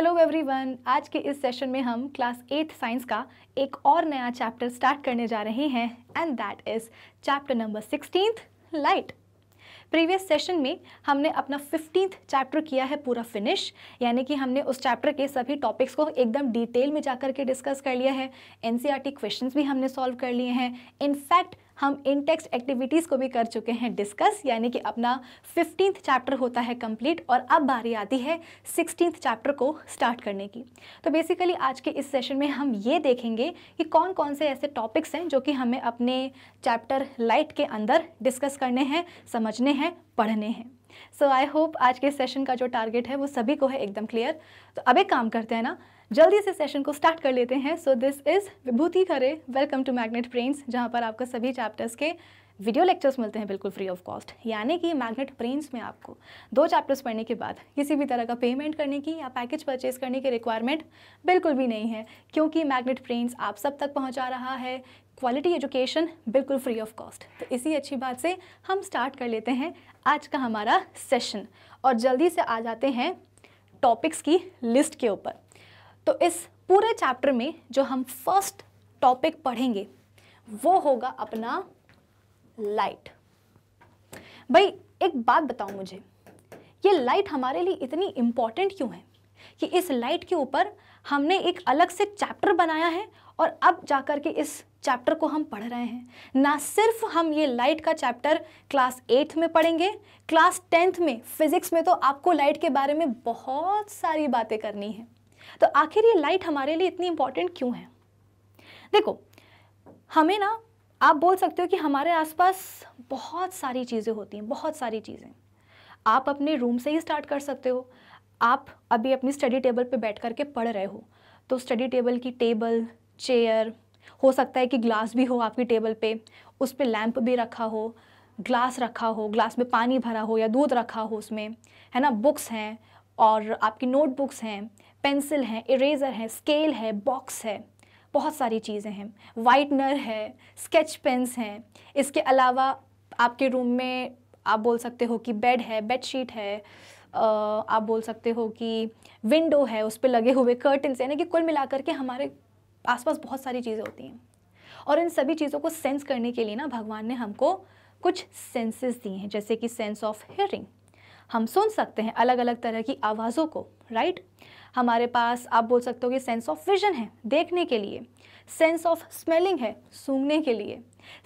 Hello everyone आज के इस सेशन में हम क्लास एट्थ साइंस का एक और नया चैप्टर स्टार्ट करने जा रहे हैं and that is chapter number sixteenth light previous session में हमने अपना फिफ्टींथ चैप्टर किया है, पूरा फिनिश यानी कि हमने उस चैप्टर के सभी टॉपिक्स को एकदम डिटेल में जाकर के डिस्कस कर लिया है. एन क्वेश्चंस भी हमने सॉल्व कर लिए हैं. इनफैक्ट हम इन टेक्स्ट एक्टिविटीज़ को भी कर चुके हैं डिस्कस यानी कि अपना फिफ्टींथ चैप्टर होता है कंप्लीट और अब बारी आती है सिक्सटींथ चैप्टर को स्टार्ट करने की। तो बेसिकली आज के इस सेशन में हम ये देखेंगे कि कौन कौन से ऐसे टॉपिक्स हैं जो कि हमें अपने चैप्टर लाइट के अंदर डिस्कस करने हैं, समझने हैं, पढ़ने हैं। सो आई होप आज के सेशन का जो टारगेट है वो सभी को है एकदम क्लियर तो अब एक काम करते हैं ना जल्दी से सेशन को स्टार्ट कर लेते हैं। So this is Vibhuti Khare welcome to Magnet Brains जहाँ पर आपको सभी चैप्टर्स के वीडियो लेक्चर्स मिलते हैं बिल्कुल फ्री ऑफ़ कॉस्ट यानी कि मैग्नेट प्रेन्स में आपको दो चैप्टर्स पढ़ने के बाद किसी भी तरह का पेमेंट करने की या पैकेज परचेज करने की रिक्वायरमेंट बिल्कुल भी नहीं है, क्योंकि मैग्नेट प्रेन्स आप सब तक पहुँचा रहा है। क्वालिटी एजुकेशन बिल्कुल फ्री ऑफ़ कॉस्ट तो इसी अच्छी बात से हम स्टार्ट कर लेते हैं आज का हमारा सेशन और जल्दी से आ जाते हैं टॉपिक्स की लिस्ट के ऊपर। तो इस पूरे चैप्टर में जो हम फ़र्स्ट टॉपिक पढ़ेंगे, वो होगा अपना लाइट भाई, एक बात बताओ मुझे, ये लाइट हमारे लिए इतनी इंपॉर्टेंट क्यों है? कि इस लाइट के ऊपर हमने एक अलग से चैप्टर बनाया है और अब जाकर के इस चैप्टर को हम पढ़ रहे हैं। ना सिर्फ़ हम ये लाइट का चैप्टर क्लास एट्थ में पढ़ेंगे क्लास टेंथ में फिजिक्स में तो आपको लाइट के बारे में बहुत सारी बातें करनी है। तो आखिर ये लाइट हमारे लिए इतनी इंपॉर्टेंट क्यों है? देखो, हमें ना, आप बोल सकते हो कि हमारे आसपास बहुत सारी चीज़ें होती हैं, बहुत सारी चीज़ें। आप अपने रूम से ही स्टार्ट कर सकते हो। आप अभी अपनी स्टडी टेबल पे बैठ करके पढ़ रहे हो। तो स्टडी टेबल की टेबल चेयर हो सकता है कि ग्लास भी हो आपकी टेबल पे, उस पर लैंप भी रखा हो ग्लास रखा हो ग्लास में पानी भरा हो या दूध रखा हो उसमें, है ना? बुक्स हैं और आपकी नोटबुक्स हैं। पेंसिल हैं, इरेज़र है, स्केल है, बॉक्स है, बहुत सारी चीज़ें हैं। वाइटनर है, स्केच पेन्स हैं। इसके अलावा आपके रूम में आप बोल सकते हो कि बेड है बेड शीट है आप बोल सकते हो कि विंडो है, उस पर लगे हुए कर्टन्स यानी कि कुल मिलाकर के हमारे आसपास बहुत सारी चीज़ें होती हैं। और इन सभी चीज़ों को सेंस करने के लिए ना भगवान ने हमको कुछ सेंसेस दिए हैं, जैसे कि सेंस ऑफ़ हियरिंग हम सुन सकते हैं अलग अलग तरह की आवाज़ों को राइट हमारे पास, आप बोल सकते हो कि सेंस ऑफ़ विजन है, देखने के लिए। सेंस ऑफ़ स्मेलिंग है, सूंघने के लिए।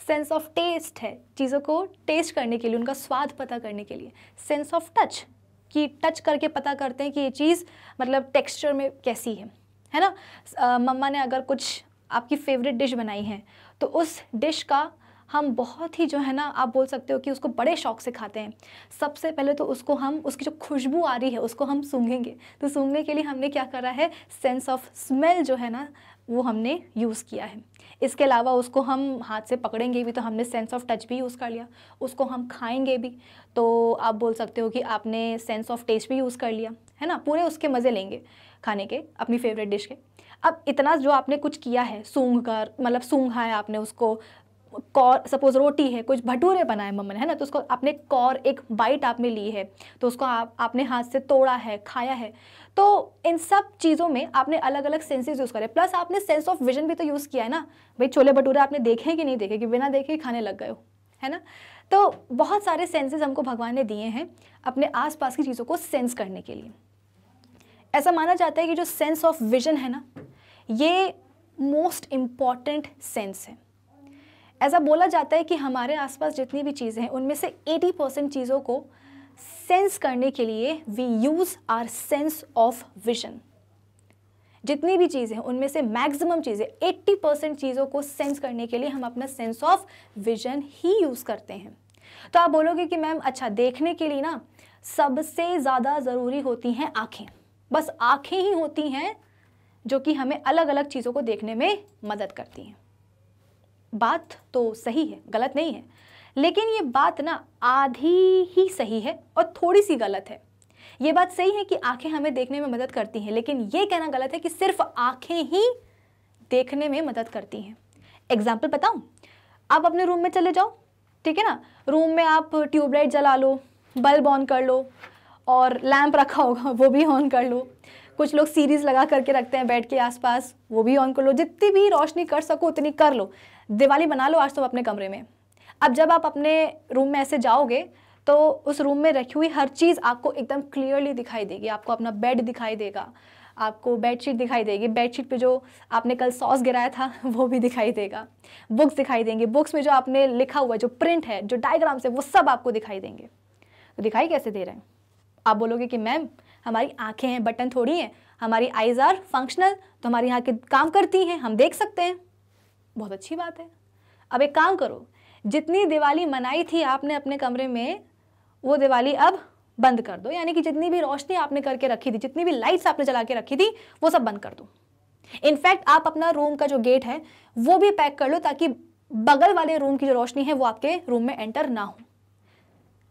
सेंस ऑफ़ टेस्ट है, चीज़ों को टेस्ट करने के लिए, उनका स्वाद पता करने के लिए। सेंस ऑफ़ टच कि टच करके पता करते हैं कि ये चीज़ मतलब टेक्सचर में कैसी है। है ना? मम्मा ने अगर कुछ आपकी फेवरेट डिश बनाई है तो उस डिश का हम बहुत ही जो है ना, आप बोल सकते हो कि उसको बड़े शौक से खाते हैं। सबसे पहले तो उसको हम, उसकी जो खुशबू आ रही है, उसको हम सूंघेंगे। तो सूंघने के लिए हमने क्या करा है? सेंस ऑफ़ स्मेल जो है ना, वो हमने यूज़ किया है। इसके अलावा उसको हम हाथ से पकड़ेंगे भी तो हमने सेंस ऑफ़ टच भी यूज़ कर लिया। उसको हम खाएँगे भी तो आप बोल सकते हो कि आपने सेंस ऑफ़ टेस्ट भी यूज़ कर लिया, है ना? पूरे उसके मज़े लेंगे खाने के, अपनी फेवरेट डिश के। अब इतना जो आपने कुछ किया है सूंघ कर मतलब सूंघा है आपने उसको कौर, सपोज़ रोटी है, कुछ भटूरे बनाए मम्मा ने, है ना? तो उसको आपने कौर एक बाइट आपने ली है तो उसको आप, आपने हाथ से तोड़ा है, खाया है। तो इन सब चीज़ों में आपने अलग अलग सेंसेस यूज़ करे। प्लस आपने सेंस ऑफ़ विजन भी तो यूज़ किया है ना? भाई, छोले भटूरे आपने देखे कि नहीं देखे कि बिना देखे खाने लग गए हो, है ना? तो बहुत सारे सेंसेस हमको भगवान ने दिए हैं अपने आसपास की चीज़ों को सेंस करने के लिए। ऐसा माना जाता है कि जो सेंस ऑफ़ विजन है ना, ये मोस्ट इंपॉर्टेंट सेंस है। ऐसा बोला जाता है कि हमारे आसपास जितनी भी चीज़ें हैं, उनमें से 80 परसेंट चीज़ों को सेंस करने के लिए we use our sense of vision जितनी भी चीज़ें हैं, उनमें से मैक्सिमम चीज़ें 80 परसेंट चीज़ों को सेंस करने के लिए हम अपना सेंस ऑफ़ विजन ही यूज़ करते हैं। तो आप बोलोगे कि मैम अच्छा देखने के लिए ना सबसे ज़्यादा ज़रूरी होती हैं आँखें। बस आँखें ही होती हैं जो कि हमें अलग अलग चीज़ों को देखने में मदद करती हैं। बात तो सही है, गलत नहीं है। लेकिन ये बात ना आधी ही सही है और थोड़ी सी गलत है। ये बात सही है कि आँखें हमें देखने में मदद करती हैं, लेकिन ये कहना गलत है कि सिर्फ़ आँखें ही देखने में मदद करती हैं। एग्ज़ाम्पल बताऊँ? आप अपने रूम में चले जाओ, ठीक है ना? रूम में आप ट्यूबलाइट जला लो बल्ब ऑन कर लो, और लैंप रखा होगा, वो भी ऑन कर लो। कुछ लोग सीरीज़ लगा करके रखते हैं बेड के आसपास, वो भी ऑन कर लो। जितनी भी रोशनी कर सको, उतनी कर लो। दिवाली बना लो आज तुम अपने कमरे में। अब जब आप अपने रूम में ऐसे जाओगे तो उस रूम में रखी हुई हर चीज़ आपको एकदम क्लियरली दिखाई देगी। आपको अपना बेड दिखाई देगा। आपको बेडशीट दिखाई देगी। बेडशीट पे जो आपने कल सॉस गिराया था, वो भी दिखाई देगा। बुक्स दिखाई देंगे। बुक्स में जो आपने लिखा हुआ जो प्रिंट है, जो डायग्राम्स है वो सब आपको दिखाई देंगे। तो दिखाई कैसे दे रहे हैं? आप बोलोगे कि मैम हमारी आँखें हैं, बटन थोड़ी हैं, हमारी आइज़ आर फंक्शनल तो हमारी आँखें काम करती हैं, हम देख सकते हैं। बहुत अच्छी बात है। अब एक काम करो, जितनी दिवाली मनाई थी आपने अपने कमरे में, वो दिवाली अब बंद कर दो। यानी कि जितनी भी रोशनी आपने करके रखी थी, जितनी भी लाइट्स आपने जला के रखी थी, वो सब बंद कर दो। इनफैक्ट आप अपना रूम का जो गेट है, वो भी पैक कर लो ताकि बगल वाले रूम की जो रोशनी है, वो आपके रूम में एंटर ना हो।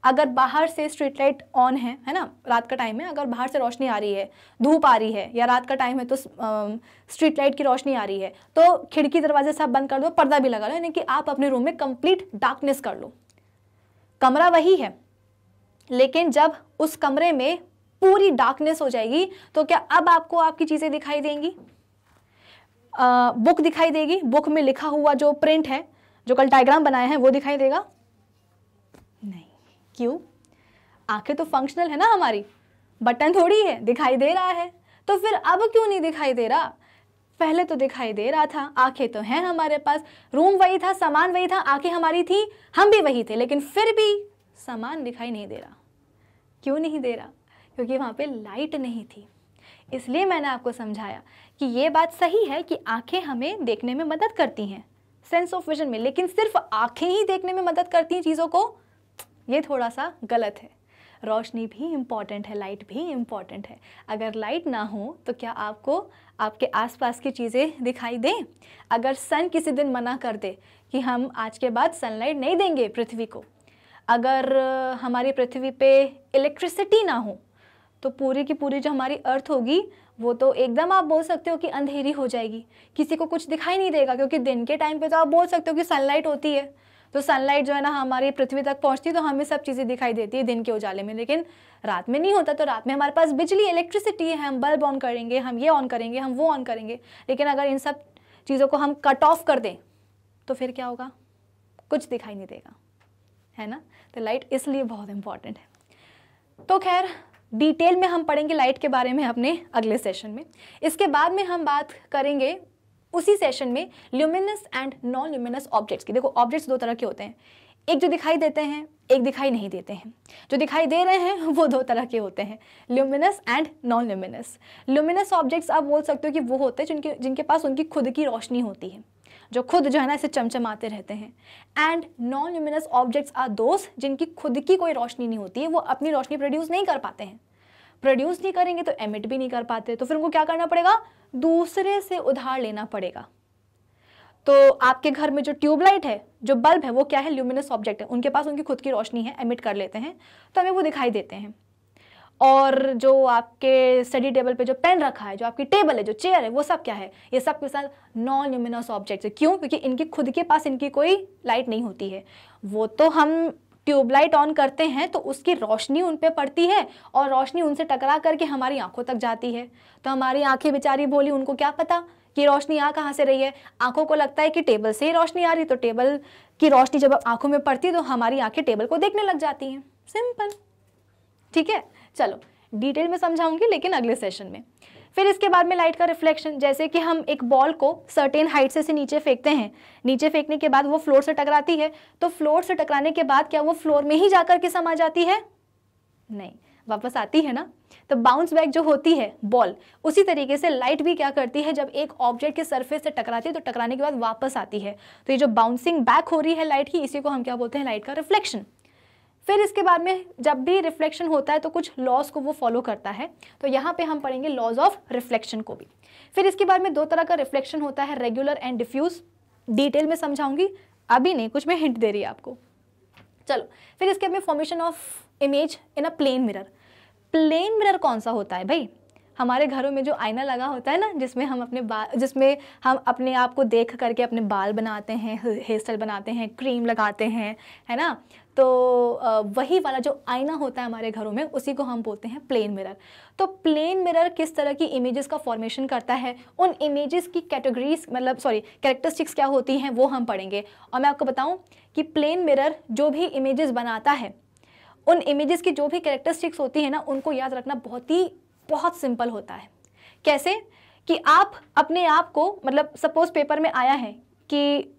अगर बाहर से स्ट्रीट लाइट ऑन है है ना? रात का टाइम है अगर बाहर से रोशनी आ रही है धूप आ रही है या रात का टाइम है तो स्ट्रीट लाइट की रोशनी आ रही है तो खिड़की दरवाजे सब बंद कर दो पर्दा भी लगा लो यानी कि आप अपने रूम में कंप्लीट डार्कनेस कर लो। कमरा वही है लेकिन जब उस कमरे में पूरी डार्कनेस हो जाएगी तो क्या अब आपको आपकी चीज़ें दिखाई देंगी? आ, बुक दिखाई देगी बुक में लिखा हुआ जो प्रिंट है जो कल डायग्राम बनाया है वो दिखाई देगा? क्यों? आँखें तो फंक्शनल है ना हमारी। बटन थोड़ी है, दिखाई दे रहा है। तो फिर अब क्यों नहीं दिखाई दे रहा? पहले तो दिखाई दे रहा था, आँखें तो हैं हमारे पास। रूम वही था, सामान वही था, आँखें हमारी थी, हम भी वही थे, लेकिन फिर भी सामान दिखाई नहीं दे रहा। क्यों नहीं दे रहा? क्योंकि वहाँ पे लाइट नहीं थी। इसलिए मैंने आपको समझाया कि ये बात सही है कि आँखें हमें देखने में मदद करती हैं। सेंस ऑफ़ विजन में, लेकिन सिर्फ़ आँखें ही देखने में मदद करती हैं चीज़ों को? ये थोड़ा सा गलत है। रोशनी भी इंपॉर्टेंट है लाइट भी इंपॉर्टेंट है। अगर लाइट ना हो तो क्या आपको आपके आसपास की चीज़ें दिखाई दें? अगर सन किसी दिन मना कर दे कि हम आज के बाद सनलाइट नहीं देंगे पृथ्वी को, अगर हमारी पृथ्वी पे इलेक्ट्रिसिटी ना हो तो पूरी की पूरी जो हमारी अर्थ होगी, वो तो एकदम आप बोल सकते हो कि अंधेरी हो जाएगी। किसी को कुछ दिखाई नहीं देगा, क्योंकि दिन के टाइम पे तो आप बोल सकते हो कि सनलाइट होती है। तो सनलाइट जो है ना हमारी पृथ्वी तक पहुँचती है तो हमें सब चीज़ें दिखाई देती है दिन के उजाले में। लेकिन रात में नहीं होता तो रात में हमारे पास बिजली इलेक्ट्रिसिटी है, हम बल्ब ऑन करेंगे, हम ये ऑन करेंगे, हम वो ऑन करेंगे। लेकिन अगर इन सब चीज़ों को हम कट ऑफ़ कर दें तो फिर क्या होगा? कुछ दिखाई नहीं देगा। है ना? तो लाइट इसलिए बहुत इंपॉर्टेंट है। तो खैर डिटेल में हम पढ़ेंगे लाइट के बारे में अपने अगले सेशन में। इसके बाद में हम बात करेंगे उसी सेशन में luminous and non luminous objects की। देखो ऑब्जेक्ट्स दो तरह के होते हैं। एक जो दिखाई देते हैं, एक दिखाई नहीं देते हैं। जो दिखाई दे रहे हैं, वो दो तरह के होते हैं। Luminous and non luminous luminous objects आप बोल सकते हो कि वो होते हैं जिनके जिनके पास उनकी खुद की रोशनी होती है, जो खुद जो है ना इसे चमचमाते रहते हैं। And non luminous objects are दोस्त जिनकी खुद की कोई रोशनी नहीं होती है, वो अपनी रोशनी प्रोड्यूस नहीं कर पाते हैं। प्रोड्यूस नहीं करेंगे तो एमिट भी नहीं कर पाते। तो फिर उनको क्या करना पड़ेगा? दूसरे से उधार लेना पड़ेगा। तो आपके घर में जो ट्यूबलाइट है, जो बल्ब है, वो क्या है? ल्यूमिनस ऑब्जेक्ट है। उनके पास उनकी खुद की रोशनी है एमिट कर लेते हैं। तो हमें वो दिखाई देते हैं। और जो आपके स्टडी टेबल पे जो पेन रखा है, जो आपकी टेबल है, जो चेयर है, वो सब क्या है? ये सब के साथ नॉन ल्यूमिनस ऑब्जेक्ट्स है। क्यों? क्योंकि इनकी खुद के पास इनकी कोई लाइट नहीं होती है। वो तो हम ट्यूबलाइट ऑन करते हैं तो उसकी रोशनी उन पर पड़ती है और रोशनी उनसे टकरा करके हमारी आँखों तक जाती है। तो हमारी आँखें बेचारी बोली उनको क्या पता कि रोशनी आ कहाँ से रही है? आँखों को लगता है कि टेबल से ही रोशनी आ रही तो टेबल की रोशनी जब आँखों में पड़ती है तो हमारी आँखें टेबल को देखने लग जाती हैं। सिंपल। ठीक है? चलो, डिटेल में समझाऊँगी, लेकिन अगले सेशन में। फिर इसके बाद में लाइट का रिफ्लेक्शन जैसे कि हम एक बॉल को सर्टेन हाइट से, से नीचे फेंकते हैं। नीचे फेंकने के बाद वो फ्लोर से टकराती है। तो फ्लोर से टकराने के बाद क्या वो फ्लोर में ही जाकर के समा जाती है? नहीं वापस आती है ना? तो बाउंस बैक जो होती है बॉल उसी तरीके से लाइट भी क्या करती है? जब एक ऑब्जेक्ट के सरफेस से टकराती है तो टकराने के बाद वापस आती है। तो ये जो बाउंसिंग बैक हो रही है लाइट की इसी को हम क्या बोलते हैं? लाइट का रिफ्लेक्शन फिर इसके बाद में जब भी रिफ्लेक्शन होता है तो कुछ लॉज को वो फॉलो करता है। तो यहाँ पे हम पढ़ेंगे लॉज ऑफ़ रिफ्लेक्शन को भी। फिर इसके बाद में दो तरह का रिफ्लेक्शन होता है रेगुलर एंड डिफ्यूज डिटेल में समझाऊँगी, अभी नहीं, कुछ मैं हिंट दे रही आपको। चलो, फिर इसके बाद में formation of image in a plane mirror plane mirror कौन सा होता है भाई? हमारे घरों में जो आईना लगा होता है ना, जिसमें हम अपने बाल जिसमें हम अपने आप को देख करके अपने बाल बनाते हैं हेयर स्टाइल बनाते हैं क्रीम लगाते हैं, है ना? तो वही वाला जो आईना होता है हमारे घरों में, उसी को हम बोलते हैं प्लेन मिरर तो प्लेन मिरर किस तरह की इमेजेस का फॉर्मेशन करता है? उन इमेजेस की कैटेगरीज मतलब सॉरी कैरेक्टरिस्टिक्स क्या होती हैं, वो हम पढ़ेंगे. और मैं आपको बताऊँ कि प्लेन मिरर जो भी इमेजेस बनाता है, उन इमेजेस की जो भी कैरेक्टरिस्टिक्स होती है ना, उनको याद रखना बहुत ही, बहुत सिंपल होता है. कैसे? कि आप अपने आप को मतलब सपोज़ पेपर में आया है कि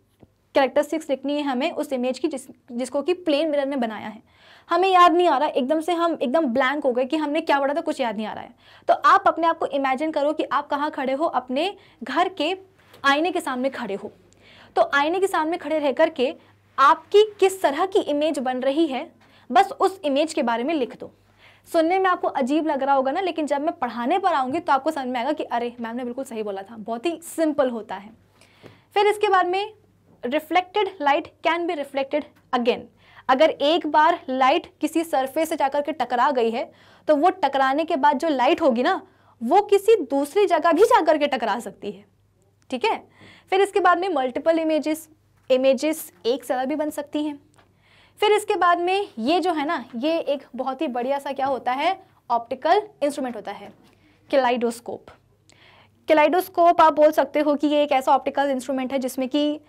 कैरेक्टरिस्टिक्स लिखनी है हमें उस इमेज की जिस, जिसको कि प्लेन मिरर ने बनाया है। हमें याद नहीं आ रहा, एकदम से हम, एकदम ब्लैंक हो गए कि हमने क्या पढ़ा था, कुछ याद नहीं आ रहा है। तो आप अपने आप को इमेजिन करो कि आप कहाँ खड़े हो, अपने घर के आईने के सामने खड़े हो। तो आईने के सामने खड़े रह करके आपकी किस तरह की इमेज बन रही है, बस उस इमेज के बारे में लिख दो। सुनने में आपको अजीब लग रहा होगा ना, लेकिन जब मैं पढ़ाने पर आऊँगी तो आपको समझ में आएगा कि अरे, मैम ने बिल्कुल सही बोला था, बहुत ही सिंपल होता है। फिर इसके बाद में reflected light can be reflected again अगर एक बार लाइट किसी सरफेस से जाकर के टकरा गई है तो वो टकराने के बाद जो लाइट होगी ना, वो किसी दूसरी जगह भी जाकर के टकरा सकती है। ठीक है? फिर इसके बाद में मल्टीपल इमेजेस इमेजेस एक तरह भी बन सकती हैं। फिर इसके बाद में ये जो है ना, ये एक बहुत ही बढ़िया सा क्या होता है? ऑप्टिकल इंस्ट्रूमेंट होता है किलाइडोस्कोप किलाइडोस्कोप आप बोल सकते हो कि ये एक ऐसा ऑप्टिकल इंस्ट्रूमेंट है जिसमें कि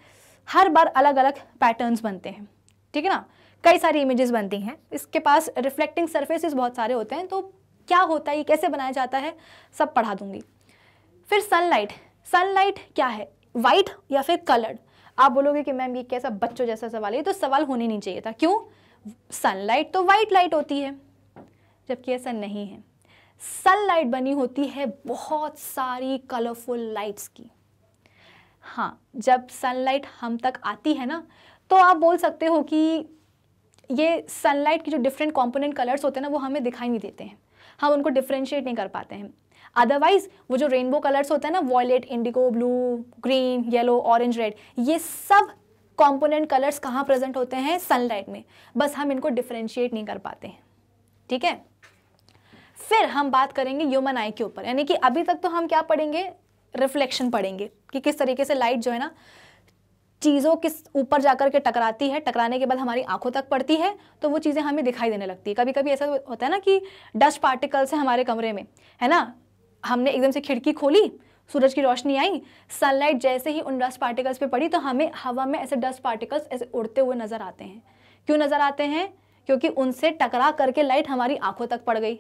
हर बार अलग अलग पैटर्न्स बनते हैं। ठीक है ना? कई सारी इमेजेस बनती हैं। इसके पास रिफ्लेक्टिंग सर्फेसिस बहुत सारे होते हैं तो क्या होता है, ये कैसे बनाया जाता है, सब पढ़ा दूँगी। फिर सनलाइट सनलाइट क्या है? वाइट या फिर कलर्ड आप बोलोगे कि मैम ये कैसा बच्चों जैसा सवाल है तो सवाल होने नहीं चाहिए था। क्यों? सनलाइट तो वाइट लाइट होती है, जबकि ऐसा नहीं है। सनलाइट बनी होती है बहुत सारी कलरफुल लाइट्स की। हाँ जब सनलाइट हम तक आती है ना तो आप बोल सकते हो कि ये सनलाइट की जो डिफरेंट कंपोनेंट कलर्स होते हैं ना, वो हमें दिखाई नहीं देते हैं। हम उनको डिफ्रेंशिएट नहीं कर पाते हैं। अदरवाइज़ वो जो रेनबो कलर्स होते हैं ना violet indigo blue green yellow orange red ये सब कॉम्पोनेंट कलर्स कहाँ प्रेजेंट होते हैं? सनलाइट में। बस हम इनको डिफ्रेंशिएट नहीं कर पाते हैं। ठीक है? फिर हम बात करेंगे ह्यूमन आई के ऊपर। यानी कि अभी तक तो हम क्या पढ़ेंगे? रिफ्लेक्शन पढ़ेंगे कि किस तरीके से लाइट जो है ना, चीज़ों किस ऊपर जाकर के टकराती है, टकराने के बाद हमारी आँखों तक पड़ती है तो वो चीज़ें हमें दिखाई देने लगती है। कभी कभी ऐसा होता है ना कि डस्ट पार्टिकल्स हैं हमारे कमरे में, है ना? हमने एकदम से खिड़की खोली, सूरज की रोशनी आई सनलाइट जैसे ही उन डस्ट पार्टिकल्स पे पड़ी तो हमें हवा में ऐसे डस्ट पार्टिकल्स ऐसे उड़ते हुए नज़र आते हैं। क्यों नज़र आते हैं? क्योंकि उनसे टकरा करके लाइट हमारी आँखों तक पड़ गई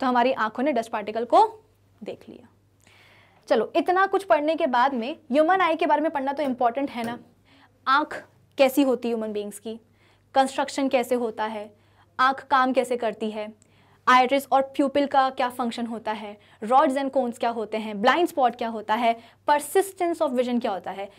तो हमारी आँखों ने डस्ट पार्टिकल को देख लिया। चलो, इतना कुछ पढ़ने के बाद में ह्यूमन आई के बारे में पढ़ना तो इंपॉर्टेंट है ना? आँख कैसी होती है ह्यूमन बींग्स की? कंस्ट्रक्शन कैसे होता है? आँख काम कैसे करती है? आयरिस और प्यूपिल का क्या फ़ंक्शन होता है? रॉड्स एंड कोन्स क्या होते हैं? ब्लाइंड स्पॉट क्या होता है? परसिस्टेंस ऑफ़ विजन क्या होता है?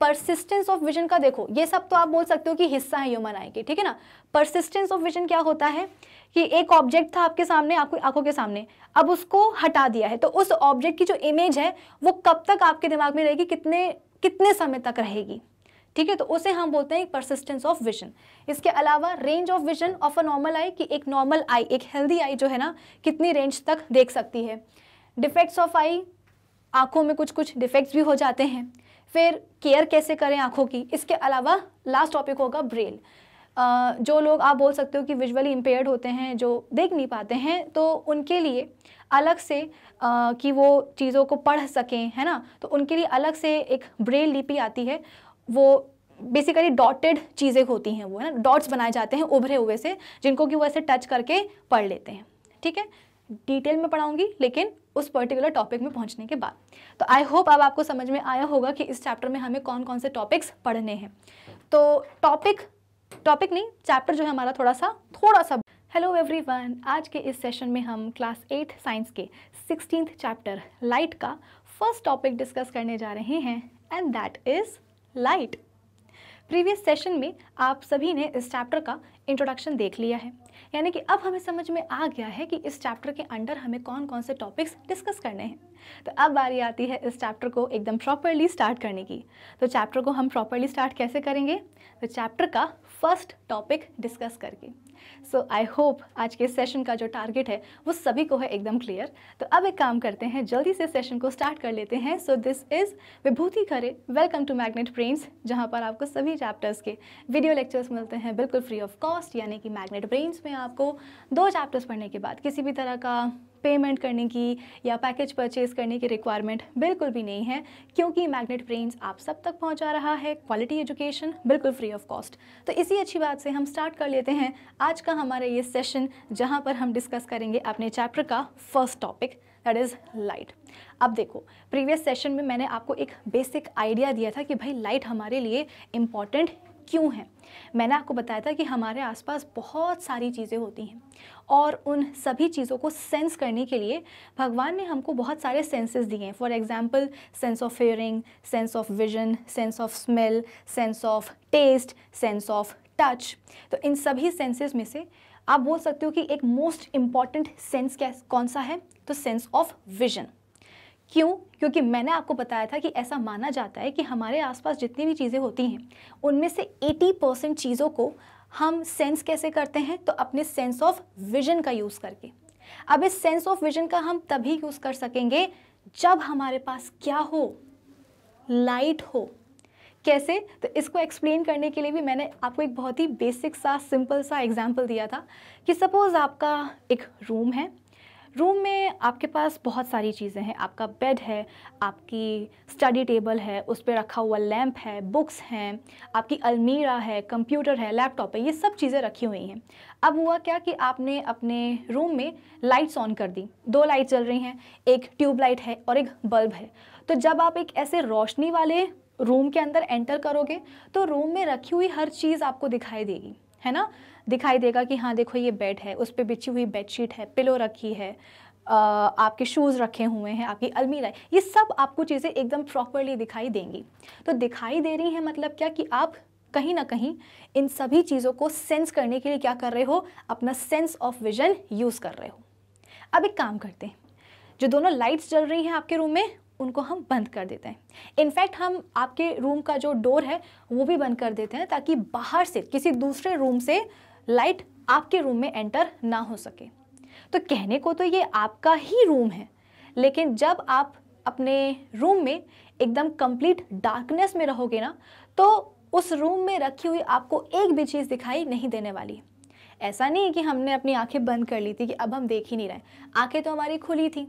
परसिस्टेंस ऑफ़ विजन का देखो, ये सब तो आप बोल सकते हो कि हिस्सा है ह्यूमन आई के, ठीक है ना? परसिस्टेंस ऑफ़ विजन क्या होता है? कि एक ऑब्जेक्ट था आपके सामने, आपको आँखों के सामने, अब उसको हटा दिया है तो उस ऑब्जेक्ट की जो इमेज है, वो कब तक आपके दिमाग में रहेगी? कितने कितने समय तक रहेगी? ठीक है तो उसे हम बोलते हैं परसिस्टेंस ऑफ़ विजन इसके अलावा range of vision of a normal eye कि एक नॉर्मल आई एक हेल्दी आई जो है ना, कितनी रेंज तक देख सकती है? डिफेक्ट्स ऑफ़ आई आँखों में कुछ कुछ डिफेक्ट्स भी हो जाते हैं। फिर केयर कैसे करें आँखों की? इसके अलावा लास्ट टॉपिक होगा ब्रेल जो लोग आप बोल सकते हो कि विजुअली इम्पेयर्ड होते हैं जो देख नहीं पाते हैं तो उनके लिए अलग से आ, कि वो चीज़ों को पढ़ सकें है ना? तो उनके लिए अलग से एक ब्रेल लिपि आती है। वो बेसिकली डॉटेड चीज़ें होती हैं वो है ना? डॉट्स बनाए जाते हैं उभरे हुए से जिनको कि वो ऐसे टच करके पढ़ लेते हैं। ठीक है? डिटेल में पढ़ाऊँगी, लेकिन उस पर्टिकुलर टॉपिक में पहुँचने के बाद। तो आई होप अब आपको समझ में आया होगा कि इस चैप्टर में हमें कौन कौन से टॉपिक्स पढ़ने हैं। तो टॉपिक टॉपिक नहीं चैप्टर जो है हमारा थोड़ा सा थोड़ा सा हेलो एवरीवन आज के इस सेशन में हम क्लास एट साइंस के सिक्सटीन चैप्टर लाइट का फ़र्स्ट टॉपिक डिस्कस करने जा रहे हैं and that is light previous session में आप सभी ने इस चैप्टर का इंट्रोडक्शन देख लिया है। यानी कि अब हमें समझ में आ गया है कि इस चैप्टर के अंडर हमें कौन कौन से टॉपिक्स डिस्कस करने हैं। तो अब बारी आती है इस चैप्टर को एकदम प्रॉपरली स्टार्ट करने की। तो चैप्टर को हम प्रॉपरली स्टार्ट कैसे करेंगे? तो चैप्टर का फ़र्स्ट टॉपिक डिस्कस करके। सो आई होप आज के सेशन का जो टारगेट है, वो सभी को है एकदम क्लियर तो अब एक काम करते हैं, जल्दी से सेशन को स्टार्ट कर लेते हैं। So this is Vibhuti Khare. Welcome to Magnet Brains जहाँ पर आपको सभी चैप्टर्स के वीडियो लेक्चर्स मिलते हैं। बिल्कुल फ्री ऑफ़ कॉस्ट यानी कि मैग्नेट ब्रेन्स में आपको दो चैप्टर्स पढ़ने के बाद किसी भी तरह का पेमेंट करने की या पैकेज परचेज करने की रिक्वायरमेंट बिल्कुल भी नहीं है, क्योंकि मैग्नेट ब्रेन्स आप सब तक पहुँचा रहा है क्वालिटी एजुकेशन बिल्कुल फ्री ऑफ़ कॉस्ट तो इसी अच्छी बात से हम स्टार्ट कर लेते हैं आज का हमारा ये सेशन जहाँ पर हम डिस्कस करेंगे अपने चैप्टर का first topic that is light अब देखो प्रीवियस सेशन में मैंने आपको एक बेसिक आइडिया दिया था कि भाई लाइट हमारे लिए इंपॉर्टेंट क्यों है? मैंने आपको बताया था कि हमारे आसपास बहुत सारी चीज़ें होती हैं और उन सभी चीज़ों को सेंस करने के लिए भगवान ने हमको बहुत सारे सेंसेस दिए हैं। For example sense of hearing sense of vision sense of smell sense of taste sense of touch तो इन सभी सेंसेस में से आप बोल सकते हो कि एक मोस्ट इंपॉर्टेंट सेंस क्या कौन सा है? तो सेंस ऑफ़ विजन क्यों? क्योंकि मैंने आपको बताया था कि ऐसा माना जाता है कि हमारे आसपास जितनी भी चीज़ें होती हैं, उनमें से 80 परसेंट चीज़ों को हम सेंस कैसे करते हैं? तो अपने सेंस ऑफ़ विजन का यूज़ करके। अब इस सेंस ऑफ़ विजन का हम तभी यूज़ कर सकेंगे जब हमारे पास क्या हो? लाइट हो। कैसे? तो इसको एक्सप्लेन करने के लिए भी मैंने आपको एक बहुत ही बेसिक सा, सिंपल सा एग्ज़ाम्पल दिया था कि सपोज़ आपका एक रूम है रूम में आपके पास बहुत सारी चीज़ें हैं। आपका बेड है, आपकी स्टडी टेबल है, उस पर रखा हुआ लैम्प है, बुक्स हैं, आपकी अलमीरा है, कंप्यूटर है, लैपटॉप है, ये सब चीज़ें रखी हुई हैं। अब हुआ क्या कि आपने अपने रूम में लाइट्स ऑन कर दी। दो लाइट चल रही हैं, एक ट्यूब लाइट है और एक बल्ब है। तो जब आप एक ऐसे रोशनी वाले रूम के अंदर एंटर करोगे तो रूम में रखी हुई हर चीज़ आपको दिखाई देगी, है ना? दिखाई देगा कि हाँ देखो ये बेड है, उस पर बिछी हुई बेडशीट है पिलो रखी है आपके शूज़ रखे हुए हैं, आपकी अलमीरा ये सब आपको चीज़ें एकदम प्रॉपरली दिखाई देंगी। तो दिखाई दे रही हैं मतलब क्या कि आप कहीं ना कहीं इन सभी चीज़ों को सेंस करने के लिए क्या कर रहे हो? अपना सेंस ऑफ़ विजन यूज़ कर रहे हो। अब एक काम करते हैं। जो दोनों लाइट्स जल रही हैं आपके रूम में, उनको हम बंद कर देते हैं। इनफैक्ट हम आपके रूम का जो डोर है, वो भी बंद कर देते हैं ताकि बाहर से, किसी दूसरे रूम से लाइट आपके रूम में एंटर ना हो सके। तो कहने को तो ये आपका ही रूम है, लेकिन जब आप अपने रूम में एकदम कंप्लीट डार्कनेस में रहोगे ना तो उस रूम में रखी हुई आपको एक भी चीज़ दिखाई नहीं देने वाली। ऐसा नहीं है कि हमने अपनी आँखें बंद कर ली थी कि अब हम देख ही नहीं रहे। आँखें तो हमारी खुली थी।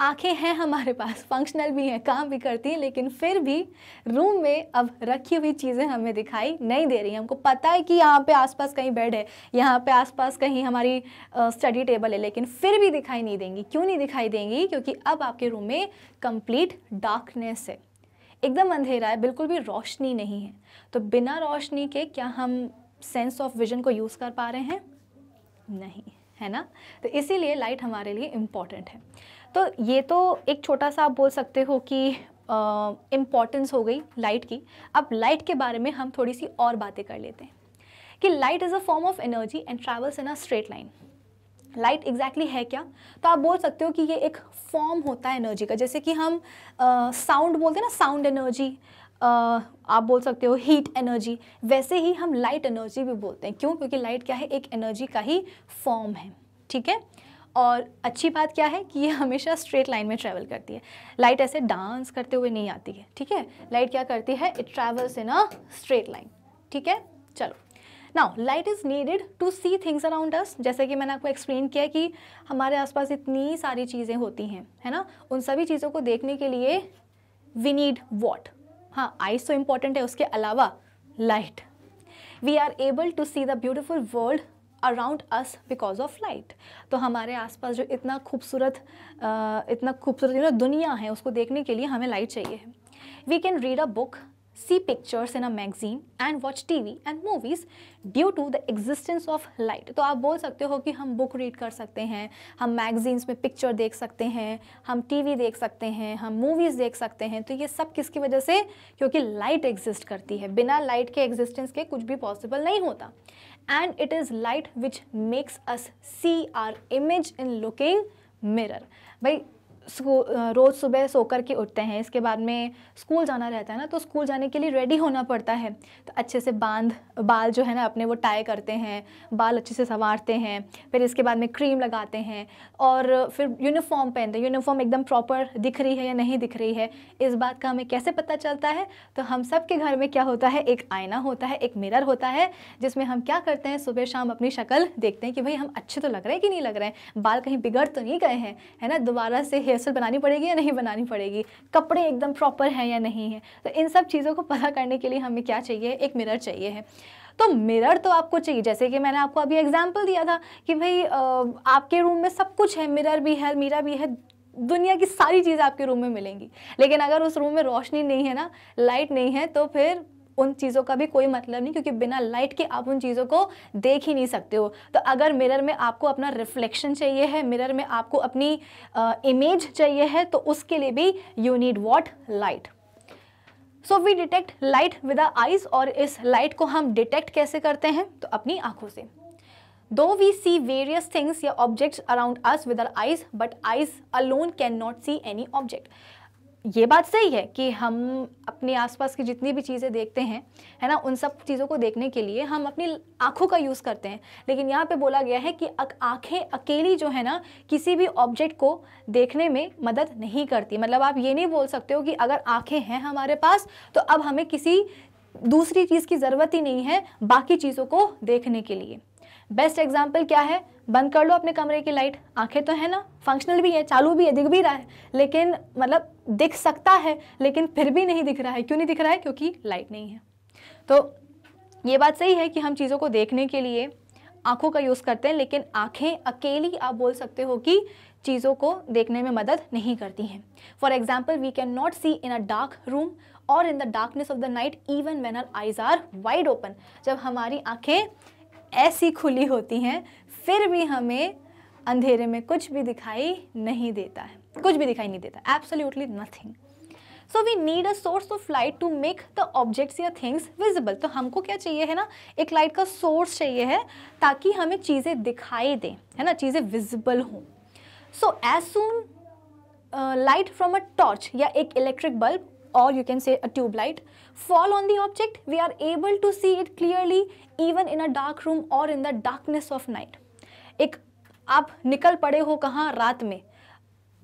आँखें हैं हमारे पास फंक्शनल भी हैं, काम भी करती हैं, लेकिन फिर भी रूम में अब रखी हुई चीज़ें हमें दिखाई नहीं दे रही हमको पता है कि यहाँ पे आसपास कहीं बेड है, यहाँ पे आसपास कहीं हमारी स्टडी टेबल है, लेकिन फिर भी दिखाई नहीं देंगी। क्यों नहीं दिखाई देंगी? क्योंकि अब आपके रूम में कंप्लीट डार्कनेस है। एकदम अंधेरा है, बिल्कुल भी रोशनी नहीं है। तो बिना रोशनी के क्या हम सेंस ऑफ़ विजन को यूज़ कर पा रहे हैं? नहीं, है ना? तो इसीलिए लाइट हमारे लिए इंपॉर्टेंट है। तो ये तो एक छोटा सा आप बोल सकते हो कि इम्पॉर्टेंस हो गई लाइट की। अब लाइट के बारे में हम थोड़ी सी और बातें कर लेते हैं कि light is a form of energy and travels in a straight line light exactly है क्या? तो आप बोल सकते हो कि ये एक फॉर्म होता है एनर्जी का। जैसे कि हम साउंड uh, बोलते हैं ना साउंड एनर्जी Uh, आप बोल सकते हो हीट एनर्जी वैसे ही हम लाइट एनर्जी भी बोलते हैं। क्यों? क्योंकि लाइट क्या है? एक एनर्जी का ही फॉर्म है। ठीक है? और अच्छी बात क्या है कि ये हमेशा स्ट्रेट लाइन में ट्रैवल करती है। लाइट ऐसे डांस करते हुए नहीं आती है, ठीक है? लाइट क्या करती है? It travels in a straight line ठीक है? चलो। Now light is needed to see things around us जैसे कि मैंने आपको एक्सप्लेन किया कि हमारे आसपास इतनी सारी चीज़ें होती हैं, है ना? उन सभी चीज़ों को देखने के लिए वी नीड वॉट हाँ आइज़ तो इंपॉर्टेंट है, उसके अलावा light we are able to see the beautiful world around us because of light तो हमारे आसपास जो इतना खूबसूरत इतना खूबसूरत दुनिया है, उसको देखने के लिए हमें लाइट चाहिए। We can read a book see pictures in a magazine and watch TV and movies due to the existence of light. तो आप बोल सकते हो कि हम बुक रीड कर सकते हैं, हम मैगजीन्स में पिक्चर देख सकते हैं, हम टीवी देख सकते हैं, हम मूवीज़ देख सकते हैं। तो ये सब किसकी वजह से? क्योंकि लाइट एग्जिस्ट करती है। बिना लाइट के एग्जिस्टेंस के कुछ भी पॉसिबल नहीं होता। and it is light which makes us see our image in looking mirror. भाई रोज़ सुबह सो कर के उठते हैं, इसके बाद में स्कूल जाना रहता है ना तो स्कूल जाने के लिए रेडी होना पड़ता है। तो अच्छे से बाँध, बाल जो है ना, अपने वो टाई करते हैं, बाल अच्छे से संवारते हैं, फिर इसके बाद में क्रीम लगाते हैं और फिर यूनिफॉर्म पहनते हैं। यूनिफॉर्म एकदम प्रॉपर दिख रही है या नहीं दिख रही है, इस बात का हमें कैसे पता चलता है? तो हम सब के घर में क्या होता है? एक आईना होता है, एक मिरर होता है, जिसमें हम क्या करते हैं? सुबह शाम अपनी शक्ल देखते हैं कि भाई हम अच्छे तो लग रहे हैं कि नहीं लग रहे हैं? बाल कहीं बिगड़ तो नहीं गए हैं, है ना? दोबारा से स्टाइल बनानी पड़ेगी या नहीं बनानी पड़ेगी, कपड़े एकदम प्रॉपर हैं या नहीं है तो इन सब चीज़ों को पता करने के लिए हमें क्या चाहिए? एक मिरर चाहिए है। तो मिरर तो आपको चाहिए, जैसे कि मैंने आपको अभी एग्ज़ाम्पल दिया था कि भाई आपके रूम में सब कुछ है मिरर भी है, मीरा भी है, दुनिया की सारी चीज़ें आपके रूम में मिलेंगी। लेकिन अगर उस रूम में रोशनी नहीं है ना लाइट नहीं है तो फिर उन चीज़ों का भी कोई मतलब नहीं, क्योंकि बिना लाइट के आप उन चीज़ों को देख ही नहीं सकते हो। तो अगर मिरर में आपको अपना रिफ्लेक्शन चाहिए है मिरर में आपको अपनी इमेज चाहिए है तो उसके लिए भी you need what light so we detect light with eyes और इस लाइट को हम डिटेक्ट कैसे करते हैं? तो अपनी आँखों से। Though we see various things या objects around us with our eyes but eyes alone can not see any object ये बात सही है कि हम अपने आसपास की जितनी भी चीज़ें देखते हैं, है ना, उन सब चीज़ों को देखने के लिए हम अपनी आँखों का यूज़ करते हैं। लेकिन यहाँ पे बोला गया है कि आँखें अकेली जो है ना, किसी भी ऑब्जेक्ट को देखने में मदद नहीं करती। मतलब आप ये नहीं बोल सकते हो कि अगर आँखें हैं हमारे पास तो अब हमें किसी दूसरी चीज़ की ज़रूरत ही नहीं है बाकी चीज़ों को देखने के लिए। बेस्ट एग्ज़ाम्पल क्या है? बंद कर लो अपने कमरे की लाइट आँखें तो है ना? फंक्शनल भी है, चालू भी है, दिख भी रहा है। लेकिन मतलब दिख सकता है, लेकिन फिर भी नहीं दिख रहा है। क्यों नहीं दिख रहा है? क्योंकि लाइट नहीं है। तो ये बात सही है कि हम चीज़ों को देखने के लिए आँखों का यूज़ करते हैं, लेकिन आँखें अकेली आप बोल सकते हो कि चीज़ों को देखने में मदद नहीं करती हैं। For example we can not see in a dark room और in the darkness of the night even when our eyes are wide open जब हमारी आँखें ऐसी खुली होती हैं, फिर भी हमें अंधेरे में कुछ भी दिखाई नहीं देता है। कुछ भी दिखाई नहीं देता absolutely nothing so we need a source of light to make the objects या थिंग्स विजिबल तो हमको क्या चाहिए, है ना? एक लाइट का सोर्स चाहिए है, ताकि हमें चीज़ें दिखाई दें, है ना? चीज़ें विजिबल हों। So as sun light from a torch या एक इलेक्ट्रिक बल्ब और you can say tube light fall on the object, we are able to see it clearly even in a dark room or in the darkness of night. एक, आप निकल पड़े हो कहाँ? रात में।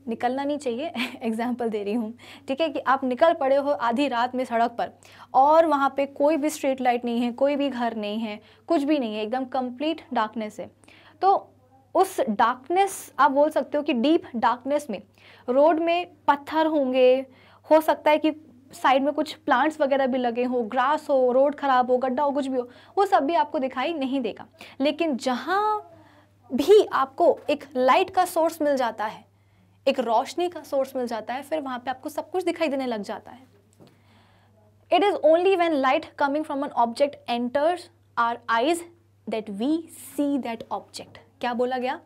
निकलना नहीं चाहिए एग्ज़ाम्पल दे रही हूँ। ठीक है कि आप निकल पड़े हो आधी रात में सड़क पर और वहाँ पे कोई भी स्ट्रीट लाइट नहीं है, कोई भी घर नहीं है, कुछ भी नहीं है, एकदम कंप्लीट डार्कनेस है। तो उस डार्कनेस आप बोल सकते हो कि डीप डार्कनेस में रोड में पत्थर होंगे, हो सकता है कि साइड में कुछ प्लांट्स वगैरह भी लगे हो, ग्रास हो, रोड ख़राब हो, गड्ढा हो, कुछ भी हो, वो सब भी आपको दिखाई नहीं देगा। लेकिन जहाँ भी आपको एक लाइट का सोर्स मिल जाता है, एक रोशनी का सोर्स मिल जाता है, फिर वहाँ पे आपको सब कुछ दिखाई देने लग जाता है। It is only when light coming from an object enters our eyes that we see that object क्या बोला गया?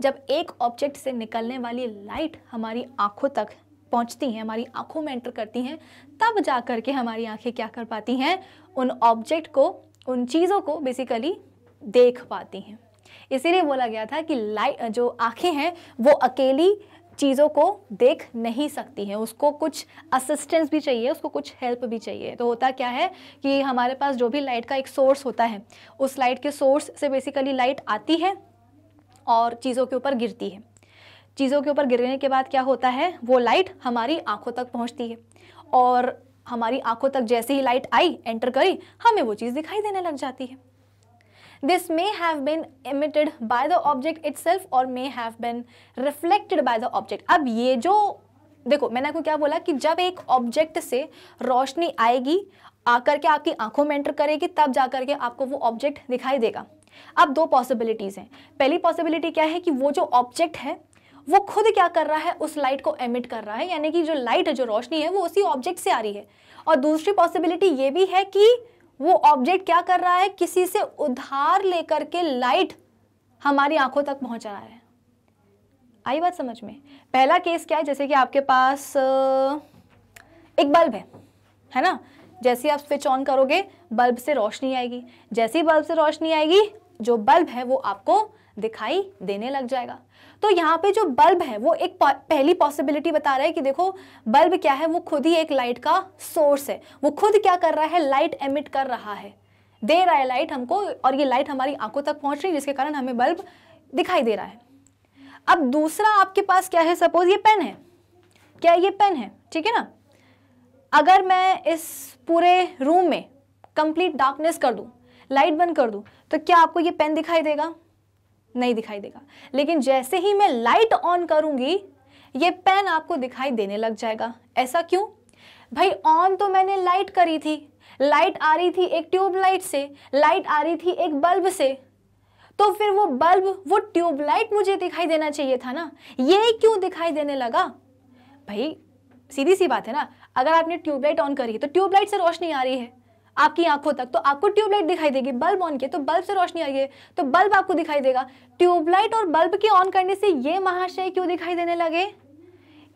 जब एक ऑब्जेक्ट से निकलने वाली लाइट हमारी आँखों तक पहुँचती हैं, हमारी आँखों में एंटर करती हैं, तब जा कर के हमारी आँखें क्या कर पाती हैं? उन ऑब्जेक्ट को, उन चीज़ों को बेसिकली देख पाती हैं। इसीलिए बोला गया था कि लाइट जो आँखें हैं, वो अकेली चीज़ों को देख नहीं सकती हैं। उसको कुछ असिस्टेंस भी चाहिए, उसको कुछ हेल्प भी चाहिए। तो होता क्या है कि हमारे पास जो भी लाइट का एक सोर्स होता है, उस लाइट के सोर्स से बेसिकली लाइट आती है और चीज़ों के ऊपर गिरती है। चीज़ों के ऊपर गिरने के बाद क्या होता है? वो लाइट हमारी आँखों तक पहुँचती है। और हमारी आँखों तक जैसे ही लाइट आई एंटर करी, हमें वो चीज़ दिखाई देने लग जाती है। This may have been emitted by the object itself और may have been reflected by the object अब ये जो, देखो, मैंने आपको क्या बोला कि जब एक ऑब्जेक्ट से रोशनी आएगी, आकर के आपकी आँखों में एंटर करेगी, तब जा करके आपको वो ऑब्जेक्ट दिखाई देगा। अब दो पॉसिबिलिटीज़ हैं। पहली पॉसिबिलिटी क्या है कि वो जो ऑब्जेक्ट है वो खुद क्या कर रहा है, उस लाइट को एमिट कर रहा है, यानी कि जो लाइट है, जो रोशनी है, वो उसी ऑब्जेक्ट से आ रही है। और दूसरी पॉसिबिलिटी ये भी है कि वो ऑब्जेक्ट क्या कर रहा है, किसी से उधार लेकर के लाइट हमारी आँखों तक पहुँचा रहा है। आई बात समझ में? पहला केस क्या है, जैसे कि आपके पास एक बल्ब है है ना? जैसे आप स्विच ऑन करोगे बल्ब से रोशनी आएगी। जैसे ही बल्ब से रोशनी आएगी, जो बल्ब है, वो आपको दिखाई देने लग जाएगा। तो यहाँ पे जो बल्ब है, वो एक पहली पॉसिबिलिटी बता रहा है कि देखो, बल्ब क्या है? वो खुद ही एक लाइट का सोर्स है। वो खुद क्या कर रहा है? लाइट एमिट कर रहा है। दे रहा है लाइट हमको और ये लाइट हमारी आँखों तक पहुँच रही है, जिसके कारण हमें बल्ब दिखाई दे रहा है। अब दूसरा आपके पास क्या है? सपोज़ ये पेन है। क्या ये पेन है? ठीक है ना? अगर मैं इस पूरे रूम में कंप्लीट डार्कनेस कर दूँ लाइट बंद कर दूँ तो क्या आपको ये पेन दिखाई देगा? नहीं दिखाई देगा। लेकिन जैसे ही मैं लाइट ऑन करूँगी, ये पेन आपको दिखाई देने लग जाएगा। ऐसा क्यों? भाई ऑन तो मैंने लाइट करी थी। लाइट आ रही थी एक ट्यूबलाइट से लाइट आ रही थी एक बल्ब से। तो फिर वो बल्ब वो ट्यूबलाइट मुझे दिखाई देना चाहिए था ना? ये क्यों दिखाई देने लगा? भाई, सीधी सी बात है ना? अगर आपने ट्यूबलाइट ऑन करी तो ट्यूबलाइट से रोशनी आ रही है। आपकी आँखों तक। तो आपको ट्यूबलाइट दिखाई देगी, बल्ब ऑन किया तो बल्ब से रोशनी आई है तो बल्ब आपको दिखाई देगा। ट्यूबलाइट और बल्ब के ऑन करने से ये महाशय क्यों दिखाई देने लगे?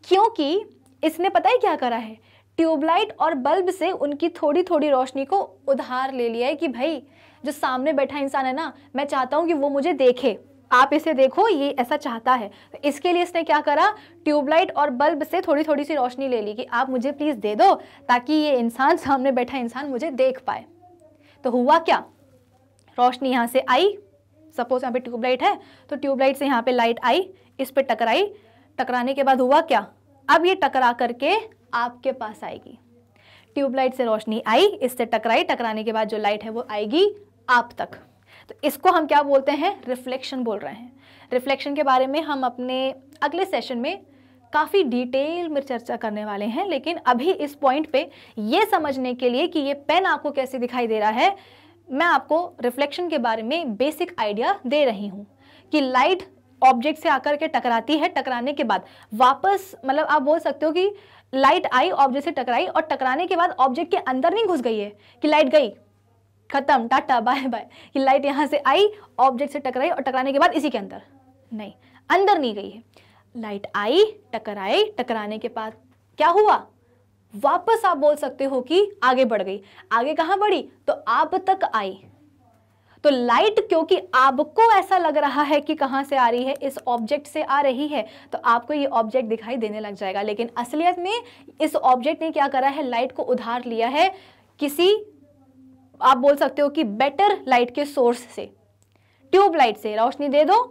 क्योंकि इसने पता ही क्या करा है? ट्यूबलाइट और बल्ब से उनकी थोड़ी थोड़ी रोशनी को उधार ले लिया है कि भाई, जो सामने बैठा इंसान है ना, मैं चाहता हूँ कि वो मुझे देखे। आप इसे देखो, ये ऐसा चाहता है। तो इसके लिए इसने क्या करा? ट्यूबलाइट और बल्ब से थोड़ी थोड़ी सी रोशनी ले ली कि आप मुझे प्लीज़ दे दो ताकि ये इंसान सामने बैठा इंसान मुझे देख पाए। तो हुआ क्या? रोशनी यहाँ से आई। सपोज़ यहाँ पे ट्यूबलाइट है तो ट्यूबलाइट से यहाँ पे लाइट आई, इस पर टकराई। टकराने के बाद हुआ क्या? अब ये टकरा करके आपके पास आएगी। ट्यूबलाइट से रोशनी आई, इससे टकराई। टकराने के बाद जो लाइट है वो आएगी आप तक। तो इसको हम क्या बोलते हैं? रिफ्लेक्शन बोल रहे हैं। रिफ्लेक्शन के बारे में हम अपने अगले सेशन में काफ़ी डिटेल में चर्चा करने वाले हैं, लेकिन अभी इस पॉइंट पे ये समझने के लिए कि ये पेन आपको कैसे दिखाई दे रहा है, मैं आपको रिफ्लेक्शन के बारे में बेसिक आइडिया दे रही हूँ कि लाइट ऑब्जेक्ट से आकर के टकराती है। टकराने के बाद वापस मतलब आप बोल सकते हो कि लाइट आई ऑब्जेक्ट से टकराई और टकराने के बाद ऑब्जेक्ट के अंदर नहीं घुस गई है, कि लाइट गई। खत्म, टाटा, बाय बाय। कि लाइट यहाँ से आई ऑब्जेक्ट से टकराई और टकराने के बाद इसी के अंदर। नहीं अंदर नहीं गई है। लाइट आई, टकराई, टकराने के बाद क्या हुआ? वापस आप बोल सकते हो कि आगे बढ़ गई। आगे कहाँ बढ़ी? तो आप तक आई। तो लाइट क्योंकि आपको ऐसा लग रहा है कि कहाँ से आ रही है, इस ऑब्जेक्ट से आ रही है तो आपको ये ऑब्जेक्ट दिखाई देने लग जाएगा। लेकिन असलियत में इस ऑब्जेक्ट ने क्या करा है? लाइट को उधार लिया है किसी आप बोल सकते हो कि बेटर लाइट के सोर्स से। ट्यूब लाइट से। रोशनी दे दो।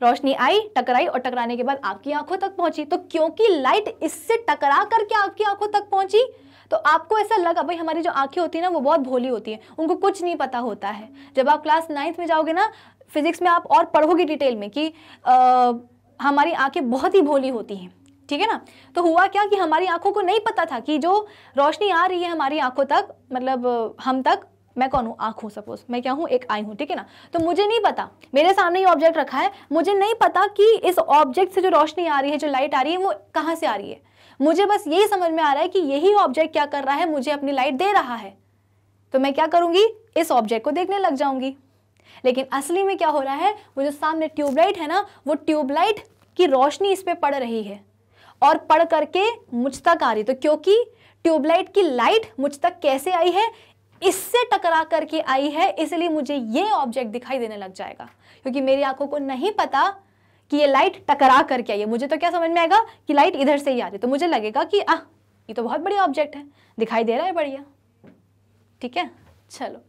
रोशनी आई टकराई और टकराने के बाद आपकी आँखों तक पहुँची। तो क्योंकि लाइट इससे टकरा करके आपकी आँखों तक पहुँची तो आपको ऐसा लगा भाई हमारी जो आँखें होती है ना वो बहुत भोली होती है। उनको कुछ नहीं पता होता है। जब आप क्लास नाइन्थ में जाओगे ना फिजिक्स में आप और पढ़ोगे डिटेल में कि आ, हमारी आँखें बहुत ही भोली होती हैं। ठीक है ना? तो हुआ क्या कि हमारी आँखों को नहीं पता था कि जो रोशनी आ रही है हमारी आँखों तक मतलब हम तक, मैं कौन हूँ? आँख हूँ सपोज़ मैं क्या हूँ? एक आई हूँ, ठीक है ना? तो मुझे नहीं पता। मेरे सामने ये ऑब्जेक्ट रखा है। मुझे नहीं पता कि इस ऑब्जेक्ट से जो रोशनी आ रही है, जो लाइट आ रही है, वो कहाँ से आ रही है। मुझे बस यही समझ में आ रहा है कि यही ऑब्जेक्ट क्या कर रहा है, मुझे अपनी लाइट दे रहा है। तो मैं क्या करूँगी? इस ऑब्जेक्ट को देखने लग जाऊँगी। लेकिन असली में क्या हो रहा है, वो जो सामने ट्यूबलाइट है ना, वो ट्यूबलाइट की रोशनी इस पर पड़ रही है। और पढ़ करके मुझ तक आ रही। तो क्योंकि ट्यूबलाइट की लाइट मुझ तक कैसे आई है? इससे टकरा करके आई है, इसलिए मुझे ये ऑब्जेक्ट दिखाई देने लग जाएगा। क्योंकि मेरी आँखों को नहीं पता कि ये लाइट टकरा करके आई है। मुझे तो क्या समझ में आएगा कि लाइट इधर से ही आ रही तो मुझे लगेगा कि आ ये तो बहुत बड़ी ऑब्जेक्ट है, दिखाई दे रहा है, बढ़िया। ठीक है? चलो।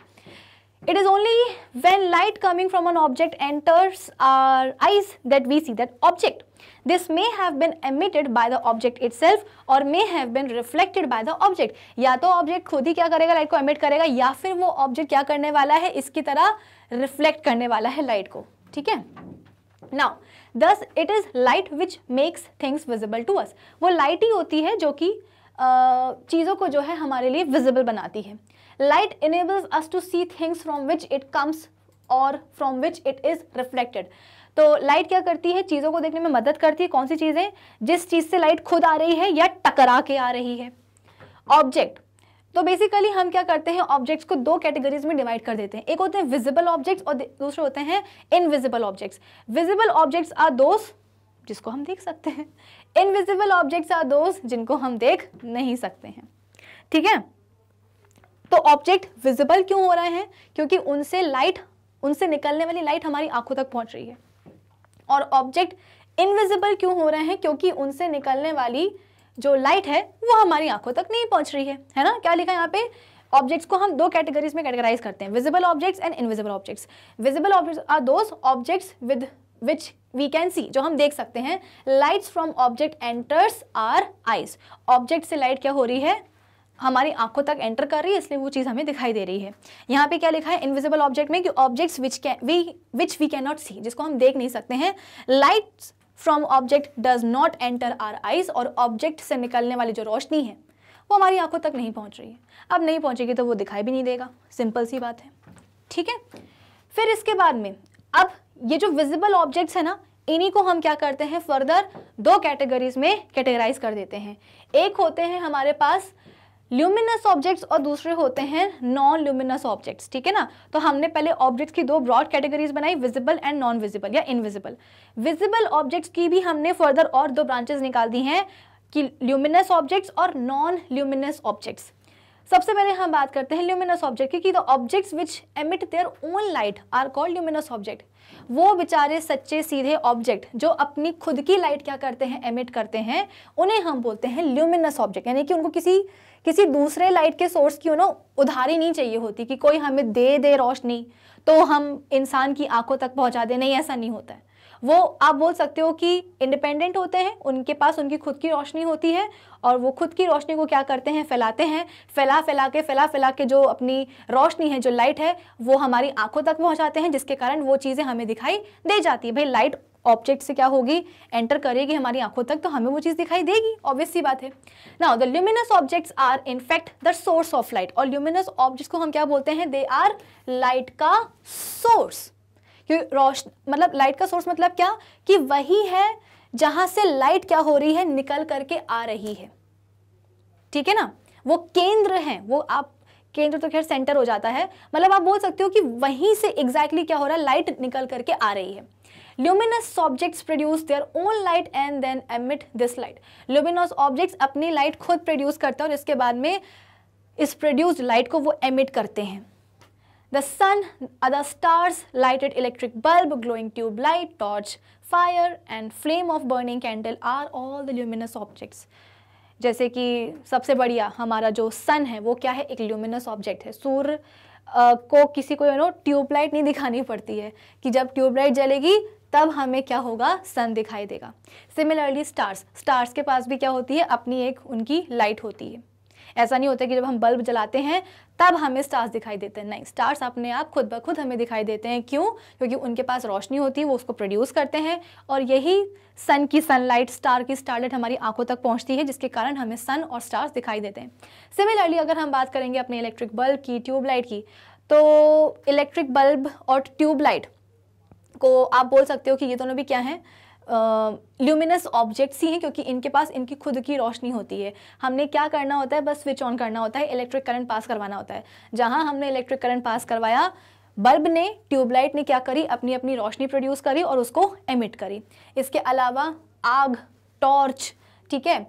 It is only when light coming from an object enters our eyes that we see that object. This may have been emitted by the object itself or may have been reflected by the object. या तो object खुद ही क्या करेगा light को emit करेगा या फिर वो object क्या करने वाला है इसकी तरह reflect करने वाला है light को ठीक है Now, thus it is light which makes things visible to us. वो light ही होती है जो कि चीज़ों को जो है हमारे लिए visible बनाती है light enables us to see things from which it comes और from which it is reflected तो लाइट क्या करती है? चीज़ों को देखने में मदद करती है। कौन सी चीज़ें? जिस चीज़ से लाइट खुद आ रही है या टकरा के आ रही है। ऑब्जेक्ट तो बेसिकली हम क्या करते हैं? ऑब्जेक्ट्स को दो कैटेगरीज में डिवाइड कर देते हैं। एक होते हैं विजिबल ऑब्जेक्ट्स और दूसरे होते हैं invisible objects visible objects are दोस्त जिसको हम देख सकते हैं। इनविजिबल ऑब्जेक्ट्स आर दोस्त जिनको हम देख नहीं सकते हैं। ठीक है? तो ऑब्जेक्ट विजिबल क्यों हो रहे हैं? क्योंकि उनसे लाइट उनसे निकलने वाली लाइट हमारी आँखों तक पहुँच रही है। और ऑब्जेक्ट इनविजिबल क्यों हो रहे हैं? क्योंकि उनसे निकलने वाली जो लाइट है, वो हमारी आँखों तक नहीं पहुँच रही है। है ना? क्या लिखा है यहाँ पे? ऑब्जेक्ट्स को हम दो कैटेगरीज में कैटेगराइज करते हैं visible objects and invisible objects visible objects are those objects with which we can see जो हम देख सकते हैं। Lights from object enters our eyes object से लाइट क्या हो रही है? हमारी आँखों तक एंटर कर रही है, इसलिए वो चीज़ हमें दिखाई दे रही है। यहाँ पे क्या लिखा है? इनविजिबल ऑब्जेक्ट में कि objects which can we which we can not see जिसको हम देख नहीं सकते हैं। Lights from object does not enter our eyes और ऑब्जेक्ट से निकलने वाली जो रोशनी है, वो हमारी आँखों तक नहीं पहुँच रही है। अब नहीं पहुँचेगी तो वो दिखाई भी नहीं देगा। सिंपल सी बात है। ठीक है? फिर इसके बाद में, अब ये जो विजिबल ऑब्जेक्ट्स है ना, इन्हीं को हम क्या करते हैं? फर्दर दो कैटेगरीज में कैटेगराइज कर देते हैं। एक होते हैं हमारे पास ल्यूमिनस ऑब्जेक्ट्स और दूसरे होते हैं नॉन ल्यूमिनस ऑब्जेक्ट्स ठीक है ना? तो हमने पहले ऑब्जेक्ट्स की दो ब्रॉड कैटेगरीज बनाई विजिबल एंड नॉन विजिबल या इनविजिबल विजिबल ऑब्जेक्ट्स की भी हमने फर्दर और दो ब्रांचेस निकाल दी हैं कि ल्यूमिनस ऑब्जेक्ट्स और नॉन ल्यूमिनस ऑब्जेक्ट्स सबसे पहले हम बात करते हैं ल्यूमिनस ऑब्जेक्ट की the objects which emit their own light are called luminous object वो बेचारे सच्चे सीधे ऑब्जेक्ट जो अपनी खुद की लाइट क्या करते हैं एमिट करते हैं, उन्हें हम बोलते हैं ल्यूमिनस ऑब्जेक्ट यानी कि उनको किसी किसी दूसरे लाइट के सोर्स की ना उधारी नहीं चाहिए होती कि कोई हमें दे दे रोशनी तो हम इंसान की आँखों तक पहुँचा दे। नहीं, ऐसा नहीं होता है। वो आप बोल सकते हो कि इंडिपेंडेंट होते हैं, उनके पास उनकी खुद की रोशनी होती है और वो खुद की रोशनी को क्या करते हैं, फैलाते हैं। फैला फैला के, फैला फैला के जो अपनी रोशनी है, जो लाइट है, वो हमारी आँखों तक पहुंचाते हैं, जिसके कारण वो चीज़ें हमें दिखाई दे जाती है। भाई लाइट ऑब्जेक्ट से क्या होगी? एंटर करेगी हमारी आँखों तक तो हमें वो चीज़ दिखाई देगी। ऑब्वियस सी बात है। Now the luminous objects are in fact the source of light और ल्यूमिनस ऑब्जेक्ट्स को हम क्या बोलते हैं? दे आर लाइट का सोर्स क्योंकि रोश मतलब लाइट का सोर्स मतलब क्या? कि वही है जहाँ से लाइट क्या हो रही है, निकल करके आ रही है। ठीक है ना? वो केंद्र है, वो आप, केंद्र तो खैर सेंटर हो जाता है मतलब आप बोल सकते हो कि वहीं से एग्जैक्टली exactly क्या हो रहा है लाइट निकल करके आ रही है। Luminous objects produce their own light and then emit this light luminous objects अपनी लाइट खुद प्रोड्यूस करते हैं और इसके बाद में इस प्रोड्यूस्ड लाइट को वो एमिट करते हैं। The sun, other stars, lighted electric bulb, glowing tube light, torch, fire and flame of burning candle are all the luminous objects. जैसे कि सबसे बढ़िया हमारा जो सन है वो क्या है? एक ल्यूमिनस ऑब्जेक्ट है। सूर्य को किसी को यू नो ट्यूबलाइट नहीं दिखानी पड़ती है कि जब ट्यूबलाइट जलेगी तब हमें क्या होगा? सन दिखाई देगा। सिमिलरली स्टार्स स्टार्स के पास भी क्या होती है? अपनी एक उनकी लाइट होती है। ऐसा नहीं होता कि जब हम बल्ब जलाते हैं, तब हमें स्टार्स दिखाई देते हैं। नहीं स्टार्स अपने आप खुद ब खुद हमें दिखाई देते हैं। क्यों? क्योंकि उनके पास रोशनी होती है, वो उसको प्रोड्यूस करते हैं और यही सन की सनलाइट स्टार की स्टारलाइट हमारी आँखों तक पहुँचती है, जिसके कारण हमें सन और स्टार्स दिखाई देते हैं। सिमिलरली अगर हम बात करेंगे अपने इलेक्ट्रिक बल्ब की ट्यूबलाइट की तो इलेक्ट्रिक बल्ब और ट्यूबलाइट को आप बोल सकते हो कि ये दोनों भी क्या हैं? ल्यूमिनस ऑब्जेक्ट्स ही हैं क्योंकि इनके पास इनकी खुद की रोशनी होती है। हमने क्या करना होता है? बस स्विच ऑन करना होता है। इलेक्ट्रिक करंट पास करवाना होता है। जहाँ हमने इलेक्ट्रिक करंट पास करवाया, बल्ब ने, ट्यूबलाइट ने क्या करी? अपनी अपनी रोशनी प्रोड्यूस करी और उसको एमिट करी। इसके अलावा आग टॉर्च ठीक है?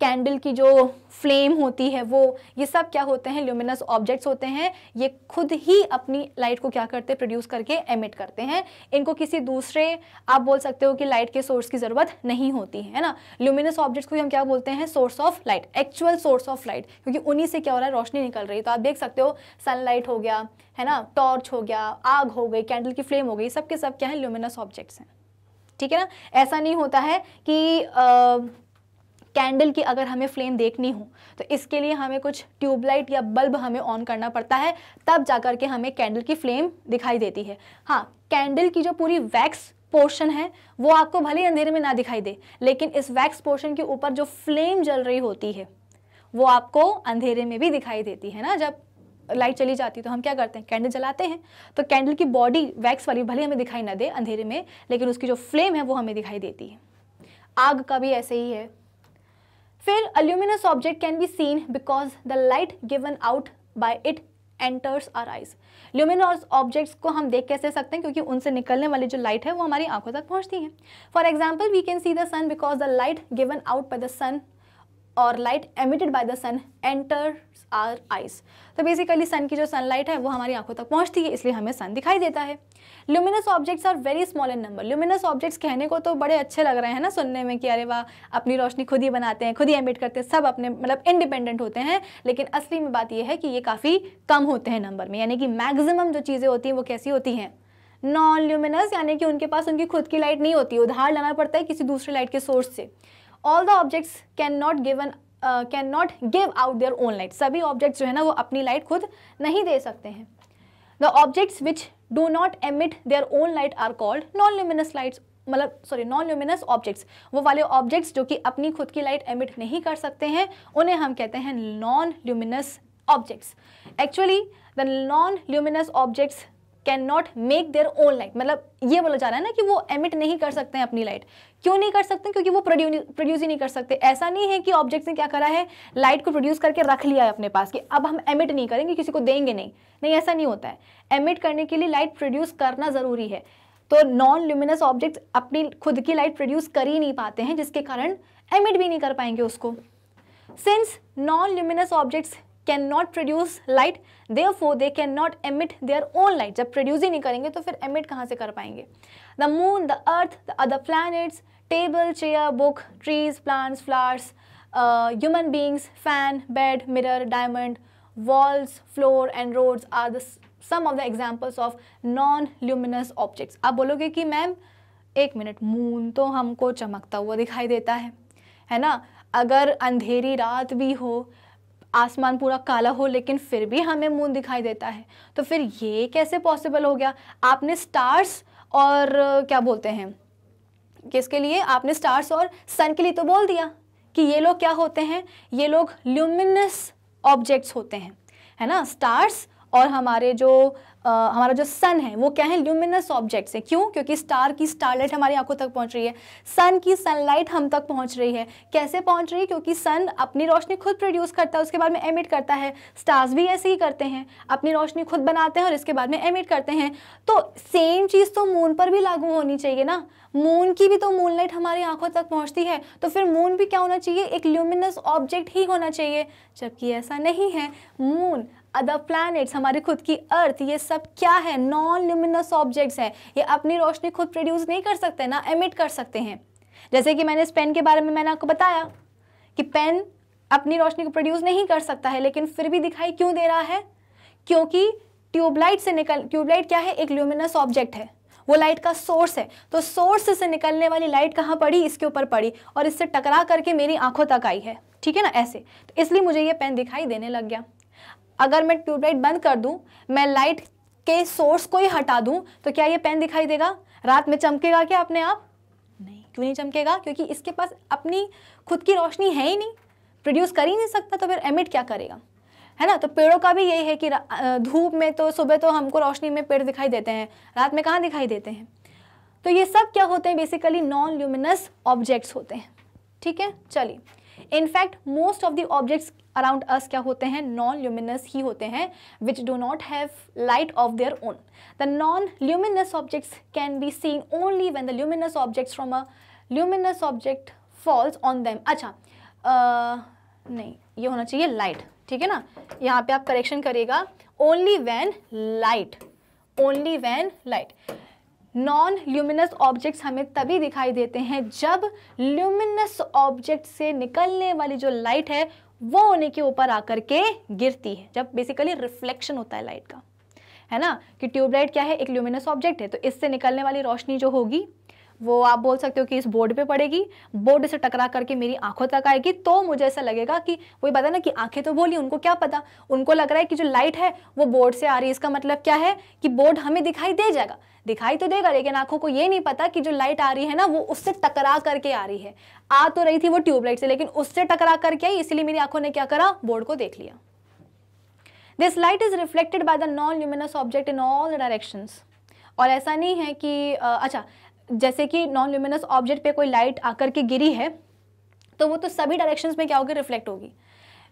कैंडल की जो फ्लेम होती है वो ये सब क्या होते हैं? ल्यूमिनस ऑब्जेक्ट्स होते हैं। ये खुद ही अपनी लाइट को क्या करते हैं? प्रोड्यूस करके एमिट करते हैं। इनको किसी दूसरे आप बोल सकते हो कि लाइट के सोर्स की ज़रूरत नहीं होती है ना? ल्यूमिनस ऑब्जेक्ट्स को हम क्या बोलते हैं? Source of light actual source of light क्योंकि उन्हीं से क्या हो रहा है? रोशनी निकल रही है। तो आप देख सकते हो सनलाइट हो गया है ना? टॉर्च हो गया आग हो गई कैंडल की फ्लेम हो गई सब के सब क्या है? ल्यूमिनस ऑब्जेक्ट्स हैं। ठीक है ना? ऐसा नहीं होता है कि आ, कैंडल की अगर हमें फ्लेम देखनी हो तो इसके लिए हमें कुछ ट्यूबलाइट या बल्ब हमें ऑन करना पड़ता है, तब जाकर के हमें कैंडल की फ्लेम दिखाई देती है। हाँ कैंडल की जो पूरी वैक्स पोर्शन है, वो आपको भले अंधेरे में ना दिखाई दे, लेकिन इस वैक्स पोर्शन के ऊपर जो फ्लेम जल रही होती है, वो आपको अंधेरे में भी दिखाई देती है ना। जब लाइट चली जाती है तो हम क्या करते हैं, कैंडल जलाते हैं तो कैंडल की बॉडी वैक्स वाली भले हमें दिखाई ना दे अंधेरे में, लेकिन उसकी जो फ्लेम है, वो हमें दिखाई देती है। आग का भी ऐसे ही है। फिर a luminous object can be seen because the light given out by it enters our eyes luminous objects को हम देख कैसे सकते हैं? क्योंकि उनसे निकलने वाली जो लाइट है, वो हमारी आँखों तक पहुँचती है। For example we can see the sun because the light given out by the sun और light emitted by the sun enters our eyes तो बेसिकली सन की जो सनलाइट है, वो हमारी आँखों तक पहुँचती है, इसलिए हमें सन दिखाई देता है। Luminous objects are very small in number luminous objects कहने को तो बड़े अच्छे लग रहे हैं ना सुनने में कि अरे वाह, अपनी रोशनी खुद ही बनाते हैं, खुद ही एमिट करते हैं, सब अपने मतलब इंडिपेंडेंट होते हैं। लेकिन असली में बात यह है कि ये काफ़ी कम होते हैं नंबर में, यानी कि मैक्सिमम जो चीज़ें होती हैं, वो कैसी होती हैं? नॉन ल्यूमिनस यानी कि उनके पास उनकी खुद की लाइट नहीं होती। उधार लाना पड़ता है किसी दूसरे लाइट के सोर्स से। All the objects can not given can not give out their own light सभी ऑब्जेक्ट्स जो है ना, वो अपनी लाइट खुद नहीं दे सकते हैं। The objects which do not emit their own light are called non luminous lights मतलब सॉरी नॉन ल्यूमिनस ऑब्जेक्ट्स वो वाले ऑब्जेक्ट्स जो कि अपनी खुद की लाइट एमिट नहीं कर सकते हैं, उन्हें हम कहते हैं non luminous objects actually the non luminous objects can not make their own light मतलब ये बोला जा रहा है ना कि वो एमिट नहीं कर सकते हैं अपनी लाइट क्यों नहीं कर सकते? क्योंकि वो प्रोड्यूस ही नहीं कर सकते। ऐसा नहीं है कि ऑब्जेक्ट्स ने क्या करा है? लाइट को प्रोड्यूस करके रख लिया है अपने पास कि अब हम एमिट नहीं करेंगे, किसी को देंगे नहीं। नहीं, ऐसा नहीं होता है। एमिट करने के लिए लाइट प्रोड्यूस करना ज़रूरी है। तो नॉन ल्यूमिनस ऑब्जेक्ट अपनी खुद की लाइट प्रोड्यूस कर ही नहीं पाते हैं, जिसके कारण एमिट भी नहीं कर पाएँगे उसको। Since non luminous objects can not produce light therefore they can not emit their own light जब प्रोड्यूस ही नहीं करेंगे तो फिर एमिट कहाँ से कर पाएँगे? The moon the earth the other planets table chair book trees plants flowers human beings fan bed mirror diamond walls floor and roads are the some of the examples of non luminous objects आप बोलोगे कि ma'am एक minute moon तो हमको चमकता हुआ दिखाई देता है है ना? अगर अंधेरी रात भी हो, आसमान पूरा काला हो, लेकिन फिर भी हमें मून दिखाई देता है तो फिर ये कैसे पॉसिबल हो गया? आपने स्टार्स और, क्या बोलते हैं? किसके लिए? आपने स्टार्स और सन के लिए तो बोल दिया कि ये लोग क्या होते हैं? ये लोग ल्यूमिनस ऑब्जेक्ट्स होते हैं, है ना? स्टार्स और हमारे जो हमारा जो सन है, वो क्या है? ल्यूमिनस ऑब्जेक्ट्स है। क्यों? क्योंकि स्टार की स्टारलाइट हमारी आँखों तक पहुँच रही है। सन की सनलाइट हम तक पहुँच रही है। कैसे पहुँच रही है? क्योंकि सन अपनी रोशनी खुद प्रोड्यूस करता है, उसके बाद में एमिट करता है। स्टार्स भी ऐसे ही करते हैं। अपनी रोशनी खुद बनाते हैं और इसके बाद में एमिट करते हैं। तो सेम चीज़ तो मून पर भी लागू होनी चाहिए ना। मून की भी तो मून लाइट हमारी आँखों तक पहुँचती है। तो फिर मून भी क्या होना चाहिए? एक ल्यूमिनस ऑब्जेक्ट ही होना चाहिए। जबकि ऐसा नहीं है। मून अदर प्लैनेट्स हमारी खुद की अर्थ ये सब क्या है? नॉन ल्यूमिनस ऑब्जेक्ट्स हैं। ये अपनी रोशनी खुद प्रोड्यूस नहीं कर सकते ना एमिट कर सकते हैं। जैसे कि मैंने इस पेन के बारे में मैंने आपको बताया कि पेन अपनी रोशनी को प्रोड्यूस नहीं कर सकता है, लेकिन फिर भी दिखाई क्यों दे रहा है? क्योंकि ट्यूबलाइट से निकल, ट्यूबलाइट क्या है? एक ल्यूमिनस ऑब्जेक्ट है। वो लाइट का सोर्स है। तो सोर्स से निकलने वाली लाइट कहाँ पड़ी? इसके ऊपर पड़ी। और इससे टकरा करके मेरी आँखों तक आई है। ठीक है ना? ऐसे। तो इसलिए मुझे ये पेन दिखाई देने लग गया। अगर मैं ट्यूबलाइट बंद कर दूँ, मैं लाइट के सोर्स को ही हटा दूँ तो क्या ये पेन दिखाई देगा? रात में चमकेगा क्या अपने आप? नहीं। क्यों नहीं चमकेगा? क्योंकि इसके पास अपनी खुद की रोशनी है ही नहीं। प्रोड्यूस कर ही नहीं सकता तो फिर एमिट क्या करेगा? है ना? तो पेड़ों का भी यही है कि धूप में तो सुबह तो हमको रोशनी में पेड़ दिखाई देते हैं, रात में कहाँ दिखाई देते हैं? तो ये सब क्या होते हैं? बेसिकली नॉन ल्यूमिनस ऑब्जेक्ट्स होते हैं। ठीक है? चलिए। In fact most of the objects around us क्या होते हैं? नॉन ल्यूमिनस ही होते हैं which do not have light of their own the non luminous objects can be seen only when the luminous objects from a luminous object falls on them अच्छा uh, नहीं ये होना चाहिए लाइट ठीक है ना? यहाँ पे आप करेक्शन करेगा only when light only when light non luminous objects हमें तभी दिखाई देते हैं जब ल्यूमिनस ऑब्जेक्ट से निकलने वाली जो लाइट है वो उन्हीं के ऊपर आकर के गिरती है, जब बेसिकली रिफ्लेक्शन होता है लाइट का। है ना? कि ट्यूबलाइट क्या है? एक ल्यूमिनस ऑब्जेक्ट है। तो इससे निकलने वाली रोशनी जो होगी, वो आप बोल सकते हो कि इस बोर्ड पे पड़ेगी। बोर्ड से टकरा करके मेरी आँखों तक आएगी। तो मुझे ऐसा लगेगा कि, वही बता ना कि आँखें तो बोली, उनको क्या पता? उनको लग रहा है कि जो लाइट है, वो बोर्ड से आ रही है। इसका मतलब क्या है? कि बोर्ड हमें दिखाई दे जाएगा। दिखाई तो देगा, लेकिन आँखों को ये नहीं पता कि जो लाइट आ रही है ना, वो उससे टकरा करके आ रही है। आ तो रही थी वो ट्यूबलाइट से, लेकिन उससे टकरा करके आई, इसलिए मेरी आँखों ने क्या करा? बोर्ड को देख लिया। This light is reflected by the non luminous object in all the directions और ऐसा नहीं है कि अच्छा जैसे कि नॉन ल्यूमिनस ऑब्जेक्ट पे कोई लाइट आकर के गिरी है तो वो तो सभी डायरेक्शंस में क्या होगी? रिफ्लेक्ट होगी।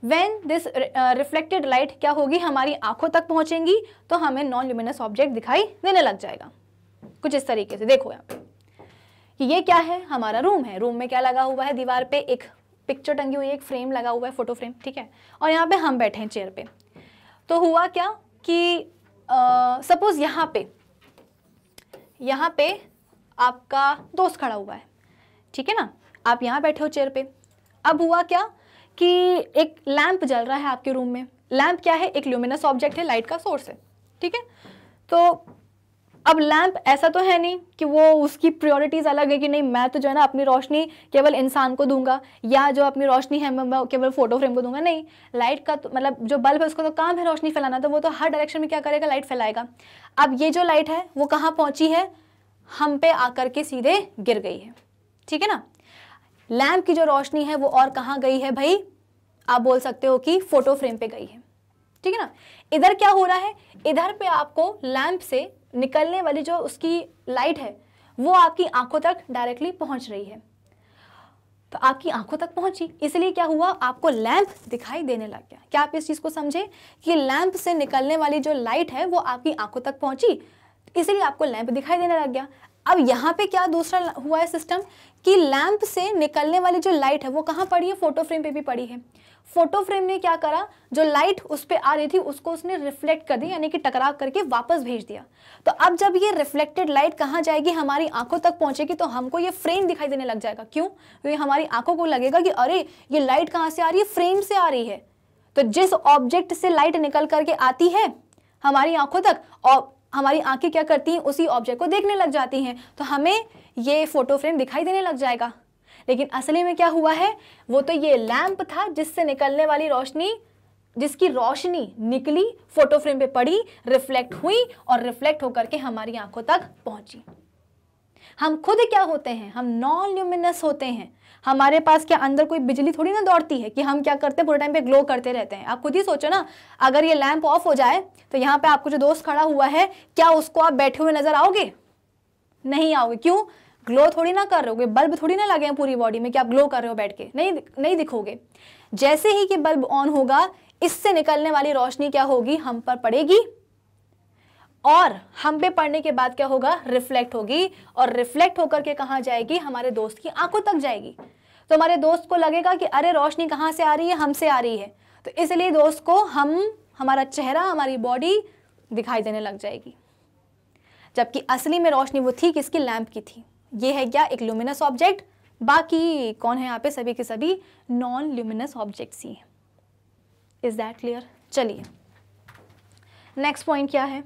वेन दिस रिफ्लेक्टेड लाइट क्या होगी? हमारी आँखों तक पहुंचेंगी तो हमें नॉन ल्यूमिनस ऑब्जेक्ट दिखाई देने लग जाएगा। कुछ इस तरीके से। देखो यहाँ कि ये क्या है? हमारा रूम है। रूम में क्या लगा हुआ है? दीवार पे एक पिक्चर टंगी हुई है, एक फ्रेम लगा हुआ है फ़ोटो फ्रेम ठीक है? और यहाँ पे हम बैठे हैं चेयर पे। तो हुआ क्या कि सपोज़ यहाँ पे यहाँ पे आपका दोस्त खड़ा हुआ है, ठीक है ना? आप यहाँ बैठे हो चेयर पे। अब हुआ क्या कि एक लैंप जल रहा है आपके रूम में। लैंप क्या है? एक ल्यूमिनस ऑब्जेक्ट है लाइट का सोर्स है, ठीक है? तो अब लैंप ऐसा तो है नहीं कि वो उसकी प्रियोरिटीज़ अलग है कि नहीं, मैं तो जो है ना अपनी रोशनी केवल इंसान को दूँगा, या जो अपनी रोशनी है, मैं केवल फ़ोटो फ्रेम को दूँगा, नहीं। लाइट का तो मतलब जो बल्ब है उसको तो काम है रोशनी फैलाना तो वो तो हर डायरेक्शन में क्या करेगा? लाइट फैलाएगा। अब ये जो लाइट है, वो कहाँ पहुँची है? हम पे आकर के सीधे गिर गई है। ठीक है ना? लैंप की जो रोशनी है, वो और कहाँ गई है भाई? आप बोल सकते हो कि फ़ोटो फ्रेम पे गई है। ठीक है ना? इधर क्या हो रहा है? इधर पे आपको लैंप से निकलने वाली जो उसकी लाइट है, वो आपकी आँखों तक डायरेक्टली पहुँच रही है। तो आपकी आँखों तक पहुँची। इसलिए क्या हुआ? आपको लैंप दिखाई देने लग गया। क्या आप इस चीज़ को समझे कि लैंप से निकलने वाली जो लाइट है, वो आपकी आँखों तक पहुँची? इसलिए आपको लैंप दिखाई देने लग गया। अब यहाँ पे क्या दूसरा हुआ है सिस्टम कि लैंप से निकलने वाली जो लाइट है, वो कहाँ पड़ी है? फ़ोटो फ्रेम पे भी पड़ी है। फ़ोटो फ्रेम ने क्या करा? जो लाइट उस पर आ रही थी, उसको उसने रिफ्लेक्ट कर दी, यानी कि टकरा करके वापस भेज दिया। तो अब जब ये रिफ्लेक्टेड लाइट कहाँ जाएगी हमारी आँखों तक पहुंचेगी तो हमको ये फ्रेम दिखाई देने लग जाएगा। क्यों? क्योंकि हमारी आँखों को लगेगा कि अरे, ये लाइट कहाँ से आ रही है? फ्रेम से आ रही है। तो जिस ऑब्जेक्ट से लाइट निकल करके आती है हमारी आँखों तक, और हमारी आँखें क्या करती हैं? उसी ऑब्जेक्ट को देखने लग जाती हैं। तो हमें ये फ़ोटो फ्रेम दिखाई देने लग जाएगा। लेकिन असली में क्या हुआ है? वो तो ये लैंप था जिससे निकलने वाली रोशनी, जिसकी रोशनी निकली, फ़ोटो फ्रेम पे पड़ी, रिफ्लेक्ट हुई और रिफ्लेक्ट होकर के हमारी आँखों तक पहुँची। हम खुद क्या होते हैं? हम नॉन ल्यूमिनस होते हैं। हमारे पास क्या अंदर कोई बिजली थोड़ी ना दौड़ती है कि हम क्या करते हैं? पूरे टाइम पे ग्लो करते रहते हैं। आप खुद ही सोचो ना, अगर ये लैंप ऑफ़ हो जाए तो यहाँ पे आपको जो दोस्त खड़ा हुआ है, क्या उसको आप बैठे हुए नज़र आओगे? नहीं आओगे। क्यों? ग्लो थोड़ी ना कर रहे हो बल्ब थोड़ी ना लगे हैं पूरी बॉडी में कि आप ग्लो कर रहे हो बैठ के। नहीं नहीं दिखोगे। जैसे ही कि बल्ब ऑन होगा, इससे निकलने वाली रोशनी क्या होगी? हम पर पड़ेगी। और हम पे पढ़ने के बाद क्या होगा? रिफ्लेक्ट होगी। और रिफ्लेक्ट होकर के कहाँ जाएगी? हमारे दोस्त की आँखों तक जाएगी। तो हमारे दोस्त को लगेगा कि अरे, रोशनी कहाँ से आ रही है? हमसे आ रही है। तो इसलिए दोस्त को हम, हमारा चेहरा, हमारी बॉडी दिखाई देने लग जाएगी। जबकि असली में रोशनी वो थी किसकी? लैंप की थी। ये है क्या एक ल्यूमिनस ऑब्जेक्ट बाकी कौन है यहाँ पे सभी के सभी? नॉन ल्यूमिनस ऑब्जेक्ट सी हैं। इज़ दैट क्लियर चलिए। नेक्स्ट पॉइंट क्या है?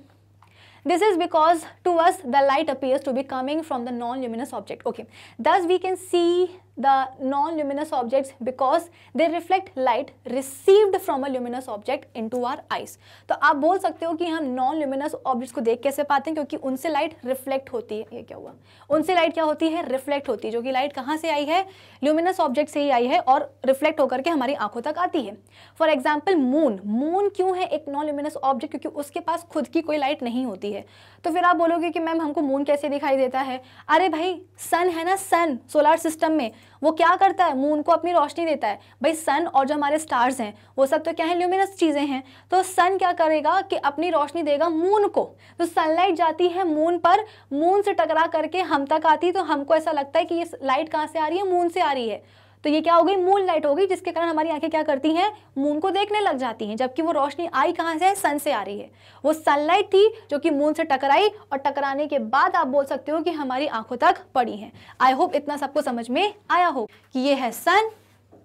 This is because to us the light appears to be coming from the non luminous object okay thus we can see the non-luminous objects because they reflect light received from a luminous object into our eyes. तो आप बोल सकते हो कि हम non-luminous objects को देख कैसे पाते हैं? क्योंकि उनसे लाइट रिफ्लेक्ट होती है। ये क्या हुआ? उनसे लाइट क्या होती है? रिफ्लेक्ट होती है, जो कि लाइट कहाँ से आई है? ल्यूमिनस ऑब्जेक्ट से ही आई है और रिफ्लेक्ट होकर के हमारी आँखों तक आती है। फॉर एग्ज़ाम्पल मून मून क्यों है एक नॉन ल्यूमिनस ऑब्जेक्ट क्योंकि उसके पास खुद की कोई लाइट नहीं होती है। तो फिर आप बोलोगे कि मैम, हमको मून कैसे दिखाई देता है? अरे भाई सन है ना सन सोलार सिस्टम में। वो क्या करता है? मून को अपनी रोशनी देता है। भाई सन और जो हमारे स्टार्स हैं, वो सब तो क्या है? ल्यूमिनस चीज़ें हैं। तो सन क्या करेगा कि अपनी रोशनी देगा मून को। तो सनलाइट जाती है मून पर। मून से टकरा करके हम तक आती तो हमको ऐसा लगता है कि ये लाइट कहाँ से आ रही है? मून से आ रही है। तो ये क्या हो गई? मून लाइट हो गई, जिसके कारण हमारी आँखें क्या करती हैं? मून को देखने लग जाती हैं, जबकि वो रोशनी आई कहाँ से? है सन से आ रही है। वो सनलाइट थी जो कि मून से टकराई, और टकराने के बाद आप बोल सकते हो कि हमारी आँखों तक पड़ी है। आई होप इतना सबको समझ में आया हो कि ये है सन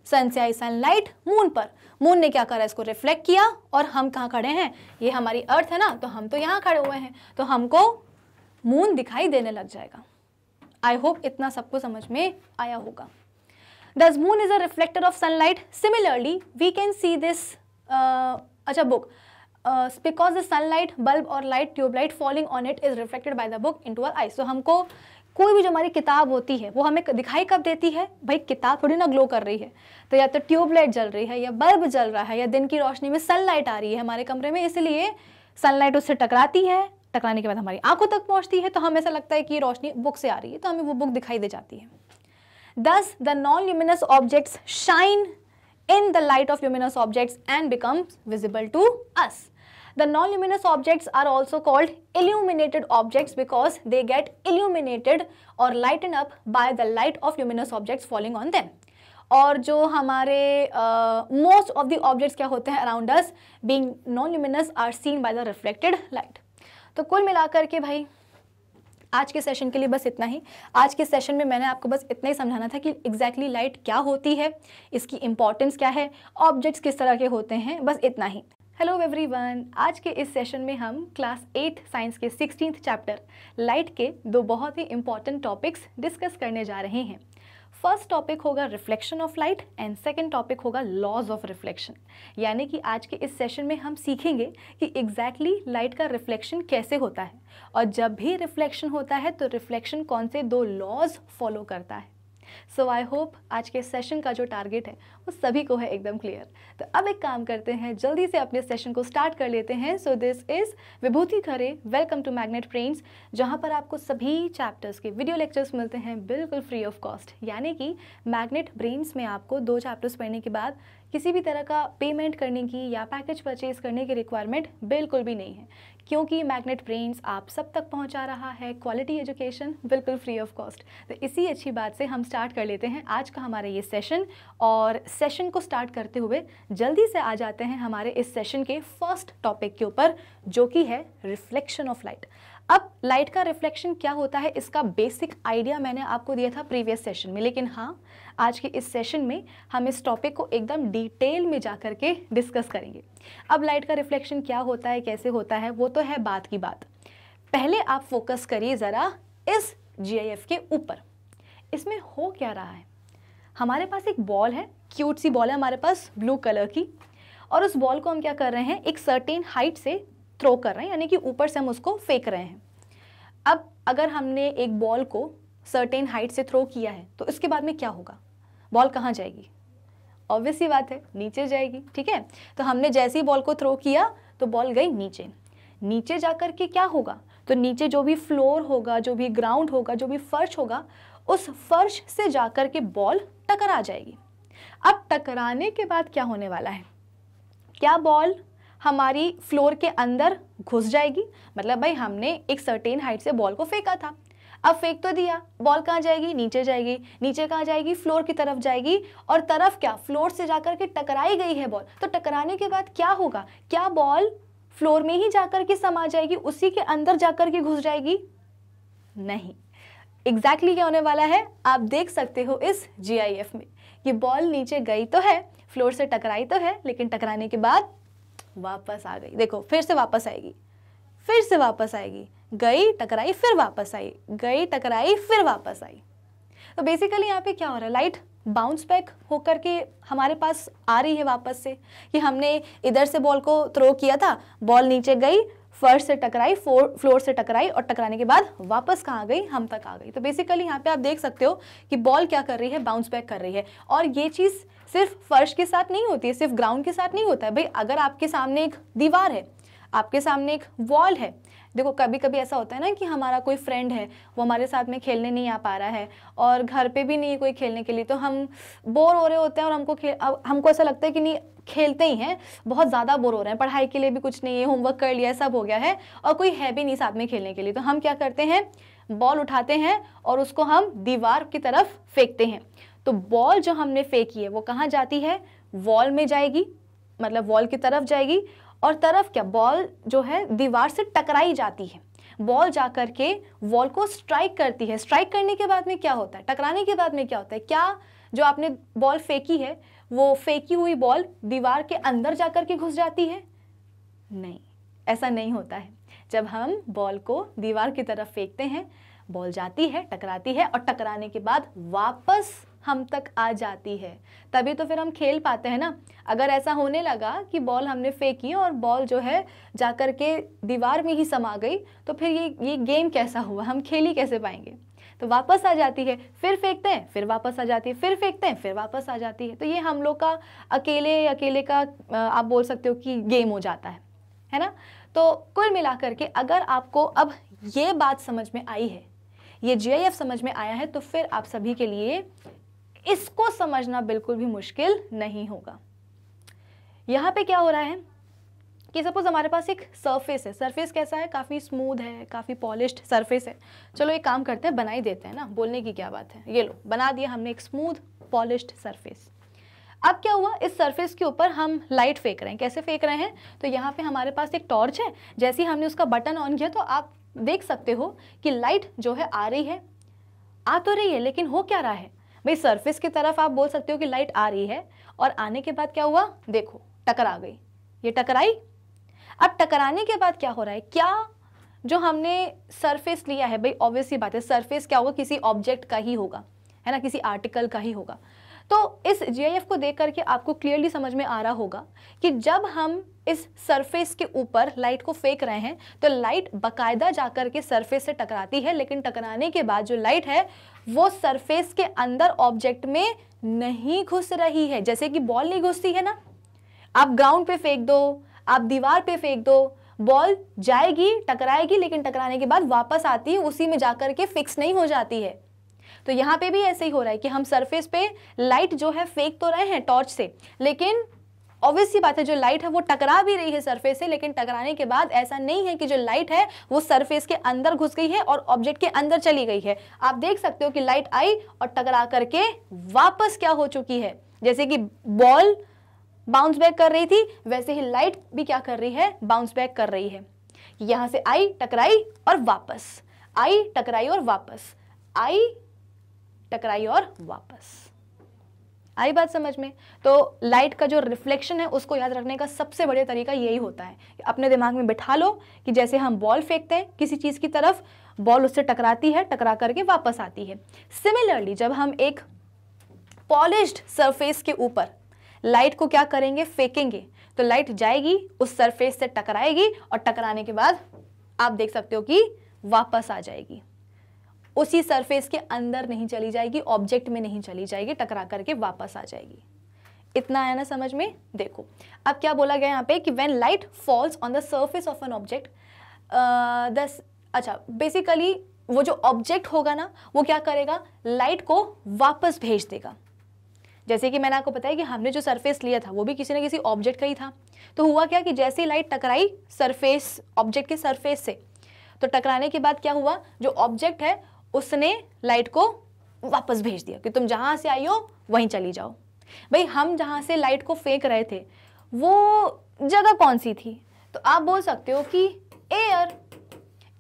सन से आई सनलाइट मून पर। मून ने क्या करा? इसको रिफ्लेक्ट किया, और हम कहाँ खड़े हैं? ये हमारी अर्थ है ना तो हम तो यहाँ खड़े हुए हैं। तो हमको मून दिखाई देने लग जाएगा। आई होप इतना सबको समझ में आया होगा। Is a reflector of sunlight. Similarly, we can see this uh, acha book. Uh, because the sunlight bulb or light tube light falling on it is reflected by the book into our eyes. So हमको कोई भी जो हमारी किताब होती है वो हमें दिखाई कब देती है भाई किताब थोड़ी ना ग्लो कर रही है तो या तो ट्यूबलाइट जल रही है या बल्ब जल रहा है या दिन की रोशनी में सनलाइट आ रही है हमारे कमरे में इसलिए सनलाइट उससे टकराती है टकराने के बाद हमारी आँखों तक पहुँचती है तो हमें ऐसा लगता है कि ये रोशनी बुक से आ रही है तो हमें वो बुक दिखाई दे जाती है Thus, the non-luminous objects shine in the light of luminous objects and becomes visible to us. The non-luminous objects are also called illuminated objects because they get illuminated or lightened up by the light of luminous objects falling on them. और जो हमारे most of the objects क्या होते हैं around us being non luminous are seen by the reflected light तो कुल मिलाकर के भाई आज के सेशन के लिए बस इतना ही। आज के सेशन में मैंने आपको बस इतना ही समझाना था कि एग्जैक्टली लाइट क्या होती है, इसकी इंपॉर्टेंस क्या है ऑब्जेक्ट्स किस तरह के होते हैं, बस इतना ही। हेलो एवरीवन आज के इस सेशन में हम क्लास एट साइंस के सिक्सटीन चैप्टर लाइट के दो बहुत ही इंपॉर्टेंट टॉपिक्स डिस्कस करने जा रहे हैं। फ़र्स्ट टॉपिक होगा reflection of light and second topic होगा लॉज ऑफ़ रिफ्लेक्शन यानी कि आज के इस सेशन में हम सीखेंगे कि एग्जैक्टली exactly लाइट का रिफ्लेक्शन कैसे होता है। और जब भी रिफ्लेक्शन होता है तो रिफ्लेक्शन कौन से दो लॉज फॉलो करता है। सो आई होप आज के सेशन का जो टारगेट है, वो सभी को है एकदम क्लियर तो अब एक काम करते हैं, जल्दी से अपने सेशन को स्टार्ट कर लेते हैं. So this is Vibhuti Khare welcome to Magnet Brains जहाँ पर आपको सभी चैप्टर्स के वीडियो लेक्चर्स मिलते हैं, बिल्कुल फ्री ऑफ़ कॉस्ट यानी कि मैग्नेट ब्रेन्स में आपको दो चैप्टर्स पढ़ने के बाद किसी भी तरह का पेमेंट करने की या पैकेज परचेज करने की रिक्वायरमेंट बिल्कुल भी नहीं है. क्योंकि मैग्नेट ब्रेन्स आप सब तक पहुँचा रहा है क्वालिटी एजुकेशन बिल्कुल फ्री ऑफ़ कॉस्ट तो इसी अच्छी बात से हम स्टार्ट कर लेते हैं आज का हमारा ये सेशन और सेशन को स्टार्ट करते हुए जल्दी से आ जाते हैं हमारे इस सेशन के फ़र्स्ट टॉपिक के ऊपर, जो कि है रिफ्लेक्शन ऑफ़ लाइट अब लाइट का रिफ्लेक्शन क्या होता है, इसका बेसिक आइडिया मैंने आपको दिया था प्रीवियस सेशन में, लेकिन हाँ आज के इस सेशन में हम इस टॉपिक को एकदम डिटेल में जा के डिस्कस करेंगे। अब लाइट का रिफ्लेक्शन क्या होता है, कैसे होता है, वो तो है बात की बात। पहले आप फोकस करिए ज़रा इस जी के ऊपर। इसमें हो क्या रहा है? हमारे पास एक बॉल है क्यूट सी बॉल है हमारे पास ब्लू कलर की। और उस बॉल को हम क्या कर रहे हैं, एक सर्टेन हाइट से थ्रो कर रहे हैं, यानी कि ऊपर से हम उसको फेंक रहे हैं। अब अगर हमने एक बॉल को सर्टेन हाइट से थ्रो किया है तो इसके बाद में क्या होगा? बॉल कहाँ जाएगी? ऑब्वियस ही बात है, नीचे जाएगी, ठीक है? तो हमने जैसे ही बॉल को थ्रो किया तो बॉल गई नीचे। नीचे जाकर के क्या होगा? तो नीचे जो भी फ्लोर होगा, जो भी ग्राउंड होगा, जो भी फर्श होगा, उस फर्श से जाकर के बॉल टकरा जाएगी। अब टकराने के बाद क्या होने वाला है? क्या बॉल हमारी फ्लोर के अंदर घुस जाएगी? मतलब भाई, हमने एक सर्टेन हाइट से बॉल को फेंका था। अब फेंक तो दिया, बॉल कहाँ जाएगी? नीचे जाएगी। नीचे कहाँ जाएगी? फ्लोर की तरफ़ जाएगी। और तरफ़ क्या? फ्लोर से जाकर के टकराई गई है बॉल। तो टकराने के बाद क्या होगा? क्या बॉल फ्लोर में ही जाकर के समा जाएगी? उसी के अंदर जाकर के घुस जाएगी? नहीं। एग्जैक्टली exactly क्या होने वाला है? आप देख सकते हो इस GIF में कि बॉल नीचे गई तो है, फ्लोर से टकराई तो है, लेकिन टकराने के बाद वापस आ गई। देखो, फिर से वापस आएगी। फिर से वापस आएगी। गई, टकराई, फिर वापस आई। गई, टकराई, फिर वापस आई। तो बेसिकली यहाँ पे क्या हो रहा है? लाइट बाउंस बैक होकर के हमारे पास आ रही है वापस से। कि हमने इधर से बॉल को थ्रो किया था बॉल नीचे गई फर्श से टकराई फ्लोर से टकराई और टकराने के बाद वापस कहाँ गई? हम तक आ गई। तो बेसिकली यहाँ पे आप देख सकते हो कि बॉल क्या कर रही है? बाउंस बैक कर रही है। और ये चीज़ सिर्फ़ फर्श के साथ नहीं होती है, सिर्फ़ ग्राउंड के साथ नहीं होता है। भाई, अगर आपके सामने एक दीवार है, आपके सामने एक वॉल है देखो कभी कभी ऐसा होता है ना कि हमारा कोई फ्रेंड है, वो हमारे साथ में खेलने नहीं आ पा रहा है और घर पे भी नहीं है कोई खेलने के लिए तो हम बोर हो रहे होते हैं और हमको खेल हमको ऐसा लगता है कि नहीं, खेलते ही हैं, बहुत ज़्यादा बोर हो रहे हैं, पढ़ाई के लिए भी कुछ नहीं है होमवर्क कर लिया, सब हो गया है और कोई है भी नहीं साथ में खेलने के लिए। तो हम क्या करते हैं बॉल उठाते हैं और उसको हम दीवार की तरफ़ फेंकते हैं। तो बॉल जो हमने फेंकी है, वो कहाँ जाती है? वॉल में जाएगी मतलब वॉल की तरफ़ जाएगी और तरफ़ क्या, बॉल जो है, दीवार से टकराई जाती है। बॉल जा कर के वॉल को स्ट्राइक करती है। स्ट्राइक करने के बाद में क्या होता है? टकराने के बाद में क्या होता है? क्या जो आपने बॉल फेंकी है, वो फेंकी हुई बॉल दीवार के अंदर जा कर के घुस जाती है? नहीं, ऐसा नहीं होता है। जब हम बॉल को दीवार की तरफ़ फेंकते हैं, बॉल जाती है, टकराती है और टकराने के बाद वापस हम तक आ जाती है। तभी तो फिर हम खेल पाते हैं ना। अगर ऐसा होने लगा कि बॉल हमने फेंकी और बॉल जो है जा कर के दीवार में ही समा गई तो फिर ये ये गेम कैसा हुआ? हम खेल ही कैसे पाएँगे? तो वापस आ जाती है, फिर फेंकते हैं, फिर वापस आ जाती है, फिर फेंकते हैं, फिर वापस आ जाती है। तो ये हम लोग का अकेले अकेले का आप बोल सकते हो कि गेम हो जाता है। है ना? तो कुल मिलाकर के अगर आपको अब ये बात समझ में आई है, ये जी समझ में आया है तो फिर आप सभी के लिए इसको समझना बिल्कुल भी मुश्किल नहीं होगा। यहाँ पे क्या हो रहा है कि सपोज़ हमारे पास एक सरफेस है। सरफेस कैसा है? काफ़ी स्मूथ है, काफ़ी पॉलिश्ड सरफेस है। चलो एक काम करते हैं बना ही देते हैं ना। बोलने की क्या बात है? ये लो, बना दिया हमने एक स्मूथ पॉलिश्ड सरफेस अब क्या हुआ? इस सरफेस के ऊपर हम लाइट फेंक रहे हैं। कैसे फेंक रहे हैं? तो यहाँ पे हमारे पास एक टॉर्च है। जैसे ही हमने उसका बटन ऑन किया तो आप देख सकते हो कि लाइट जो है आ रही है। आ तो रही है, लेकिन हो क्या रहा है? भाई सरफेस की तरफ़ आप बोल सकते हो कि लाइट आ रही है, और आने के बाद क्या हुआ? देखो, टकरा गई। ये टकराई? अब टकराने के बाद क्या हो रहा है? क्या जो हमने सरफेस लिया है, भाई ऑब्वियसली बात है सरफेस क्या होगा? किसी ऑब्जेक्ट का ही होगा, है ना? किसी आर्टिकल का ही होगा। तो इस जी को देख करके आपको क्लियरली समझ में आ रहा होगा कि जब हम इस सरफेस के ऊपर लाइट को फेंक रहे हैं तो लाइट बकायदा जाकर के सरफेस से टकराती है, लेकिन टकराने के बाद जो लाइट है वो सरफेस के अंदर ऑब्जेक्ट में नहीं घुस रही है। जैसे कि बॉल नहीं घुसती है ना? आप ग्राउंड पे फेंक दो, आप दीवार पे फेंक दो बॉल जाएगी, टकराएगी, लेकिन टकराने के बाद वापस आती है, उसी में जाकर के फिक्स नहीं हो जाती है। तो यहाँ पे भी ऐसे ही हो रहा है कि हम सरफेस पे लाइट जो है फेंक तो रहे हैं टॉर्च से, लेकिन ऑब्वियसली बात है, जो लाइट है, वो टकरा भी रही है सरफेस से, लेकिन टकराने के बाद ऐसा नहीं है कि जो लाइट है, वो सरफेस के अंदर घुस गई है और ऑब्जेक्ट के अंदर चली गई है। आप देख सकते हो कि लाइट आई और टकरा करके वापस क्या हो चुकी है। जैसे कि बॉल बाउंस बैक कर रही थी, वैसे ही लाइट भी क्या कर रही है बाउंस बैक कर रही है। यहाँ से आई, टकराई और वापस। आई, टकराई और वापस। आई, टकराई और वापस। आई बात समझ में? तो लाइट का जो रिफ्लेक्शन है, उसको याद रखने का सबसे बढ़िया तरीका यही होता है अपने दिमाग में बिठा लो कि जैसे हम बॉल फेंकते हैं, किसी चीज़ की तरफ़ बॉल उससे टकराती है, टकरा करके वापस आती है। सिमिलरली जब हम एक पॉलिश्ड सरफेस के ऊपर लाइट को क्या करेंगे? फेंकेंगे। तो लाइट जाएगी, उस सरफेस से टकराएगी और टकराने के बाद आप देख सकते हो कि वापस आ जाएगी। उसी सरफेस के अंदर नहीं चली जाएगी ऑब्जेक्ट में नहीं चली जाएगी, टकरा करके वापस आ जाएगी। इतना आया ना समझ में? देखो, अब क्या बोला गया यहाँ पे कि when light falls on the surface of an object thus अच्छा बेसिकली वो जो ऑब्जेक्ट होगा ना, वो क्या करेगा? लाइट को वापस भेज देगा। जैसे कि मैंने आपको बताया कि हमने जो सरफेस लिया था, वो भी किसी ना किसी ऑब्जेक्ट का ही था। तो हुआ क्या कि जैसे ही लाइट टकराई सरफेस ऑब्जेक्ट के सरफेस से तो टकराने के बाद क्या हुआ? जो ऑब्जेक्ट है उसने लाइट को वापस भेज दिया कि तुम जहाँ से आई हो, वहीं चली जाओ। भाई, हम जहाँ से लाइट को फेंक रहे थे, वो जगह कौन सी थी? तो आप बोल सकते हो कि एयर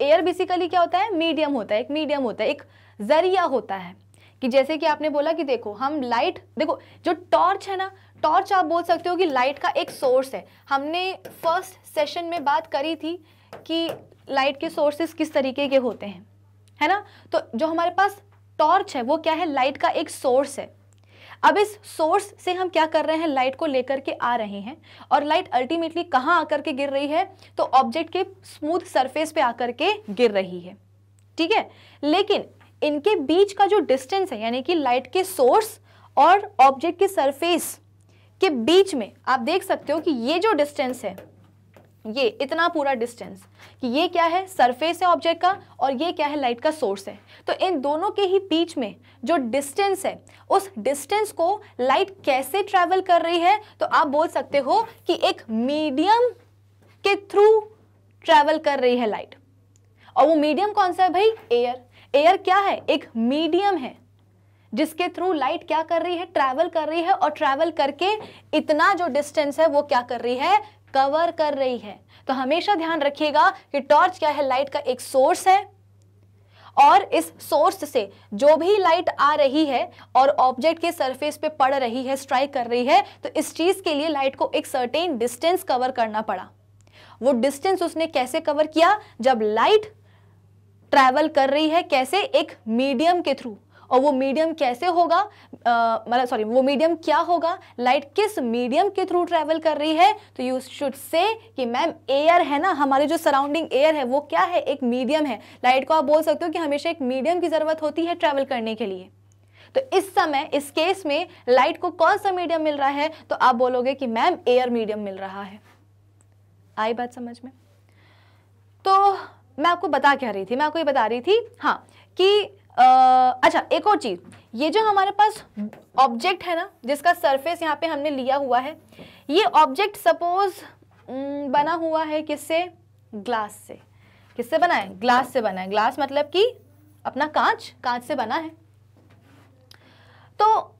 एयर बेसिकली क्या होता है? मीडियम होता है, एक मीडियम होता है, एक ज़रिया होता है। कि जैसे कि आपने बोला कि देखो, हम लाइट देखो, जो टॉर्च है ना टॉर्च आप बोल सकते हो कि लाइट का एक सोर्स है। हमने फ़र्स्ट सेशन में बात करी थी कि लाइट के सोर्सेस किस तरीके के होते हैं। है ना? तो जो हमारे पास टॉर्च है, वो क्या है? लाइट का एक सोर्स है। अब इस सोर्स से हम क्या कर रहे हैं? लाइट को लेकर के आ रहे हैं और लाइट अल्टीमेटली कहाँ आकर के गिर रही है? तो ऑब्जेक्ट के स्मूथ सरफेस पे आकर के गिर रही है। ठीक है? लेकिन इनके बीच का जो डिस्टेंस है, यानी कि लाइट के सोर्स और ऑब्जेक्ट के सरफेस के बीच में, आप देख सकते हो कि ये जो डिस्टेंस है, ये इतना पूरा डिस्टेंस कि ये क्या है सरफेस है ऑब्जेक्ट का और ये क्या है लाइट का सोर्स है। तो इन दोनों के ही बीच में जो डिस्टेंस है, उस डिस्टेंस को लाइट कैसे ट्रैवल कर रही है तो आप बोल सकते हो कि एक मीडियम के थ्रू ट्रैवल कर रही है लाइट और वो मीडियम कौन सा है भाई? एयर एयर क्या है? एक मीडियम है, जिसके थ्रू लाइट क्या कर रही है? ट्रैवल कर रही है और ट्रैवल करके इतना जो डिस्टेंस है वो क्या कर रही है? कवर कर रही है। तो हमेशा ध्यान रखिएगा कि टॉर्च क्या है? लाइट का एक सोर्स है। और इस सोर्स से जो भी लाइट आ रही है और ऑब्जेक्ट के सरफेस पे पड़ रही है स्ट्राइक कर रही है तो इस चीज़ के लिए लाइट को एक सर्टेन डिस्टेंस कवर करना पड़ा। वो डिस्टेंस उसने कैसे कवर किया? जब लाइट ट्रैवल कर रही है, कैसे? एक मीडियम के थ्रू और वो मीडियम कैसे होगा? मतलब सॉरी वो मीडियम क्या होगा? लाइट किस मीडियम के थ्रू ट्रेवल कर रही है? तो यू शुड से कि मैम एयर है ना? हमारे जो सराउंडिंग एयर है, वो क्या है? एक मीडियम है। लाइट को आप बोल सकते हो कि हमेशा एक मीडियम की ज़रूरत होती है ट्रैवल करने के लिए। तो इस समय, इस केस में लाइट को कौन सा मीडियम मिल रहा है? तो आप बोलोगे कि मैम एयर मीडियम मिल रहा है। आई बात समझ में? तो मैं आपको बता क्या रही थी? मैं आपको ये बता रही थी हाँ कि अच्छा एक और चीज़। ये जो हमारे पास ऑब्जेक्ट है ना, जिसका सरफेस यहाँ पे हमने लिया हुआ है, ये ऑब्जेक्ट सपोज़ बना हुआ है किससे? ग्लास से। किससे बना है? ग्लास से बना है। ग्लास मतलब कि अपना कांच कांच से बना है। तो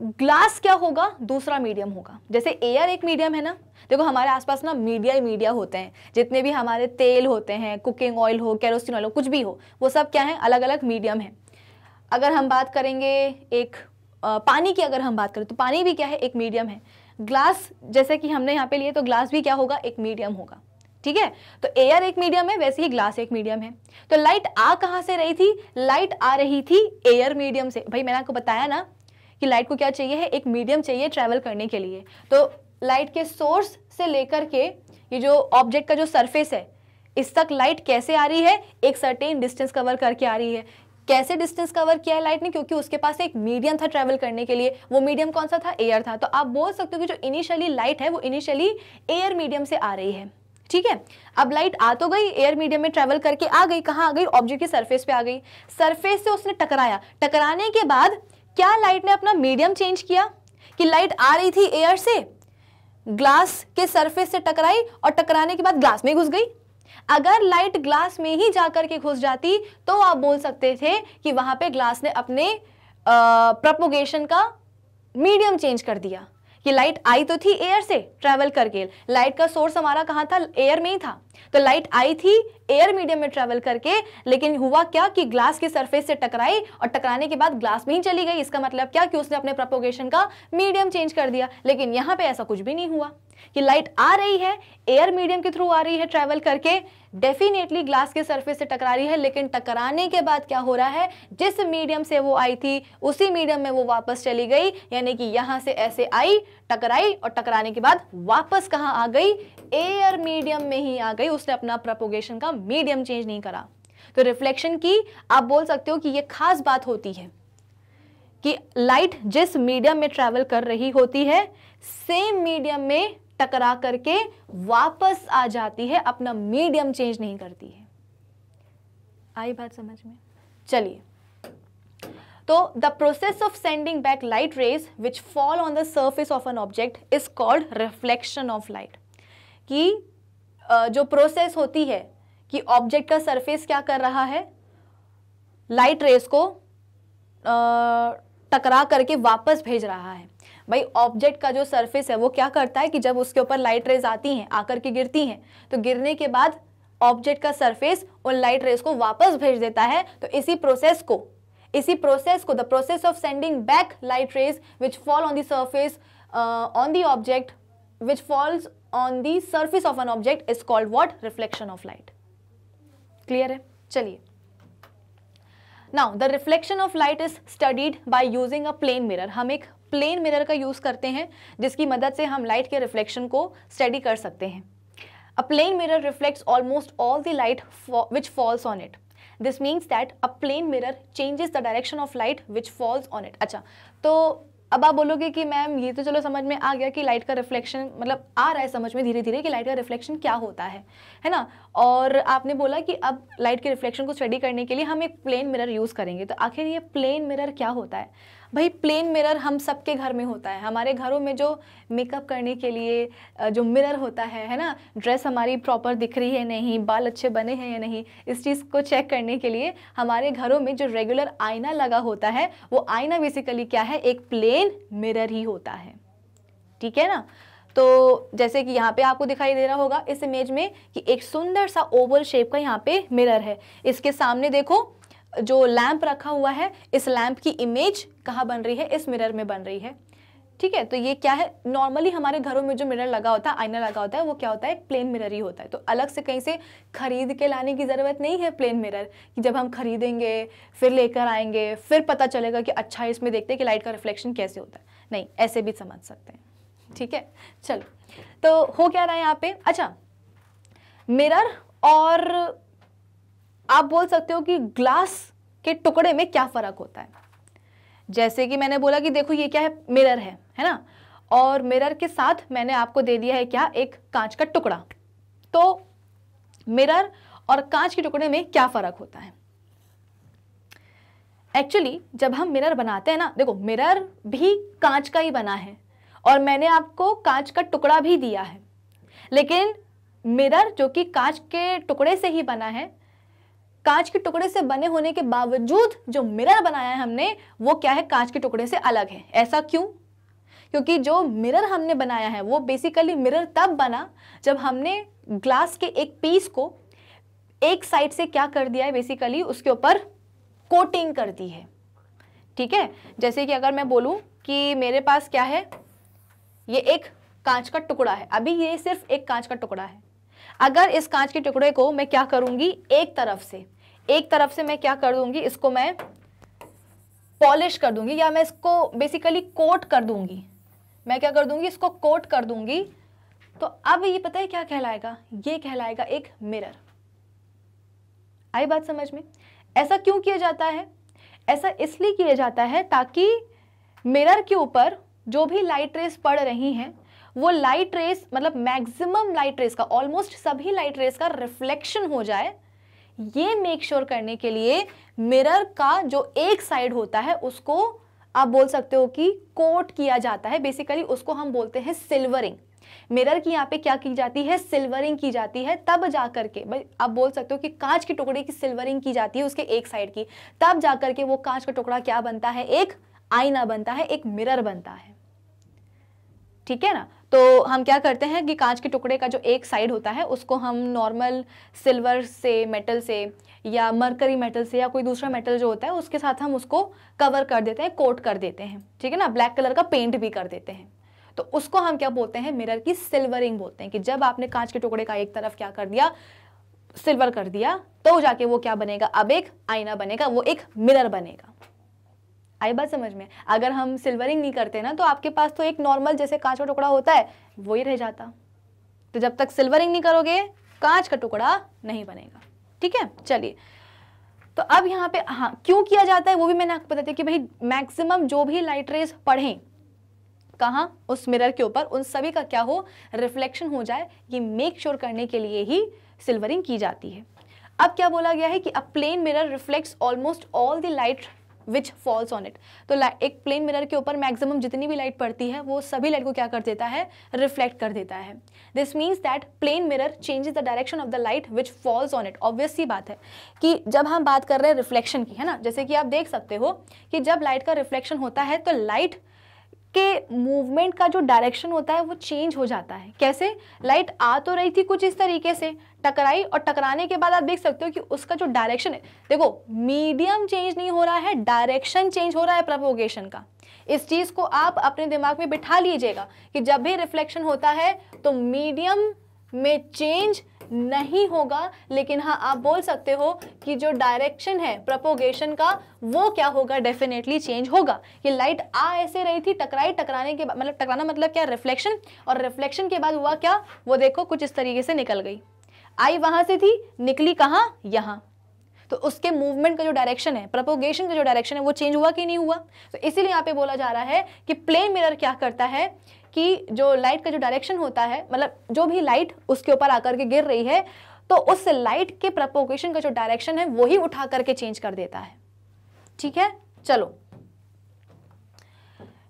ग्लास क्या होगा? दूसरा मीडियम होगा। जैसे एयर एक मीडियम है ना? देखो हमारे आसपास ना मीडिया ही मीडिया होते हैं। जितने भी हमारे तेल होते हैं कुकिंग ऑयल हो कैरोसिन ऑयल हो कुछ भी हो वो सब क्या है? अलग अलग मीडियम है। अगर हम बात करेंगे एक आ, पानी की अगर हम बात करें तो पानी भी क्या है? एक मीडियम है। ग्लास जैसे कि हमने यहाँ पे लिए तो ग्लास भी क्या होगा? एक मीडियम होगा। ठीक है? तो एयर एक मीडियम है वैसे ही ग्लास एक मीडियम है। तो लाइट आ कहाँ से रही थी? लाइट आ रही थी एयर मीडियम से। भाई मैंने आपको बताया ना कि लाइट को क्या चाहिए? है एक मीडियम चाहिए ट्रैवल करने के लिए। तो लाइट के सोर्स से लेकर के ये जो ऑब्जेक्ट का जो सरफेस है, इस तक लाइट कैसे आ रही है? एक सर्टेन डिस्टेंस कवर करके आ रही है। कैसे डिस्टेंस कवर किया है लाइट ने? क्योंकि उसके पास एक मीडियम था ट्रेवल करने के लिए। वो मीडियम कौन सा था? एयर था। तो आप बोल सकते हो कि जो इनिशियली लाइट है, वो इनिशियली एयर मीडियम से आ रही है। ठीक है? अब लाइट आ तो गई एयर मीडियम में ट्रैवल करके आ गई। कहाँ आ गई? ऑब्जेक्ट की सरफेस पे आ गई। सरफेस से उसने टकराया। टकराने के बाद क्या लाइट ने अपना मीडियम चेंज किया? कि लाइट आ रही थी एयर से? ग्लास के सरफेस से टकराई और टकराने के बाद ग्लास में घुस गई। अगर लाइट ग्लास में ही जाकर के घुस जाती तो आप बोल सकते थे कि वहाँ पे ग्लास ने अपने प्रपोगेशन का मीडियम चेंज कर दिया। कि लाइट आई तो थी एयर से ट्रेवल करके। लाइट का सोर्स हमारा कहाँ था? एयर में ही था। तो लाइट आई थी एयर मीडियम में ट्रेवल करके, लेकिन हुआ क्या कि ग्लास के सरफेस से टकराई और टकराने के बाद ग्लास में ही चली गई। इसका मतलब क्या? कि उसने अपने प्रपोगेशन का मीडियम चेंज कर दिया। लेकिन यहाँ पे ऐसा कुछ भी नहीं हुआ। कि लाइट आ रही है, एयर मीडियम के थ्रू आ रही है ट्रैवल करके। डेफिनेटली ग्लास के सरफेस से टकरा रही है, लेकिन टकराने के बाद क्या हो रहा है? जिस मीडियम से वो आई थी, उसी मीडियम में वो वापस चली गई, यानी कि यहाँ से ऐसे आई, टकराई और टकराने के बाद वापस कहाँ आ गई? एयर मीडियम में ही आ गई, उसने अपना प्रपोगेशन का मीडियम चेंज नहीं करा। तो रिफ्लेक्शन की आप बोल सकते हो कि ये खास बात होती है कि लाइट जिस मीडियम में ट्रैवल कर रही होती है सेम मीडियम में टकरा करके वापस आ जाती है, अपना मीडियम चेंज नहीं करती है। आई बात समझ में? चलिए। तो the process of sending back light rays which fall on the surface of an object is called reflection of light कि जो प्रोसेस होती है कि ऑब्जेक्ट का सरफेस क्या कर रहा है लाइट रेस को टकरा करके वापस भेज रहा है। भाई ऑब्जेक्ट का जो सरफेस है, वो क्या करता है कि जब उसके ऊपर लाइट रेज आती हैं, आकर के गिरती हैं तो गिरने के बाद ऑब्जेक्ट का सरफेस उन लाइट रेज को वापस भेज देता है। तो इसी प्रोसेस को, इसी प्रोसेस को the process of sending back light rays which fall on the surface on the object which falls on the surface of an object is called what reflection of light clear है? चलिए। Now the reflection of light is studied by using a plane mirror हम एक plane mirror का use करते हैं, जिसकी मदद से हम लाइट के रिफ्लेक्शन को स्टडी कर सकते हैं। A plane mirror reflects almost all the light which falls on it this means that a plane mirror changes the direction of light which falls on it अच्छा तो अब आप बोलोगे कि मैम ये तो चलो समझ में आ गया कि लाइट का रिफ्लेक्शन मतलब आ रहा है समझ में धीरे धीरे कि लाइट का रिफ्लेक्शन क्या होता है है ना? और आपने बोला कि अब लाइट के रिफ्लेक्शन को स्टडी करने के लिए हम एक प्लेन मिरर यूज़ करेंगे। तो आखिर ये प्लेन मिरर क्या होता है? भाई प्लेन मिरर हम सबके घर में होता है। हमारे घरों में जो मेकअप करने के लिए जो मिरर होता है है ना? ड्रेस हमारी प्रॉपर दिख रही है नहीं, बाल अच्छे बने हैं या नहीं, इस चीज़ को चेक करने के लिए हमारे घरों में जो रेगुलर आईना लगा होता है, वो आईना बेसिकली क्या है? एक प्लेन मिरर ही होता है। ठीक है ना? तो जैसे कि यहाँ पे आपको दिखाई दे रहा होगा, इस इमेज में कि एक सुंदर सा ओवल शेप का यहाँ पे मिरर है। इसके सामने देखो जो लैंप रखा हुआ है, इस लैंप की इमेज कहाँ बन रही है? इस मिरर में बन रही है। ठीक है? तो ये क्या है? नॉर्मली हमारे घरों में जो मिरर लगा होता है, आईना लगा होता है, वो क्या होता है? प्लेन मिरर ही होता है। तो अलग से कहीं से खरीद के लाने की ज़रूरत नहीं है प्लेन मिरर कि जब हम खरीदेंगे, फिर लेकर आएँगे, फिर पता चलेगा कि अच्छा है इसमें देखते हैं कि लाइट का रिफ्लेक्शन कैसे होता है। नहीं, ऐसे भी समझ सकते हैं। ठीक है? चलो। तो हो क्या रहा है यहाँ पे? अच्छा मिरर और आप बोल सकते हो कि ग्लास के टुकड़े में क्या फ़र्क होता है? जैसे कि मैंने बोला कि देखो, ये क्या है? मिरर है है ना? और मिरर के साथ मैंने आपको दे दिया है क्या? एक कांच का टुकड़ा। तो मिरर और कांच के टुकड़े में क्या फ़र्क होता है? एक्चुअली जब हम मिरर बनाते हैं ना, देखो, मिरर भी कांच का ही बना है और मैंने आपको कांच का टुकड़ा भी दिया है। लेकिन मिरर जो कि कांच के टुकड़े से ही बना है कांच के टुकड़े से बने होने के बावजूद जो मिरर बनाया है हमने, वो क्या है? कांच के टुकड़े से अलग है। ऐसा क्यों? क्योंकि जो मिरर हमने बनाया है, वो बेसिकली मिरर तब बना जब हमने ग्लास के एक पीस को एक साइड से क्या कर दिया है? बेसिकली उसके ऊपर कोटिंग कर दी है। ठीक है? जैसे कि अगर मैं बोलूँ कि मेरे पास क्या है? ये एक कांच का टुकड़ा है। अभी ये सिर्फ़ एक कांच का टुकड़ा है। अगर इस कांच के टुकड़े को मैं क्या करूँगी? एक तरफ़ से। एक तरफ़ से मैं क्या कर दूँगी? इसको मैं पॉलिश कर दूँगी या मैं इसको बेसिकली कोट कर दूँगी। मैं क्या कर दूँगी? इसको कोट कर दूँगी। तो अब ये पता है क्या कहलाएगा? ये कहलाएगा एक मिरर आई बात समझ में? ऐसा क्यों किया जाता है? ऐसा इसलिए किया जाता है ताकि मिरर के ऊपर जो भी लाइट रेस पड़ रही हैं वो लाइट रेस मतलब मैक्सिमम लाइट रेस का ऑलमोस्ट सभी लाइट रेस का रिफ्लेक्शन हो जाए, ये मेक श्योर sure करने के लिए मिरर का जो एक साइड होता है, उसको आप बोल सकते हो कि कोट किया जाता है। बेसिकली उसको हम बोलते हैं सिल्वरिंग मिरर की यहाँ पे क्या की जाती है? सिल्वरिंग की जाती है। तब जा करके, भाई, आप बोल सकते हो कि कांच के टुकड़े की सिल्वरिंग की जाती है उसके एक साइड की। तब जा करके वो कांच का टुकड़ा क्या बनता है? एक आईना बनता है, एक मिरर बनता है। ठीक है ना? तो हम क्या करते हैं कि कांच के टुकड़े का जो एक साइड होता है, उसको हम नॉर्मल सिल्वर से मेटल से या मरकरी मेटल से या कोई दूसरा मेटल जो होता है, उसके साथ हम उसको कवर कर देते हैं कोट कर देते हैं। ठीक है ना? ब्लैक कलर का पेंट भी कर देते हैं। तो उसको हम क्या बोलते हैं? मिरर की सिल्वरिंग बोलते हैं कि जब आपने कांच के टुकड़े का एक तरफ़ क्या कर दिया सिल्वर कर दिया तो जाके वो क्या बनेगा? अब एक आईना बनेगा, वो एक मिरर बनेगा। आई बात समझ में। अगर हम सिल्वरिंग नहीं करते ना तो आपके पास तो एक नॉर्मल जैसे कांच का टुकड़ा होता है वो ही रह जाता। तो जब तक सिल्वरिंग नहीं करोगे, कांच का टुकड़ा नहीं बनेगा। ठीक है? चलिए। तो अब यहाँ पे हाँ क्यों किया जाता है, वो भी मैंने आपको बताती कि भाई मैक्सिमम जो भी लाइट रेज पढ़ें, कहाँ? उस मिरर के ऊपर, उन सभी का क्या हो? रिफ्लेक्शन हो जाए, ये मेक श्योर करने के लिए ही सिल्वरिंग की जाती है। अब क्या बोला गया है कि a plane mirror reflects almost all the light which falls on it तो एक प्लेन मिरर के ऊपर मैक्सिमम जितनी भी लाइट पड़ती है, वो सभी लाइट को क्या कर देता है? रिफ्लेक्ट कर देता है। This means that plane mirror changes the direction of the light which falls on it obvious सी बात है कि जब हम बात कर रहे हैं रिफ्लेक्शन की, है ना? जैसे कि आप देख सकते हो कि जब लाइट का रिफ्लेक्शन होता है तो लाइट के मूवमेंट का जो डायरेक्शन होता है, वो चेंज हो जाता है। कैसे? लाइट आ तो रही थी कुछ इस तरीके से। टकराई और टकराने के बाद आप देख सकते हो कि उसका जो डायरेक्शन है, देखो मीडियम चेंज नहीं हो रहा है डायरेक्शन चेंज हो रहा है प्रपोगेशन का। इस चीज़ को आप अपने दिमाग में बिठा लीजिएगा कि जब भी रिफ्लेक्शन होता है तो मीडियम में चेंज नहीं होगा, लेकिन हाँ आप बोल सकते हो कि जो डायरेक्शन है प्रपोगेशन का, वो क्या होगा? डेफिनेटली चेंज होगा। ये लाइट आ ऐसे रही थी, टकराई, टकराने के बाद मतलब टकराना मतलब क्या? रिफ्लेक्शन और रिफ्लेक्शन के बाद हुआ क्या? वो देखो, कुछ इस तरीके से निकल गई। आई वहाँ से थी, निकली कहाँ? यहाँ। तो उसके मूवमेंट का जो डायरेक्शन है प्रपोगेशन का जो डायरेक्शन है, वो चेंज हुआ कि नहीं हुआ? तो इसीलिए यहाँ पे बोला जा रहा है कि प्लेन मिरर क्या करता है कि जो लाइट का जो डायरेक्शन होता है मतलब जो भी लाइट उसके ऊपर आकर के गिर रही है तो उस लाइट के प्रपोगेशन का जो डायरेक्शन है वही उठा करके चेंज कर देता है। ठीक है? चलो।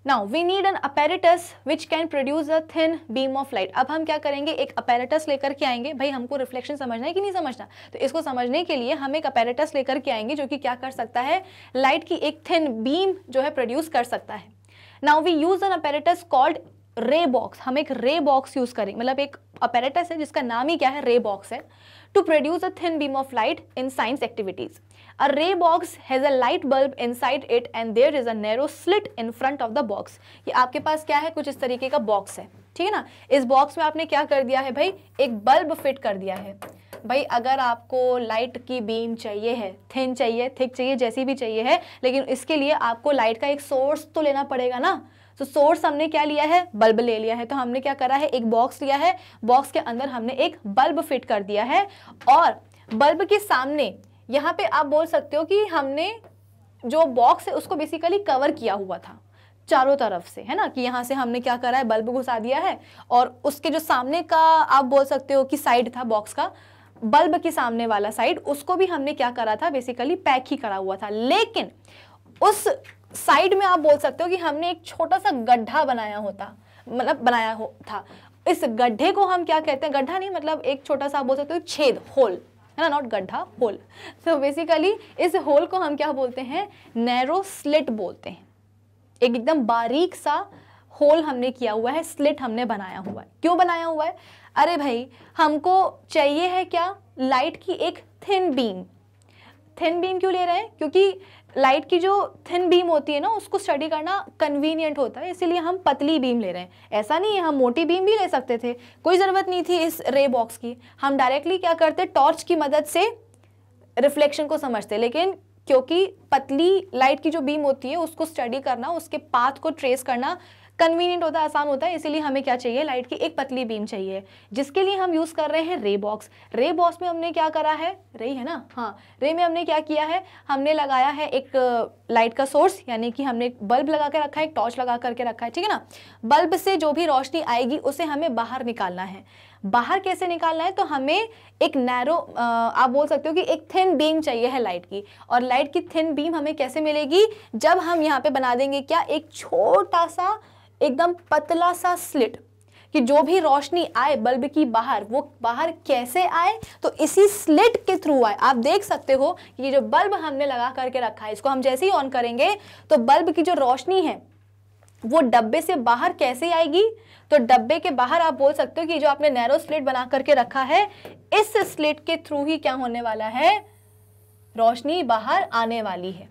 Now we need an apparatus which can produce a thin beam of light अब हम क्या करेंगे? एक अपेरेटस लेकर के आएँगे। भाई, हमको रिफ्लेक्शन समझना है कि नहीं समझना? तो इसको समझने के लिए हम एक अपेरेटस लेकर के आएँगे जो कि क्या कर सकता है? लाइट की एक थिन बीम जो है प्रोड्यूस कर सकता है। Now we use an apparatus called ray box हम एक रे बॉक्स यूज़ करें। मतलब एक अपेरेटस है जिसका नाम ही क्या है? रे बॉक्स है। To produce a thin beam of light in science activities a ray box has a light bulb inside it and there is a narrow slit in front of the box ये आपके पास क्या है? कुछ इस तरीके का box है। ठीक है ना? इस बॉक्स में आपने क्या कर दिया है भाई? एक बल्ब फिट कर दिया है। भाई, अगर आपको लाइट की बीम चाहिए है थिन चाहिए थिक चाहिए, जैसी भी चाहिए है, लेकिन इसके लिए आपको लाइट का एक सोर्स तो लेना पड़ेगा ना? तो सोर्स हमने क्या लिया है? बल्ब ले लिया है। तो हमने क्या करा है? एक बॉक्स लिया है। बॉक्स के अंदर हमने एक बल्ब फिट कर दिया है। और बल्ब के सामने यहाँ पे आप बोल सकते हो कि हमने जो बॉक्स है, उसको बेसिकली कवर किया हुआ था, चारों तरफ़ से, है ना? कि यहाँ से हमने क्या करा है? बल्ब घुसा दिया है, और उसके जो सामने का आप बोल सकते हो कि साइड था बॉक्स का, बल्ब के सामने वाला साइड उसको भी हमने क्या करा था? बेसिकली पैक ही करा हुआ था। लेकिन उस साइड में आप बोल सकते हो कि हमने एक छोटा सा गड्ढा बनाया होता मतलब बनाया हो था। इस गड्ढे को हम क्या कहते हैं? गड्ढा नहीं मतलब एक छोटा सा बोल सकते हो छेद, होल। है ना नॉट गड्ढा होल सो बेसिकली इस होल को हम क्या बोलते हैं? नैरो स्लिट बोलते हैं। एक एकदम बारीक सा होल हमने किया हुआ है स्लिट हमने बनाया हुआ है। क्यों बनाया हुआ है? अरे भाई, हमको चाहिए है क्या? लाइट की एक थिन बीम थिन बीम क्यों ले रहे हैं? क्योंकि लाइट की जो थिन बीम होती है ना, उसको स्टडी करना कन्वीनियंट होता है, इसीलिए हम पतली बीम ले रहे हैं। ऐसा नहीं है, हम मोटी बीम भी ले सकते थे, कोई ज़रूरत नहीं थी इस रे बॉक्स की। हम डायरेक्टली क्या करते टॉर्च की मदद से रिफ्लेक्शन को समझते, लेकिन क्योंकि पतली लाइट की जो बीम होती है, उसको स्टडी करना, उसके पाथ को ट्रेस करना कन्वीनियंट होता है आसान होता है इसीलिए हमें क्या चाहिए? लाइट की एक पतली बीम चाहिए। जिसके लिए हम यूज़ कर रहे हैं रे बॉक्स रे बॉक्स में हमने क्या करा है? रे है ना? हाँ। रे में हमने क्या किया है? हमने लगाया है एक लाइट का सोर्स यानी कि हमने एक बल्ब लगा कर रखा है, एक टॉर्च लगा करके रखा है, ठीक है ना? बल्ब से जो भी रोशनी आएगी, उसे हमें बाहर निकालना है। बाहर कैसे निकालना है? तो हमें एक नैरो आप बोल सकते हो कि एक थिन बीम चाहिए है लाइट की। और लाइट की थिन बीम हमें कैसे मिलेगी? जब हम यहाँ पे बना देंगे क्या? एक छोटा सा एकदम पतला सा स्लिट कि जो भी रोशनी आए, बल्ब की बाहर, वो बाहर कैसे आए तो इसी स्लिट के थ्रू आए। आप देख सकते हो ये जो बल्ब हमने लगा करके रखा है, इसको हम जैसे ही ऑन करेंगे तो बल्ब की जो रोशनी है, वो डब्बे से बाहर कैसे आएगी? तो डब्बे के बाहर आप बोल सकते हो कि जो आपने नैरो स्लिट बना करके रखा है, इस स्लिट के थ्रू ही क्या होने वाला है? रोशनी बाहर आने वाली है।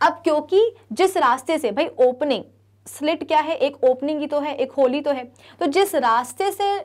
अब क्योंकि जिस रास्ते से, भाई ओपनिंग स्लिट क्या है? एक ओपनिंग ही तो है, एक होली तो है। तो जिस रास्ते से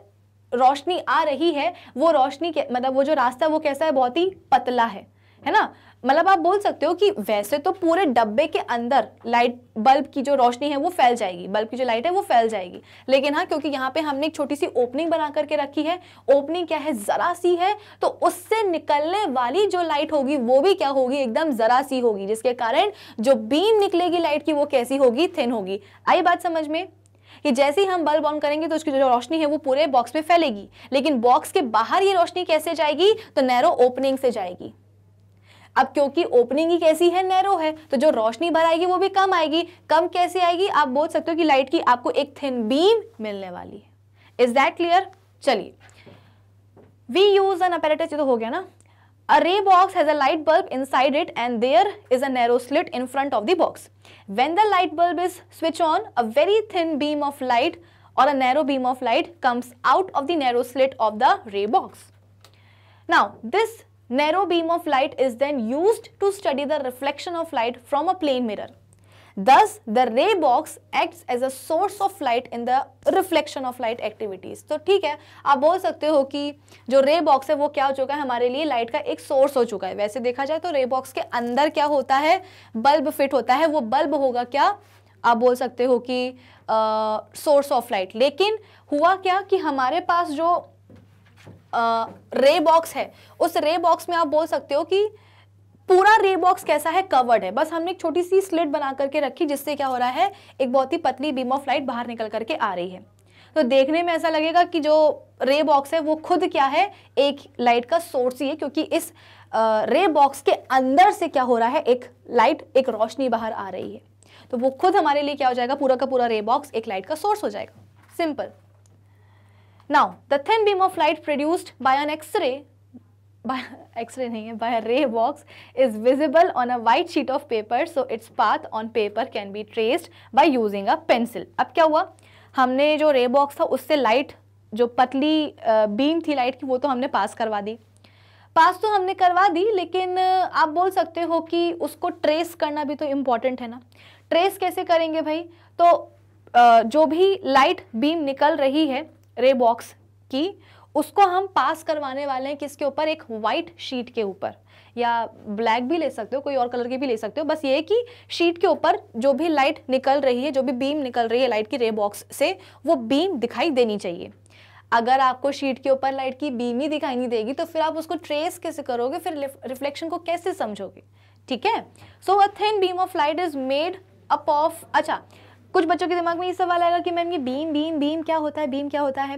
रोशनी आ रही है, वो रोशनी मतलब वो जो रास्ता है, वो कैसा है? बहुत ही पतला है। है ना? मतलब आप बोल सकते हो कि वैसे तो पूरे डब्बे के अंदर लाइट बल्ब की जो रोशनी है वो फैल जाएगी बल्ब की जो लाइट है वो फैल जाएगी। लेकिन हाँ क्योंकि यहाँ पे हमने एक छोटी सी ओपनिंग बना करके रखी है ओपनिंग क्या है? ज़रा सी है तो उससे निकलने वाली जो लाइट होगी, वो भी क्या होगी? एकदम ज़रा सी होगी, जिसके कारण जो बीम निकलेगी लाइट की, वो कैसी होगी? थिन होगी। आई बात समझ में? कि जैसे ही हम बल्ब ऑन करेंगे तो उसकी जो रोशनी है वो पूरे बॉक्स में फैलेगी। लेकिन बॉक्स के बाहर ये रोशनी कैसे जाएगी? तो नैरो ओपनिंग से जाएगी। अब क्योंकि ओपनिंग ही कैसी है नैरो है तो जो रोशनी भर आएगी वो भी कम आएगी कम कैसे आएगी आप बोल सकते हो कि लाइट की आपको एक थिन बीम मिलने वाली है इज़ दैट क्लियर चलिए वी यूज़ एन अपैरेटस तो हो गया ना A ray box has a light bulb inside it and there is a narrow slit in front of the box. When the light bulb is switched on, a very thin beam of light or a narrow beam of light comes out of the narrow slit of the ray box. Now, this Narrow beam of light is then used to study the reflection of light from a plane mirror. Thus, the ray box acts as a source of light in the reflection of light activities. तो ठीक है आप बोल सकते हो कि जो रे बॉक्स है वो क्या हो चुका है हमारे लिए लाइट का एक सोर्स हो चुका है वैसे देखा जाए तो रे बॉक्स के अंदर क्या होता है बल्ब फिट होता है वो बल्ब होगा क्या आप बोल सकते हो कि सोर्स ऑफ़ लाइट लेकिन हुआ क्या कि हमारे पास जो रे बॉक्स है। उस रे बॉक्स में आप बोल सकते हो कि पूरा रे बॉक्स कैसा है? कवर्ड है। बस हमने एक छोटी सी स्लिट बना करके रखी, जिससे क्या हो रहा है? एक बहुत ही पतली बीम ऑफ़ लाइट बाहर निकल करके आ रही है। तो देखने में ऐसा लगेगा कि जो रे बॉक्स है, वो खुद क्या है? एक लाइट का सोर्स ही है, क्योंकि इस रे बॉक्स के अंदर से क्या हो रहा है? एक लाइट एक रोशनी बाहर आ रही है। तो वो खुद हमारे लिए क्या हो जाएगा? पूरा का पूरा रे बॉक्स एक लाइट का सोर्स हो जाएगा। Simple The thin beam of light produced by an X-ray by X-ray नहीं है a ray box is visible on a white sheet of paper so its path on paper can be traced by using a pencil. अब क्या हुआ हमने जो रे box था उससे लाइट जो पतली बीम थी लाइट की वो तो हमने पास करवा दी पास तो हमने करवा दी लेकिन आप बोल सकते हो कि उसको ट्रेस करना भी तो इंपॉर्टेंट है ना ट्रेस कैसे करेंगे भाई तो जो भी लाइट बीम निकल रही है रे बॉक्स की, उसको हम पास करवाने वाले हैं किसके ऊपर? एक वाइट शीट के ऊपर। या ब्लैक भी ले सकते हो, कोई और कलर की भी ले सकते हो, बस ये कि शीट के ऊपर जो भी लाइट निकल रही है, जो भी बीम निकल रही है लाइट की रे बॉक्स से, वो बीम दिखाई देनी चाहिए। अगर आपको शीट के ऊपर लाइट की बीम ही दिखाई नहीं देगी तो फिर आप उसको ट्रेस कैसे करोगे? फिर रिफ्लेक्शन को कैसे समझोगे? ठीक है? So a thin beam of light is made up of अच्छा कुछ बच्चों के दिमाग में ये सवाल आएगा कि मैम ये बीम बीम बीम क्या होता है, बीम क्या होता है?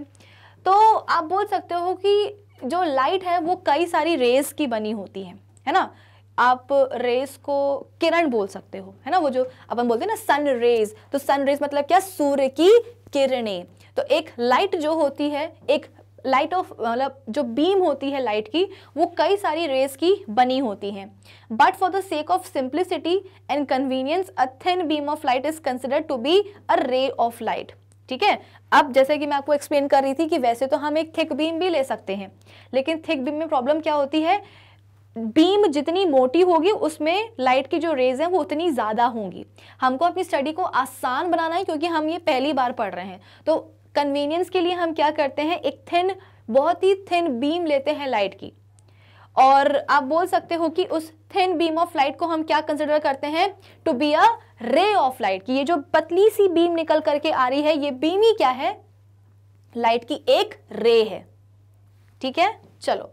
तो आप बोल सकते हो कि जो लाइट है वो कई सारी रेस की बनी होती है है ना? आप रेस को किरण बोल सकते हो, है ना? वो जो अपन बोलते हैं ना सन रेज तो सन रेज मतलब क्या? सूर्य की किरणें। तो एक लाइट जो होती है, एक लाइट ऑफ़ मतलब जो बीम होती है लाइट की, वो कई सारी रेस की बनी होती हैं। But for the sake of simplicity and convenience a thin beam of light is considered to be a ray of light ठीक है? अब जैसे कि मैं आपको एक्सप्लेन कर रही थी कि वैसे तो हम एक थिक बीम भी ले सकते हैं। लेकिन थिक बीम में प्रॉब्लम क्या होती है? बीम जितनी मोटी होगी, उसमें लाइट की जो रेज हैं, वो उतनी ज़्यादा होंगी। हमको अपनी स्टडी को आसान बनाना है, क्योंकि हम ये पहली बार पढ़ रहे हैं। तो कन्वीनियंस के लिए हम क्या करते हैं? एक थिन बहुत ही थिन बीम लेते हैं लाइट की। और आप बोल सकते हो कि उस थिन बीम ऑफ़ लाइट को हम क्या कंसिडर करते हैं? To be a ray of light की ये जो पतली सी बीम निकल करके आ रही है, ये बीम ही क्या है? लाइट की एक रे है। ठीक है? चलो।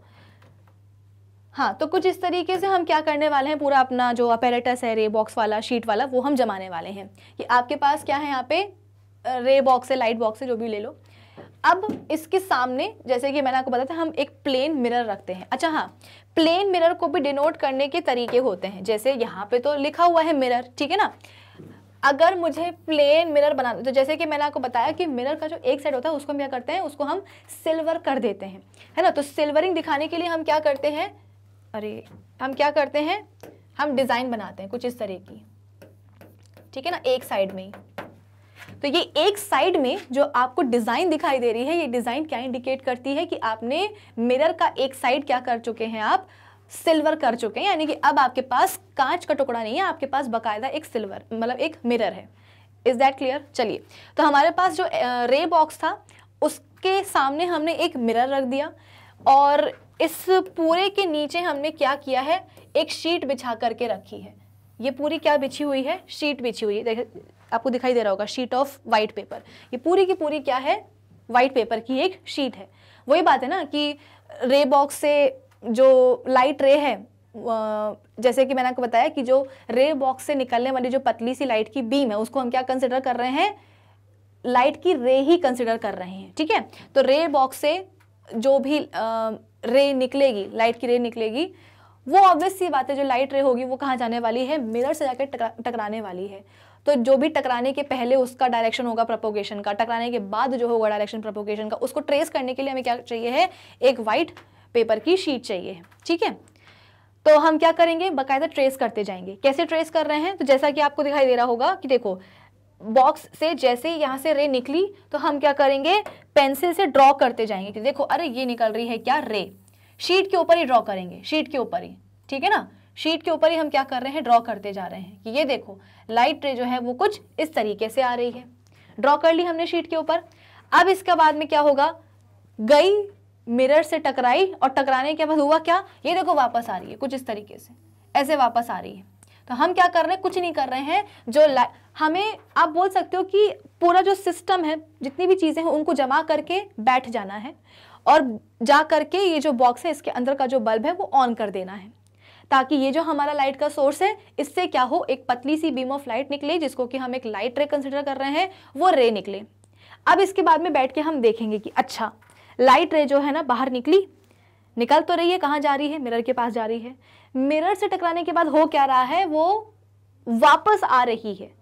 हाँ तो कुछ इस तरीके से हम क्या करने वाले हैं? पूरा अपना जो अपेरेटस है रे बॉक्स वाला शीट वाला, वो हम जमाने वाले हैं। कि आपके पास क्या है यहाँ पे? रे बॉक्स है लाइट बॉक्स है जो भी ले लो। अब इसके सामने, जैसे कि मैंने आपको बताया था, हम एक प्लेन मिरर रखते हैं। अच्छा हाँ प्लेन मिरर को भी डिनोट करने के तरीके होते हैं। जैसे यहाँ पे तो लिखा हुआ है मिरर ठीक है ना? अगर मुझे प्लेन मिरर बनाना तो जैसे कि मैंने आपको बताया कि मिरर का जो एक साइड होता है, उसको हम क्या करते हैं? उसको हम सिल्वर कर देते हैं, है ना? तो सिल्वरिंग दिखाने के लिए हम क्या करते हैं? अरे, हम क्या करते हैं? हम डिज़ाइन बनाते हैं कुछ इस तरह की, ठीक है ना? एक साइड में ही। तो ये एक साइड में जो आपको डिज़ाइन दिखाई दे रही है, ये डिज़ाइन क्या इंडिकेट करती है कि आपने मिरर का एक साइड क्या कर चुके हैं आप? सिल्वर कर चुके हैं, यानी कि अब आपके पास कांच का टुकड़ा नहीं है, आपके पास बकायदा एक सिल्वर मतलब एक मिरर है। इज़ दैट क्लियर चलिए तो हमारे पास जो रे बॉक्स था, उसके सामने हमने एक मिरर रख दिया और इस पूरे के नीचे हमने क्या किया है? एक शीट बिछा करके रखी है। ये पूरी क्या बिछी हुई है? शीट बिछी हुई है। आपको दिखाई दे रहा होगा शीट ऑफ़ वाइट पेपर ये पूरी की पूरी क्या है? वाइट पेपर की एक शीट है। वही बात है ना कि रे बॉक्स से जो लाइट रे है जैसे कि मैंने आपको बताया कि जो रे बॉक्स से निकलने वाली जो पतली सी लाइट की बीम है, उसको हम क्या कंसिडर कर रहे हैं? लाइट की रे ही कंसिडर कर रहे हैं, ठीक है? तो रे बॉक्स से जो भी रे निकलेगी लाइट की रे निकलेगी, वो ऑब्वियस सी बात है, जो लाइट रे होगी, वो कहाँ जाने वाली है? मिरर से जाकर टकराने वाली है। तो जो भी टकराने के पहले उसका डायरेक्शन होगा प्रपोगेशन का, टकराने के बाद जो होगा डायरेक्शन प्रपोगेशन का, उसको ट्रेस करने के लिए हमें क्या चाहिए है? एक वाइट पेपर की शीट चाहिए ठीक है? तो हम क्या करेंगे? बाकायदा ट्रेस करते जाएँगे। कैसे ट्रेस कर रहे हैं? तो जैसा कि आपको दिखाई दे रहा होगा कि देखो बॉक्स से जैसे यहाँ से रे निकली तो हम क्या करेंगे? पेंसिल से ड्रॉ करते जाएँगे कि देखो, अरे ये निकल रही है क्या रे शीट के ऊपर ही ड्रॉ करेंगे शीट के ऊपर ही, ठीक है ना? शीट के ऊपर ही हम क्या कर रहे हैं? ड्रॉ करते जा रहे हैं कि ये देखो, लाइट रे जो है वो कुछ इस तरीके से आ रही है। ड्रॉ कर ली हमने शीट के ऊपर। अब इसके बाद में क्या होगा? गई मिरर से टकराई और टकराने के बाद हुआ क्या? ये देखो वापस आ रही है कुछ इस तरीके से। ऐसे वापस आ रही है। तो हम क्या कर रहे हैं? कुछ नहीं कर रहे हैं। जो हमें, आप बोल सकते हो कि पूरा जो सिस्टम है, जितनी भी चीज़ें हैं, उनको जमा करके बैठ जाना है और जा करके ये जो बॉक्स है, इसके अंदर का जो बल्ब है, वो ऑन कर देना है। ताकि ये जो हमारा लाइट का सोर्स है, इससे क्या हो, एक पतली सी बीम ऑफ़ लाइट निकले, जिसको कि हम एक लाइट रे कंसिडर कर रहे हैं, वो रे निकले। अब इसके बाद में बैठ के हम देखेंगे कि अच्छा लाइट रे जो है ना, बाहर निकली। निकल तो रही है, कहाँ जा रही है? मिरर के पास जा रही है। मिरर से टकराने के बाद हो क्या रहा है? वो वापस आ रही है।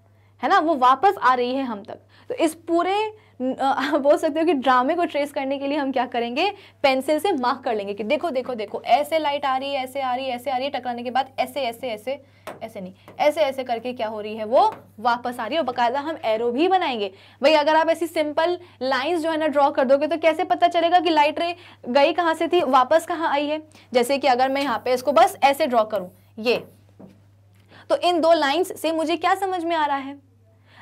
है ना? वो वापस आ रही है हम तक। तो इस पूरे बोल सकते हो कि ड्रामे को ट्रेस करने के लिए हम क्या करेंगे? पेंसिल से मार्क कर लेंगे कि देखो देखो देखो, ऐसे लाइट आ रही है, ऐसे आ रही है, ऐसे आ रही है, टकराने के बाद ऐसे ऐसे ऐसे ऐसे नहीं, ऐसे ऐसे करके क्या हो रही है, वो वापस आ रही है और बाकायदा हम एरो भी बनाएँगे। भाई, अगर आप ऐसी सिंपल लाइंस जो है ना ड्रॉ कर दोगे तो कैसे पता चलेगा कि लाइट रे गई कहाँ से थी, वापस कहाँ आई है? जैसे कि अगर मैं यहाँ पे इसको बस ऐसे ड्रॉ करूँ, ये। तो इन दो लाइंस से मुझे क्या समझ में आ रहा है?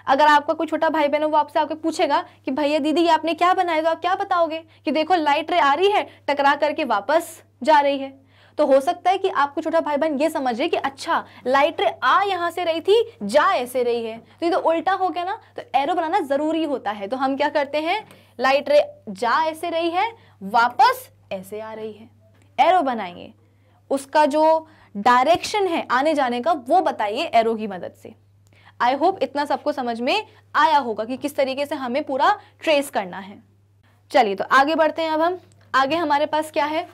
अगर आपका कोई छोटा भाई बहन है, वो आपसे आके पूछेगा कि, भैया, दीदी, ये आपने क्या बनाया तो आप क्या बताओगे? कि, देखो, लाइट रे आ रही है, टकरा करके वापस जा रही है। तो हो सकता है कि आपको छोटा भाई बहन ये समझे कि अच्छा लाइट रे आ यहाँ से रही थी, जा ऐसे रही है। तो ये तो उल्टा हो गया ना तो एरो बनाना ज़रूरी होता है। तो हम क्या करते हैं, लाइट रे जा ऐसे रही है, वापस ऐसे आ रही है। एरो बनाएँगे उसका जो डायरेक्शन है आने जाने का, वो बताइए एरो की मदद से। आई होप इतना सबको समझ में आया होगा कि किस तरीके से हमें पूरा ट्रेस करना है। चलिए तो आगे बढ़ते हैं अब हम। आगे हमारे पास क्या है?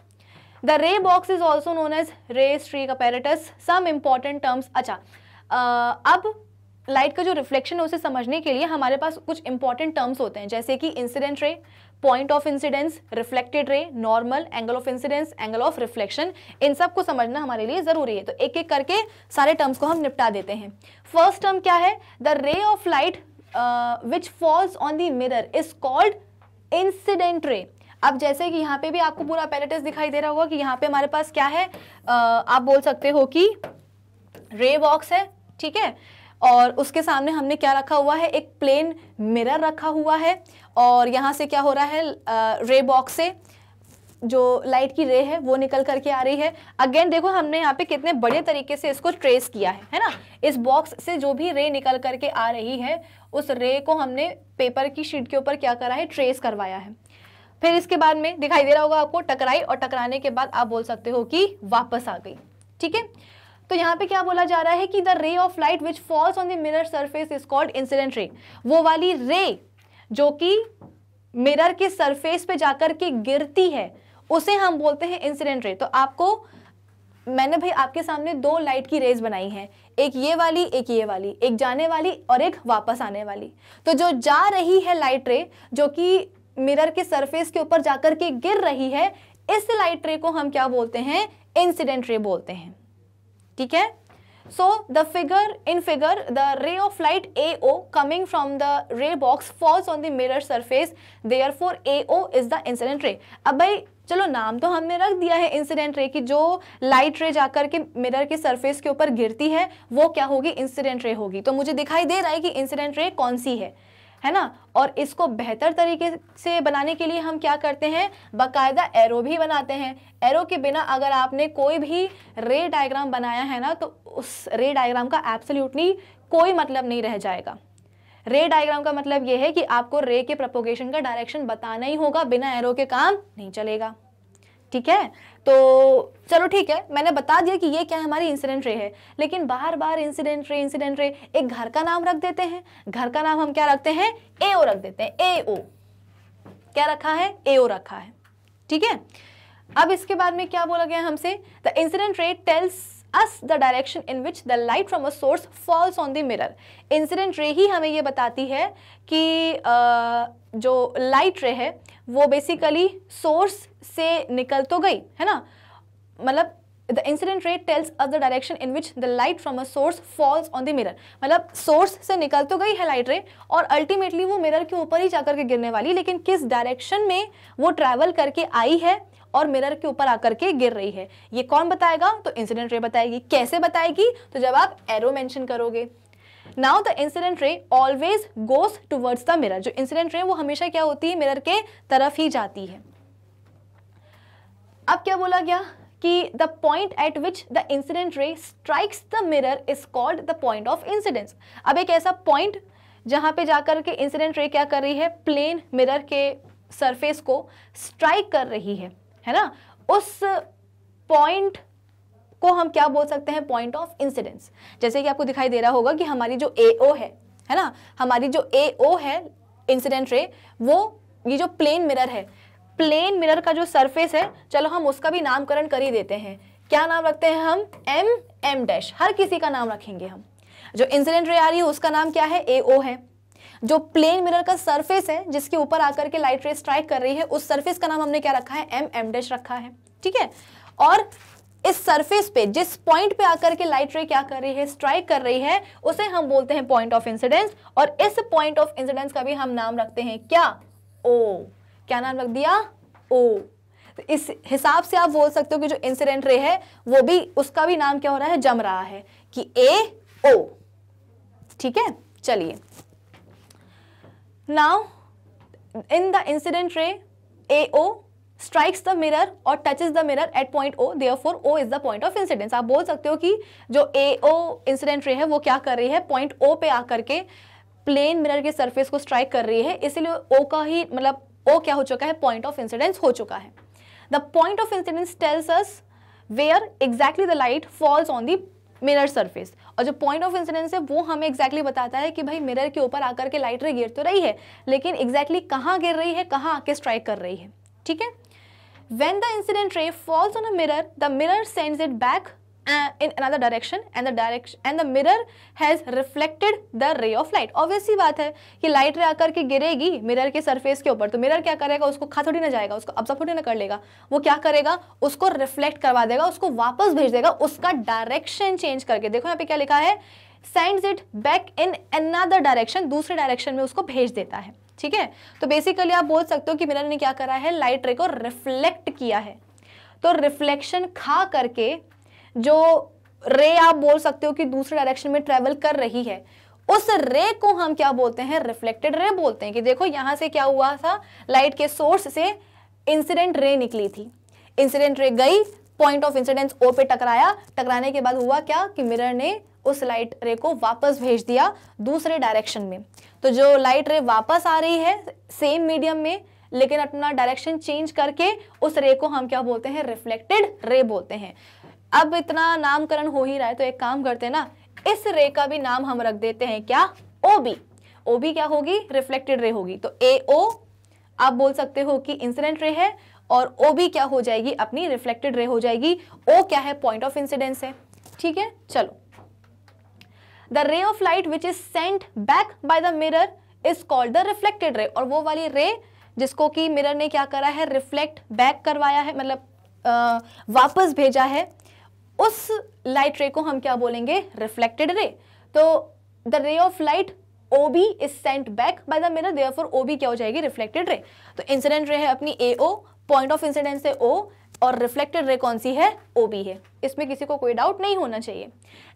The ray box is also known as ray streak apparatus some important terms अच्छा अब लाइट का जो रिफ्लेक्शन है, उसे समझने के लिए हमारे पास कुछ इंपॉर्टेंट टर्म्स होते हैं, जैसे कि incident ray point of incidence reflected ray normal angle of incidence angle of reflection इन सबको समझना हमारे लिए ज़रूरी है। तो एक एक करके सारे टर्म्स को हम निपटा देते हैं। फ़र्स्ट टर्म क्या है? The ray of light which falls on the mirror is called incident ray अब जैसे कि यहाँ पे भी आपको पूरा पैलेटिस दिखाई दे रहा होगा कि यहाँ पे हमारे पास क्या है? Uh, आप बोल सकते हो कि रे बॉक्स है ठीक है? और उसके सामने हमने क्या रखा हुआ है? एक प्लेन मिरर रखा हुआ है। और यहाँ से क्या हो रहा है? रे बॉक्स से जो लाइट की रे है, वो निकल करके आ रही है। अगेन देखो, हमने यहाँ पे कितने बड़े तरीके से इसको ट्रेस किया है है ना? इस बॉक्स से जो भी रे निकल करके आ रही है, उस रे को हमने पेपर की शीट के ऊपर क्या करा है? ट्रेस करवाया है। फिर इसके बाद में दिखाई दे रहा होगा आपको टकराई, और टकराने के बाद आप बोल सकते हो कि वापस आ गई। ठीक है? तो यहाँ पे क्या बोला जा रहा है कि the ray of light which falls on the mirror surface is called incident ray वो वाली रे जो कि मिरर के सरफेस पे जाकर के गिरती है, उसे हम बोलते हैं इंसिडेंट रे तो आपको, मैंने भाई आपके सामने दो लाइट की रेज बनाई है, एक ये वाली, एक ये वाली, एक जाने वाली और एक वापस आने वाली. तो जो जा रही है लाइट रे जो कि मिरर के सरफेस के ऊपर जाकर के गिर रही है, इस लाइट रे को हम क्या बोलते हैं? इंसिडेंट रे बोलते हैं. ठीक है? So the figure in figure the ray of light A O coming from the ray box falls on the mirror surface therefore A O is the incident ray अब भाई, चलो नाम तो हमने रख दिया है इंसिडेंट रे की। जो लाइट रे जाकर के मिरर के सरफेस के ऊपर गिरती है, वो क्या होगी? इंसिडेंट रे होगी। तो मुझे दिखाई दे रहा है कि इंसिडेंट रे कौन सी है। है ना? और इसको बेहतर तरीके से बनाने के लिए हम क्या करते हैं? बाकायदा एरो भी बनाते हैं। एरो के बिना अगर आपने कोई भी रे डायग्राम बनाया है ना तो उस रे डायग्राम का एब्सोल्युटली कोई मतलब नहीं रह जाएगा। रे डायग्राम का मतलब यह है कि आपको रे के प्रोपोगेशन का डायरेक्शन बताना ही होगा, बिना एरो के काम नहीं चलेगा। ठीक है? तो चलो ठीक है, मैंने बता दिया कि ये क्या है हमारी इंसिडेंट रे है। लेकिन बार बार इंसिडेंट रे इंसिडेंट रे एक घर का नाम रख देते हैं। घर का नाम हम क्या रखते हैं? ए ओ रख देते हैं। ए ओ क्या रखा है? ए ओ रखा है। ठीक है? अब इसके बाद में क्या बोला गया हमसे? The incident ray tells us the direction in which the light from a source falls on the mirror incident ray ही हमें ये बताती है कि जो लाइट रे है, वो बेसिकली सोर्स से निकल तो गई, है ना? मतलब the incident ray tells us the direction in which the light from a source falls on the mirror मतलब सोर्स से निकल तो गई है लाइट रे और अल्टीमेटली वो मिरर के ऊपर ही जाकर के गिरने वाली, लेकिन किस डायरेक्शन में वो ट्रैवल करके आई है और मिरर के ऊपर आकर के गिर रही है? ये कौन बताएगा? तो इंसिडेंट रे बताएगी। कैसे बताएगी? तो जब आप एरो मेंशन करोगे। Now the incident ray always goes towards the mirror जो इंसिडेंट रे वो हमेशा क्या होती है? मिरर के तरफ़ ही जाती है। अब क्या बोला गया? कि the point at which the incident ray strikes the mirror is called the point of incidence अब एक ऐसा पॉइंट जहाँ पे जाकर के इंसिडेंट रे क्या कर रही है? प्लेन मिरर के सरफेस को स्ट्राइक कर रही है है ना? उस पॉइंट को हम क्या बोल सकते हैं? पॉइंट ऑफ़ इंसिडेंस जैसे कि आपको दिखाई दे रहा होगा कि हमारी जो ए ओ है है ना? हमारी जो ए ओ है इंसिडेंट रे वो, ये जो प्लेन मिरर है प्लेन मिरर का जो सरफेस है, चलो हम उसका भी नामकरण कर ही देते हैं। क्या नाम रखते हैं हम? एम एम डैश हर किसी का नाम रखेंगे हम। जो इंसिडेंट रे आ रही है, उसका नाम क्या है? ए ओ है। जो प्लेन मिरर का सरफेस है, जिसके ऊपर आकर के लाइट रे स्ट्राइक कर रही है, उस सरफेस का नाम हमने क्या रखा है? एम एम डैश रखा है। ठीक है? और इस सरफेस पे, जिस पॉइंट पे आकर के लाइट रे क्या कर रही है स्ट्राइक कर रही है, उसे हम बोलते हैं पॉइंट ऑफ़ इंसिडेंस और इस पॉइंट ऑफ़ इंसिडेंस का भी हम नाम रखते हैं क्या? ओ क्या नाम रख दिया? ओ। तो इस हिसाब से आप बोल सकते हो कि जो इंसिडेंट रे है, वो भी, उसका भी नाम क्या हो रहा है? जम रहा है। कि ए ओ ठीक है? चलिए। Now in the incident ray A O strikes the mirror और touches the mirror at point O therefore O is the point of incidence आप बोल सकते हो कि जो ए ओ इंसिडेंट रे है, वो क्या कर रही है? पॉइंट ओ पे आकर के प्लेन मिरर के सरफेस को स्ट्राइक कर रही है। इसलिए ओ का ही मतलब ओ क्या हो चुका है? पॉइंट ऑफ़ इंसिडेंस हो चुका है। The point of incidence tells us where exactly the light falls on the mirror surface और जो पॉइंट ऑफ़ इंसिडेंस है, वो हमें एक्जैक्टली exactly बताता है कि भाई मिरर के ऊपर आकर के लाइट रे गिर तो रही है, लेकिन एग्जैक्टली exactly कहाँ गिर रही है, कहाँ आके स्ट्राइक कर रही है। ठीक है? When the incident ray falls on a mirror, the mirror sends it back in another direction, and the direction, and the mirror has reflected the ray of light. Obvious बात है कि लाइट रे आकर के गिरेगी मिरर के surface के ऊपर तो मिरर क्या करेगा? उसको खा थोड़ी ना जाएगा, उसको अब्जॉर्ब थोड़ी ना कर लेगा। वो क्या करेगा? उसको रिफ्लेक्ट करवा देगा, उसको वापस भेज देगा, उसका डायरेक्शन चेंज करके। देखो यहाँ पे क्या लिखा है? Sends it back in another direction दूसरे डायरेक्शन में उसको भेज देता है। ठीक है? तो बेसिकली आप बोल सकते हो कि मिरर ने क्या करा है? लाइट रे को रिफ्लेक्ट किया है। तो रिफ्लेक्शन खा करके जो रे आप बोल सकते हो कि दूसरे डायरेक्शन में ट्रेवल कर रही है, उस रे को हम क्या बोलते हैं? रिफ्लेक्टेड रे बोलते हैं कि देखो यहाँ से क्या हुआ था? लाइट के सोर्स से इंसिडेंट रे निकली थी। इंसिडेंट रे गई पॉइंट ऑफ़ इंसिडेंस ओ पे टकराया। टकराने के बाद हुआ क्या कि मिरर ने उस लाइट रे को वापस भेज दिया दूसरे डायरेक्शन में। तो जो लाइट रे वापस आ रही है सेम मीडियम में, लेकिन अपना डायरेक्शन चेंज करके उस रे को हम क्या बोलते हैं? रिफ्लेक्टेड रे बोलते हैं। अब इतना नामकरण हो ही रहा है तो एक काम करते हैं ना इस रे का भी नाम हम रख देते हैं क्या? ओ बी ओ बी क्या होगी? रिफ्लेक्टेड रे होगी। तो ए ओ आप बोल सकते हो कि इंसिडेंट रे है और ओ बी क्या हो जाएगी? अपनी रिफ्लेक्टेड रे हो जाएगी। ओ क्या है? पॉइंट ऑफ़ इंसिडेंस है। ठीक है? चलो। The ray of light which is sent back by the mirror is called the reflected ray और वो वाली रे जिसको कि मिरर ने क्या करा है? रिफ्लेक्ट बैक करवाया है मतलब आ, वापस भेजा है। उस लाइट रे को हम क्या बोलेंगे? रिफ्लेक्टेड रे तो the ray of light O B is sent back by the mirror therefore O B क्या हो जाएगी? रिफ्लेक्टेड रे तो इंसिडेंट रे है अपनी A O point of incidence है ओ और रिफ्लेक्टेड रे कौन सी है? ओ बी है. इसमें किसी को कोई डाउट नहीं होना चाहिए.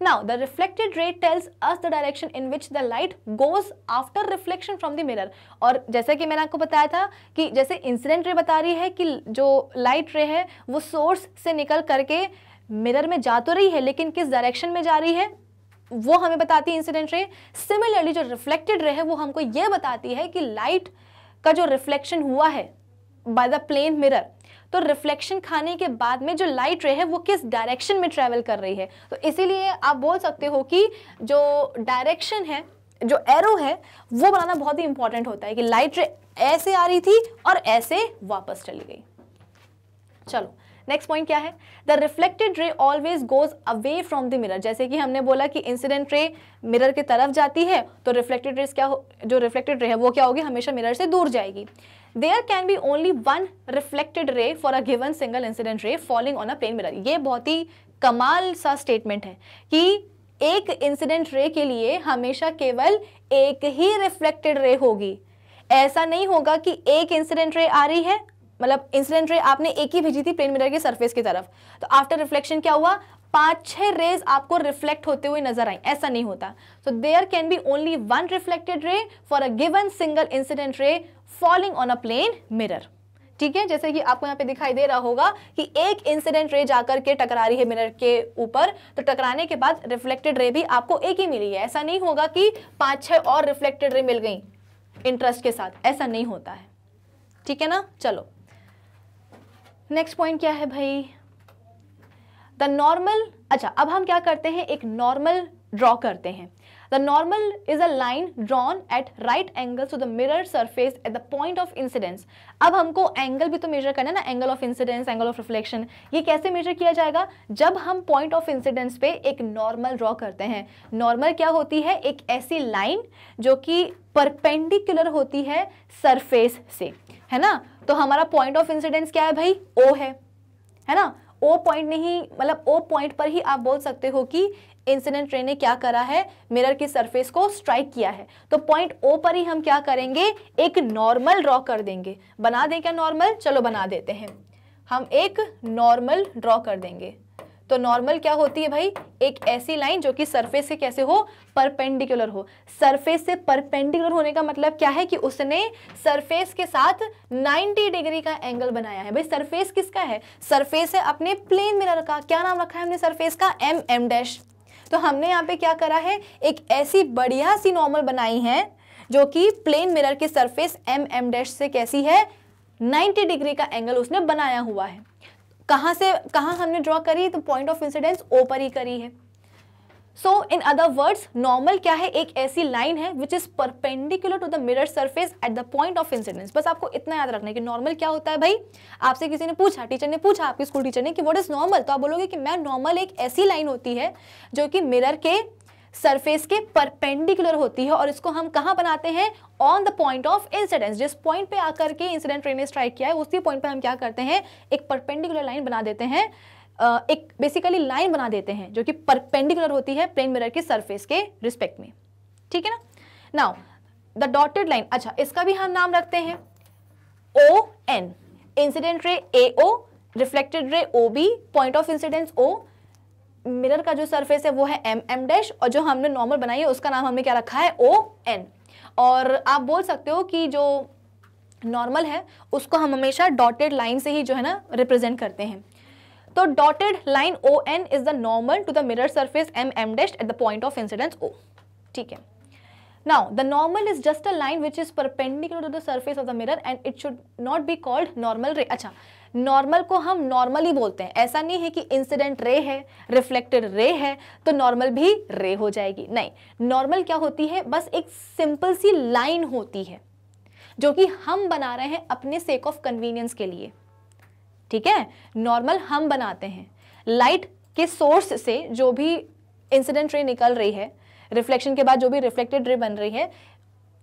Now the reflected ray tells us the direction in which the light goes after reflection from the mirror और जैसे कि मैंने आपको बताया था कि जैसे इंसिडेंट रे बता रही है कि जो लाइट रे है, वो सोर्स से निकल करके मिरर में जा तो रही है, लेकिन किस डायरेक्शन में जा रही है, वो हमें बताती है इंसिडेंट रे सिमिलरली जो रिफ्लेक्टेड रे है, वो हमको ये बताती है कि लाइट का जो रिफ्लेक्शन हुआ है बाय द प्लेन मिरर तो रिफ्लेक्शन खाने के बाद में जो लाइट रे है, वो किस डायरेक्शन में ट्रेवल कर रही है? तो इसीलिए आप बोल सकते हो कि जो डायरेक्शन है, जो एरो है, वो बनाना बहुत ही इंपॉर्टेंट होता है कि लाइट रे ऐसे आ रही थी और ऐसे वापस चली गई। चलो नेक्स्ट पॉइंट क्या है? The reflected ray always goes away from the mirror जैसे कि हमने बोला कि इंसिडेंट रे मिरर की तरफ़ जाती है तो रिफ्लेक्टेड रेस क्या जो रिफ्लेक्टेड रे है, वो क्या होगी? हमेशा मिरर से दूर जाएगी। There can be only one reflected ray for a given single incident ray falling on a plane mirror ये बहुत ही कमाल सा स्टेटमेंट है कि एक इंसिडेंट रे के लिए हमेशा केवल एक ही रिफ्लेक्टेड रे होगी। ऐसा नहीं होगा कि एक इंसिडेंट रे आ रही है मतलब इंसिडेंट रे आपने एक ही भेजी थी प्लेन मिरर के सरफेस की तरफ़। तो आफ्टर रिफ्लेक्शन क्या हुआ? पाँच छह रेज आपको रिफ्लेक्ट होते हुए नज़र आई। ऐसा नहीं होता। So there can be only one reflected ray for a given single incident ray falling on a plane mirror ठीक है? जैसे कि आपको यहाँ पे दिखाई दे रहा होगा कि एक इंसिडेंट रे जाकर के टकरा रही है मिरर के ऊपर तो टकराने के बाद रिफ्लेक्टेड रे भी आपको एक ही मिली है। ऐसा नहीं होगा कि पाँच छह और रिफ्लेक्टेड रे मिल गई। इंटरेस्ट के साथ। ऐसा नहीं होता है। ठीक है ना? चलो। नेक्स्ट पॉइंट क्या है भाई? द नॉर्मल अच्छा अब हम क्या करते हैं? एक नॉर्मल ड्रॉ करते हैं। The normal is a line drawn at right angle to the mirror surface at the point of incidence अब हमको एंगल भी तो मेजर करना है ना? Angle of incidence angle of reflection ये कैसे मेजर किया जाएगा? जब हम पॉइंट ऑफ़ इंसिडेंस पे एक नॉर्मल ड्रॉ करते हैं। नॉर्मल क्या होती है? एक ऐसी लाइन जो कि परपेंडिकुलर होती है सरफेस से। है ना? तो हमारा पॉइंट ऑफ़ इंसिडेंस क्या है भाई? ओ है। है ना? ओ पॉइंट नहीं मतलब ओ पॉइंट पर ही आप बोल सकते हो कि इंसिडेंट रे ने क्या करा है? मिरर की सरफेस को स्ट्राइक किया है। तो पॉइंट ओ पर ही हम क्या करेंगे? एक नॉर्मल ड्रॉ कर देंगे। बना दें क्या नॉर्मल चलो बना देते हैं। हम एक नॉर्मल ड्रॉ कर देंगे। तो नॉर्मल क्या होती है भाई? एक ऐसी लाइन जो कि सरफेस से कैसे हो? परपेंडिकुलर हो। सरफेस से परपेंडिकुलर होने का मतलब क्या है कि उसने सरफेस के साथ 90 डिग्री का एंगल बनाया है। भाई सरफेस किसका है? सरफेस है अपने प्लेन मिरर का। क्या नाम रखा है हमने सरफेस का? एम एम डैश तो हमने यहाँ पे क्या करा है? एक ऐसी बढ़िया सी नॉर्मल बनाई है जो कि प्लेन मिरर की सरफेस एम एम डैश से कैसी है? 90 डिग्री का एंगल उसने बनाया हुआ है। कहाँ से, कहाँ हमने ड्रॉ करी तो पॉइंट ऑफ़ इंसिडेंस ओ पर ही करी है। So in other words normal क्या है? एक ऐसी लाइन है which is perpendicular to the mirror surface at the point of incidence बस आपको इतना याद रखना है कि नॉर्मल क्या होता है भाई? आपसे किसी ने पूछा टीचर ने पूछा, आपके स्कूल टीचर ने कि व्हाट इज़ नॉर्मल तो आप बोलोगे कि मैम नॉर्मल एक ऐसी लाइन होती है, जो कि मिरर के सरफेस के परपेंडिकुलर होती है और इसको हम कहाँ बनाते हैं? On the point of incidence जिस पॉइंट पे आकर के इंसिडेंट ट्रेन ने स्ट्राइक किया है, उसी पॉइंट पे हम क्या करते हैं? एक परपेंडिकुलर लाइन बना देते हैं। एक बेसिकली लाइन बना देते हैं, जो कि परपेंडिकुलर होती है प्लेन मिरर के सरफेस के रिस्पेक्ट में। ठीक है ना? नाउ द डॉटेड लाइन अच्छा इसका भी हम नाम रखते हैं। O an incident ray A O reflected ray O B point of incidence O mirror का जो सरफेस है, वो है एम एम डैश और जो हमने नॉर्मल बनाई है, उसका नाम हमने क्या रखा है? ओ एन और आप बोल सकते हो कि जो नॉर्मल है, उसको हम हमेशा डॉटेड लाइन से ही जो है ना रिप्रेजेंट करते हैं। तो dotted line O N is the normal to the mirror surface M M dash at the point of incidence O ठीक है? Now the normal is just a line which is perpendicular to the surface of the mirror and it should not be called normal ray अच्छा normal को हम normally बोलते हैं। ऐसा नहीं है कि इंसिडेंट रे है रिफ्लेक्टेड रे है तो नॉर्मल भी रे हो जाएगी। नहीं, नॉर्मल क्या होती है? बस एक सिंपल सी लाइन होती है, जो कि हम बना रहे हैं अपने सेक ऑफ़ कन्वीनियंस के लिए। ठीक है? नॉर्मल हम बनाते हैं। लाइट के सोर्स से जो भी इंसिडेंट रे निकल रही है रिफ्लेक्शन के बाद जो भी रिफ्लेक्टेड रे बन रही है,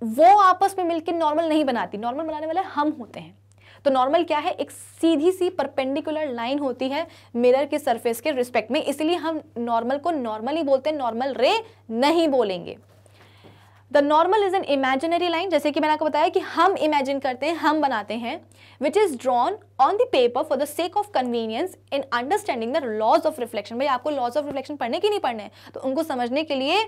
वो आपस में मिलकर नॉर्मल नहीं बनाती। नॉर्मल बनाने वाले हम होते हैं। तो नॉर्मल क्या है? एक सीधी सी परपेंडिकुलर लाइन होती है मिरर के सरफेस के रिस्पेक्ट में। इसलिए हम नॉर्मल को नॉर्मली बोलते हैं नॉर्मल रे नहीं बोलेंगे। The normal is an imaginary line जैसे कि मैंने आपको बताया कि हम इमेजिन करते हैं, हम बनाते हैं which is drawn on the paper for the sake of convenience in understanding the laws of reflection भाई, आपको लॉज ऑफ़ रिफ्लेक्शन पढ़ने की नहीं पढ़ने तो उनको समझने के लिए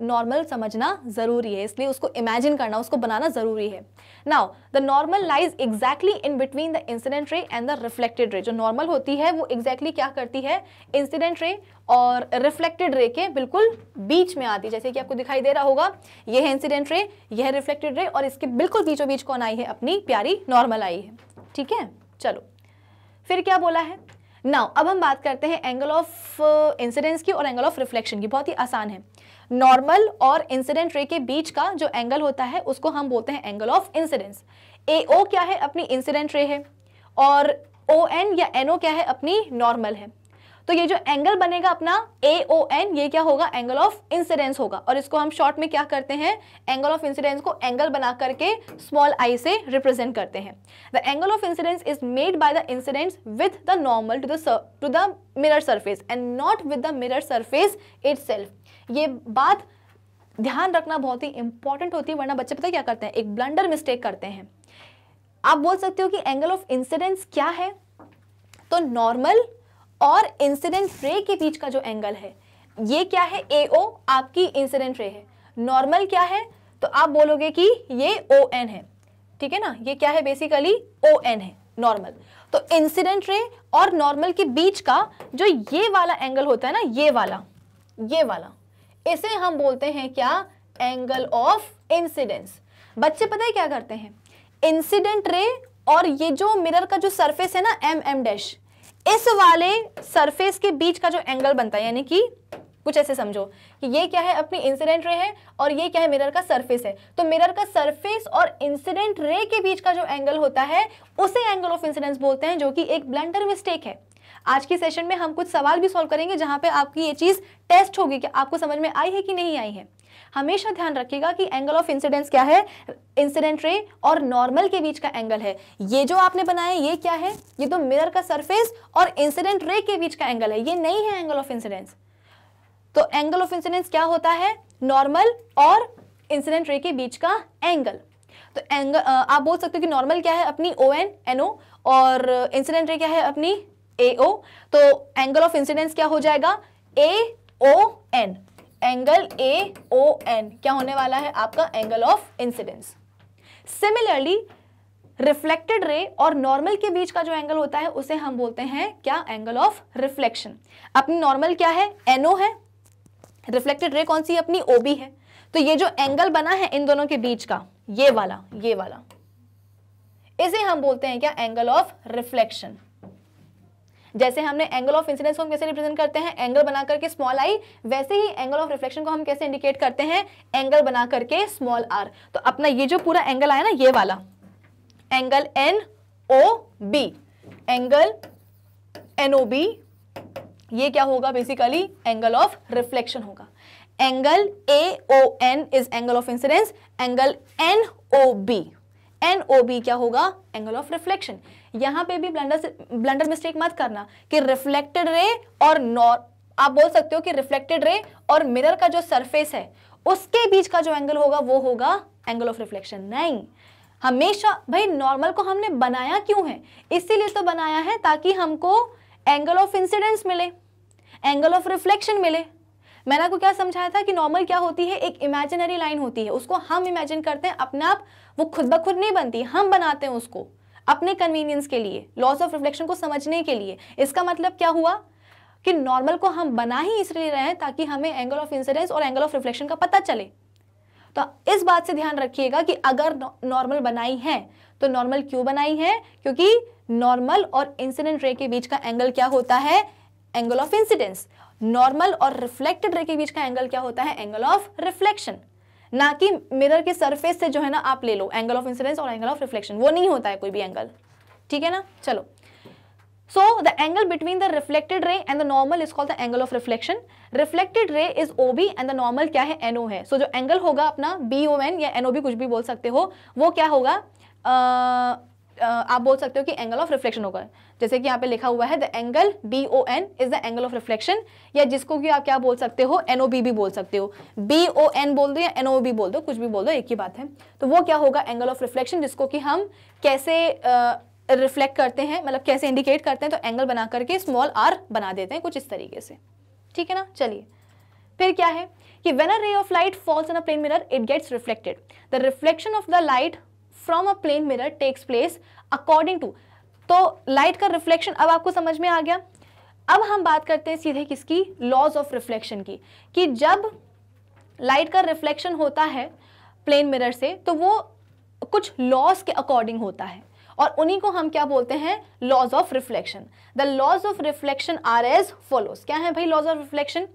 नॉर्मल समझना ज़रूरी है, इसलिए उसको इमेजिन करना, उसको बनाना ज़रूरी है। Now the normal lies exactly in between the incident ray and the reflected ray जो नॉर्मल होती है, वो एग्जैक्टली exactly क्या करती है? इंसिडेंट रे और रिफ्लेक्टेड रे के बिल्कुल बीच में आती है। जैसे कि आपको दिखाई दे रहा होगा, यह है इंसिडेंट रे यह है रिफ्लेक्टेड रे और इसके बिल्कुल बीचों बीच कौन आई है? अपनी प्यारी नॉर्मल आई है। ठीक है? चलो। फिर क्या बोला है? नाउ अब हम बात करते हैं एंगल ऑफ़ इंसिडेंस की और एंगल ऑफ़ रिफ्लेक्शन की। बहुत ही आसान है। नॉर्मल और इंसिडेंट रे के बीच का जो एंगल होता है, उसको हम बोलते हैं angle of incidence A O क्या है? अपनी इंसिडेंट रे है। और ओ एन या एन ओ क्या है? अपनी नॉर्मल है। तो ये जो एंगल बनेगा अपना ए ओ एन ये क्या होगा? एंगल ऑफ़ इंसिडेंस होगा। और इसको हम शॉर्ट में क्या करते हैं? एंगल ऑफ़ इंसिडेंस को एंगल बना करके स्मॉल आई से रिप्रेजेंट करते हैं। The angle of incidence is made by the incidence with the normal to the to the mirror surface and not with the mirror surface it ये बात ध्यान रखना बहुत ही इंपॉर्टेंट होती है, वरना बच्चे पता क्या करते हैं? एक ब्लंडर मिस्टेक करते हैं। आप बोल सकते हो कि एंगल ऑफ़ इंसिडेंस क्या है? तो नॉर्मल और इंसिडेंट रे के बीच का जो एंगल है, ये क्या है? ए ओ आपकी इंसिडेंट रे है। नॉर्मल क्या है? तो आप बोलोगे कि ये ओ एन है। ठीक है ना? ये क्या है? बेसिकली ओ एन है नॉर्मल तो इंसिडेंट रे और नॉर्मल के बीच का जो ये वाला एंगल होता है ना, ये वाला ये वाला इसे हम बोलते हैं क्या? एंगल ऑफ़ इंसिडेंस बच्चे पता है क्या करते हैं? इंसिडेंट रे और ये जो मिरर का जो सरफेस है ना एम एम डैश इस वाले सरफेस के बीच का जो एंगल बनता है, यानी कि कुछ ऐसे समझो कि ये क्या है अपनी इंसिडेंट रे है और ये क्या है मिरर का सरफेस है। तो मिरर का सरफेस और इंसिडेंट रे के बीच का जो एंगल होता है, उसे एंगल ऑफ़ इंसिडेंस बोलते हैं, जो कि एक ब्लंडर मिस्टेक है। आज के सेशन में हम कुछ सवाल भी सॉल्व करेंगे जहाँ पे आपकी ये चीज़ टेस्ट होगी कि आपको समझ में आई है कि नहीं आई है। हमेशा ध्यान रखिएगा कि एंगल ऑफ़ इंसिडेंस क्या है? इंसिडेंट रे और नॉर्मल के बीच का एंगल है। ये जो आपने बनाया, ये क्या है? ये तो मिरर का सरफेस और इंसिडेंट रे के बीच का एंगल है। ये नहीं है एंगल ऑफ़ इंसिडेंस तो एंगल ऑफ़ इंसिडेंस क्या होता है? नॉर्मल और इंसिडेंट रे के बीच का एंगल तो एंगल आप बोल सकते हो कि नॉर्मल क्या है? अपनी ओ एन एन ओ और इंसिडेंट रे क्या है? अपनी ए ओ तो एंगल ऑफ़ इंसिडेंस क्या हो जाएगा? A O N angle A O N क्या होने वाला है आपका? Angle of incidence similarly reflected ray और नॉर्मल के बीच का जो एंगल होता है, उसे हम बोलते हैं क्या? एंगल ऑफ़ रिफ्लेक्शन अपनी नॉर्मल क्या है? एनओ है. रिफ्लेक्टेड रे कौन सी अपनी ओबी है. तो ये जो एंगल बना है इन दोनों के बीच का, ये वाला ये वाला, इसे हम बोलते हैं क्या? एंगल ऑफ़ रिफ्लेक्शन जैसे हमने एंगल ऑफ़ इंसिडेंस को हम कैसे रिप्रेजेंट करते हैं? एंगल बना करके स्मॉल आई वैसे ही एंगल ऑफ़ रिफ्लेक्शन को हम कैसे इंडिकेट करते हैं? एंगल बना करके स्मॉल आर तो अपना ये जो पूरा एंगल आया ना, ये वाला। Angle N O B angle N O B ये क्या होगा बेसिकली एंगल ऑफ़ रिफ्लेक्शन होगा। Angle A O N is angle of incidence angle N O B N O B क्या होगा? एंगल ऑफ़ रिफ्लेक्शन यहाँ पे भी ब्लंडर ब्लंडर मिस्टेक मत करना कि रिफ्लेक्टेड रे और नॉर आप बोल सकते हो कि रिफ्लेक्टेड रे और मिरर का जो सरफेस है, उसके बीच का जो एंगल होगा, वो होगा एंगल ऑफ़ रिफ्लेक्शन नहीं. हमेशा भाई नॉर्मल को हमने बनाया क्यों है? इसीलिए तो बनाया है ताकि हमको एंगल ऑफ़ इंसिडेंस मिले एंगल ऑफ़ रिफ्लेक्शन मिले. मैंने आपको क्या समझाया था कि नॉर्मल क्या होती है? एक इमेजिनरी लाइन होती है। उसको हम इमेजिन करते हैं, अपने आप वो खुद ब खुद नहीं बनती। हम बनाते हैं उसको। अपने कन्वीनियंस के लिए लॉस ऑफ़ रिफ्लेक्शन को समझने के लिए। इसका मतलब क्या हुआ? कि नॉर्मल को हम बना ही इसलिए रहे हैं ताकि हमें एंगल ऑफ़ इंसिडेंस और एंगल ऑफ़ रिफ्लेक्शन का पता चले। तो इस बात से ध्यान रखिएगा कि अगर नॉर्मल बनाई है तो नॉर्मल क्यों बनाई है? क्योंकि नॉर्मल और इंसिडेंट रे के बीच का एंगल क्या होता है? एंगल ऑफ़ इंसिडेंस नॉर्मल और रिफ्लेक्टेड रे के बीच का एंगल क्या होता है? एंगल ऑफ़ रिफ्लेक्शन ना कि मिरर के सरफेस से जो है ना आप ले लो एंगल ऑफ़ इंसिडेंस और एंगल ऑफ़ रिफ्लेक्शन वो नहीं होता है कोई भी एंगल ठीक है ना? चलो. So the angle between the reflected ray and the normal is called the angle of reflection reflected ray is O B and the normal क्या है? एनओ है. सो so, जो एंगल होगा अपना बी ओ एन या एनओ बी कुछ भी बोल सकते हो वो क्या होगा? आप बोल सकते हो कि एंगल ऑफ़ रिफ्लेक्शन होगा। जैसे कि यहाँ पे लिखा हुआ है the angle B O N is the angle of reflection या जिसको कि आप क्या बोल सकते हो एनओ बी भी बोल सकते हो। बी ओ एन बोल दो या एनओ बी बोल दो, कुछ भी बोल दो, एक ही बात है। तो वो क्या होगा एंगल ऑफ़ रिफ्लेक्शन जिसको कि हम कैसे रिफ्लेक्ट करते हैं मतलब कैसे इंडिकेट करते हैं तो एंगल बना करके स्मॉल आर बना देते हैं, कुछ इस तरीके से। ठीक है ना? चलिए। फिर क्या है कि when a ray of light falls in a plane mirror it gets reflected the reflection of the light from a plane mirror takes place according to तो लाइट का रिफ्लेक्शन अब आपको समझ में आ गया? अब हम बात करते हैं सीधे किसकी? लॉज ऑफ़ रिफ्लेक्शन की। कि जब लाइट का रिफ्लेक्शन होता है प्लेन मिरर से तो वो कुछ लॉज के अकॉर्डिंग होता है। और उन्हीं को हम क्या बोलते हैं? Laws of reflection the laws of reflection are as follows क्या है भाई laws of reflection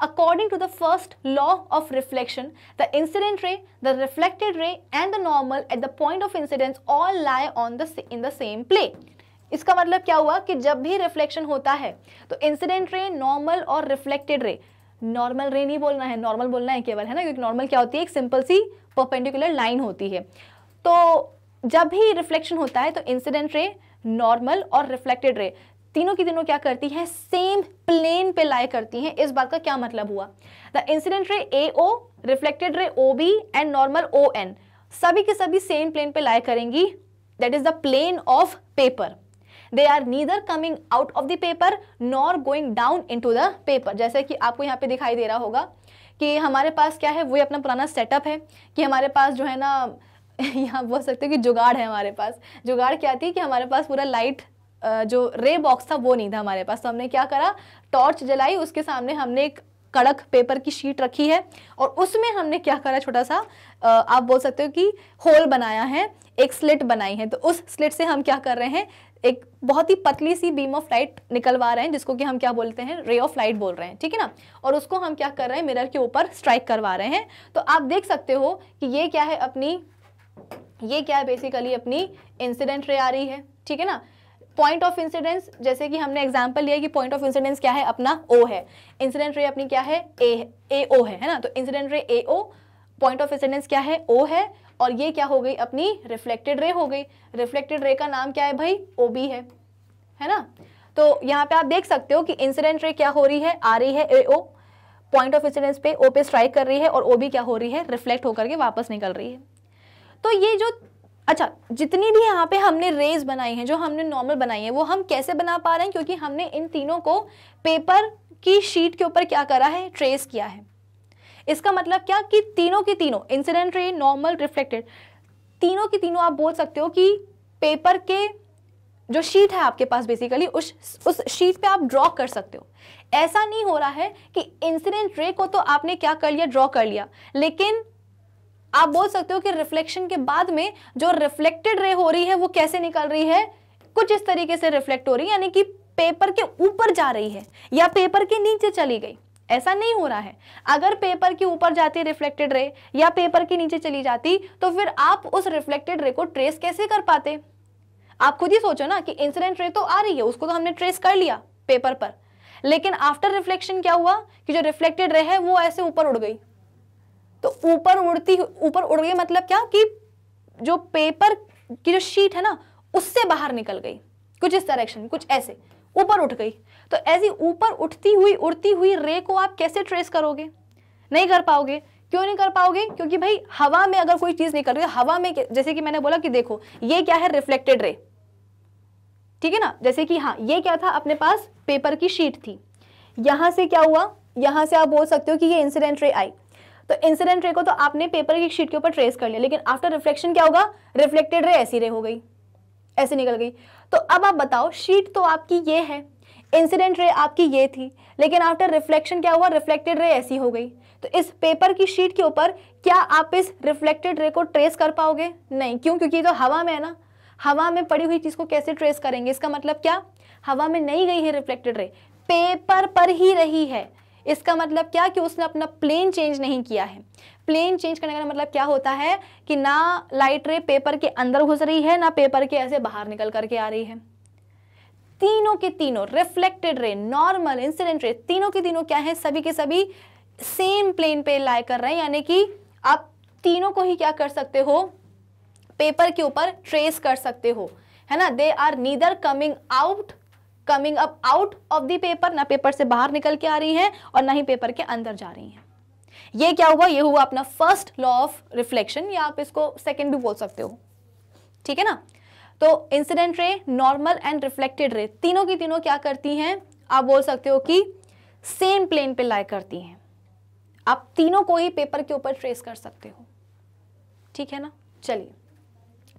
According to the first law of reflection, the incident ray, the reflected ray and the normal at the point of incidence all lie on the in the same plane. इसका मतलब क्या हुआ कि जब भी reflection होता है तो इंसिडेंट रे नॉर्मल और रिफ्लेक्टेड रे नॉर्मल रे नहीं बोलना है नॉर्मल बोलना है केवल है ना? क्योंकि नॉर्मल क्या होती है? एक सिंपल सी परपेंडिकुलर लाइन होती है। तो जब भी रिफ्लेक्शन होता है तो इंसिडेंट रे नॉर्मल और रिफ्लेक्टेड रे तीनों की तीनों क्या करती हैं? सेम प्लेन पे लाई करती हैं। इस बात का क्या मतलब हुआ? द इंसिडेंट रे A O reflected ray O B and normal O N सभी के सभी सेम प्लेन पे लाई करेंगी। That is the plane of paper they are neither coming out of the paper nor going down into the paper जैसे कि आपको यहाँ पे दिखाई दे रहा होगा कि हमारे पास क्या है? वो अपना पुराना सेटअप है कि हमारे पास जो है ना, यहाँ बोल सकते हो कि जुगाड़ है हमारे पास। जुगाड़ क्या थी कि हमारे पास पूरा लाइट जो रे बॉक्स था, वो नहीं था हमारे पास। तो हमने क्या करा? टॉर्च जलाई, उसके सामने हमने एक कड़क पेपर की शीट रखी है और उसमें हमने क्या करा छोटा सा? आप बोल सकते हो कि होल बनाया है, एक स्लिट बनाई है। तो उस स्लिट से हम क्या कर रहे हैं, एक बहुत ही पतली सी बीम ऑफ़ लाइट निकलवा रहे हैं, जिसको कि हम क्या बोलते हैं, रे ऑफ़ लाइट बोल रहे हैं, ठीक है ना? और उसको हम क्या कर रहे हैं, मिरर के ऊपर स्ट्राइक करवा रहे हैं। तो आप देख सकते हो कि ये क्या है अपनी, ये क्या है बेसिकली अपनी इंसिडेंट रे आ रही है, ठीक है ना? पॉइंट ऑफ़ इंसिडेंस जैसे कि हमने एग्ज़ाम्पल लिया कि पॉइंट ऑफ़ इंसिडेंस क्या है? अपना ओ है। इंसिडेंट रे अपनी क्या है? ए ए ओ है है ना? तो incident ray A O point of incidence क्या है? ओ है। और ये क्या हो गई? अपनी रिफ्लेक्टेड रे हो गई। रिफ्लेक्टेड रे का नाम क्या है भाई? ओ बी है। है ना? तो यहाँ पे आप देख सकते हो कि इंसिडेंट रे क्या हो रही है? आ रही है A O point of incidence पे ओ पे स्ट्राइक कर रही है और ओ बी क्या हो रही है? रिफ्लेक्ट होकर के वापस निकल रही है। तो ये जो अच्छा जितनी भी यहाँ पे हमने रेज बनाई हैं, जो हमने नॉर्मल बनाई है, वो हम कैसे बना पा रहे हैं? क्योंकि हमने इन तीनों को पेपर की शीट के ऊपर क्या करा है? ट्रेस किया है। इसका मतलब क्या? कि तीनों की तीनों इंसिडेंट रे नॉर्मल रिफ्लेक्टेड तीनों की तीनों आप बोल सकते हो कि पेपर के जो शीट है आपके पास बेसिकली उस उस शीट पे आप ड्रॉ कर सकते हो। ऐसा नहीं हो रहा है कि इंसिडेंट रे को तो आपने क्या कर लिया? ड्रॉ कर लिया। लेकिन आप बोल सकते हो कि रिफ्लेक्शन के बाद में जो रिफ्लेक्टेड रे हो रही है, वो कैसे निकल रही है? कुछ इस तरीके से रिफ्लेक्ट हो रही है, यानी कि पेपर के ऊपर जा रही है, या पेपर के नीचे चली गई। ऐसा नहीं हो रहा है। अगर पेपर के ऊपर जाती रिफ्लेक्टेड रे या पेपर के नीचे चली जाती तो फिर आप उस रिफ्लेक्टेड रे को ट्रेस कैसे कर पाते? आप खुद ही सोचो ना कि इंसिडेंट रे तो आ रही है, उसको तो हमने ट्रेस कर लिया पेपर पर। लेकिन आफ्टर रिफ्लेक्शन क्या हुआ? कि जो रिफ्लेक्टेड रे है, वो ऐसे ऊपर उड़ गई। तो ऊपर उड़ती ऊपर उड़ गई मतलब क्या कि जो पेपर की जो शीट है ना, उससे बाहर निकल गई। कुछ इस डायरेक्शन कुछ ऐसे। ऊपर उठ गई। तो ऐसी ऊपर उठती हुई, उड़ती हुई रे को आप कैसे ट्रेस करोगे? नहीं कर पाओगे। क्यों नहीं कर पाओगे? क्योंकि भाई, हवा में अगर कोई चीज़ निकल रही है, हवा में जैसे कि मैंने बोला कि देखो, ये क्या है रिफ्लेक्टेड रे। ठीक है ना? जैसे कि हाँ ये क्या था अपने पास? पेपर की शीट थी। यहाँ से क्या हुआ? यहाँ से आप बोल सकते हो कि ये इंसिडेंट रे आई। तो इंसिडेंट रे को तो आपने पेपर की शीट के ऊपर ट्रेस कर लिया, लेकिन आफ्टर रिफ्लेक्शन क्या होगा? रिफ्लेक्टेड रे ऐसी रे हो गई, ऐसे निकल गई। तो अब आप बताओ शीट तो आपकी ये है इंसिडेंट रे आपकी ये थी, लेकिन आफ्टर रिफ्लेक्शन क्या हुआ? रिफ्लेक्टेड रे ऐसी हो गई। तो इस पेपर की शीट के ऊपर क्या आप इस रिफ्लेक्टेड रे को ट्रेस कर पाओगे? नहीं, क्यों? क्योंकि तो हवा में है ना। हवा में पड़ी हुई चीज़ को कैसे ट्रेस करेंगे? इसका मतलब क्या? हवा में नहीं गई है रिफ्लेक्टेड रे पेपर पर ही रही है। इसका मतलब क्या कि उसने अपना प्लेन चेंज नहीं किया है? प्लेन चेंज करने का मतलब क्या होता है कि ना लाइट रे पेपर के अंदर घुस रही है, ना पेपर के ऐसे बाहर निकल करके आ रही है। तीनों के तीनों reflected ray normal incident ray तीनों के तीनों क्या है? सभी के सभी सेम प्लेन पे लाई कर रहे हैं, यानी कि आप तीनों को ही क्या कर सकते हो? पेपर के ऊपर ट्रेस कर सकते हो। है ना? They are neither coming out coming up out of the paper ना पेपर से बाहर निकल के आ रही हैं और ना ही पेपर के अंदर जा रही हैं। ये क्या हुआ? ये हुआ अपना फ़र्स्ट लॉ ऑफ़ रिफ्लेक्शन या आप इसको सेकेंड भी बोल सकते हो। ठीक है ना? तो incident ray normal and reflected ray तीनों की तीनों क्या करती हैं? आप बोल सकते हो कि सेम प्लेन पे लाई करती हैं। आप तीनों को ही पेपर के ऊपर ट्रेस कर सकते हो। ठीक है ना? चलिए।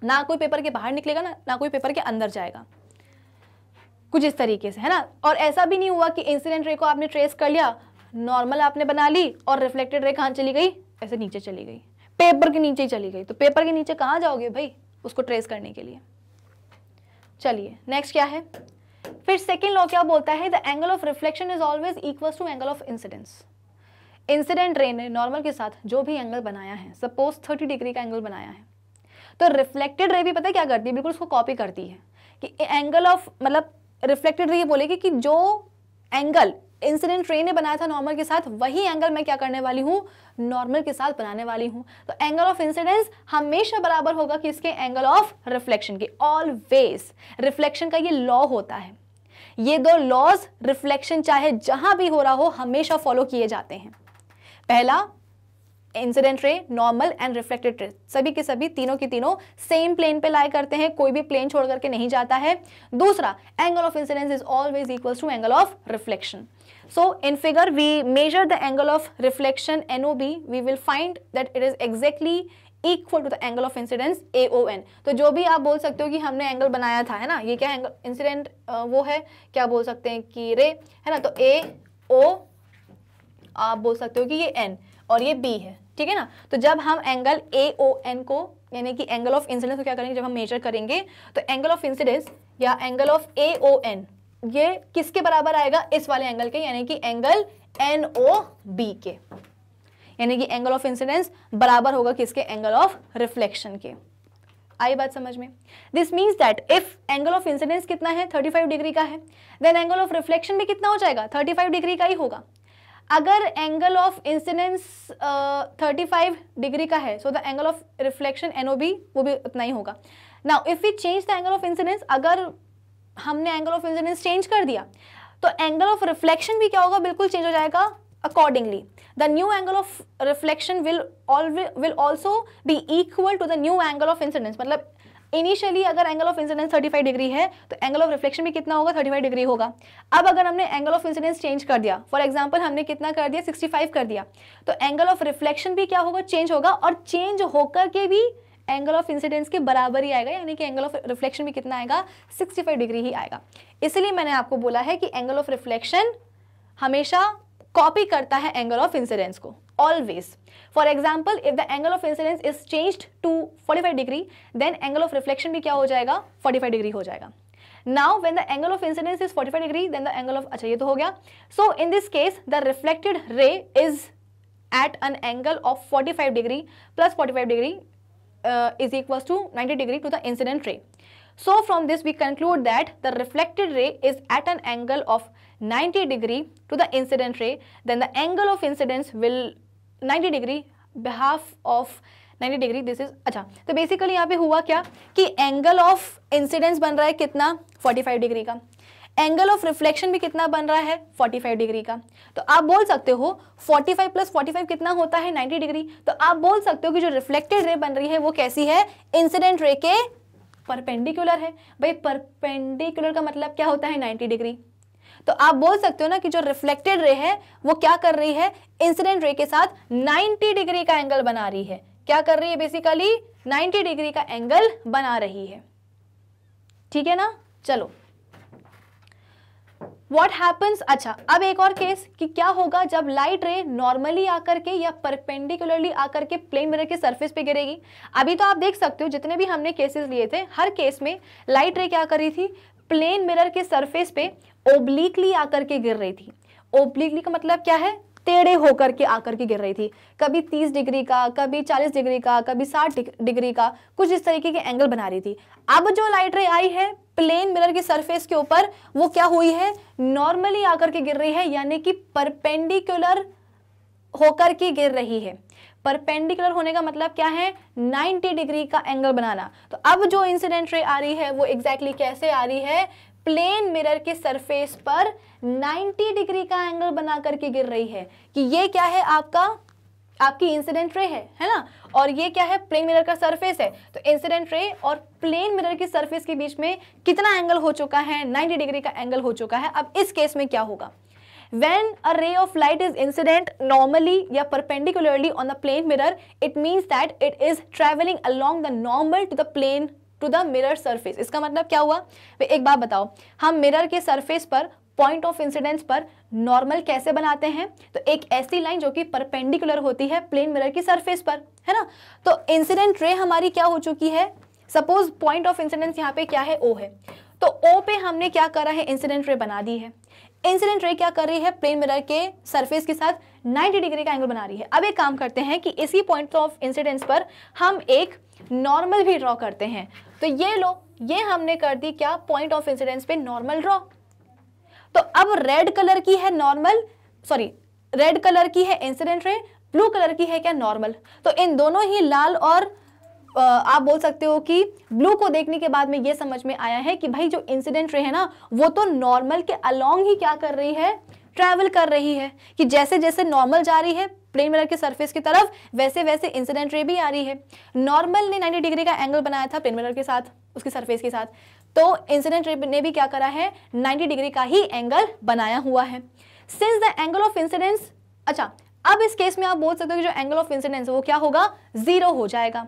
ना कोई पेपर के बाहर निकलेगा ना ना कोई पेपर के अंदर जाएगा। कुछ इस तरीके से, है ना? और ऐसा भी नहीं हुआ कि इंसिडेंट रे को आपने ट्रेस कर लिया नॉर्मल आपने बना ली और रिफ्लेक्टेड रे कहाँ चली गई? ऐसे नीचे चली गई। पेपर के नीचे ही चली गई। तो पेपर के नीचे कहाँ जाओगे भाई? उसको ट्रेस करने के लिए। चलिए नेक्स्ट क्या है? फिर सेकेंड लॉ क्या बोलता है? The angle of reflection is always equal to angle of incidence incident ray ने नॉर्मल के साथ जो भी एंगल बनाया है सपोज़ थर्टी डिग्री का एंगल बनाया है तो रिफ्लेक्टेड रे भी पता है क्या करती है? बिल्कुल उसको कॉपी करती है कि एंगल ऑफ़ मतलब रिफ्लेक्टेड रे बोलेगी कि जो एंगल इंसिडेंट रे ने बनाया था नॉर्मल के साथ, वही एंगल मैं क्या करने वाली हूँ? नॉर्मल के साथ बनाने वाली हूँ। तो एंगल ऑफ़ इंसिडेंस हमेशा बराबर होगा कि इसके एंगल ऑफ़ रिफ्लेक्शन के। ऑलवेज रिफ्लेक्शन का ये लॉ होता है। ये दो लॉज रिफ्लेक्शन चाहे जहाँ भी हो रहा हो, हमेशा फॉलो किए जाते हैं। पहला incident ray normal and reflected ray सभी के सभी तीनों के तीनों सेम प्लेन पे लाई करते हैं, कोई भी प्लेन छोड़ करके नहीं जाता है। दूसरा angle of incidence is always equal to angle of reflection so so, in figure, we measure the angle of reflection NOB we will find that it is exactly equal to the angle of incidence A O N तो जो भी आप बोल सकते हो कि हमने angle बनाया था, है ना? ये क्या एंगल इंसिडेंट वो है? क्या बोल सकते हैं कि रे है ना? तो ए ओ आप बोल सकते हो कि ये एन और ये बी है, ठीक है ना? तो जब हम एंगल ए ओ एन को, यानी कि एंगल ऑफ़ इंसिडेंस को क्या करेंगे? जब हम मेजर करेंगे तो एंगल ऑफ़ इंसिडेंस या angle of A O N ये किसके बराबर आएगा? इस वाले एंगल के, यानी कि एंगल एन ओ बी के। यानी कि एंगल ऑफ़ इंसिडेंस बराबर होगा किसके? एंगल ऑफ़ रिफ्लेक्शन के। आई बात समझ में? This means that if angle of incidence कितना है? 35 डिग्री का है। देन एंगल ऑफ़ रिफ्लेक्शन भी कितना हो जाएगा? 35 डिग्री का ही होगा। अगर angle of incidence thirty five degree का है so the angle of reflection N O B वो भी उतना ही होगा। Now if we change the angle of incidence अगर हमने एंगल ऑफ़ इंसिडेंस चेंज कर दिया तो एंगल ऑफ़ रिफ्लेक्शन भी क्या होगा? बिल्कुल चेंज हो जाएगा accordingly the new angle of reflection will will also be equal to the new angle of incidence मतलब इनिशियली अगर एंगल ऑफ़ इंसिडेंस 35 डिग्री है तो एंगल ऑफ़ रिफ्लेक्शन भी कितना होगा? 35 डिग्री होगा। अब अगर हमने एंगल ऑफ़ इंसिडेंस चेंज कर दिया फॉर एग्जांपल हमने कितना कर दिया? 65 कर दिया। तो एंगल ऑफ़ रिफ्लेक्शन भी क्या होगा? चेंज होगा, और चेंज होकर के भी एंगल ऑफ़ इंसिडेंस के बराबर ही आएगा, यानी कि एंगल ऑफ़ रिफ्लेक्शन भी कितना आएगा? 65 डिग्री ही आएगा। इसलिए मैंने आपको बोला है कि एंगल ऑफ़ रिफ्लेक्शन हमेशा कॉपी करता है एंगल ऑफ़ इंसिडेंस को always for example if the angle of incidence is change to 45 degree then angle of reflection भी क्या हो जाएगा? 45 डिग्री हो जाएगा. Now when the angle of incidence is 45 degree then the angle of अच्छा ये तो हो गया. So in this case the reflected ray is at an angle of 45 degree plus 45 degree is equal to 90 degree to the incident ray So, from this we conclude that the reflected ray is at an angle of 90 degree to the incident ray, then the angle of incidence will 90 degree, behalf of 90 degree this is अच्छा तो basically यहाँ पे हुआ क्या कि angle of incidence बन रहा है कितना? 45 डिग्री का। एंगल ऑफ़ रिफ्लेक्शन भी कितना बन रहा है? 45 डिग्री का। तो आप बोल सकते हो 45 प्लस 45 कितना होता है? 90 डिग्री तो आप बोल सकते हो कि जो रिफ्लेक्टेड रे बन रही है वो कैसी है? इंसिडेंट रे के परपेंडिकुलर है। भाई परपेंडिकुलर का मतलब क्या होता है? 90 डिग्री तो आप बोल सकते हो ना कि जो रिफ्लेक्टेड रे है, वो क्या कर रही है? इंसिडेंट रे के साथ 90 डिग्री का एंगल बना रही है। क्या कर रही है बेसिकली 90 डिग्री का एंगल बना रही है। ठीक है ना? चलो। वॉट हैपन्स अच्छा अब एक और केस कि क्या होगा जब लाइट रे नॉर्मली आकर के या परपेंडिकुलरली आकर के प्लेन मिरर के सरफेस पे गिरेगी? अभी तो आप देख सकते हो, जितने भी हमने केसेस लिए थे, हर केस में लाइट रे क्या कर रही थी? प्लेन मिरर के सरफेस पे ओब्लिकली आकर के गिर रही थी। ओब्लिकली का मतलब क्या है? टेढ़े होकर के आकर के गिर रही थी। कभी 30 डिग्री का, कभी 40 डिग्री का, कभी 60 डिग्री का, कुछ इस तरीके के एंगल बना रही थी। अब जो लाइट रे आई है प्लेन मिरर की सरफेस के ऊपर, वो क्या हुई है? नॉर्मली आकर के गिर रही है, यानी कि परपेंडिकुलर होकर के गिर रही है। परपेंडिकुलर होने का मतलब क्या है? 90 डिग्री का एंगल बनाना। तो अब जो इंसिडेंट रे आ रही है, वो एग्जैक्टली exactly कैसे आ रही है? प्लेन मिरर के सरफेस पर 90 डिग्री का एंगल बना करके गिर रही है कि ये क्या है आपका, आपकी इंसिडेंट रे है है ना? और ये क्या है? प्लेन मिरर का सरफेस है। तो इंसिडेंट रे और प्लेन मिरर की सरफेस के बीच में कितना एंगल हो चुका है? 90 डिग्री का एंगल हो चुका है। अब इस केस में क्या होगा? When a ray of light is incident normally या perpendicularly on the plane mirror, it means that it is traveling along the normal to the plane to the mirror surface इसका मतलब क्या हुआ? एक बात बताओ। हम मिरर के सरफेस पर पॉइंट ऑफ़ इंसिडेंस पर नॉर्मल कैसे बनाते हैं? तो एक ऐसी लाइन जो कि परपेंडिकुलर होती है प्लेन मिरर की सरफेस पर, है ना? तो इंसिडेंट रे हमारी क्या हो चुकी है? सपोज़ पॉइंट ऑफ़ इंसिडेंस यहाँ पे क्या है? ओ है। तो ओ पे हमने क्या करा है? इंसिडेंट रे बना दी है। इंसिडेंट रे क्या कर रही है? प्लेन मिरर के सरफेस के साथ 90 डिग्री का एंगल बना रही है। अब एक काम करते हैं कि इसी पॉइंट ऑफ़ इंसिडेंस पर हम एक नॉर्मल भी ड्रॉ करते हैं। तो ये लो, ये हमने कर दी क्या? पॉइंट ऑफ़ इंसिडेंस पे नॉर्मल ड्रॉ तो अब रेड कलर की है नॉर्मल सॉरी रेड कलर की है इंसिडेंट रे ब्लू कलर की है क्या नॉर्मल तो इन दोनों ही लाल और आप बोल सकते हो कि ब्लू को देखने के बाद में ये समझ में आया है कि भाई जो इंसिडेंट रे है ना, वो तो नॉर्मल के अलोंग ही क्या कर रही है? ट्रैवल कर रही है। कि जैसे जैसे नॉर्मल जा रही है प्लेन मिरर के सरफेस की तरफ़, वैसे वैसे इंसिडेंट रे भी आ रही है। नॉर्मल ने 90 डिग्री का एंगल बनाया था प्लेन मिरर के साथ, उसकी सरफेस के साथ। तो इंसिडेंट रे ने भी क्या करा है? 90 डिग्री का ही एंगल बनाया हुआ है। Since the angle of incidence अच्छा अब इस केस में आप बोल सकते हो कि जो एंगल ऑफ़ इंसिडेंस वो क्या होगा? ज़ीरो हो जाएगा।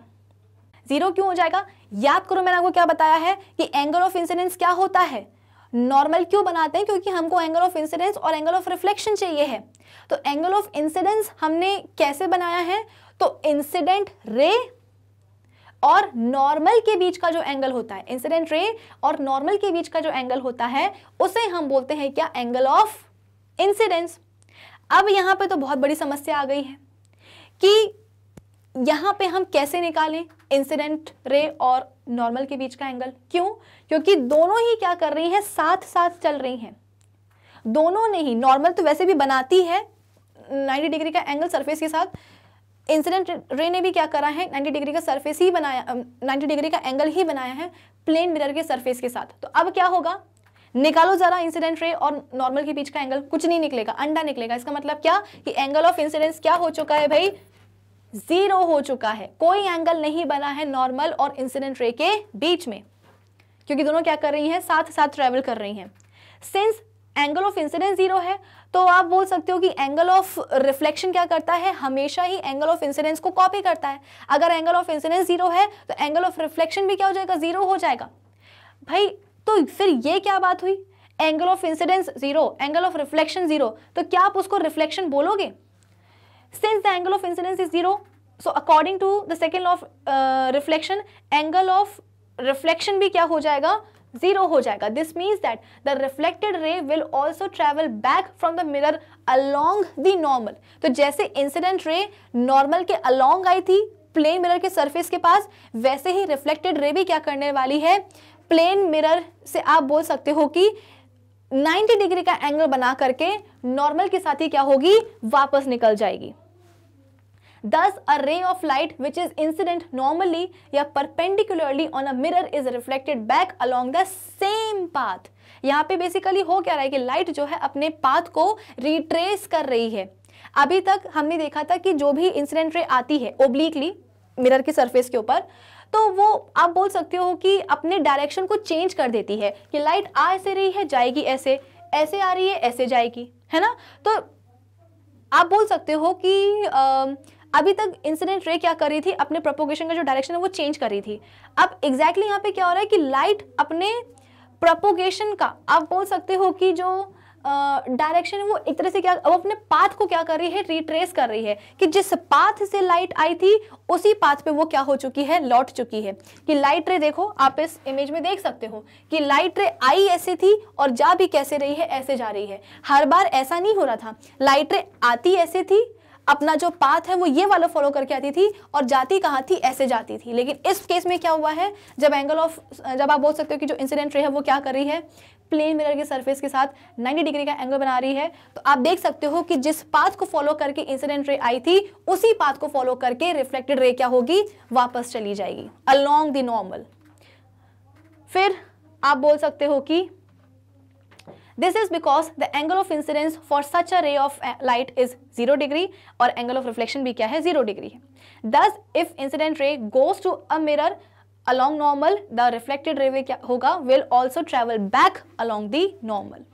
ज़ीरो क्यों हो जाएगा? याद करो मैंने आपको क्या बताया है कि एंगल ऑफ़ इंसिडेंस क्या होता है? नॉर्मल क्यों बनाते हैं? क्योंकि हमको एंगल ऑफ़ इंसिडेंस और एंगल ऑफ़ रिफ्लेक्शन चाहिए है। तो एंगल ऑफ़ इंसिडेंस हमने कैसे बनाया है? तो इंसिडेंट रे और नॉर्मल के बीच का जो एंगल होता है इंसिडेंट रे और नॉर्मल के बीच का जो एंगल होता है, उसे हम बोलते हैं क्या? एंगल ऑफ़ इंसिडेंस अब यहाँ पे तो बहुत बड़ी समस्या आ गई है कि यहाँ पे हम कैसे निकालें इंसिडेंट रे और नॉर्मल के बीच का एंगल क्यों? क्योंकि दोनों ही क्या कर रही हैं? साथ साथ चल रही हैं। दोनों ने ही नॉर्मल तो वैसे भी बनाती है 90 डिग्री का एंगल सरफेस के साथ। इंसिडेंट रे ने भी क्या करा है? 90 डिग्री का सरफेस ही बनाया 90 डिग्री का एंगल ही बनाया है प्लेन मिरर के सरफेस के साथ। तो अब क्या होगा? निकालो जरा इंसिडेंट रे और नॉर्मल के बीच का एंगल कुछ नहीं निकलेगा, अंडा निकलेगा। इसका मतलब क्या? कि एंगल ऑफ़ इंसिडेंस क्या हो चुका है भाई? ज़ीरो हो चुका है। कोई एंगल नहीं बना है नॉर्मल और इंसिडेंट रे के बीच में। क्योंकि दोनों क्या कर रही हैं? साथ साथ ट्रेवल कर रही हैं। Since angle of incidence zero है तो आप बोल सकते हो कि एंगल ऑफ़ रिफ्लेक्शन क्या करता है? हमेशा ही एंगल ऑफ़ इंसिडेंस को कॉपी करता है। अगर एंगल ऑफ़ इंसिडेंस ज़ीरो है तो एंगल ऑफ़ रिफ्लेक्शन भी क्या हो जाएगा? ज़ीरो हो जाएगा। भाई तो फिर ये क्या बात हुई? Angle of incidence zero angle of reflection zero तो क्या आप उसको रिफ्लेक्शन बोलोगे? Since the angle of incidence is zero so according to the second law of uh, reflection angle of reflection भी क्या हो जाएगा? ज़ीरो हो जाएगा. This means that the reflected ray will also travel back from the mirror along the normal तो जैसे incident ray normal के along आई थी प्लेन मिरर के सरफेस के पास वैसे ही रिफ्लेक्टेड रे भी क्या करने वाली है? प्लेन मिरर से आप बोल सकते हो कि 90 डिग्री का एंगल बना करके नॉर्मल के साथ ही क्या होगी? वापस निकल जाएगी. Thus, a ray of light which is incident normally या perpendicularly on a mirror is reflected back along the same path. यहाँ पे बेसिकली हो क्या रहा है कि लाइट जो है अपने पाथ को रिट्रेस कर रही है अभी तक हमने देखा था कि जो भी इंसिडेंट रे आती है ओब्लिकली मिरर की सरफेस के ऊपर तो वो आप बोल सकते हो कि अपने डायरेक्शन को चेंज कर देती है कि लाइट आ ऐसे रही है जाएगी ऐसे ऐसे आ रही है ऐसे जाएगी है ना तो आप बोल सकते हो कि आ, अभी तक इंसिडेंट रे क्या कर रही थी? अपने प्रोपोगेशन का जो डायरेक्शन है, वो चेंज कर रही थी। अब एग्जैक्टली यहाँ पे क्या हो रहा है कि लाइट अपने प्रोपोगेशन का, आप बोल सकते हो कि जो डायरेक्शन है, वो एक तरह से क्या, वो अपने पाथ को क्या कर रही है रिट्रेस कर रही है कि जिस पाथ से लाइट आई थी, उसी पाथ पे वो क्या हो चुकी है, लौट चुकी है। कि लाइट रे देखो, आप इस इमेज में देख सकते हो कि लाइट रे आई ऐसे थी और जा भी कैसे रही है, ऐसे जा रही है। हर बार ऐसा नहीं हो रहा था। लाइट रे आती ऐसे थी अपना जो पाथ है वो ये वाला फॉलो करके आती थी और जाती कहाँ थी? ऐसे जाती थी। लेकिन इस केस में क्या हुआ है? जब एंगल ऑफ़ जब आप बोल सकते हो कि जो इंसिडेंट रे है वो क्या कर रही है? प्लेन मिरर के सरफेस के साथ 90 डिग्री का एंगल बना रही है। तो आप देख सकते हो कि जिस पाथ को फॉलो करके इंसिडेंट रे आई थी, उसी पाथ को फॉलो करके रिफ्लेक्टेड रे क्या होगी? वापस चली जाएगी। अलोंग द नॉर्मल फिर आप बोल सकते हो कि this is because the angle of incidence for such a ray of light is zero degree और एंगल ऑफ़ रिफ्लेक्शन भी क्या है? ज़ीरो डिग्री है thus if incident ray goes to a mirror along normal the reflected ray क्या होगा? Will also travel back along the normal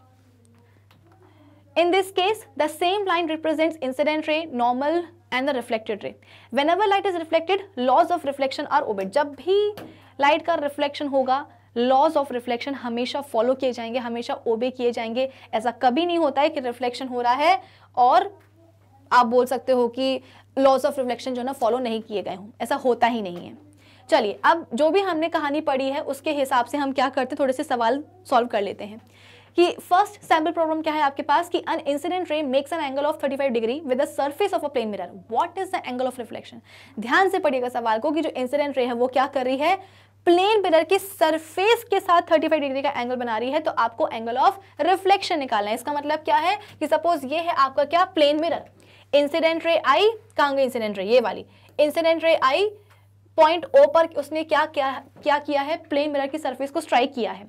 in this case the same line represent incident ray normal and the reflected ray whenever light is reflected laws of reflection are obeyed जब भी light का reflection होगा laws of reflection हमेशा follow किए जाएँगे, हमेशा ओबे किए जाएँगे। ऐसा कभी नहीं होता है कि रिफ्लेक्शन हो रहा है और आप बोल सकते हो कि लॉज ऑफ़ रिफ्लेक्शन जो ना फॉलो नहीं किए गए हों। ऐसा होता ही नहीं है। चलिए, अब जो भी हमने कहानी पढ़ी है, उसके हिसाब से हम क्या करते हैं? थोड़े से सवाल सॉल्व कर लेते हैं। कि फ़र्स्ट सैंपल प्रॉब्लम क्या है आपके पास? कि an incident ray makes an angle of 35 degree with the surface of a plane mirror what is the angle of reflection ध्यान से पढ़िएगा सवाल को कि जो इंसिडेंट रे है, वो क्या कर रही है? प्लेन मिरर के सरफेस के साथ 35 डिग्री का एंगल बना रही है तो आपको एंगल ऑफ़ रिफ्लेक्शन निकालना है। इसका मतलब क्या है कि सपोज़ ये है आपका क्या? Plane mirror. इंसिडेंट रे आई कहाँ गई इंसिडेंट रे ये वाली। Incident ray I point O पर उसने क्या क्या क्या किया है? प्लेन मिरर की सरफेस को स्ट्राइक किया है।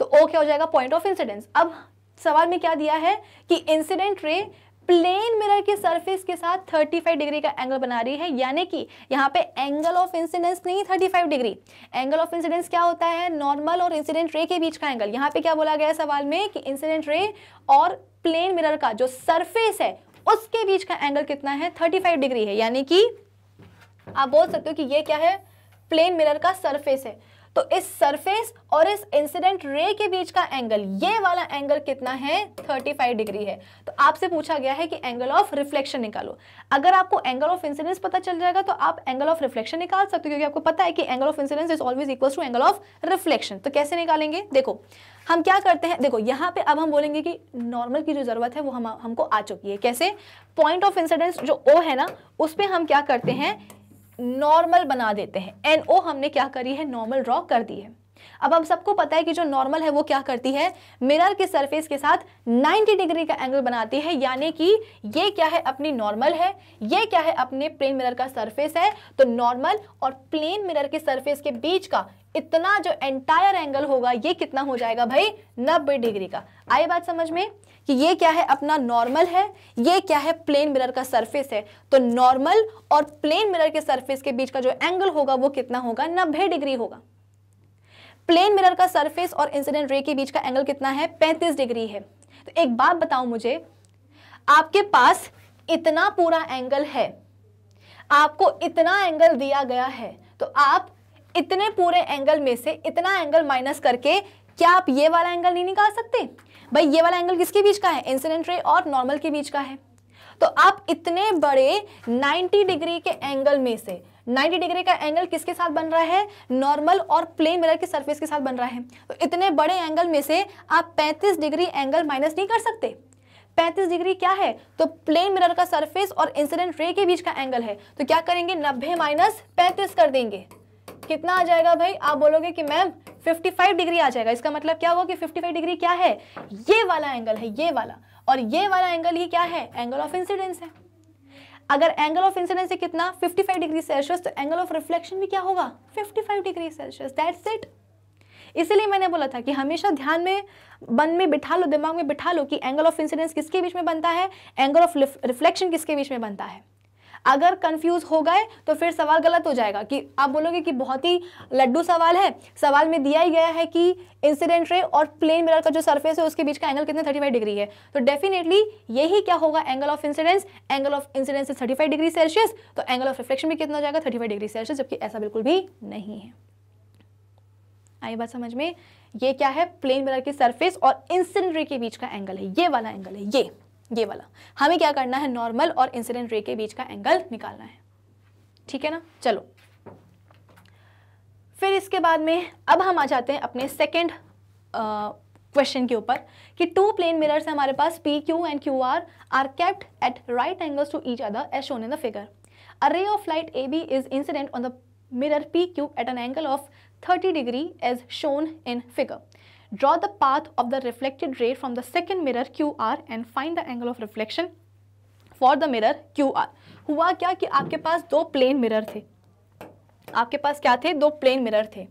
तो ओ क्या हो जाएगा? पॉइंट ऑफ़ इंसिडेंस अब सवाल में क्या दिया है कि इंसिडेंट रे प्लेन मिरर के सरफेस के साथ 35 डिग्री का एंगल बना रही है। यानी कि यहाँ पे एंगल ऑफ़ इंसिडेंस नहीं 35 डिग्री। एंगल ऑफ़ इंसिडेंस क्या होता है? नॉर्मल और इंसिडेंट रे के बीच का एंगल यहाँ पे क्या बोला गया सवाल में कि इंसिडेंट रे और प्लेन मिरर का जो सरफेस है, उसके बीच का एंगल कितना है? 35 डिग्री है। यानी कि आप बोल सकते हो कि ये क्या है? प्लेन मिरर का सरफेस है। तो इस सरफेस और इस इंसिडेंट रे के बीच का एंगल ये वाला एंगल कितना है? 35 डिग्री है। तो आपसे पूछा गया है कि एंगल ऑफ़ रिफ्लेक्शन निकालो। अगर आपको एंगल ऑफ़ इंसिडेंस पता चल जाएगा तो आप एंगल ऑफ़ रिफ्लेक्शन निकाल सकते हो, क्योंकि आपको पता है कि angle of incidence is always equal to angle of reflection तो कैसे निकालेंगे? देखो, हम क्या करते हैं? देखो, यहाँ पे अब हम बोलेंगे कि नॉर्मल की जो ज़रूरत है, वो हम, हमको आ चुकी है। कैसे? पॉइंट ऑफ़ इंसिडेंस जो ओ है ना, उस पर हम क्या करते हैं? नॉर्मल बना देते हैं। एन ओ हमने क्या करी है? नॉर्मल ड्रॉ कर दी है। अब हम सबको पता है कि जो नॉर्मल है वो क्या करती है? मिरर के सरफेस के साथ 90 डिग्री का एंगल बनाती है, यानी कि ये क्या है? अपनी नॉर्मल है। ये क्या है? अपने प्लेन मिरर का सरफेस है। तो नॉर्मल और प्लेन मिरर के सरफेस के बीच का इतना जो एंटायर एंगल होगा, ये कितना हो जाएगा भाई? 90 डिग्री का। आई बात समझ में। कि ये क्या है? अपना नॉर्मल है। ये क्या है? प्लेन मिरर का सरफेस है। तो नॉर्मल और प्लेन मिरर के सरफेस के बीच का जो एंगल होगा, वो कितना होगा? नब्बे डिग्री होगा। प्लेन मिरर का सरफेस और इंसिडेंट रे के बीच का एंगल कितना है? 35 डिग्री है। तो एक बात बताओ मुझे, आपके पास इतना पूरा एंगल है, आपको इतना एंगल दिया गया है तो आप इतने पूरे एंगल में से इतना एंगल माइनस करके क्या आप ये वाला एंगल नहीं निकाल सकते? भाई, ये वाला एंगल किसके बीच का है? इंसिडेंट रे और नॉर्मल के बीच का है। तो आप इतने बड़े 90 डिग्री के एंगल में से 90 डिग्री का एंगल किसके साथ बन रहा है? नॉर्मल और प्लेन मिरर के सरफेस के साथ बन रहा है। तो इतने बड़े एंगल में से आप 35 डिग्री एंगल माइनस नहीं कर सकते। 35 डिग्री क्या है? तो प्लेन मिरर का सरफेस और इंसिडेंट रे के बीच का एंगल है। तो क्या करेंगे? 90 माइनस पैंतीस कर देंगे। कितना आ जाएगा भाई? आप बोलोगे कि मैम 55 डिग्री आ जाएगा। इसका मतलब क्या होगा कि 55 डिग्री क्या है? ये वाला एंगल है, ये वाला। और ये वाला एंगल ही क्या है? एंगल ऑफ़ इंसिडेंस है। अगर एंगल ऑफ़ इंसिडेंस है कितना 55 डिग्री सेल्सियस तो एंगल ऑफ़ रिफ्लेक्शन भी क्या होगा? 55 डिग्री सेल्सियस दैट्स इट इसीलिए मैंने बोला था कि हमेशा ध्यान में, मन में बिठा लो, दिमाग में बिठा लो कि एंगल ऑफ़ इंसिडेंस किसके बीच में बनता है? एंगल ऑफ़ रिफ्लेक्शन किसके बीच में बनता है? अगर कंफ्यूज हो गए तो फिर सवाल गलत हो जाएगा कि आप बोलोगे कि बहुत ही लड्डू सवाल है। सवाल में दिया ही गया है कि इंसिडेंट रे और प्लेन मिरर का जो सरफेस है, उसके बीच का एंगल कितने 35 डिग्री है। तो डेफिनेटली यही क्या होगा? Angle of incidence angle of incidence is 35 degree celsius तो एंगल ऑफ़ रिफ्लेक्शन भी कितना हो जाएगा? 35 डिग्री सेल्सियस जबकि ऐसा बिल्कुल भी नहीं है। आई बात समझ में? ये क्या है? प्लेन मिरर की सरफेस और इंसिडेंट रे के बीच का एंगल है। ये वाला एंगल है, ये। ये वाला। हमें क्या करना है? नॉर्मल और इंसिडेंट रे के बीच का एंगल निकालना है। ठीक है ना? चलो। फिर इसके बाद में अब हम आ जाते हैं अपने सेकेंड क्वेश्चन के ऊपर कि टू प्लेन मिरर्स हमारे पास P Q and Q R are kept at right angles to each other as shown in the figure a ray of light A B is incident on the mirror P Q at an angle of 30 degree as shown in figure. Draw the path of the reflected ray from the second mirror QR and find the angle of reflection for the mirror QR. हुआ क्या कि आपके पास दो plane mirror थे? आपके पास क्या थे? दो प्लेन मिरर थे।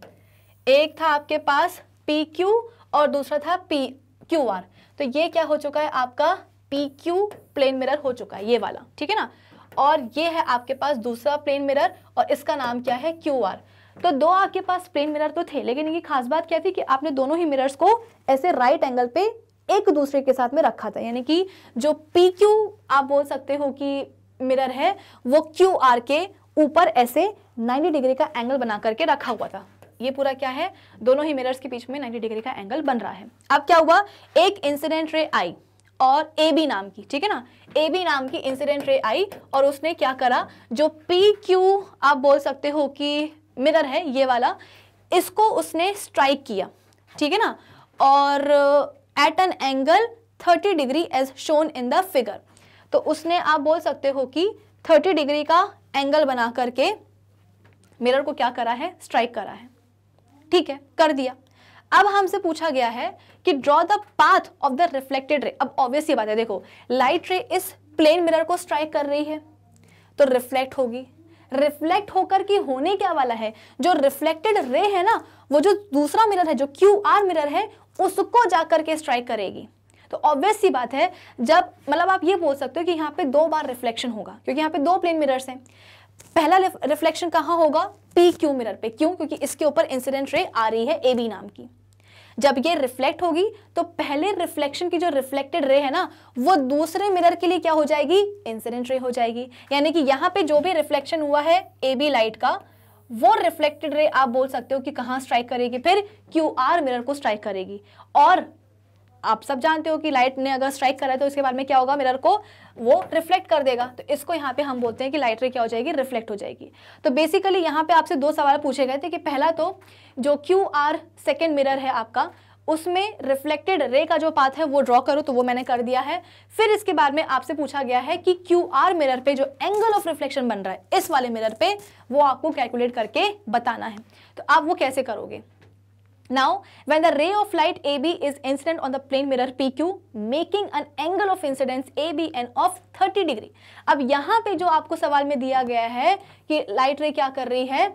एक था आपके पास पी क्यू और दूसरा था पी क्यू आर तो ये क्या हो चुका है? आपका पी क्यू प्लेन मिरर हो चुका है, ये वाला। ठीक है ना? और ये है आपके पास दूसरा प्लेन मिरर और इसका नाम क्या है? क्यू आर तो दो आपके पास प्लेन मिरर तो थे, लेकिन इनकी खास बात क्या थी कि आपने दोनों ही मिरर्स को ऐसे राइट एंगल पे एक दूसरे के साथ में रखा था। यानी कि जो पी क्यू आप बोल सकते हो कि मिरर है, वो क्यू आर के ऊपर ऐसे 90 डिग्री का एंगल बना करके रखा हुआ था। ये पूरा क्या है? दोनों ही मिरर्स के बीच में 90 डिग्री का एंगल बन रहा है। अब क्या हुआ? एक इंसिडेंट रे आई और ए बी नाम की, ठीक है ना? ए बी नाम की इंसिडेंट रे आई और उसने क्या करा? जो पी क्यू आप बोल सकते हो कि मिरर है, ये वाला। इसको उसने स्ट्राइक किया, ठीक है ना? और at an angle 30 degree as shown in the figure तो उसने, आप बोल सकते हो कि 30 डिग्री का एंगल बना करके मिरर को क्या करा है? स्ट्राइक करा है। ठीक है, कर दिया। अब हमसे पूछा गया है कि draw the path of the reflected ray अब ऑब्वियस ये बात है, देखो लाइट रे इस प्लेन मिरर को स्ट्राइक कर रही है तो रिफ्लेक्ट होगी। रिफ्लेक्ट होकर के होने क्या वाला है? जो रिफ्लेक्टेड रे है ना, वो जो दूसरा मिरर है, जो क्यू आर मिरर है, उसको जाकर के स्ट्राइक करेगी। तो ऑब्वियस सी बात है, जब मतलब आप ये बोल सकते हो कि यहाँ पे दो बार रिफ्लेक्शन होगा, क्योंकि यहाँ पे दो प्लेन मिरर्स हैं। पहला रिफ्लेक्शन कहाँ होगा? पी क्यू मिरर पे। क्यों? क्योंकि इसके ऊपर इंसिडेंट रे आ रही है ए बी नाम की। जब ये रिफ्लेक्ट होगी तो पहले रिफ्लेक्शन की जो रिफ्लेक्टेड रे है ना, वो दूसरे मिरर के लिए क्या हो जाएगी? इंसिडेंट रे हो जाएगी। यानी कि यहाँ पे जो भी रिफ्लेक्शन हुआ है ए बी लाइट का, वो रिफ्लेक्टेड रे आप बोल सकते हो कि कहाँ स्ट्राइक करेगी? फिर क्यू आर मिरर को स्ट्राइक करेगी। और आप सब जानते हो कि लाइट ने अगर स्ट्राइक करा है तो इसके बाद में क्या होगा? मिरर को वो रिफ्लेक्ट कर देगा। तो इसको यहाँ पे हम बोलते हैं कि लाइट रे क्या हो जाएगी? रिफ्लेक्ट हो जाएगी। तो बेसिकली यहाँ पे आपसे दो सवाल पूछे गए थे कि पहला तो जो क्यू आर सेकेंड मिरर है आपका उसमें रिफ्लेक्टेड रे का जो पाथ है वो ड्रॉ करो तो वो मैंने कर दिया है। फिर इसके बाद में आपसे पूछा गया है कि क्यू आर मिरर पे जो एंगल ऑफ़ रिफ्लेक्शन बन रहा है इस वाले मिरर पे वो आपको कैलकुलेट करके बताना है। तो आप वो कैसे करोगे? Now, when the ray of light AB is incident on the plane mirror PQ, making an angle of incidence ABN of 30 degree. अब यहाँ पे जो आपको सवाल में दिया गया है कि लाइट रे क्या कर रही है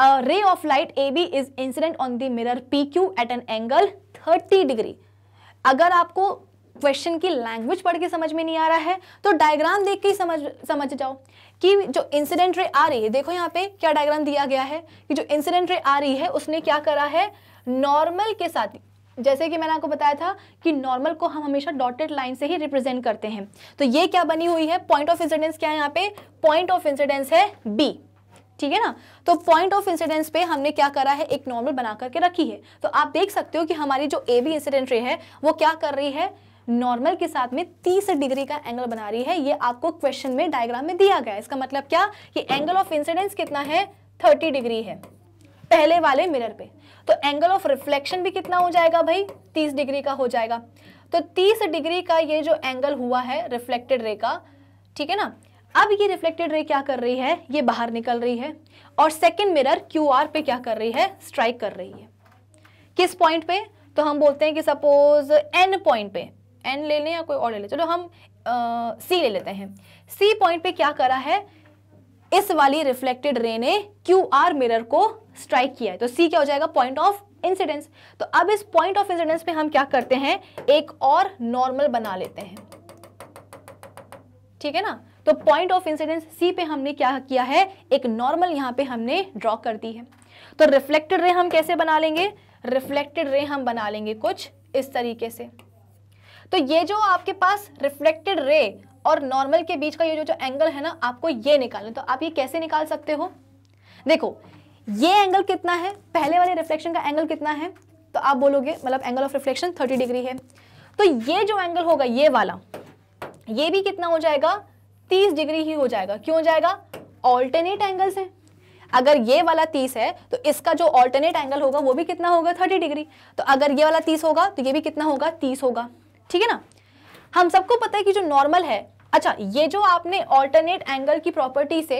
ray of light A B is incident on the mirror P Q at an angle 30 degree अगर आपको क्वेश्चन की लैंग्वेज पढ़ के समझ में नहीं आ रहा है तो डायग्राम देख के ही समझ समझ जाओ कि जो इंसिडेंट रे आ रही है, देखो यहाँ पे क्या डायग्राम दिया गया है कि जो इंसिडेंट रे आ रही है, उसने क्या करा है? नॉर्मल के साथ, जैसे कि मैंने आपको बताया था कि नॉर्मल को हम हमेशा डॉटेड लाइन से ही रिप्रेजेंट करते हैं। तो ये क्या बनी हुई है? पॉइंट ऑफ़ इंसिडेंस क्या है यहाँ पे? पॉइंट ऑफ़ इंसिडेंस है बी ठीक है ना? तो पॉइंट ऑफ़ इंसिडेंस पे हमने क्या करा है? एक नॉर्मल बना करके रखी है। तो आप देख सकते हो कि हमारी जो ए बी इंसिडेंट रे है, वो क्या कर रही है? नॉर्मल के साथ में 30 डिग्री का एंगल बना रही है। ये आपको क्वेश्चन में डायग्राम में दिया गया इसका मतलब क्या? कि एंगल ऑफ़ इंसिडेंस कितना है? 30 डिग्री है। पहले वाले मिरर पे। तो एंगल ऑफ़ रिफ्लेक्शन भी कितना हो जाएगा भाई? 30 डिग्री का हो जाएगा। तो 30 डिग्री का ये जो एंगल हुआ है रिफ्लेक्टेड रे का, ठीक है ना? अब ये रिफ्लेक्टेड रे क्या कर रही है? ये बाहर निकल रही है। और सेकेंड मिरर क्यू आर पे क्या कर रही है? स्ट्राइक कर रही है। किस पॉइंट पे? तो हम बोलते हैं कि सपोज़ एन पॉइंट पे। एन ले लें या कोई और ले। लें चलो हम सी ले लेते हैं। सी पॉइंट पे क्या करा है? इस वाली रिफ्लेक्टेड रे ने क्यू आर मिरर को स्ट्राइक किया है। तो सी क्या हो जाएगा? पॉइंट ऑफ़ इंसिडेंस तो अब इस पॉइंट ऑफ़ इंसिडेंस पे हम क्या करते हैं? एक और नॉर्मल बना लेते हैं। ठीक है ना? तो पॉइंट ऑफ़ इंसिडेंस सी पे हमने क्या किया है? एक नॉर्मल यहाँ पे हमने ड्रॉ कर दी है। तो रिफ्लेक्टेड रे हम कैसे बना लेंगे? रिफ्लेक्टेड रे हम बना लेंगे कुछ इस तरीके से। तो ये जो आपके पास रिफ्लेक्टेड रे और नॉर्मल के बीच का ये जो जो एंगल है ना, आपको ये निकालना तो आप ये कैसे निकाल सकते हो? देखो, ये एंगल कितना है? पहले वाले रिफ्लेक्शन का एंगल कितना है? तो आप बोलोगे मतलब एंगल ऑफ़ रिफ्लेक्शन 30 डिग्री है। तो ये जो एंगल होगा, ये वाला, ये भी कितना हो जाएगा? 30 डिग्री ही हो जाएगा। क्यों हो जाएगा? ऑल्टरनेट एंगल्स है। अगर ये वाला 30 है तो इसका जो ऑल्टरनेट एंगल होगा, वो भी कितना होगा? 30 डिग्री। तो अगर ये वाला 30 होगा तो ये भी कितना होगा? 30 होगा। ठीक है ना? हम सबको पता है कि जो नॉर्मल है अच्छा ये जो आपने ऑल्टरनेट एंगल की प्रॉपर्टी से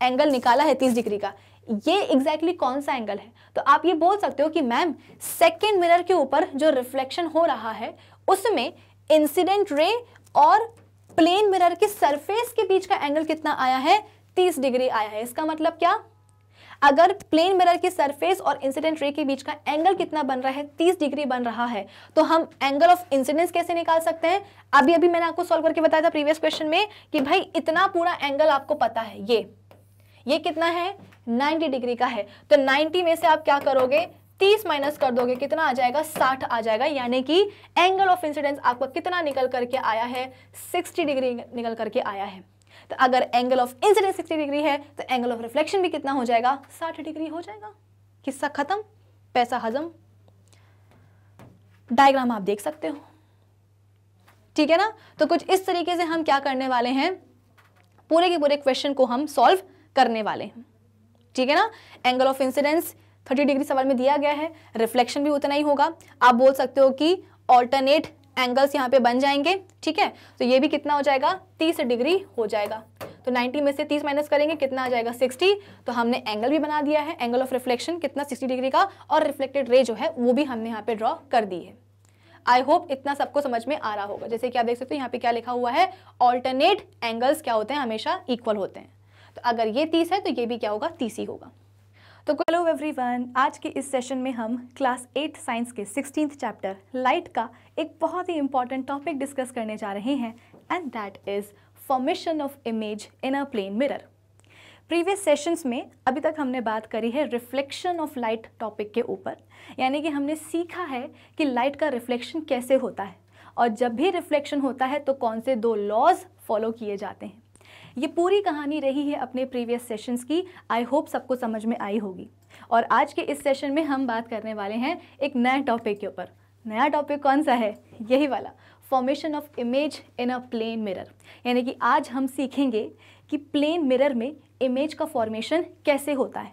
एंगल निकाला है 30 डिग्री का, ये एग्जैक्टली exactly कौन सा एंगल है? तो आप ये बोल सकते हो कि, मैम सेकेंड मिरर के ऊपर जो रिफ्लेक्शन हो रहा है, उसमें इंसिडेंट रे और प्लेन मिरर के सरफेस के बीच का एंगल कितना आया है? 30 डिग्री आया है। इसका मतलब क्या? अगर प्लेन मिरर के सरफेस और इंसिडेंट रे के बीच का एंगल कितना बन रहा है? 30 डिग्री बन रहा है। तो हम एंगल ऑफ़ इंसिडेंस कैसे निकाल सकते हैं? अभी अभी मैंने आपको सॉल्व करके बताया था प्रीवियस क्वेश्चन में कि भाई इतना पूरा एंगल आपको पता है। ये ये कितना है? 90 डिग्री का है। तो 90 में से आप क्या करोगे? 30 माइनस कर दोगे, कितना आ जाएगा? 60 आ जाएगा। यानी कि एंगल ऑफ़ इंसिडेंस आपका कितना निकल करके आया है? 60 डिग्री निकल करके आया है। तो अगर एंगल ऑफ़ इंसिडेंस 60 डिग्री है तो एंगल ऑफ़ रिफ्लेक्शन भी कितना हो जाएगा? 60 डिग्री हो जाएगा। किस्सा खत्म, पैसा हजम। डायग्राम आप देख सकते हो। ठीक है ना? तो कुछ इस तरीके से हम क्या करने वाले हैं? पूरे के पूरे क्वेश्चन को हम सॉल्व करने वाले हैं। ठीक है ना? एंगल ऑफ़ इंसिडेंस 30 डिग्री सवाल में दिया गया है। रिफ्लेक्शन भी उतना ही होगा। आप बोल सकते हो कि ऑल्टरनेट एंगल्स यहाँ पे बन जाएँगे, ठीक है? तो ये भी कितना हो जाएगा? 30 डिग्री हो जाएगा। तो 90 में से 30 माइनस करेंगे, कितना आ जाएगा? 60 तो हमने एंगल भी बना दिया है। एंगल ऑफ़ रिफ्लेक्शन कितना? 60 डिग्री का। और रिफ्लेक्टेड रे जो है, वो भी हमने यहाँ पे ड्रॉ कर दी है। आई होप इतना सबको समझ में आ रहा होगा। जैसे कि आप देख सकते हो, यहाँ पे क्या लिखा हुआ है? ऑल्टरनेट एंगल्स क्या होते हैं? हमेशा इक्वल होते हैं। तो अगर ये तीस है तो ये भी क्या होगा? तीस ही होगा। तो हेलो एवरीवन आज के इस सेशन में हम क्लास एट साइंस के सिक्सटीन चैप्टर लाइट का एक बहुत ही इंपॉर्टेंट टॉपिक डिस्कस करने जा रहे हैं and that is formation of image in a plane mirror previous sessions में अभी तक हमने बात करी है रिफ्लेक्शन ऑफ़ लाइट टॉपिक के ऊपर, यानी कि हमने सीखा है कि लाइट का रिफ्लेक्शन कैसे होता है, और जब भी रिफ्लेक्शन होता है तो कौन से दो लॉज फॉलो किए जाते हैं। ये पूरी कहानी रही है अपने प्रीवियस सेशंस की। आई होप सबको समझ में आई होगी। और आज के इस सेशन में हम बात करने वाले हैं एक नए टॉपिक के ऊपर। नया टॉपिक कौन सा है? यही वाला। Formation of image in a plane mirror यानी कि आज हम सीखेंगे कि प्लेन मिरर में इमेज का फॉर्मेशन कैसे होता है।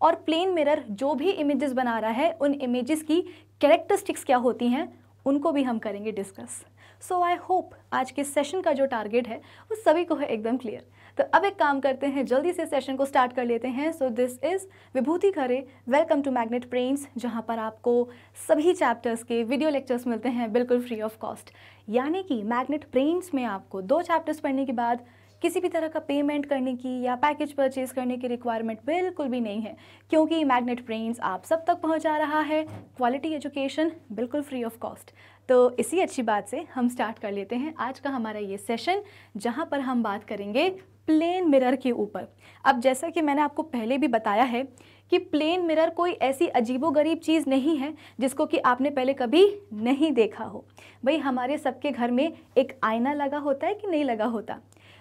और प्लेन मिरर जो भी इमेजेस बना रहा है, उन इमेजेस की कैरेक्टरिस्टिक्स क्या होती हैं, उनको भी हम करेंगे डिस्कस सो आई होप आज के सेशन का जो टारगेट है, वो सभी को है एकदम क्लियर तो अब एक काम करते हैं, जल्दी से सेशन को स्टार्ट कर लेते हैं। So this is Vibhuti Khare welcome to Magnet Brains जहाँ पर आपको सभी चैप्टर्स के वीडियो लेक्चर्स मिलते हैं, बिल्कुल फ्री ऑफ़ कॉस्ट यानी कि मैग्नेट ब्रेन्स में आपको दो चैप्टर्स पढ़ने के बाद किसी भी तरह का पेमेंट करने की या पैकेज परचेज करने की रिक्वायरमेंट बिल्कुल भी नहीं है। क्योंकि मैग्नेट ब्रेन्स आप सब तक पहुँचा रहा है। क्वालिटी एजुकेशन बिल्कुल फ्री ऑफ़ कॉस्ट तो इसी अच्छी बात से हम स्टार्ट कर लेते हैं आज का हमारा ये सेशन जहाँ पर हम बात करेंगे प्लेन मिरर के ऊपर। अब जैसा कि मैंने आपको पहले भी बताया है कि प्लेन मिरर कोई ऐसी अजीबोगरीब चीज़ नहीं है जिसको कि आपने पहले कभी नहीं देखा हो। भाई, हमारे सबके घर में एक आईना लगा होता है कि नहीं लगा होता?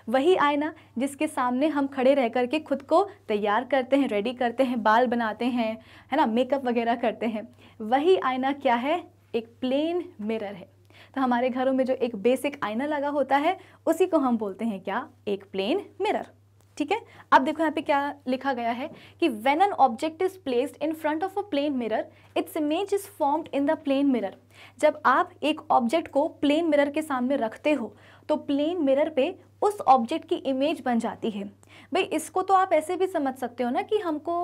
वही आईना जिसके सामने हम खड़े रह कर के खुद को तैयार करते हैं रेडी करते हैं, बाल बनाते हैं, है ना मेकअप वगैरह करते हैं। वही आईना क्या है? एक प्लेन मिरर है। तो हमारे घरों में जो एक बेसिक आईना लगा होता है, उसी को हम बोलते हैं क्या? एक प्लेन मिरर ठीक है? अब देखो यहाँ पे क्या लिखा गया है कि when an object is placed in front of a plane mirror its image is formed in the plane mirror जब आप एक ऑब्जेक्ट को प्लेन मिरर के सामने रखते हो तो प्लेन मिरर पे उस ऑब्जेक्ट की इमेज बन जाती है। भाई, इसको तो आप ऐसे भी समझ सकते हो ना कि हमको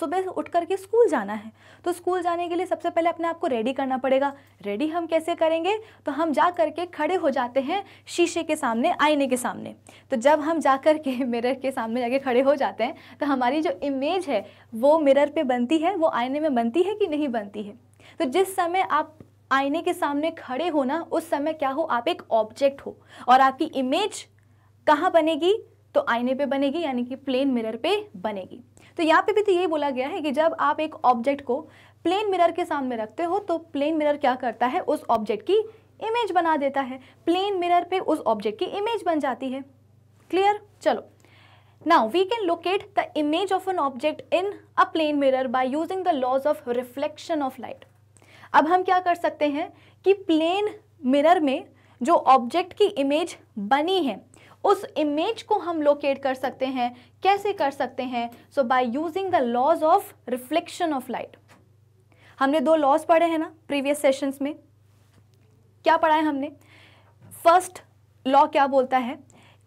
सुबह उठ करके स्कूल जाना है। तो स्कूल जाने के लिए सबसे पहले अपने आप को रेडी करना पड़ेगा। रेडी हम कैसे करेंगे? तो हम जा करके खड़े हो जाते हैं शीशे के सामने, आईने के सामने। तो जब हम जा कर के मिरर के सामने जाके खड़े हो जाते हैं तो हमारी जो इमेज है, वो मिरर पे बनती है, वो आईने में बनती है कि नहीं बनती है? तो जिस समय आप आईने के सामने खड़े हो ना, उस समय क्या हो? आप एक ऑब्जेक्ट हो। और आपकी इमेज कहाँ बनेगी? तो आईने पे बनेगी, यानी कि प्लेन मिरर पे बनेगी। तो यहाँ पे भी तो यही बोला गया है कि जब आप एक ऑब्जेक्ट को प्लेन मिरर के सामने रखते हो तो प्लेन मिरर क्या करता है? उस ऑब्जेक्ट की इमेज बना देता है। प्लेन मिरर पे उस ऑब्जेक्ट की इमेज बन जाती है। क्लियर चलो। Now we can locate the image of an object in a plane mirror by using the laws of reflection of light अब हम क्या कर सकते हैं कि प्लेन मिरर में जो ऑब्जेक्ट की इमेज बनी है उस इमेज को हम लोकेट कर सकते हैं। कैसे कर सकते हैं? So by using the laws of reflection of light हमने दो लॉज पढ़े हैं ना प्रीवियस सेशंस में। क्या पढ़ा है हमने? फ़र्स्ट लॉ क्या बोलता है?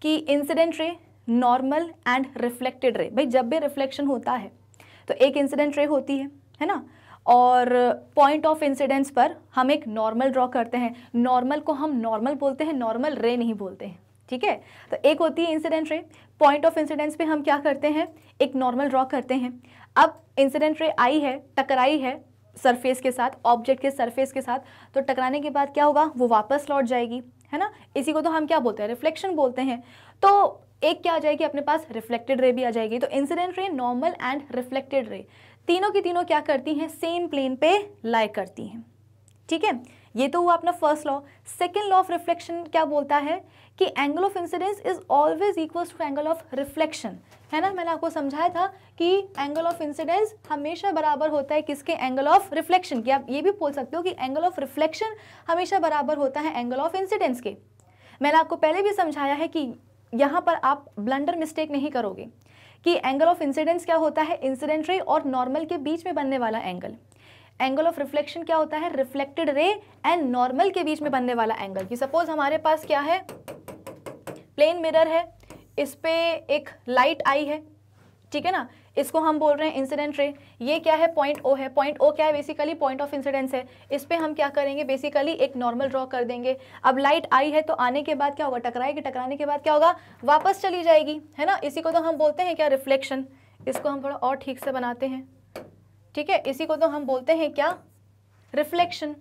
कि incident ray normal and reflected ray भाई जब भी रिफ्लेक्शन होता है तो एक इंसिडेंट रे होती है है ना? और पॉइंट ऑफ़ इंसिडेंस पर हम एक नॉर्मल ड्रॉ करते हैं। नॉर्मल को हम नॉर्मल बोलते हैं नॉर्मल रे नहीं बोलते हैं। ठीक है? तो एक होती है incident ray point of incidence पे हम क्या करते हैं? एक नॉर्मल ड्रॉ करते हैं। अब इंसिडेंट रे आई है, टकराई है सरफेस के साथ ऑब्जेक्ट के सरफेस के साथ तो टकराने के बाद क्या होगा? वो वापस लौट जाएगी, है ना? इसी को तो हम क्या बोलते हैं? रिफ्लेक्शन बोलते हैं। तो एक क्या आ जाएगी? अपने पास रिफ्लेक्टेड रे भी आ जाएगी। तो incident ray normal and reflected ray तीनों की तीनों क्या करती हैं? सेम प्लेन पे लाई करती हैं। ठीक है? ये तो हुआ अपना first law second law of reflection क्या बोलता है? कि angle of incidence is always equals to angle of reflection है ना? मैंने आपको समझाया था कि एंगल ऑफ़ इंसिडेंस हमेशा बराबर होता है किसके? एंगल ऑफ़ रिफ्लेक्शन की। आप ये भी बोल सकते हो कि एंगल ऑफ़ रिफ्लेक्शन हमेशा बराबर होता है एंगल ऑफ़ इंसिडेंस के। मैंने आपको पहले भी समझाया है कि यहाँ पर आप ब्लंडर मिस्टेक नहीं करोगे। कि एंगल ऑफ़ इंसिडेंस क्या होता है? इंसिडेंट रे और नॉर्मल के बीच में बनने वाला एंगल एंगल ऑफ़ रिफ्लेक्शन क्या होता है? रिफ्लेक्टेड रे एंड नॉर्मल के बीच में बनने वाला एंगल कि सपोज़ हमारे पास क्या है? प्लेन मिरर है, इस पर एक लाइट आई है, ठीक है ना? इसको हम बोल रहे हैं इंसिडेंट रे ये क्या है? पॉइंट ओ है। पॉइंट ओ क्या है? बेसिकली पॉइंट ऑफ़ इंसिडेंस है। इस पर हम क्या करेंगे? बेसिकली एक नॉर्मल ड्रॉ कर देंगे। अब लाइट आई है तो आने के बाद क्या होगा? टकराएगी। टकराने के बाद क्या होगा? वापस चली जाएगी। है ना? इसी को तो हम बोलते हैं क्या? रिफ्लेक्शन इसको हम थोड़ा और ठीक से बनाते हैं। ठीक है? इसी को तो हम बोलते हैं क्या? रिफ्लेक्शन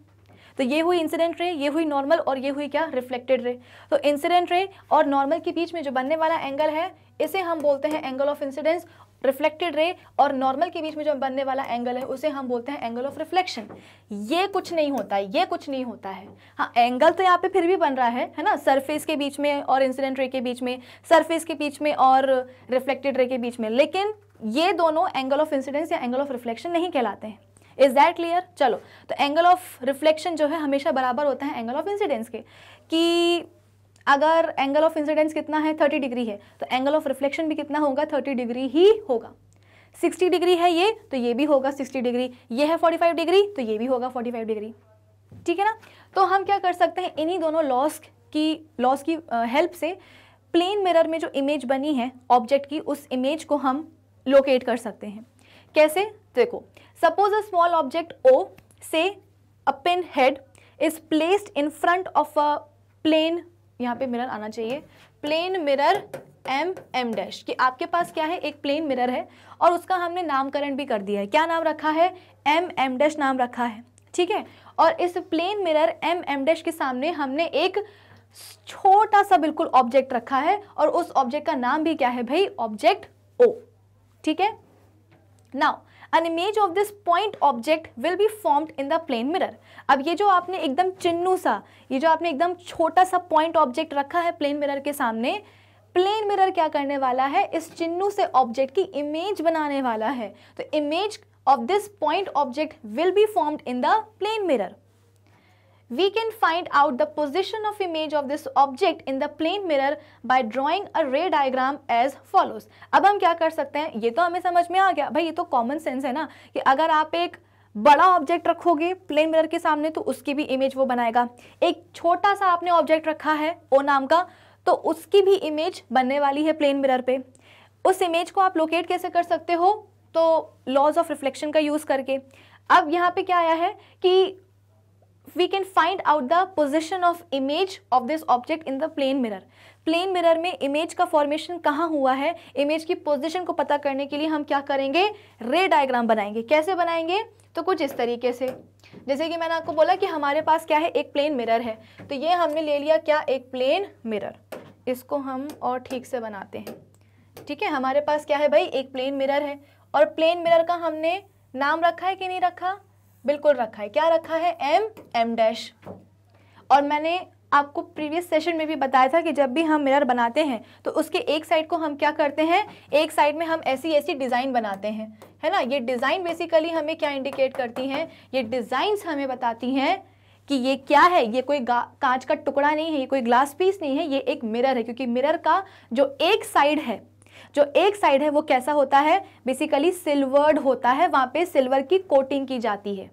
तो ये हुई इंसिडेंट रे ये हुई नॉर्मल और ये हुई क्या? रिफ्लेक्टेड रे तो इंसिडेंट रे और नॉर्मल के बीच में जो बनने वाला एंगल है, इसे हम बोलते हैं angle of incidence reflected ray और नॉर्मल के बीच में जो बनने वाला एंगल है, उसे हम बोलते हैं एंगल ऑफ़ रिफ्लेक्शन ये कुछ नहीं होता है ये कुछ नहीं होता है। हाँ एंगल तो यहाँ पे फिर भी बन रहा है है ना? सरफेस के बीच में और इंसिडेंट रे के बीच में सरफेस के बीच में और रिफ्लेक्टेड रे के बीच में। लेकिन ये दोनों एंगल ऑफ़ इंसिडेंस या एंगल ऑफ़ रिफ्लेक्शन नहीं कहलाते हैं। इज़ दैट क्लियर चलो तो एंगल ऑफ़ रिफ्लेक्शन जो है हमेशा बराबर होता है एंगल ऑफ़ इंसिडेंस के, कि अगर एंगल ऑफ़ इंसिडेंस कितना है? थर्टी डिग्री है तो एंगल ऑफ़ रिफ्लेक्शन भी कितना होगा? थर्टी डिग्री ही होगा। सिक्सटी डिग्री है ये तो ये भी होगा सिक्सटी डिग्री ये है फोर्टी फाइव डिग्री तो ये भी होगा फोर्टी फाइव डिग्री ठीक है ना? तो हम क्या कर सकते हैं? इन्हीं दोनों लॉस की लॉस की हेल्प से प्लेन मिरर में जो इमेज बनी है ऑब्जेक्ट की, उस इमेज को हम लोकेट कर सकते हैं। कैसे? देखो suppose a small object O say a pen head is placed in front of a plane यहाँ पे मिरर आना चाहिए। Plane mirror M M dash कि आपके पास क्या है? एक प्लेन मिरर है, और उसका हमने नामकरण भी कर दिया है। क्या नाम रखा है? एम एम डैश नाम रखा है। ठीक है? और इस plane mirror M M dash के सामने हमने एक छोटा सा बिल्कुल ऑब्जेक्ट रखा है, और उस ऑब्जेक्ट का नाम भी क्या है भाई? ऑब्जेक्ट ओ ठीक है? Now an image of this point object will be formed in the plane mirror. अब ये जो आपने एकदम चिन्नू सा, ये जो आपने एकदम छोटा सा पॉइंट ऑब्जेक्ट रखा है प्लेन मिरर के सामने प्लेन मिरर क्या करने वाला है? इस चिन्नू से ऑब्जेक्ट की इमेज बनाने वाला है। तो image of this point object will be formed in the plane mirror we can find out the position of image of this object in the plane mirror by drawing a ray diagram as follows. अब हम क्या कर सकते हैं? ये तो हमें समझ में आ गया। भाई, ये तो कॉमन सेंस है ना कि अगर आप एक बड़ा ऑब्जेक्ट रखोगे प्लेन मिरर के सामने तो उसकी भी इमेज वो बनाएगा। एक छोटा सा आपने ऑब्जेक्ट रखा है, ओ नाम का तो उसकी भी इमेज बनने वाली है प्लेन मिरर पे। उस इमेज को आप लोकेट कैसे कर सकते हो? तो लॉज ऑफ़ रिफ्लेक्शन का यूज़ करके। अब यहाँ पे क्या आया है कि we can find out the position of image of this object in the plane mirror plane mirror में इमेज का फॉर्मेशन कहाँ हुआ है? इमेज की पोजिशन को पता करने के लिए हम क्या करेंगे? रे डायग्राम बनाएँगे। कैसे बनाएँगे? तो कुछ इस तरीके से। जैसे कि मैंने आपको बोला कि हमारे पास क्या है? एक प्लेन मिरर है। तो ये हमने ले लिया क्या? एक प्लेन मिरर इसको हम और ठीक से बनाते हैं। ठीक है? हमारे पास क्या है भाई? एक प्लेन मिरर है। और प्लेन मिरर का हमने नाम रखा है कि नहीं रखा? बिल्कुल रखा है। क्या रखा है? एम एम डैश और मैंने आपको प्रीवियस सेशन में भी बताया था कि जब भी हम मिरर बनाते हैं तो उसके एक साइड को हम क्या करते हैं? एक साइड में हम ऐसी ऐसी डिज़ाइन बनाते हैं। है ना? ये डिज़ाइन बेसिकली हमें क्या इंडिकेट करती हैं? ये डिज़ाइंस हमें बताती हैं कि ये क्या है? ये कोई कांच का टुकड़ा नहीं है, ये कोई ग्लास पीस नहीं है, ये एक मिरर है। क्योंकि मिरर का जो एक साइड है, जो एक साइड है, वो कैसा होता है? बेसिकली सिल्वर्ड होता है। वहाँ पे सिल्वर की कोटिंग की जाती है।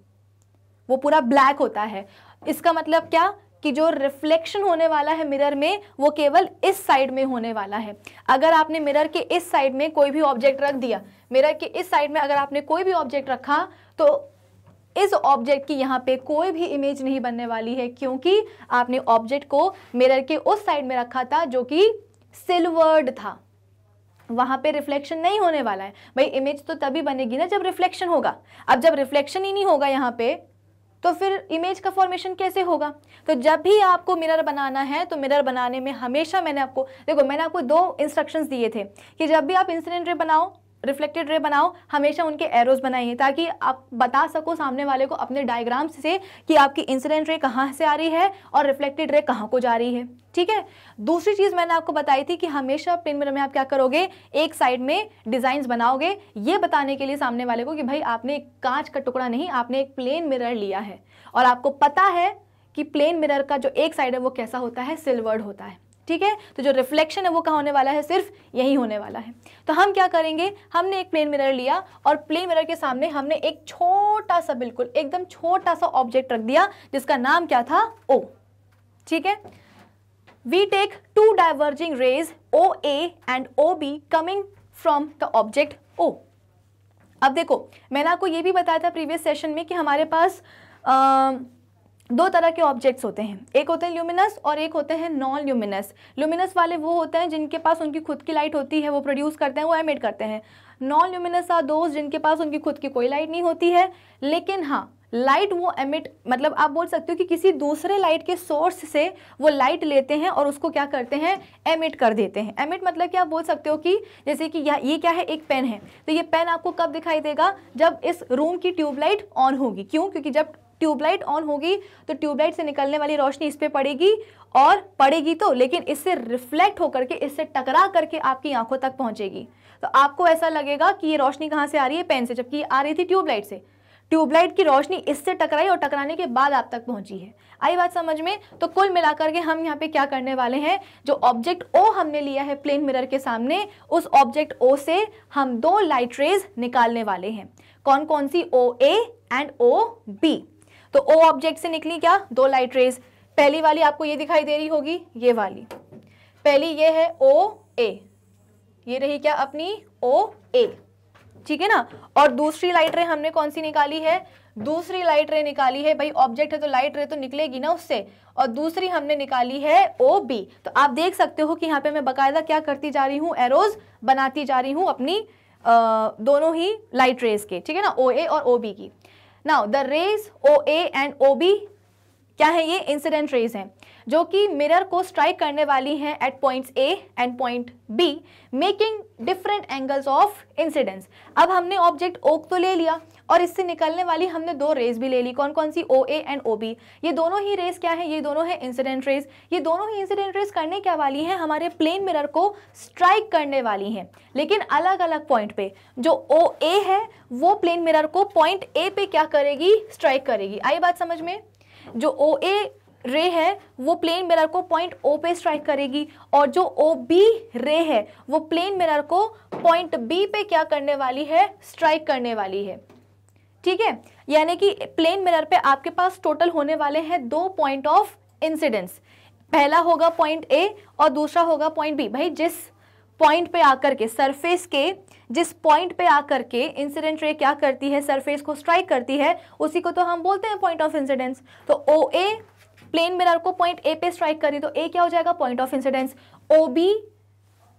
वो पूरा ब्लैक होता है। इसका मतलब क्या? कि जो रिफ्लेक्शन होने वाला है मिरर में, वो केवल इस साइड में होने वाला है। अगर आपने मिरर के इस साइड में कोई भी ऑब्जेक्ट रख दिया, मिरर के इस साइड में अगर आपने कोई भी ऑब्जेक्ट रखा तो इस ऑब्जेक्ट की यहाँ पे कोई भी इमेज नहीं बनने वाली है, क्योंकि आपने ऑब्जेक्ट को मिरर के उस साइड में रखा था जो कि सिल्वर्ड था। वहाँ पे रिफ्लेक्शन नहीं होने वाला है। भाई, इमेज तो तभी बनेगी ना जब रिफ्लेक्शन होगा। अब जब रिफ्लेक्शन ही नहीं होगा यहाँ पे तो फिर इमेज का फॉर्मेशन कैसे होगा? तो जब भी आपको मिरर बनाना है तो मिरर बनाने में हमेशा मैंने आपको, देखो मैंने आपको दो इंस्ट्रक्शंस दिए थे कि जब भी आप इंसिडेंट रे बनाओ रिफ्लेक्टेड रे बनाओ, हमेशा उनके एरोज बनाइए, ताकि आप बता सको सामने वाले को अपने डायग्राम से कि आपकी इंसिडेंट रे कहाँ से आ रही है और रिफ्लेक्टेड रे कहाँ को जा रही है। ठीक है? दूसरी चीज़ मैंने आपको बताई थी कि हमेशा पेन मिरर में आप क्या करोगे? एक साइड में डिज़ाइंस बनाओगे। ये बताने के लिए सामने वाले को कि भाई आपने एक कांच का टुकड़ा नहीं, आपने एक प्लेन मिरर लिया है। और आपको पता है कि प्लेन मिरर का जो एक साइड है वो कैसा होता है? सिल्वर्ड होता है। ठीक है? तो जो रिफ्लेक्शन है वो कहाँ होने वाला है? सिर्फ़ यही होने वाला है। तो हम क्या करेंगे? हमने एक प्लेन मिरर लिया और प्लेन मिरर के सामने हमने एक छोटा सा बिल्कुल एकदम छोटा सा ऑब्जेक्ट रख दिया जिसका नाम क्या था? ओ ठीक है? We take two diverging rays O A and O B coming from the object O अब देखो मैंने आपको ये भी बताया था प्रीवियस सेशन में कि हमारे पास आ, दो तरह के ऑब्जेक्ट्स होते हैं। एक होते हैं ल्यूमिनस और एक होते हैं नॉन ल्यूमिनस ल्यूमिनस वाले वो होते हैं जिनके पास उनकी खुद की लाइट होती है, वो प्रोड्यूस करते हैं, वो एमिट करते हैं। नॉन ल्यूमिनस आर दोस्त जिनके पास उनकी खुद की कोई लाइट नहीं होती है। लेकिन हाँ लाइट वो एमिट मतलब आप बोल सकते हो कि किसी दूसरे लाइट के सोर्स से वो लाइट लेते हैं और उसको क्या करते हैं? एमिट कर देते हैं। एमिट मतलब कि आप बोल सकते हो कि जैसे कि यह ये क्या है? एक पेन है। तो ये पेन आपको कब दिखाई देगा? जब इस रूम की ट्यूबलाइट ऑन होगी। क्यों? क्योंकि जब ट्यूबलाइट ऑन होगी तो ट्यूबलाइट से निकलने वाली रोशनी इस पर पड़ेगी और पड़ेगी तो लेकिन इससे रिफ्लेक्ट होकर के, इससे टकरा करके आपकी आँखों तक पहुंचेगी। तो आपको ऐसा लगेगा कि ये रोशनी कहाँ से आ रही है? पेन से, जबकि आ रही थी ट्यूबलाइट से। ट्यूबलाइट की रोशनी इससे टकराई और टकराने के बाद आप तक पहुँची है। आई बात समझ में? तो कुल मिलाकर के हम यहाँ पे क्या करने वाले हैं? जो ऑब्जेक्ट ओ हमने लिया है प्लेन मिरर के सामने, उस ऑब्जेक्ट ओ से हम दो लाइट रेज निकालने वाले हैं। कौन कौन सी? ओ ए एंड ओ बी तो ओ ऑब्जेक्ट से निकली क्या? दो लाइट रेज पहली वाली आपको ये दिखाई दे रही होगी ये वाली। पहली ये है ओ ए ये रही क्या अपनी? ओ ए ठीक है ना? और दूसरी लाइट रे हमने कौन सी निकाली है? दूसरी लाइट रे निकाली है। भाई ऑब्जेक्ट है तो लाइट रे तो निकलेगी ना उससे। और दूसरी हमने निकाली है ओ बी तो आप देख सकते हो कि यहाँ पे मैं बकायदा क्या करती जा रही हूँ? एरोज बनाती जा रही हूँ अपनी आ, दोनों ही लाइट रेज के। ठीक है ना? ओ ए और ओ बी की। Now the rays O A and O B क्या है ये? इंसिडेंट रेज हैं, जो कि मिरर को स्ट्राइक करने वाली हैं at points A and point B making different angles of incidence अब हमने ऑब्जेक्ट ओक तो ले लिया। और इससे निकलने वाली हमने दो रेस भी ले ली। कौन कौन सी ओ एंड ओ बी ये दोनों ही रेस क्या है? ये दोनों है इंसिडेंट रेस ये दोनों ही इंसिडेंट रेस करने क्या वाली हैं? हमारे प्लेन मिरर को स्ट्राइक करने वाली हैं। लेकिन अलग अलग पॉइंट पे, जो ओ ए है, वो प्लेन मिरर को पॉइंट ए पे क्या करेगी? स्ट्राइक करेगी। आई बात समझ में? जो ओ ए रे है, वो प्लेन मिरर को पॉइंट ओ पे स्ट्राइक करेगी। और जो ओ बी रे है, वो प्लेन मिरर को पॉइंट बी पे क्या करने वाली है? स्ट्राइक करने वाली है। ठीक है? यानी कि प्लेन मिरर पे आपके पास टोटल होने वाले हैं दो पॉइंट ऑफ़ इंसिडेंस पहला होगा पॉइंट ए और दूसरा होगा पॉइंट बी भाई, जिस पॉइंट पे आकर के सरफेस के, जिस पॉइंट पे आकर के इंसिडेंट रे क्या करती है? सरफेस को स्ट्राइक करती है। उसी को तो हम बोलते हैं पॉइंट ऑफ़ इंसिडेंस तो ओ ए प्लेन मिरर को पॉइंट ए पे स्ट्राइक करी तो ए क्या हो जाएगा? Point of incidence O B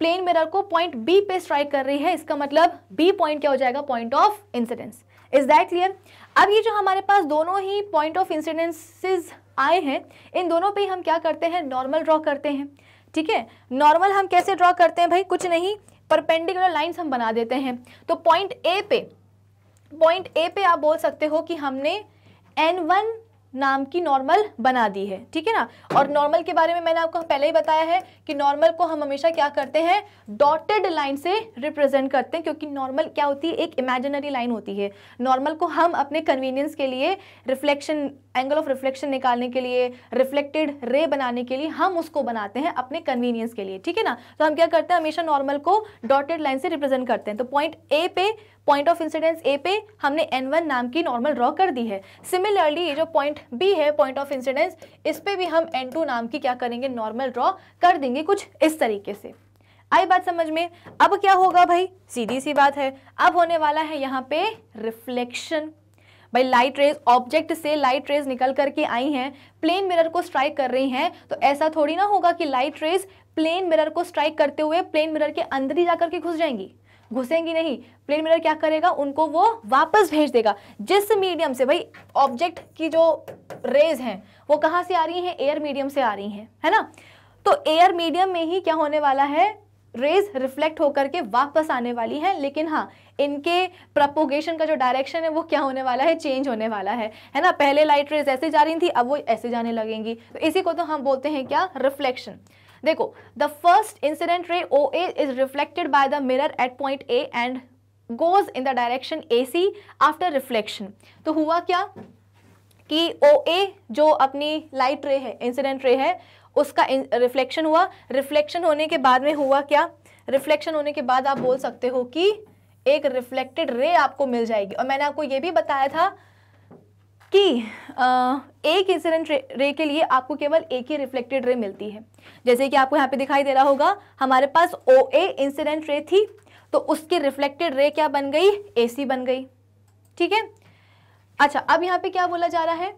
plane mirror को पॉइंट बी पे स्ट्राइक कर रही है। इसका मतलब बी पॉइंट क्या हो जाएगा? Point of incidence is that clear अब ये जो हमारे पास दोनों ही पॉइंट ऑफ़ इंसिडेंसेज आए हैं, इन दोनों पे हम क्या करते हैं? नॉर्मल ड्रॉ करते हैं। ठीक है? नॉर्मल हम कैसे ड्रॉ करते हैं भाई? कुछ नहीं परपेंडिकुलर लाइंस हम बना देते हैं। तो पॉइंट ए पे पॉइंट ए पे आप बोल सकते हो कि हमने एन वन नाम की नॉर्मल बना दी है, ठीक है ना? और नॉर्मल के बारे में मैंने आपको पहले ही बताया है कि नॉर्मल को हम हमेशा क्या करते हैं? डॉटेड लाइन से रिप्रेजेंट करते हैं, क्योंकि नॉर्मल क्या होती है? एक इमेजिनरी लाइन होती है। नॉर्मल को हम अपने कन्वीनियंस के लिए रिफ्लेक्शन एंगल ऑफ़ रिफ्लेक्शन निकालने के लिए रिफ्लेक्टेड रे बनाने के लिए हम उसको बनाते हैं अपने कन्वीनियंस के लिए, ठीक है ना? तो हम क्या करते हैं? हमेशा नॉर्मल को डॉटेड लाइन से रिप्रेजेंट करते हैं। तो पॉइंट ए पे पॉइंट ऑफ़ इंसिडेंस ए पे हमने एन वन नाम की नॉर्मल ड्रॉ कर दी है। सिमिलरली ये जो पॉइंट बी है पॉइंट ऑफ़ इंसिडेंस इस पे भी हम एन टू नाम की क्या करेंगे? नॉर्मल ड्रॉ कर देंगे कुछ इस तरीके से। आई बात समझ में? अब क्या होगा भाई? सीधी सी बात है। अब होने वाला है यहाँ पे रिफ्लेक्शन भाई लाइट रेज ऑब्जेक्ट से लाइट रेज निकल करके आई हैं। प्लेन मिरर को स्ट्राइक कर रही हैं। तो ऐसा थोड़ी ना होगा कि लाइट रेज प्लेन मिरर को स्ट्राइक करते हुए प्लेन मिरर के अंदर ही जाकर के घुस जाएँगी। घुसेंगी नहीं। प्लेन मिरर क्या करेगा? उनको वो वापस भेज देगा। जिस मीडियम से, भाई ऑब्जेक्ट की जो रेज हैं, वो कहाँ से आ रही हैं? एयर मीडियम से आ रही हैं, है ना? तो एयर मीडियम में ही क्या होने वाला है? रेज रिफ्लेक्ट होकर के वापस आने वाली है। लेकिन हाँ इनके प्रपोगेशन का जो डायरेक्शन है, वो क्या होने वाला है? चेंज होने वाला है। है ना? पहले लाइट रेज ऐसे जा रही थी, अब वो ऐसे जाने लगेंगी। तो इसी को तो हम बोलते हैं क्या? रिफ्लेक्शन देखो the first incident ray O A is reflected by the mirror at point A and goes in the direction A C after reflection तो हुआ क्या? कि ओ ए जो अपनी लाइट रे है इंसिडेंट रे है, उसका रिफ्लेक्शन हुआ। रिफ्लेक्शन होने के बाद में हुआ क्या? रिफ्लेक्शन होने के बाद आप बोल सकते हो कि एक रिफ्लेक्टेड रे आपको मिल जाएगी। और मैंने आपको ये भी बताया था कि एक इंसिडेंट रे, के लिए आपको केवल एक ही रिफ्लेक्टेड रे मिलती है। जैसे कि आपको यहाँ पे दिखाई दे रहा होगा हमारे पास ओ ए इंसिडेंट रे थी तो उसकी रिफ्लेक्टेड रे क्या बन गई? ए सी बन गई। ठीक है? अच्छा अब यहाँ पे क्या बोला जा रहा है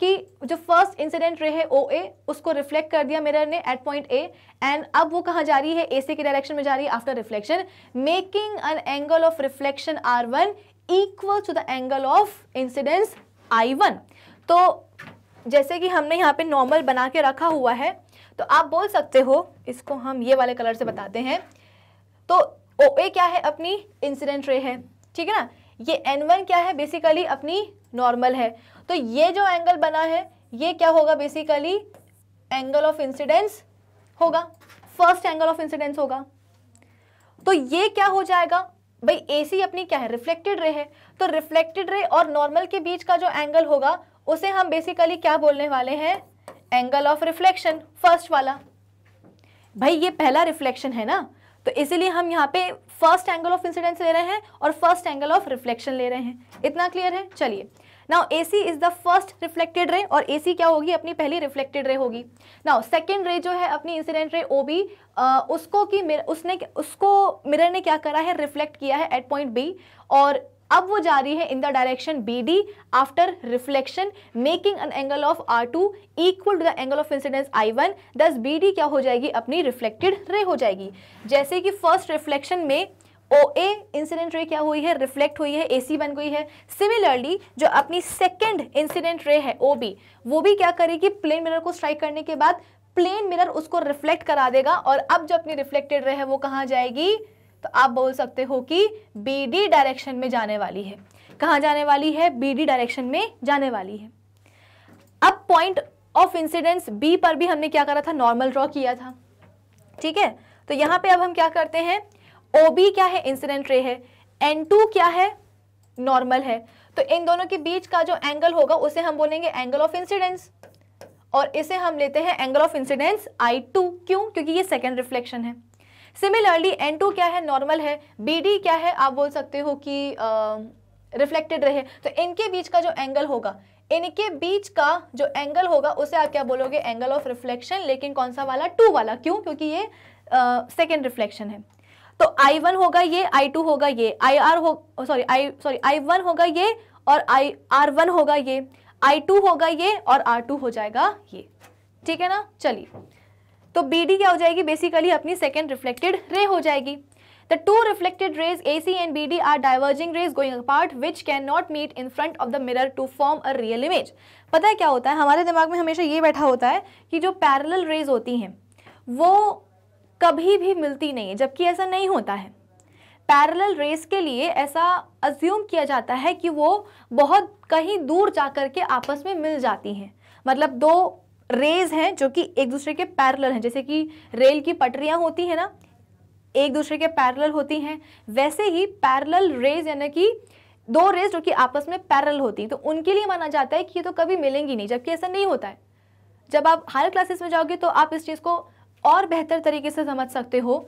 कि जो फ़र्स्ट इंसिडेंट रे है ओ ए उसको रिफ्लेक्ट कर दिया मिरर ने एट पॉइंट ए एंड अब वो कहाँ जा रही है? ए सी की डायरेक्शन में जा रही है after reflection making an angle of reflection r one equal to the angle of incidence i one तो जैसे कि हमने यहाँ पे नॉर्मल बना के रखा हुआ है तो आप बोल सकते हो, इसको हम ये वाले कलर से बताते हैं। तो ओ ए क्या है? अपनी इंसिडेंट रे है, ठीक है ना? ये एन वन क्या है? बेसिकली अपनी नॉर्मल है। तो ये जो एंगल बना है, ये क्या होगा बेसिकली एंगल ऑफ़ इंसिडेंस होगा। फ़र्स्ट एंगल ऑफ़ इंसिडेंस होगा। तो ये क्या हो जाएगा? भाई एसी अपनी क्या है? रिफ्लेक्टेड रे है। तो रिफ्लेक्टेड रे और नॉर्मल के बीच का जो एंगल होगा, उसे हम बेसिकली क्या बोलने वाले हैं? एंगल ऑफ़ रिफ्लेक्शन फ़र्स्ट वाला। भाई, ये पहला रिफ्लेक्शन है ना? तो इसीलिए हम यहाँ पे फ़र्स्ट एंगल ऑफ़ इंसिडेंस ले रहे हैं और फ़र्स्ट एंगल ऑफ़ रिफ्लेक्शन ले रहे हैं। इतना क्लियर है? चलिए। Now A C is the first reflected ray और ए सी क्या होगी? अपनी पहली रिफ्लेक्टेड रे होगी। नाउ सेकेंड रे जो है अपनी इंसिडेंट रे ओ बी उसको की उसने, उसको मिरर ने क्या करा है? रिफ्लेक्ट किया है एट पॉइंट बी और अब वो जा रही है in the direction B D after reflection making an angle of r two equal to the angle of incidence i one दस बी डी क्या हो जाएगी? अपनी रिफ्लेक्टेड रे हो जाएगी। जैसे कि फ़र्स्ट रिफ्लेक्शन में ओ ए इंसिडेंट रे क्या हुई है? रिफ्लेक्ट हुई है एसी बन गई है। सिमिलरली जो अपनी सेकेंड इंसिडेंट रे है ओ बी वो भी क्या करेगी? प्लेन मिरर को स्ट्राइक करने के बाद प्लेन मिरर उसको रिफ्लेक्ट करा देगा और अब जो अपनी रिफ्लेक्टेड रे है, वो कहाँ जाएगी? तो आप बोल सकते हो कि बी डी डायरेक्शन में जाने वाली है। कहाँ जाने वाली है? बी डी डायरेक्शन में जाने वाली है। अब पॉइंट ऑफ़ इंसिडेंस बी पर भी हमने क्या करा था? नॉर्मल ड्रॉ किया था। ठीक है? तो यहाँ पे अब हम क्या करते हैं? ओ बी क्या है? इंसिडेंट रे है. एन टू क्या है? नॉर्मल है. तो इन दोनों के बीच का जो एंगल होगा उसे हम बोलेंगे एंगल ऑफ़ इंसिडेंस और इसे हम लेते हैं angle of incidence i two क्यों? क्योंकि ये सेकेंड रिफ्लेक्शन है. सिमिलरली एन टू क्या है? नॉर्मल है. बी डी क्या है? आप बोल सकते हो कि रिफ्लेक्टेड रहे तो इनके बीच का जो एंगल होगा इनके बीच का जो एंगल होगा उसे आप क्या बोलोगे? एंगल ऑफ़ रिफ्लेक्शन लेकिन कौन सा वाला? टू वाला. क्यों? क्योंकि ये सेकेंड uh, रिफ्लेक्शन है. तो आई वन होगा ये आई टू होगा ये आई आर हो sorry i sorry i one होगा ये और आई आर वन होगा ये आई टू होगा ये और आर टू हो जाएगा ये। ठीक है ना? चलिए। तो बी डी क्या हो जाएगी? बेसिकली अपनी सेकेंड रिफ्लेक्टेड रे हो जाएगी। The two reflected The two reflected rays AC and BD are diverging rays going apart, which cannot meet in front of the mirror to form a real image. पता है क्या होता है? हमारे दिमाग में हमेशा ये बैठा होता है कि जो पैरेलल रेज होती हैं, वो कभी भी मिलती नहीं है, जबकि ऐसा नहीं होता है। पैरेलल रेस के लिए ऐसा अज्यूम किया जाता है कि वो बहुत कहीं दूर जाकर के आपस में मिल जाती हैं। मतलब दो रेज हैं जो कि एक दूसरे के पैरेलल हैं, जैसे कि रेल की पटरियाँ होती हैं ना, एक दूसरे के पैरेलल होती हैं। वैसे ही पैरेलल रेज यानी कि दो रेज जो कि आपस में पैरेलल होती तो उनके लिए माना जाता है कि ये तो कभी मिलेंगी नहीं, जबकि ऐसा नहीं होता है। जब आप हायर क्लासेस में जाओगे तो आप इस चीज़ को और बेहतर तरीके से समझ सकते हो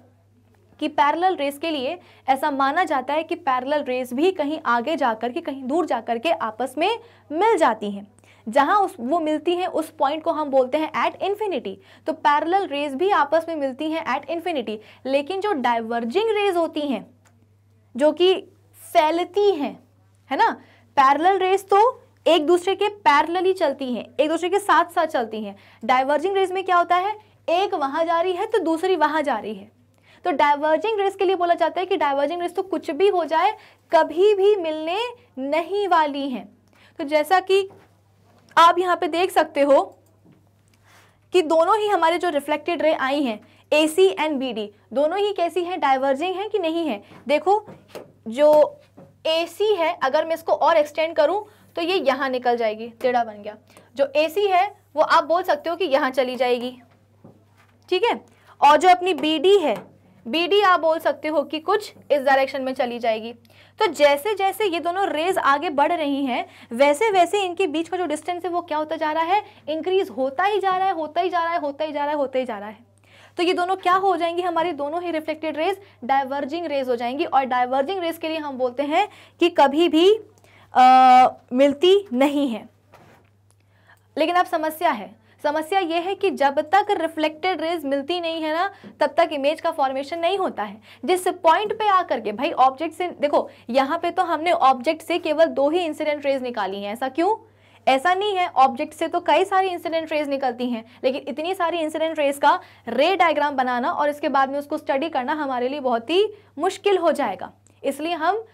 कि पैरेलल रेस के लिए ऐसा माना जाता है कि पैरेलल रेस भी कहीं आगे जाकर के, कहीं दूर जाकर के आपस में मिल जाती हैं। जहाँ उस, वो मिलती हैं, उस पॉइंट को हम बोलते हैं एट इन्फिनिटी तो पैरेलल रेज भी आपस में मिलती हैं एट इन्फिनिटी लेकिन जो डाइवर्जिंग रेज होती हैं, जो कि फैलती हैं, है ना? पैरेलल रेज तो एक दूसरे के पैरेलली चलती हैं, एक दूसरे के साथ साथ चलती हैं। डाइवर्जिंग रेज में क्या होता है? एक वहाँ जा रही है तो दूसरी वहाँ जा रही है। तो डाइवर्जिंग रेस के लिए बोला जाता है कि डाइवर्जिंग रेस तो कुछ भी हो जाए, कभी भी मिलने नहीं वाली हैं। तो जैसा कि आप यहाँ पे देख सकते हो कि दोनों ही हमारे जो रिफ्लेक्टेड रे आई हैं A C and B D दोनों ही कैसी हैं डाइवर्जिंग है कि नहीं है? देखो, जो ए सी है, अगर मैं इसको और एक्सटेंड करूँ तो ये यहाँ निकल जाएगी, टेढ़ा बन गया। जो ए सी है, वो आप बोल सकते हो कि यहाँ चली जाएगी। ठीक है? और जो अपनी बी डी है बी डी आप बोल सकते हो कि कुछ इस डायरेक्शन में चली जाएगी। तो जैसे जैसे ये दोनों रेज आगे बढ़ रही हैं वैसे वैसे इनके बीच का जो डिस्टेंस है वो क्या होता जा रहा है? इंक्रीज होता ही जा रहा है होता ही जा रहा है होता ही जा रहा है होता ही जा रहा है। तो ये दोनों क्या हो जाएँगी? हमारी दोनों ही रिफ्लेक्टेड रेज डाइवर्जिंग रेज हो जाएँगी और डाइवर्जिंग रेज के लिए हम बोलते हैं कि कभी भी आ, मिलती नहीं है। लेकिन अब समस्या है। समस्या ये है कि जब तक रिफ्लेक्टेड रेज मिलती नहीं है ना, तब तक इमेज का फॉर्मेशन नहीं होता है। जिस पॉइंट पे आकर के, भाई ऑब्जेक्ट से देखो, यहाँ पे तो हमने ऑब्जेक्ट से केवल दो ही इंसिडेंट रेज निकाली हैं, ऐसा क्यों? ऐसा नहीं है ऑब्जेक्ट से तो कई सारी इंसिडेंट रेज निकलती हैं, लेकिन इतनी सारी इंसिडेंट रेज का रे डायग्राम बनाना और इसके बाद में उसको स्टडी करना हमारे लिए बहुत ही मुश्किल हो जाएगा। इसलिए हम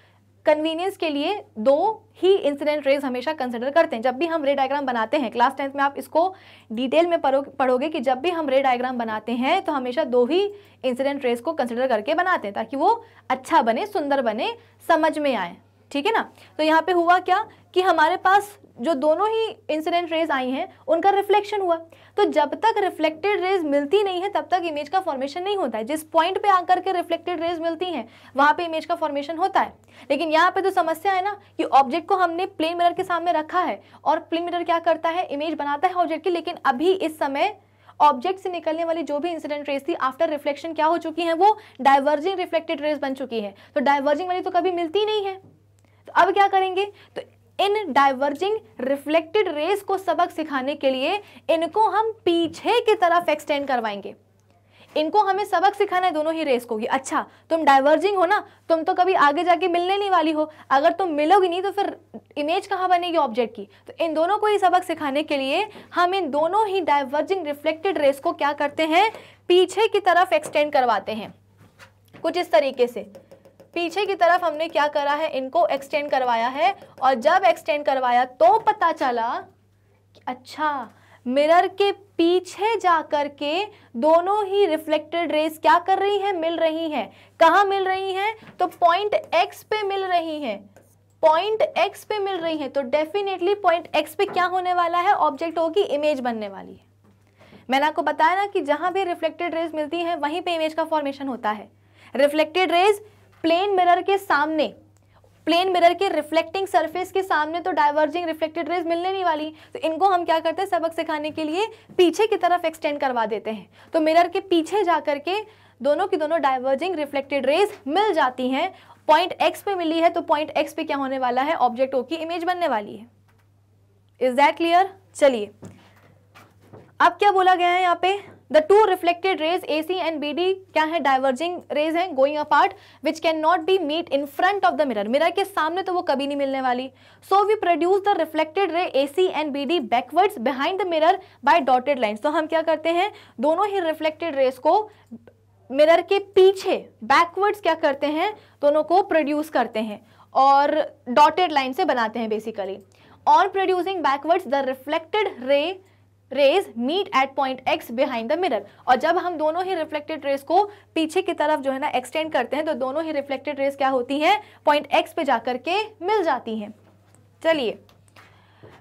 कन्वीनियंस के लिए दो ही इंसिडेंट रेज हमेशा कंसिडर करते हैं। जब भी हम रे डायग्राम बनाते हैं क्लास टेंथ में आप इसको डिटेल में पढ़ोगे कि जब भी हम रे डायग्राम बनाते हैं तो हमेशा दो ही इंसिडेंट रेज को कंसिडर करके बनाते हैं, ताकि वो अच्छा बने, सुंदर बने, समझ में आए। ठीक है ना? तो यहाँ पे हुआ क्या कि हमारे पास जो दोनों ही इंसिडेंट रेज आई हैं, उनका रिफ्लेक्शन हुआ। तो जब तक रिफ्लेक्टेड रेज मिलती नहीं है, तब तक इमेज का फॉर्मेशन नहीं होता है। जिस पॉइंट पे आकर के रिफ्लेक्टेड रेज मिलती हैं, वहाँ पे इमेज का फॉर्मेशन होता है। लेकिन यहाँ पे तो समस्या है ना, कि ऑब्जेक्ट को हमने प्लेन मिरर के सामने रखा है और प्लेन मिरर क्या करता है? इमेज बनाता है ऑब्जेक्ट की। लेकिन अभी इस समय ऑब्जेक्ट से निकलने वाली जो भी इंसिडेंट रेस थी आफ्टर रिफ्लेक्शन क्या हो चुकी है, वो डाइवर्जिंग रिफ्लेक्टेड रेस बन चुकी है। तो डाइवर्जिंग वाली तो कभी मिलती नहीं है। तो अब क्या करेंगे? तो इन डाइवर्जिंग रिफ्लेक्टेड रेस को सबक सिखाने के लिए इनको हम पीछे की तरफ़ एक्सटेंड करवाएँगे। इनको हमें सबक सिखाना है दोनों ही रेस को कि अच्छा तुम डाइवर्जिंग हो ना, तुम तो कभी आगे जाके मिलने नहीं वाली हो। अगर तुम मिलोगी नहीं तो फिर इमेज कहाँ बनेगी ऑब्जेक्ट की? तो इन दोनों को ही सबक सिखाने के लिए हम इन दोनों ही डाइवर्जिंग रिफ्लेक्टेड रेस को क्या करते हैं? पीछे की तरफ़ एक्सटेंड करवाते हैं। कुछ इस तरीके से। पीछे की तरफ़ हमने क्या करा है? इनको एक्सटेंड करवाया है और जब एक्सटेंड करवाया तो पता चला अच्छा मिरर के पीछे जाकर के दोनों ही रिफ्लेक्टेड रेस क्या कर रही है? मिल रही है। कहा मिल रही है? तो पॉइंट एक्स पे मिल रही है। पॉइंट एक्स पे मिल रही है। तो डेफिनेटली पॉइंट एक्स पे क्या होने वाला है? ऑब्जेक्ट होगी इमेज बनने वाली है। मैंने आपको बताया ना कि जहाँ भी रिफ्लेक्टेड रेज मिलती है, वहीं पे इमेज का फॉर्मेशन होता है। रिफ्लेक्टेड रेज प्लेन मिरर के सामने, प्लेन मिरर के रिफ्लेक्टिंग सरफेस के सामने तो डाइवर्जिंग रिफ्लेक्टेड रेज मिलने नहीं वाली। तो इनको हम क्या करते हैं? सबक सिखाने के लिए पीछे की तरफ़ एक्सटेंड करवा देते हैं। तो मिरर के पीछे जा करके दोनों की दोनों डाइवर्जिंग रिफ्लेक्टेड रेज मिल जाती हैं। पॉइंट एक्स पे मिली है तो पॉइंट एक्स पे क्या होने वाला है? ऑब्जेक्ट ओ की इमेज बनने वाली है। इज़ दैट क्लियर चलिए। अब क्या बोला गया है यहाँ पे? The two reflected rays A C and B D क्या है? डाइवर्जिंग रेज हैं going apart which can not be meet in front of the mirror mirror के सामने तो वो कभी नहीं मिलने वाली। So we produce the reflected ray A C and B D backwards behind the mirror by dotted lines तो हम क्या करते हैं? दोनों ही रिफ्लेक्टेड रेज को मिरर के पीछे बैकवर्ड्स क्या करते हैं? दोनों को प्रोड्यूस करते हैं और डॉटेड लाइन से बनाते हैं basically on producing backwards the reflected ray rays meet at point X behind the mirror और जब हम दोनों ही रिफ्लेक्टेड रेज को पीछे की तरफ़ जो है ना एक्सटेंड करते हैं तो दोनों ही रिफ्लेक्टेड रेज क्या होती हैं पॉइंट एक्स पे जाकर के मिल जाती हैं चलिए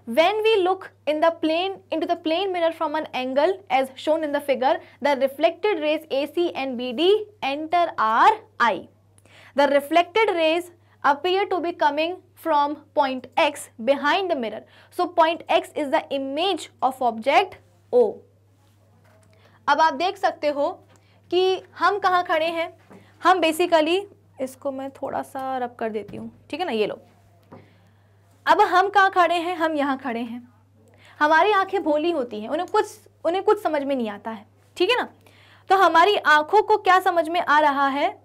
when we look in the plane into the plane mirror from an angle as shown in the figure the reflected rays AC and BD enter our eye the reflected rays appear to be coming from point X behind the mirror. So, point X is the image of object O. अब आप देख सकते हो कि हम कहाँ खड़े हैं? हम बेसिकली इसको मैं थोड़ा सा रब कर देती हूँ। ठीक है ना? ये लो। अब हम कहाँ खड़े हैं? हम यहाँ खड़े हैं। हमारी आँखें भोली होती हैं। उन्हें कुछ उन्हें कुछ समझ में नहीं आता है। ठीक है ना? तो हमारी आँखों को क्या समझ में आ रहा है?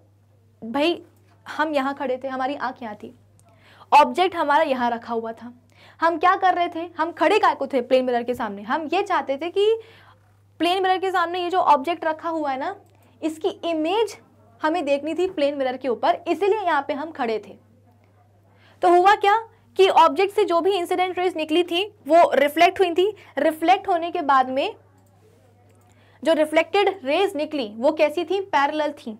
भाई, हम यहाँ खड़े थे। हमारी आँख यहाँ थी। ऑब्जेक्ट हमारा यहाँ रखा हुआ था। हम क्या कर रहे थे? हम खड़े काय को थे प्लेन मिरर के सामने। हम ये चाहते थे कि प्लेन मिरर के सामने ये जो ऑब्जेक्ट रखा हुआ है ना, इसकी इमेज हमें देखनी थी प्लेन मिरर के ऊपर, इसीलिए यहाँ पे हम खड़े थे। तो हुआ क्या कि ऑब्जेक्ट से जो भी इंसिडेंट रेज निकली थी, वो रिफ्लेक्ट हुई थी। रिफ्लेक्ट होने के बाद में जो रिफ्लेक्टेड रेज निकली, वो कैसी थी? पैरेलल थी।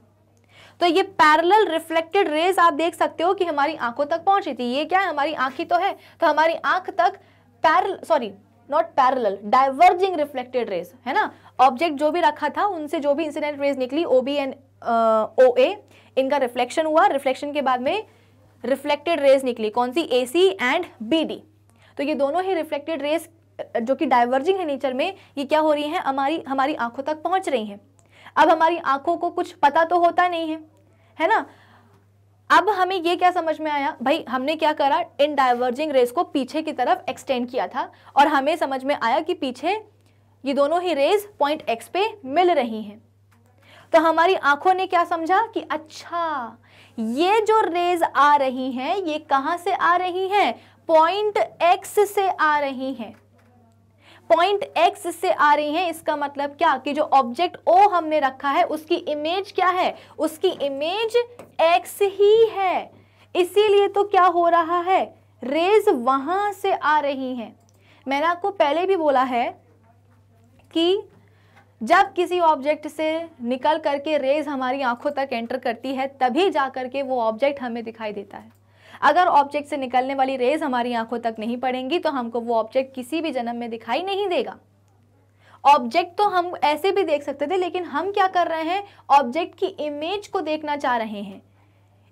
तो ये पैरेलल रिफ्लेक्टेड रेज आप देख सकते हो कि हमारी आँखों तक पहुँची थी। ये क्या है? हमारी आँख तो है। तो हमारी आँख तक parallel sorry not parallel diverging reflected rays है ना? ऑब्जेक्ट जो भी रखा था, उनसे जो भी इंसिडेंट रेज निकली ओ बी एंड ओ ए इनका रिफ्लेक्शन हुआ। रिफ्लेक्शन के बाद में रिफ्लेक्टेड रेज निकली। कौन सी? A C and B D तो ये दोनों ही रिफ्लेक्टेड रेज जो कि डाइवर्जिंग है नेचर में, ये क्या हो रही है? हमारी हमारी आँखों तक पहुँच रही हैं। अब हमारी आँखों को कुछ पता तो होता नहीं है है ना? अब हमें ये क्या समझ में आया? भाई, हमने क्या करा? इन डाइवर्जिंग रेस को पीछे की तरफ़ एक्सटेंड किया था और हमें समझ में आया कि पीछे ये दोनों ही रेज पॉइंट एक्स पे मिल रही हैं। तो हमारी आँखों ने क्या समझा कि अच्छा ये जो रेज आ रही हैं, ये कहाँ से आ रही हैं? पॉइंट एक्स से आ रही हैं। पॉइंट एक्स से आ रही हैं, इसका मतलब क्या? कि जो ऑब्जेक्ट ओ हमने रखा है, उसकी इमेज क्या है? उसकी इमेज एक्स ही है। इसीलिए तो क्या हो रहा है? रेज वहाँ से आ रही हैं। मैंने आपको पहले भी बोला है कि जब किसी ऑब्जेक्ट से निकल करके रेज हमारी आँखों तक एंटर करती है, तभी जा करके वो ऑब्जेक्ट हमें दिखाई देता है। अगर ऑब्जेक्ट से निकलने वाली रेज हमारी आँखों तक नहीं पड़ेंगी तो हमको वो ऑब्जेक्ट किसी भी जन्म में दिखाई नहीं देगा। ऑब्जेक्ट तो हम ऐसे भी देख सकते थे, लेकिन हम क्या कर रहे हैं? ऑब्जेक्ट की इमेज को देखना चाह रहे हैं।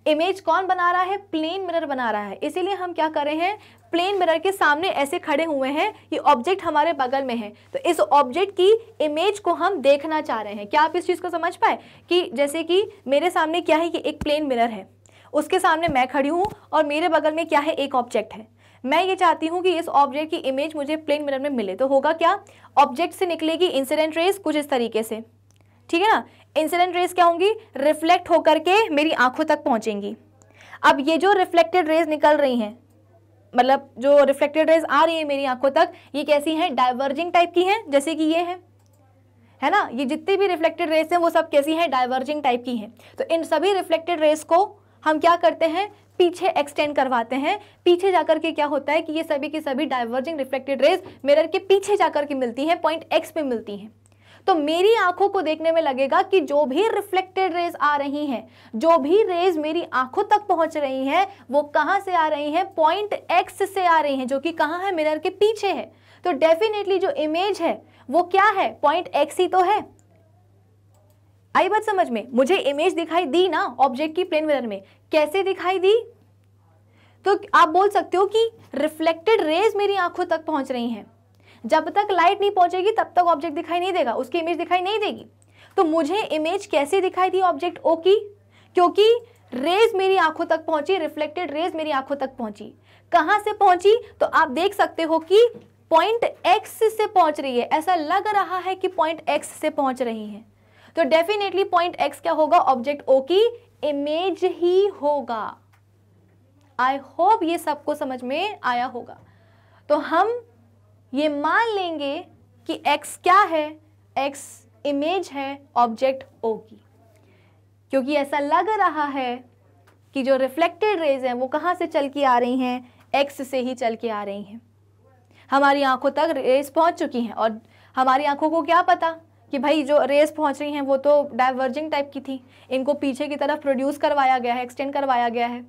इमेज कौन बना रहा है? प्लेन मिरर बना रहा है। इसीलिए हम क्या कर रहे हैं? प्लेन मिरर के सामने ऐसे खड़े हुए हैं ये ऑब्जेक्ट हमारे बगल में है। तो इस ऑब्जेक्ट की इमेज को हम देखना चाह रहे हैं। क्या आप इस चीज़ को समझ पाए? कि जैसे कि मेरे सामने क्या है कि एक प्लेन मिरर है। उसके सामने मैं खड़ी हूँ और मेरे बगल में क्या है, एक ऑब्जेक्ट है। मैं ये चाहती हूँ कि इस ऑब्जेक्ट की इमेज मुझे प्लेन मिरर में मिले। तो होगा क्या? ऑब्जेक्ट से निकलेगी इंसिडेंट रेस कुछ इस तरीके से। ठीक है ना? इंसिडेंट रेस क्या होंगी? रिफ्लेक्ट होकर के मेरी आँखों तक पहुँचेंगी। अब ये जो रिफ्लेक्टेड रेज निकल रही हैं मतलब जो रिफ्लेक्टेड रेज आ रही है मेरी आँखों तक, ये कैसी हैं? डाइवर्जिंग टाइप की हैं, जैसे कि ये है। है ना? ये जितनी भी रिफ्लेक्टेड रेस हैं, वो सब कैसी हैं? डाइवर्जिंग टाइप की हैं। तो इन सभी रिफ्लेक्टेड रेस को हम क्या करते हैं? पीछे एक्सटेंड करवाते हैं। पीछे जाकर के क्या होता है कि ये सभी की सभी डाइवर्जिंग रिफ्लेक्टेड रेज मिरर के पीछे जाकर के मिलती हैं पॉइंट एक्स पे मिलती हैं। तो मेरी आँखों को देखने में लगेगा कि जो भी रिफ्लेक्टेड रेज आ रही हैं, जो भी रेज मेरी आँखों तक पहुँच रही हैं, वो कहाँ से आ रही हैं? पॉइंट एक्स से आ रही हैं, जो कि कहाँ है? मिरर के पीछे है। तो डेफिनेटली जो इमेज है, वो क्या है? पॉइंट एक्स ही तो है। आई बात समझ में? मुझे इमेज दिखाई दी ना ऑब्जेक्ट की प्लेन मिरर में। कैसे दिखाई दी? तो आप बोल सकते हो कि रिफ्लेक्टेड रेज मेरी आँखों तक पहुँच रही हैं। जब तक लाइट नहीं पहुंचेगी, तब तक ऑब्जेक्ट दिखाई नहीं देगा। उसकी इमेज दिखाई नहीं देगी। तो मुझे इमेज कैसे दिखाई दी ऑब्जेक्ट ओ की? क्योंकि रेज मेरी आँखों तक पहुँची रिफ्लेक्टेड रेज मेरी आँखों तक पहुँची। कहाँ से पहुँची? तो आप देख सकते हो कि पॉइंट एक्स से पहुँच रही है। ऐसा लग रहा है कि पॉइंट एक्स से पहुँच रही है। तो डेफिनेटली पॉइंट एक्स क्या होगा? ऑब्जेक्ट ओ की इमेज ही होगा। आई होप ये सबको समझ में आया होगा। तो हम ये मान लेंगे कि x क्या है? X इमेज है ऑब्जेक्ट ओ की। क्योंकि ऐसा लग रहा है कि जो रिफ्लेक्टेड रेज हैं, वो कहाँ से चल के आ रही हैं? एक्स से ही चल के आ रही हैं। हमारी आँखों तक रेस पहुँच चुकी हैं और हमारी आँखों को क्या पता? कि भाई जो रेस पहुँच रही हैं, वो तो डाइवर्जिंग टाइप की थी। इनको पीछे की तरफ़ प्रोड्यूस करवाया गया है एक्सटेंड करवाया गया है।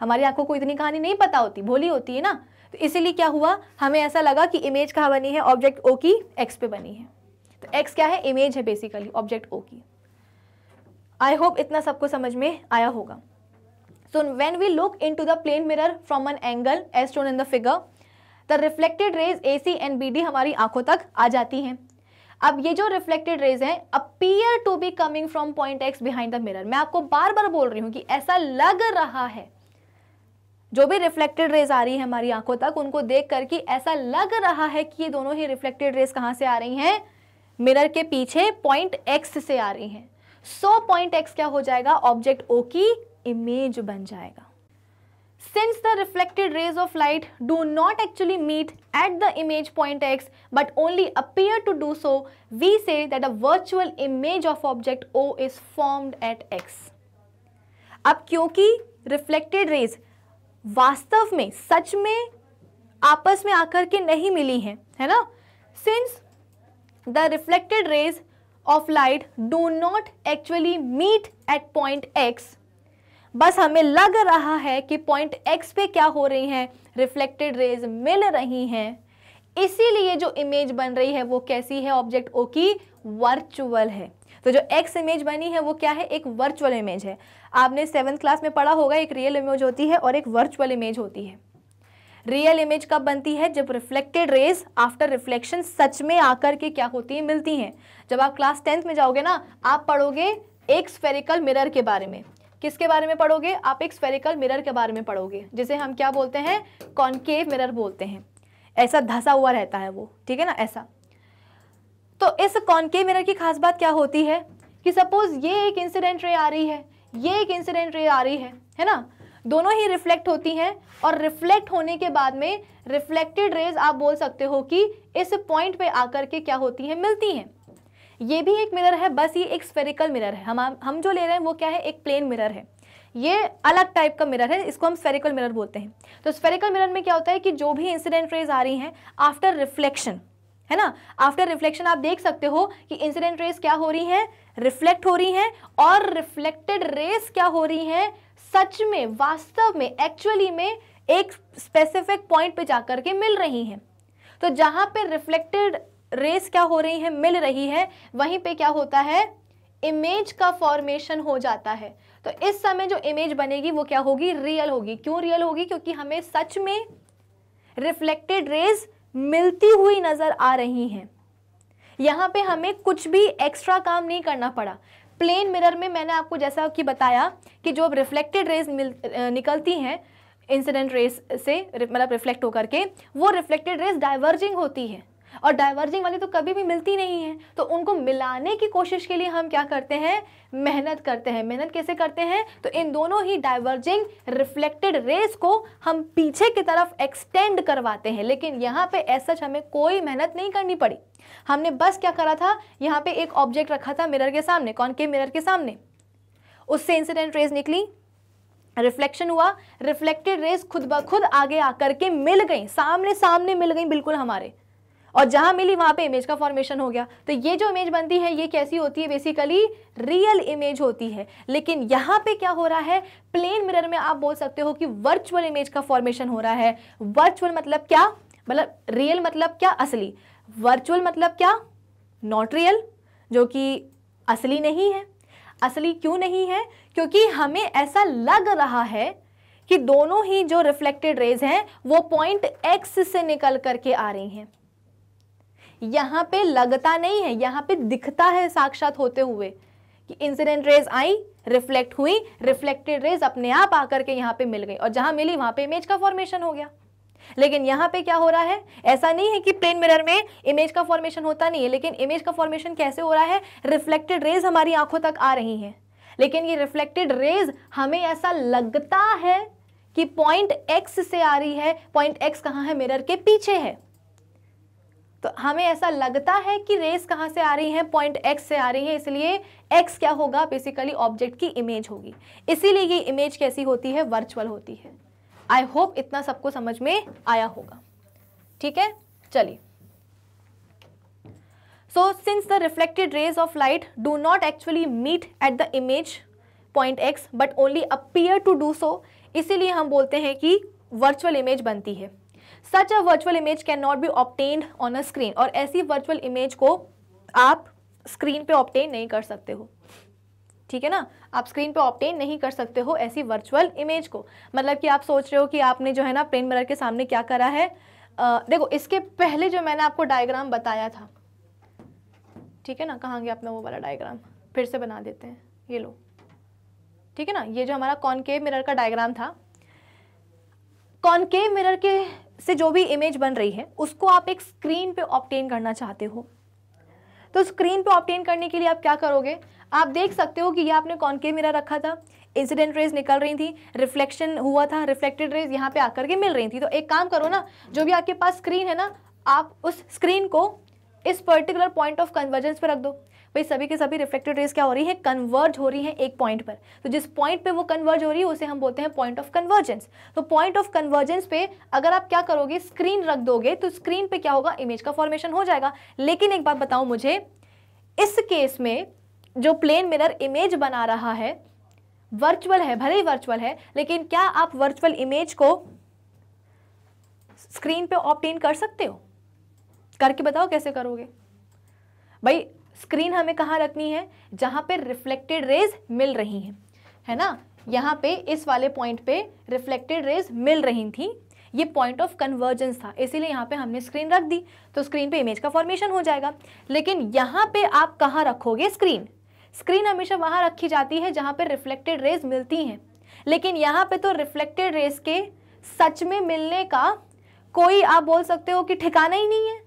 हमारी आँखों को इतनी कहानी नहीं पता होती, भोली होती है ना? तो इसीलिए क्या हुआ? हमें ऐसा लगा कि इमेज कहाँ बनी है? ऑब्जेक्ट ओ की एक्स पे बनी है। तो एक्स क्या है? इमेज है बेसिकली ऑब्जेक्ट ओ की। आई होप इतना सबको समझ में आया होगा। So when we look into the plane mirror from an angle as shown in the figure the reflected rays A C and B D हमारी आँखों तक आ जाती हैं। अब ये जो रिफ्लेक्टेड रेज हैं appear to be coming from point X behind the mirror मैं आपको बार बार बोल रही हूँ कि ऐसा लग रहा है। जो भी रिफ्लेक्टेड रेज आ रही है हमारी आँखों तक, उनको देख करके ऐसा लग रहा है कि ये दोनों ही रिफ्लेक्टेड रेज कहाँ से आ रही हैं? मिरर के पीछे पॉइंट एक्स से आ रही हैं। सो पॉइंट एक्स क्या हो जाएगा? ऑब्जेक्ट ओ की इमेज बन जाएगा। Since the reflected rays of light do not actually meet at the image point x but only appear to do so, we say that a virtual image of object O is formed at x. अब क्योंकि reflected rays वास्तव में सच में आपस में आकर के नहीं मिली हैं है ना since the reflected rays of light do not actually meet at point X बस हमें लग रहा है कि पॉइंट एक्स पे क्या हो रही है? रिफ्लेक्टेड रेज मिल रही हैं। इसीलिए जो इमेज बन रही है वो कैसी है? ऑब्जेक्ट ओ की वर्चुअल है। तो जो एक्स इमेज बनी है वो क्या है? एक वर्चुअल इमेज है। आपने सेवन्थ क्लास में पढ़ा होगा, एक रियल इमेज होती है और एक वर्चुअल इमेज होती है। रियल इमेज कब बनती है? जब रिफ्लेक्टेड रेज आफ्टर रिफ्लेक्शन सच में आकर के क्या होती है? मिलती हैं। जब आप क्लास टेंथ में जाओगे ना, आप पढ़ोगे एक स्फेरिकल मिरर के बारे में। किसके बारे में पढ़ोगे? आप एक स्फेरिकल मिरर के बारे में पढ़ोगे, जिसे हम क्या बोलते हैं? कॉन्केव मिरर बोलते हैं। ऐसा धसा हुआ रहता है वो, ठीक है ना? ऐसा। तो इस कॉन्केव मिरर की खास बात क्या होती है? कि सपोज़ ये एक इंसिडेंट रे आ रही है, ये एक इंसिडेंट रे आ रही है है ना? दोनों ही रिफ्लेक्ट होती हैं, और रिफ्लेक्ट होने के बाद में रिफ्लेक्टेड रेज आप बोल सकते हो कि इस पॉइंट पे आकर के क्या होती हैं? मिलती हैं। ये भी एक मिरर है, बस ये एक स्फेरिकल मिरर है। हम हम जो ले रहे हैं वो क्या है? एक प्लेन मिरर है। ये अलग टाइप का मिरर है, इसको हम स्फेरिकल मिरर बोलते हैं। तो स्फेरिकल मिरर में क्या होता है कि जो भी इंसिडेंट रेज आ रही हैं आफ्टर रिफ्लेक्शन है ना? आफ्टर रिफ्लेक्शन आप देख सकते हो कि इंसिडेंट रेस क्या हो रही हैं? रिफ्लेक्ट हो रही हैं और रिफ्लेक्टेड रेस क्या हो रही हैं? सच में, वास्तव में एक्चुअली में एक स्पेसिफिक पॉइंट पे जाकर के मिल रही हैं। तो जहाँ पे रिफ्लेक्टेड रेस क्या हो रही है? मिल रही है। वहीं पे क्या होता है? इमेज का फॉर्मेशन हो जाता है। तो इस समय जो इमेज बनेगी, वो क्या होगी? रियल होगी। क्यों रियल होगी? क्योंकि हमें सच में रिफ्लेक्टेड रेज मिलती हुई नज़र आ रही हैं। यहाँ पे हमें कुछ भी एक्स्ट्रा काम नहीं करना पड़ा। प्लेन मिरर में मैंने आपको जैसा कि बताया कि जो रिफ्लेक्टेड रेज मिल निकलती हैं इंसिडेंट रेस से मतलब रिफ्लेक्ट होकर के, वो रिफ्लेक्टेड रेस डाइवर्जिंग होती है। और डाइवर्जिंग वाली तो कभी भी मिलती नहीं है। तो उनको मिलाने की कोशिश के लिए हम क्या करते हैं? मेहनत करते हैं। मेहनत कैसे करते हैं? तो इन दोनों ही डाइवर्जिंग रिफ्लेक्टेड रेस को हम पीछे की तरफ़ एक्सटेंड करवाते हैं। लेकिन यहाँ पे ऐसा हमें कोई मेहनत नहीं करनी पड़ी। हमने बस क्या करा था? यहाँ पे एक ऑब्जेक्ट रखा था मिरर के सामने। कौन? के मिरर के सामने। उससे इंसिडेंट रेस निकली। रिफ्लेक्शन हुआ। रिफ्लेक्टेड रेस खुद ब खुद आगे आकर के मिल गई। सामने सामने मिल गई बिल्कुल हमारे। और जहाँ मिली वहाँ पे इमेज का फॉर्मेशन हो गया। तो ये जो इमेज बनती है, ये कैसी होती है? बेसिकली रियल इमेज होती है। लेकिन यहाँ पे क्या हो रहा है? प्लेन मिरर में आप बोल सकते हो कि वर्चुअल इमेज का फॉर्मेशन हो रहा है। वर्चुअल मतलब क्या? मतलब रियल मतलब क्या? असली। वर्चुअल मतलब क्या? नॉट रियल जो कि असली नहीं है। असली क्यों नहीं है? क्योंकि हमें ऐसा लग रहा है कि दोनों ही जो रिफ्लेक्टेड रेज हैं, वो पॉइंट एक्स से निकल करके आ रही हैं। यहाँ पे लगता नहीं है, यहाँ पे दिखता है साक्षात होते हुए कि इंसिडेंट रेज आई रिफ्लेक्ट हुई रिफ्लेक्टेड रेज अपने आप आकर के यहाँ पे मिल गई और जहाँ मिली वहाँ पे इमेज का फॉर्मेशन हो गया। लेकिन यहाँ पे क्या हो रहा है? ऐसा नहीं है कि प्लेन मिरर में इमेज का फॉर्मेशन होता नहीं है, लेकिन इमेज का फॉर्मेशन कैसे हो रहा है? रिफ्लेक्टेड रेज हमारी आँखों तक आ रही हैं। लेकिन ये रिफ्लेक्टेड रेज हमें ऐसा लगता है कि पॉइंट एक्स से आ रही है पॉइंट एक्स कहाँ है? मिरर के पीछे है। तो हमें ऐसा लगता है कि रेस कहाँ से आ रही है? पॉइंट एक्स से आ रही है, इसलिए एक्स क्या होगा? बेसिकली ऑब्जेक्ट की इमेज होगी। इसीलिए ये इमेज कैसी होती है? वर्चुअल होती है। आई होप इतना सबको समझ में आया होगा। ठीक है? चलिए। So since the reflected rays of light do not actually meet at the image point X but only appear to do so इसीलिए हम बोलते हैं कि वर्चुअल इमेज बनती है। Such a virtual image can not be obtained on a screen और ऐसी virtual image को आप स्क्रीन पे ऑप्टेन नहीं कर सकते हो। ठीक है ना? आप स्क्रीन पे ऑप्टेन नहीं कर सकते हो ऐसी वर्चुअल इमेज को। मतलब कि आप सोच रहे हो कि आपने जो है ना प्लेन मिरर के सामने क्या करा है? आ, देखो इसके पहले जो मैंने आपको डायग्राम बताया था। ठीक है ना? कहाँ गया अपना वो वाला डायग्राम फिर से बना देते हैं। ये लो। ठीक है ना? ये जो हमारा कॉनकेव मिरर का डायग्राम था कॉनकेव मिरर के से जो भी इमेज बन रही है, उसको आप एक स्क्रीन पे ऑप्टेन करना चाहते हो। तो स्क्रीन पे ऑप्टेन करने के लिए आप क्या करोगे? आप देख सकते हो कि ये आपने कॉनकेव मिरर रखा था। इंसिडेंट रेज निकल रही थी रिफ्लेक्शन हुआ था रिफ्लेक्टेड रेज यहाँ पे आकर के मिल रही थी। तो एक काम करो ना, जो भी आपके पास स्क्रीन है ना, आप उस स्क्रीन को इस पर्टिकुलर पॉइंट ऑफ़ कन्वर्जेंस पर रख दो। भाई, सभी के सभी रिफ्लेक्टेड रेज क्या हो रही है? कन्वर्ज हो रही है एक पॉइंट पर। तो जिस पॉइंट पे वो कन्वर्ज हो रही है, उसे हम बोलते हैं पॉइंट ऑफ़ कन्वर्जेंस तो पॉइंट ऑफ़ कन्वर्जेंस पे अगर आप क्या करोगे स्क्रीन रख दोगे तो स्क्रीन पे क्या होगा? इमेज का फॉर्मेशन हो जाएगा. लेकिन एक बात बताओ मुझे, इस केस में जो प्लेन मिरर इमेज बना रहा है वर्चुअल है, भले ही वर्चुअल है, लेकिन क्या आप वर्चुअल इमेज को स्क्रीन पे ऑप्टेन कर सकते हो? करके बताओ कैसे करोगे? भाई स्क्रीन हमें कहाँ रखनी है? जहाँ पे रिफ्लेक्टेड रेज मिल रही हैं। है ना? यहाँ पे इस वाले पॉइंट पे रिफ्लेक्टेड रेज मिल रही थी। ये पॉइंट ऑफ़ कन्वर्जेंस था। इसीलिए यहाँ पे हमने स्क्रीन रख दी। तो स्क्रीन पे इमेज का फॉर्मेशन हो जाएगा। लेकिन यहाँ पे आप कहाँ रखोगे स्क्रीन स्क्रीन हमेशा वहाँ रखी जाती है जहाँ पे रिफ्लेक्टेड रेज मिलती हैं। लेकिन यहाँ पे तो रिफ्लेक्टेड रेज के सच में मिलने का कोई आप बोल सकते हो कि ठिकाना ही नहीं है।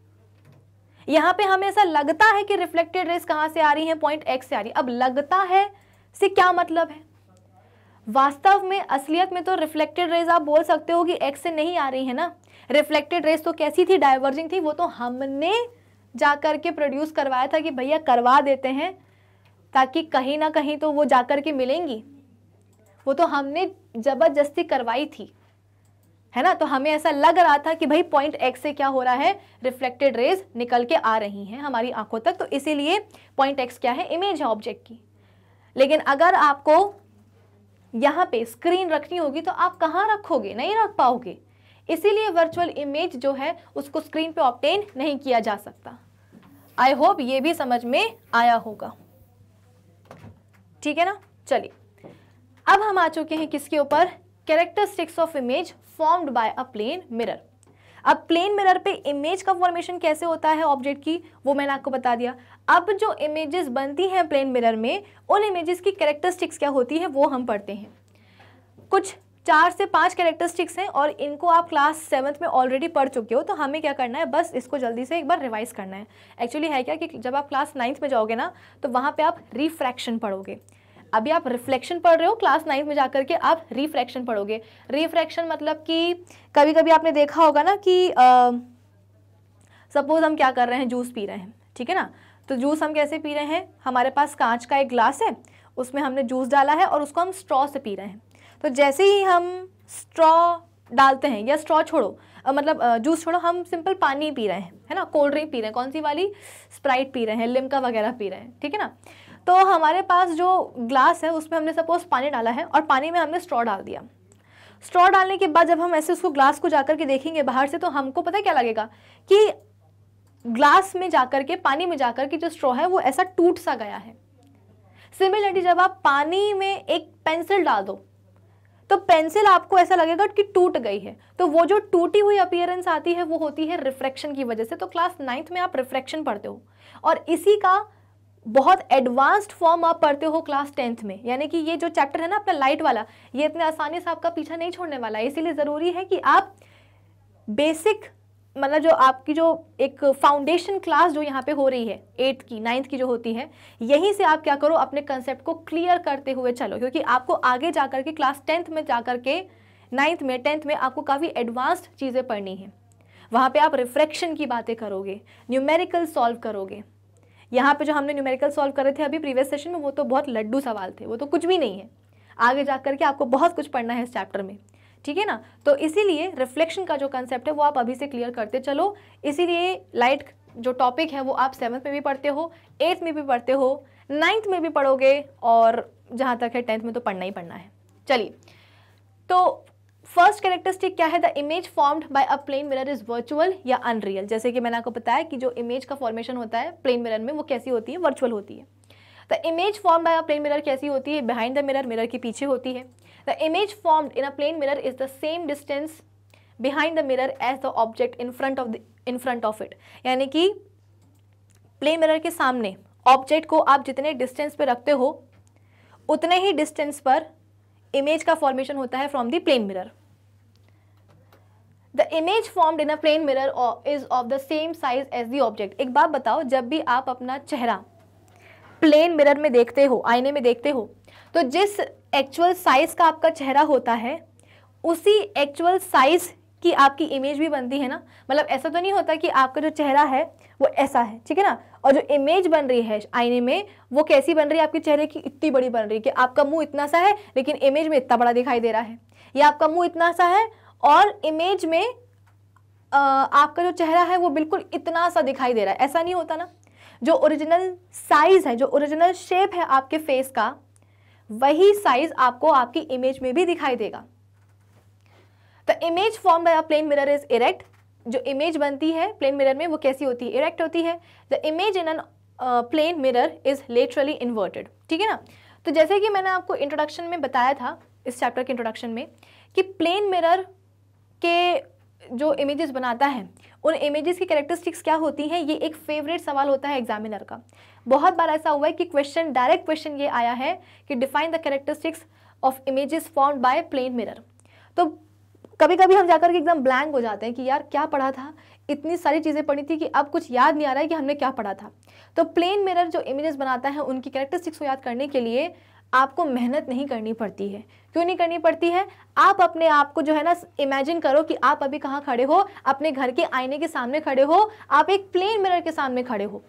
यहाँ पे हमें ऐसा लगता है कि रिफ्लेक्टेड रेस कहाँ से आ रही है? पॉइंट एक्स से आ रही है। अब लगता है से क्या मतलब है? वास्तव में, असलियत में तो रिफ्लेक्टेड रेज आप बोल सकते हो कि एक्स से नहीं आ रही है ना? रिफ्लेक्टेड रेस तो कैसी थी? डाइवर्जिंग थी। वो तो हमने जा कर के प्रोड्यूस करवाया था कि भैया करवा देते हैं ताकि कहीं ना कहीं तो वो जाकर के मिलेंगी। वो तो हमने ज़बरदस्ती करवाई थी। है ना? तो हमें ऐसा लग रहा था कि भाई पॉइंट एक्स से क्या हो रहा है? रिफ्लेक्टेड रेज निकल के आ रही हैं हमारी आँखों तक। तो इसीलिए पॉइंट एक्स क्या है? इमेज है ऑब्जेक्ट की। लेकिन अगर आपको यहाँ पे स्क्रीन रखनी होगी तो आप कहाँ रखोगे? नहीं रख पाओगे। इसीलिए वर्चुअल इमेज जो है, उसको स्क्रीन पे ऑप्टेन नहीं किया जा सकता। आई होप ये भी समझ में आया होगा। ठीक है ना? चलिए। अब हम आ चुके हैं किसके ऊपर? Characteristics of image formed by a plane mirror अब प्लेन मिरर पे इमेज का फॉर्मेशन कैसे होता है ऑब्जेक्ट की? वो मैंने आपको बता दिया। अब जो इमेजेस बनती हैं प्लेन मिरर में, उन इमेजेस की कैरेक्टरिस्टिक्स क्या होती है, वो हम पढ़ते हैं। कुछ चार से पाँच कैरेक्टरिस्टिक्स हैं और इनको आप क्लास सेवन्थ में ऑलरेडी पढ़ चुके हो तो हमें क्या करना है? बस इसको जल्दी से एक बार रिवाइज करना है। एक्चुअली है क्या कि जब आप क्लास नाइन्थ में जाओगे ना तो वहाँ पे आप रिफ्रैक्शन पढ़ोगे। अभी आप रिफ्लेक्शन पढ़ रहे हो क्लास नाइन्थ में जाकर के आप रिफ्रैक्शन पढ़ोगे। रिफ्रैक्शन मतलब कि कभी कभी आपने देखा होगा ना कि सपोज़ हम क्या कर रहे हैं जूस पी रहे हैं, ठीक है ना? तो जूस हम कैसे पी रहे हैं? हमारे पास कांच का एक ग्लास है, उसमें हमने जूस डाला है और उसको हम स्ट्रॉ से पी रहे हैं। तो जैसे ही हम स्ट्रॉ डालते हैं, या स्ट्रॉ छोड़ो मतलब जूस छोड़ो, हम सिंपल पानी पी रहे हैं, है ना? कोल्ड ड्रिंक पी रहे हैं, कौन सी वाली? स्प्राइट पी रहे हैं, लिमका वगैरह पी रहे हैं, ठीक है ना? तो हमारे पास जो ग्लास है, उसमें हमने सपोज़ पानी डाला है और पानी में हमने स्ट्रॉ डाल दिया। स्ट्रॉ डालने के बाद जब हम ऐसे उसको ग्लास को जाकर के देखेंगे बाहर से तो हमको पता क्या लगेगा? कि ग्लास में जाकर के, पानी में जाकर के जो स्ट्रॉ है, वो ऐसा टूट सा गया है। सिमिलरली जब आप पानी में एक पेंसिल डाल दो तो पेंसिल आपको ऐसा लगेगा कि टूट गई है। तो वो जो टूटी हुई अपियरेंस आती है, वो होती है रिफ्रैक्शन की वजह से। तो क्लास नाइन्थ में आप रिफ्रैक्शन पढ़ते हो। और इसी का बहुत एडवांस्ड फॉर्म आप पढ़ते हो क्लास टेंथ में। यानी कि ये जो चैप्टर है ना अपना लाइट वाला, ये इतने आसानी से आपका पीछा नहीं छोड़ने वाला है। इसीलिए ज़रूरी है कि आप बेसिक मतलब जो आपकी जो एक फाउंडेशन क्लास जो यहाँ पे हो रही है एट्थ की नाइन्थ की जो होती है, यहीं से आप क्या करो, अपने कंसेप्ट को क्लियर करते हुए चलो। क्योंकि आपको आगे जाकर के क्लास टेंथ में जाकर के नाइन्थ में टेंथ में आपको काफ़ी एडवांस्ड चीज़ें पढ़नी है। वहाँ पे आप रिफ्रैक्शन की बातें करोगे न्यूमेरिकल सॉल्व करोगे। यहाँ पे जो हमने न्यूमेरिकल सॉल्व करे थे अभी प्रीवियस सेशन में, वो तो बहुत लड्डू सवाल थे, वो तो कुछ भी नहीं है। आगे जा करके आपको बहुत कुछ पढ़ना है इस चैप्टर में, ठीक है ना? तो इसीलिए रिफ्लेक्शन का जो कंसेप्ट है, वो आप अभी से क्लियर करते चलो। इसीलिए लाइट जो टॉपिक है, वो आप सेवन्थ में भी पढ़ते हो एट्थ में भी पढ़ते हो नाइन्थ में भी पढ़ोगे, और जहाँ तक है टेंथ में तो पढ़ना ही पढ़ना है। चलिए तो फ़र्स्ट कैरेक्टरिस्टिक क्या है? The image formed by a plane mirror is virtual या अनरियल जैसे कि मैंने आपको बताया कि जो इमेज का फॉर्मेशन होता है प्लेन मिरर में, वो कैसी होती है? वर्चुअल होती है। The image form by a plane mirror कैसी होती है? बिहाइंड द मिरर मिरर के पीछे होती है। The image formed in a plane mirror is the same distance behind the mirror as the object in front of the in front of it यानी कि plane mirror के सामने object को आप जितने डिस्टेंस पे रखते हो, उतने ही डिस्टेंस पर इमेज का फॉर्मेशन होता है from the plane mirror the image formed in a plane mirror is of the same size as the object एक बात बताओ, जब भी आप अपना चेहरा प्लेन मिरर में देखते हो, आईने में देखते हो तो जिस एक्चुअल साइज़ का आपका चेहरा होता है, उसी एक्चुअल साइज़ की आपकी इमेज भी बनती है ना? मतलब ऐसा तो नहीं होता कि आपका जो चेहरा है, वो ऐसा है, ठीक है ना? और जो इमेज बन रही है आईने में, वो कैसी बन रही है? आपके चेहरे की इतनी बड़ी बन रही है कि आपका मुँह इतना सा है, लेकिन इमेज में इतना बड़ा दिखाई दे रहा है। या आपका मुँह इतना सा है और इमेज में आ, आपका जो चेहरा है वो बिल्कुल इतना सा दिखाई दे रहा है। ऐसा नहीं होता ना। जो ओरिजिनल साइज़ है जो ओरिजिनल शेप है आपके फेस का वही साइज़ आपको आपकी इमेज में भी दिखाई देगा। The image form by a plane mirror is erect जो इमेज बनती है प्लेन मिरर में वो कैसी होती है? इरेक्ट होती है। The image in an plane mirror is laterally inverted ठीक है ना? तो जैसे कि मैंने आपको इंट्रोडक्शन में बताया था इस चैप्टर के इंट्रोडक्शन में कि प्लेन मिरर के जो इमेजेस बनाता है, उन इमेजेस की कैरेक्टरिस्टिक्स क्या होती हैं, ये एक फेवरेट सवाल होता है एग्जामिनर का। बहुत बार ऐसा हुआ है कि क्वेश्चन डायरेक्ट क्वेश्चन ये आया है कि define the characteristics of images form by plane mirror तो कभी कभी हम जाकर के एकदम ब्लैंक हो जाते हैं कि यार क्या पढ़ा था? इतनी सारी चीज़ें पढ़ी थी कि अब कुछ याद नहीं आ रहा है कि हमने क्या पढ़ा था। तो प्लेन मिरर जो इमेजेस बनाता है, उनकी कैरेक्टरिस्टिक्स को याद करने के लिए आपको मेहनत नहीं करनी पड़ती है। क्यों नहीं करनी पड़ती है? आप अपने आप को जो है ना इमेजिन करो कि आप अभी कहाँ खड़े हो। अपने घर के आईने के सामने खड़े हो। आप एक प्लेन मिरर के सामने खड़े हो।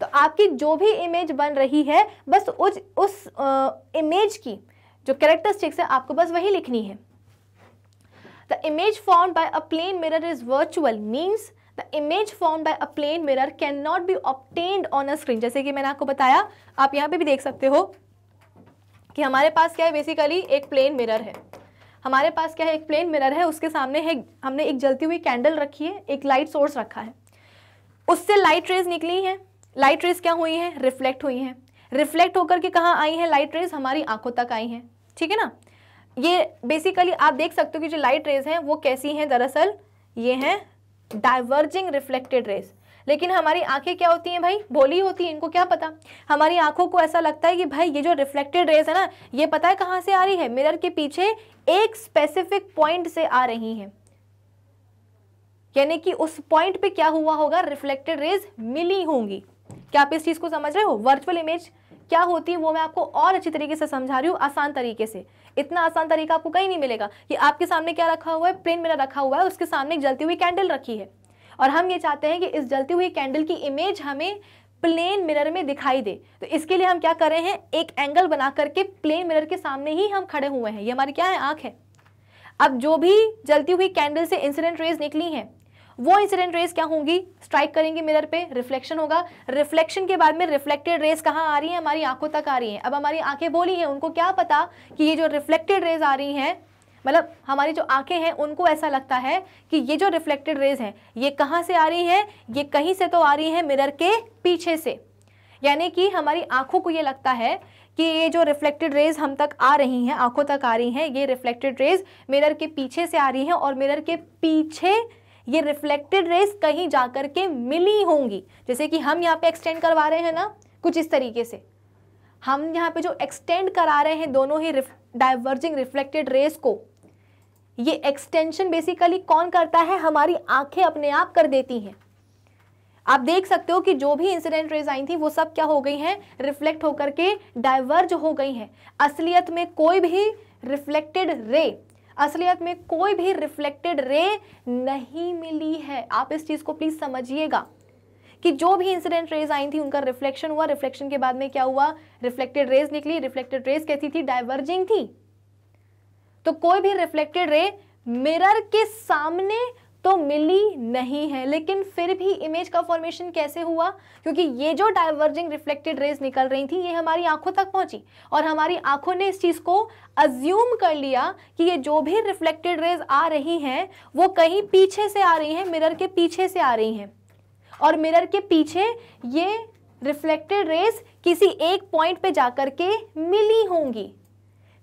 तो आपकी जो भी इमेज बन रही है बस उस उस आ, इमेज की जो कैरेक्टरिस्टिक्स है आपको बस वही लिखनी है। The image form by a plane mirror is virtual means the image form by a plane mirror can not be obtained on a screen जैसे कि मैंने आपको बताया आप यहाँ पे भी देख सकते हो। कि हमारे पास क्या है? बेसिकली एक प्लेन मिरर है। हमारे पास क्या है? एक प्लेन मिरर है। उसके सामने है, हमने एक जलती हुई कैंडल रखी है, एक लाइट सोर्स रखा है। उससे लाइट रेज निकली हैं। लाइट रेज क्या हुई हैं? रिफ्लेक्ट हुई हैं। रिफ्लेक्ट होकर के कहाँ आई हैं? लाइट रेज हमारी आँखों तक आई हैं। ठीक है ना? ये बेसिकली आप देख सकते हो कि जो लाइट रेज हैं, वो कैसी हैं? दरअसल ये हैं डाइवर्जिंग रिफ्लेक्टेड रेज लेकिन हमारी आँखें क्या होती हैं भाई? भोली होती हैं, इनको क्या पता? हमारी आँखों को ऐसा लगता है कि भाई, ये जो रिफ्लेक्टेड रेज है ना, ये पता है कहाँ से आ रही है? मिरर के पीछे एक स्पेसिफिक पॉइंट से आ रही हैं। यानी कि उस पॉइंट पे क्या हुआ होगा? रिफ्लेक्टेड रेज मिली होंगी। क्या आप इस चीज़ को समझ रहे हो? वर्चुअल इमेज क्या होती है वो मैं आपको और अच्छी तरीके से समझा रही हूँ, आसान तरीके से। इतना आसान तरीका आपको कहीं नहीं मिलेगा कि आपके सामने क्या रखा हुआ है? प्लेन मिरर रखा हुआ है उसके सामने एक जलती हुई कैंडल रखी है। और हम ये चाहते हैं कि इस जलती हुई कैंडल की इमेज हमें प्लेन मिरर में दिखाई दे। तो इसके लिए हम क्या कर रहे हैं? एक एंगल बना करके प्लेन मिरर के सामने ही हम खड़े हुए हैं। ये हमारी क्या है? आँख है। अब जो भी जलती हुई कैंडल से इंसिडेंट रेज निकली हैं, वो इंसिडेंट रेज क्या होंगी? स्ट्राइक करेंगे मिरर पे रिफ्लेक्शन होगा। रिफ्लेक्शन के बाद में रिफ्लेक्टेड रेज कहाँ आ रही है? हमारी आँखों तक आ रही है। अब हमारी आँखें बोली हैं, उनको क्या पता कि ये जो रिफ्लेक्टेड रेज आ रही हैं मतलब हमारी जो आँखें हैं, उनको ऐसा लगता है कि ये जो रिफ्लेक्टेड रेज हैं, ये कहाँ से आ रही है? ये कहीं से तो आ रही हैं मिरर के पीछे से। यानी कि हमारी आँखों को ये लगता है कि ये जो रिफ्लेक्टेड रेज हम तक आ रही हैं, आँखों तक आ रही हैं, ये रिफ्लेक्टेड रेज मिरर के पीछे से आ रही हैं और मिरर के पीछे ये रिफ्लेक्टेड रेज कहीं जाकर के मिली होंगी। जैसे कि हम यहाँ पे एक्सटेंड करवा रहे हैं ना, कुछ इस तरीके से। हम यहाँ पे जो एक्सटेंड करा रहे हैं, दोनों ही डाइवर्जिंग रिफ्लेक्टेड रेस को ये एक्सटेंशन बेसिकली कौन करता है? हमारी आँखें अपने आप कर देती हैं। आप देख सकते हो कि जो भी इंसिडेंट रेज आई थी, वो सब क्या हो गई हैं? रिफ्लेक्ट होकर के डाइवर्ज हो गई हैं। असलियत में कोई भी रिफ्लेक्टेड रे असलियत में कोई भी रिफ्लेक्टेड रे नहीं मिली है। आप इस चीज़ को प्लीज़ समझिएगा कि जो भी इंसिडेंट रेज आई थी, उनका रिफ्लेक्शन हुआ। रिफ्लेक्शन के बाद में क्या हुआ? रिफ्लेक्टेड रेज निकली। रिफ्लेक्टेड रेज कैसी थी? डाइवर्जिंग थी। तो कोई भी रिफ्लेक्टेड रे मिरर के सामने तो मिली नहीं है। लेकिन फिर भी इमेज का फॉर्मेशन कैसे हुआ? क्योंकि ये जो डाइवर्जिंग रिफ्लेक्टेड रेज निकल रही थी, ये हमारी आँखों तक पहुँची और हमारी आँखों ने इस चीज़ को अज्यूम कर लिया कि ये जो भी रिफ्लेक्टेड रेज आ रही हैं, वो कहीं पीछे से आ रही हैं मिरर के पीछे से आ रही हैं। और मिरर के पीछे ये रिफ्लेक्टेड रेज किसी एक पॉइंट पे जाकर के मिली होंगी।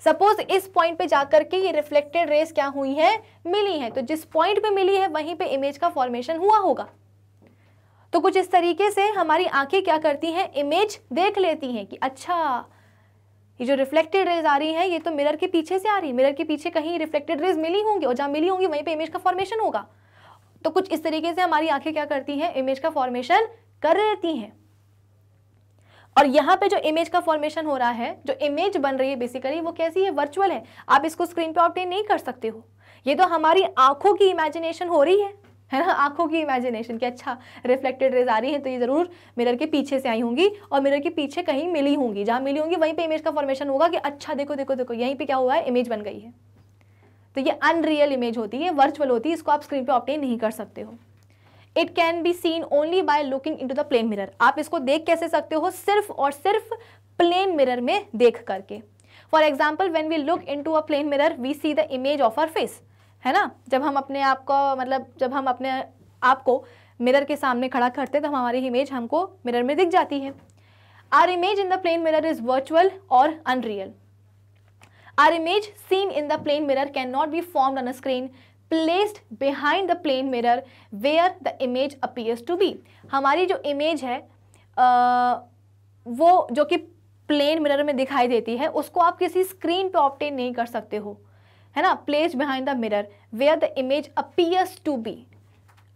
सपोज़ इस पॉइंट पे जाकर के ये रिफ्लेक्टेड रेस क्या हुई है? मिली है। तो जिस पॉइंट पे मिली है, वहीं पे इमेज का फॉर्मेशन हुआ होगा। तो कुछ इस तरीके से हमारी आँखें क्या करती हैं? इमेज देख लेती हैं कि अच्छा ये जो रिफ्लेक्टेड रेज आ रही है, ये तो मिरर के पीछे से आ रही है। मिरर के पीछे कहीं रिफ्लेक्टेड रेज मिली होंगी और जहाँ मिली होंगी, वहीं पे इमेज का फॉर्मेशन होगा। तो कुछ इस तरीके से हमारी आँखें क्या करती हैं? इमेज का फॉर्मेशन कर लेती हैं। और यहाँ पे जो इमेज का फॉर्मेशन हो रहा है, जो इमेज बन रही है बेसिकली वो कैसी है? वर्चुअल है। आप इसको स्क्रीन पे ऑप्टेन नहीं कर सकते हो। ये तो हमारी आँखों की इमेजिनेशन हो रही है। है ना? आँखों की इमेजिनेशन कि अच्छा रिफ्लेक्टेड रेज आ रही है तो ये ज़रूर मिरर के पीछे से आई होंगी और मिरर के पीछे कहीं मिली होंगी। जहाँ मिली होंगी, वहीं पे इमेज का फॉर्मेशन होगा कि अच्छा देखो देखो देखो, यहीं पे क्या हुआ है? इमेज बन गई है। तो ये अनरियल इमेज होती है वर्चुअल होती है, इसको आप स्क्रीन पे ऑप्टेन नहीं कर सकते हो। It can be seen only by looking in the plane mirror आप इसको देख कैसे सकते हो? सिर्फ़ और सिर्फ़ प्लेन मिरर में देख करके। For example when we look into a plane mirror we see the image of our face है ना? जब हम अपने आप को मतलब जब हम अपने आप को मिरर के सामने खड़ा करते हैं तो हमारी इमेज हमको मिरर में दिख जाती है। Our image in the plane mirror is virtual और unreal Our image seen in the plane mirror cannot be formed on a screen. Placed behind the plane mirror where the image appears to be. हमारी जो image है आ, वो जो कि plane mirror में दिखाई देती है उसको आप किसी स्क्रीन पे ऑप्टेन नहीं कर सकते हो। है ना? Place behind the mirror where the image appears to be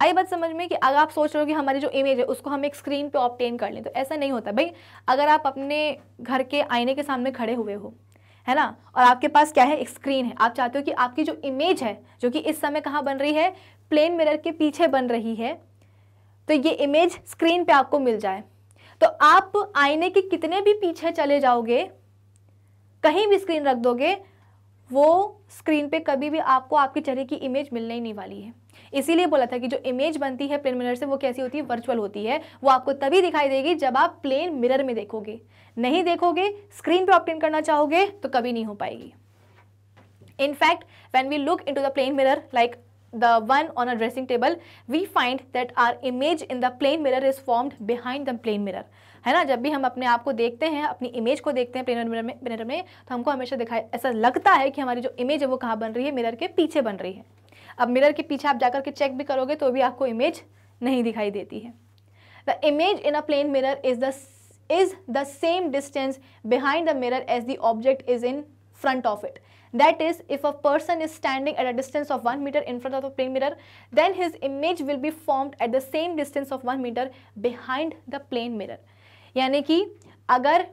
आई बात समझ में कि अगर आप सोच रहे हो कि हमारी जो इमेज है उसको हम एक स्क्रीन पे ऑप्टेन कर लें तो ऐसा नहीं होता। भाई अगर आप अपने घर के आईने के सामने खड़े हुए हो है ना? और आपके पास क्या है? एक स्क्रीन है। आप चाहते हो कि आपकी जो इमेज है, जो कि इस समय कहाँ बन रही है? प्लेन मिरर के पीछे बन रही है। तो ये इमेज स्क्रीन पे आपको मिल जाए। तो आप आईने के कितने भी पीछे चले जाओगे, कहीं भी स्क्रीन रख दोगे, वो स्क्रीन पे कभी भी आपको आपके चेहरे की इमेज मिलने ही नहीं वाली है। इसीलिए बोला था कि जो इमेज बनती है प्लेन मिरर से, वो कैसी होती है? वर्चुअल होती है। वो आपको तभी दिखाई देगी जब आप प्लेन मिरर में देखोगे। नहीं देखोगे स्क्रीन पे ऑप्टेन करना चाहोगे तो कभी नहीं हो पाएगी। In fact, when we look into the plane mirror, like the one on a dressing table, we find that our image in the plane mirror is formed behind the plane mirror. है ना? जब भी हम अपने आप को देखते हैं, अपनी इमेज को देखते हैं प्लेन मिरर में मिरर में तो हमको हमेशा दिखाई, ऐसा लगता है कि हमारी जो इमेज है वो कहाँ बन रही है? मिरर के पीछे बन रही है। अब मिरर के पीछे आप जाकर के चेक भी करोगे तो भी आपको इमेज नहीं दिखाई देती है। The image in a plane mirror is the is the same distance behind the mirror as the object is in front of it that is if a person is standing at a distance of one metre in front of a plane mirror then his image will be form at the same distance of one metre behind the plane mirror यानी कि अगर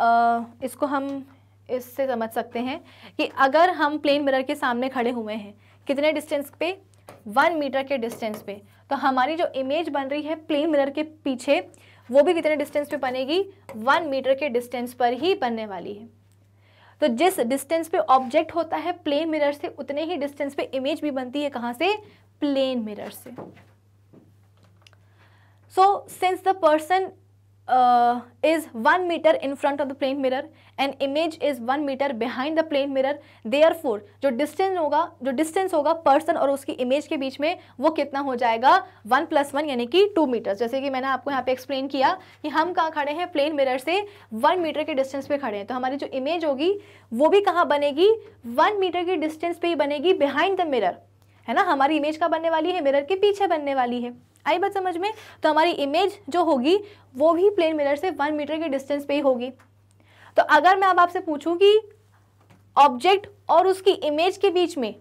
uh, इसको हम इससे समझ सकते हैं कि अगर हम प्लेन मिरर के सामने खड़े हुए हैं कितने डिस्टेंस पे? वन मीटर के डिस्टेंस पे। तो हमारी जो इमेज बन रही है प्लेन मिरर के पीछे, वो भी कितने डिस्टेंस पे बनेगी? वन मीटर के डिस्टेंस पर ही बनने वाली है। तो जिस डिस्टेंस पे ऑब्जेक्ट होता है प्लेन मिरर से, उतने ही डिस्टेंस पे इमेज भी बनती है कहाँ से? प्लेन मिरर से। So since the person is 1 meter in front of the plane mirror. And image is 1 meter behind the plane mirror. Therefore, जो distance होगा, जो distance होगा person और उसकी image के बीच में, वो कितना हो जाएगा? 1 प्लस वन यानी कि 2 मीटर जैसे कि मैंने आपको यहाँ पे एक्सप्लेन किया कि हम कहाँ खड़े हैं प्लेन मिरर से 1 मीटर के डिस्टेंस पे खड़े हैं। तो हमारी जो इमेज होगी, वो भी कहाँ बनेगी? 1 मीटर की डिस्टेंस पे ही बनेगी बिहाइंड द मिरर है ना? हमारी इमेज कहाँ बनने वाली है? मिरर के पीछे बनने वाली है। आई बात समझ में? तो हमारी इमेज जो होगी, वो भी प्लेन मिरर से वन मीटर के डिस्टेंस पे ही होगी। तो अगर मैं अब आपसे पूछूँ कि ऑब्जेक्ट और उसकी इमेज के बीच में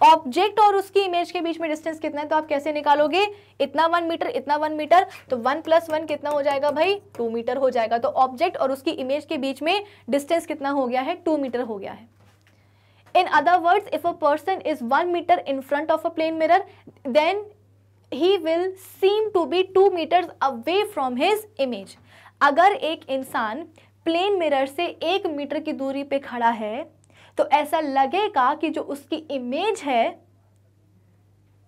ऑब्जेक्ट और उसकी इमेज के बीच में डिस्टेंस कितना है तो आप कैसे निकालोगे? इतना वन मीटर इतना वन मीटर तो वन प्लस वन कितना हो जाएगा भाई? टू मीटर हो जाएगा। तो ऑब्जेक्ट और उसकी इमेज के बीच में डिस्टेंस कितना हो गया है? टू मीटर हो गया है। In other words if a person is one metre in front of a plane mirror then he will seem to be two metres away from his image अगर एक इंसान प्लेन मिरर से एक metre की दूरी पे खड़ा है तो ऐसा लगेगा कि जो उसकी इमेज है,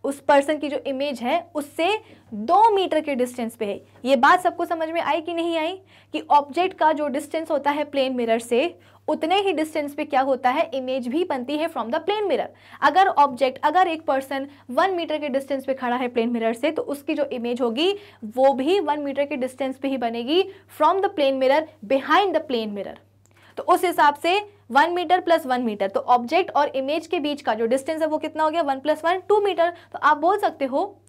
उस पर्सन की जो इमेज है, उससे दो मीटर के डिस्टेंस पे है। ये बात सबको समझ में आई कि नहीं आई? कि ऑब्जेक्ट का जो डिस्टेंस होता है प्लेन मिरर से उतने ही डिस्टेंस पे क्या होता है? इमेज भी बनती है फ्रॉम द प्लेन मिरर अगर ऑब्जेक्ट अगर एक पर्सन वन मीटर के डिस्टेंस पे खड़ा है प्लेन मिरर से तो उसकी जो इमेज होगी, वो भी वन मीटर के डिस्टेंस पे ही बनेगी from the plane mirror behind the plane mirror तो उस हिसाब से one metre plus one metre तो ऑब्जेक्ट और इमेज के बीच का जो डिस्टेंस है, वो कितना हो गया? One plus one two metre तो आप बोल सकते हो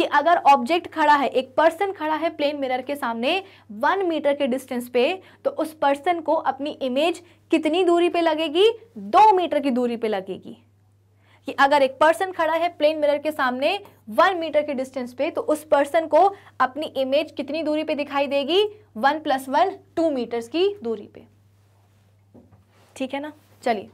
कि अगर ऑब्जेक्ट खड़ा है, एक पर्सन खड़ा है प्लेन मिरर के सामने वन मीटर के डिस्टेंस पे तो उस पर्सन को अपनी इमेज कितनी दूरी पे लगेगी? दो मीटर की दूरी पे लगेगी। कि अगर एक पर्सन खड़ा है प्लेन मिरर के सामने वन मीटर के डिस्टेंस पे तो उस पर्सन को अपनी इमेज कितनी दूरी पे दिखाई देगी? One plus one two metres की दूरी पे। ठीक है ना? चलिए।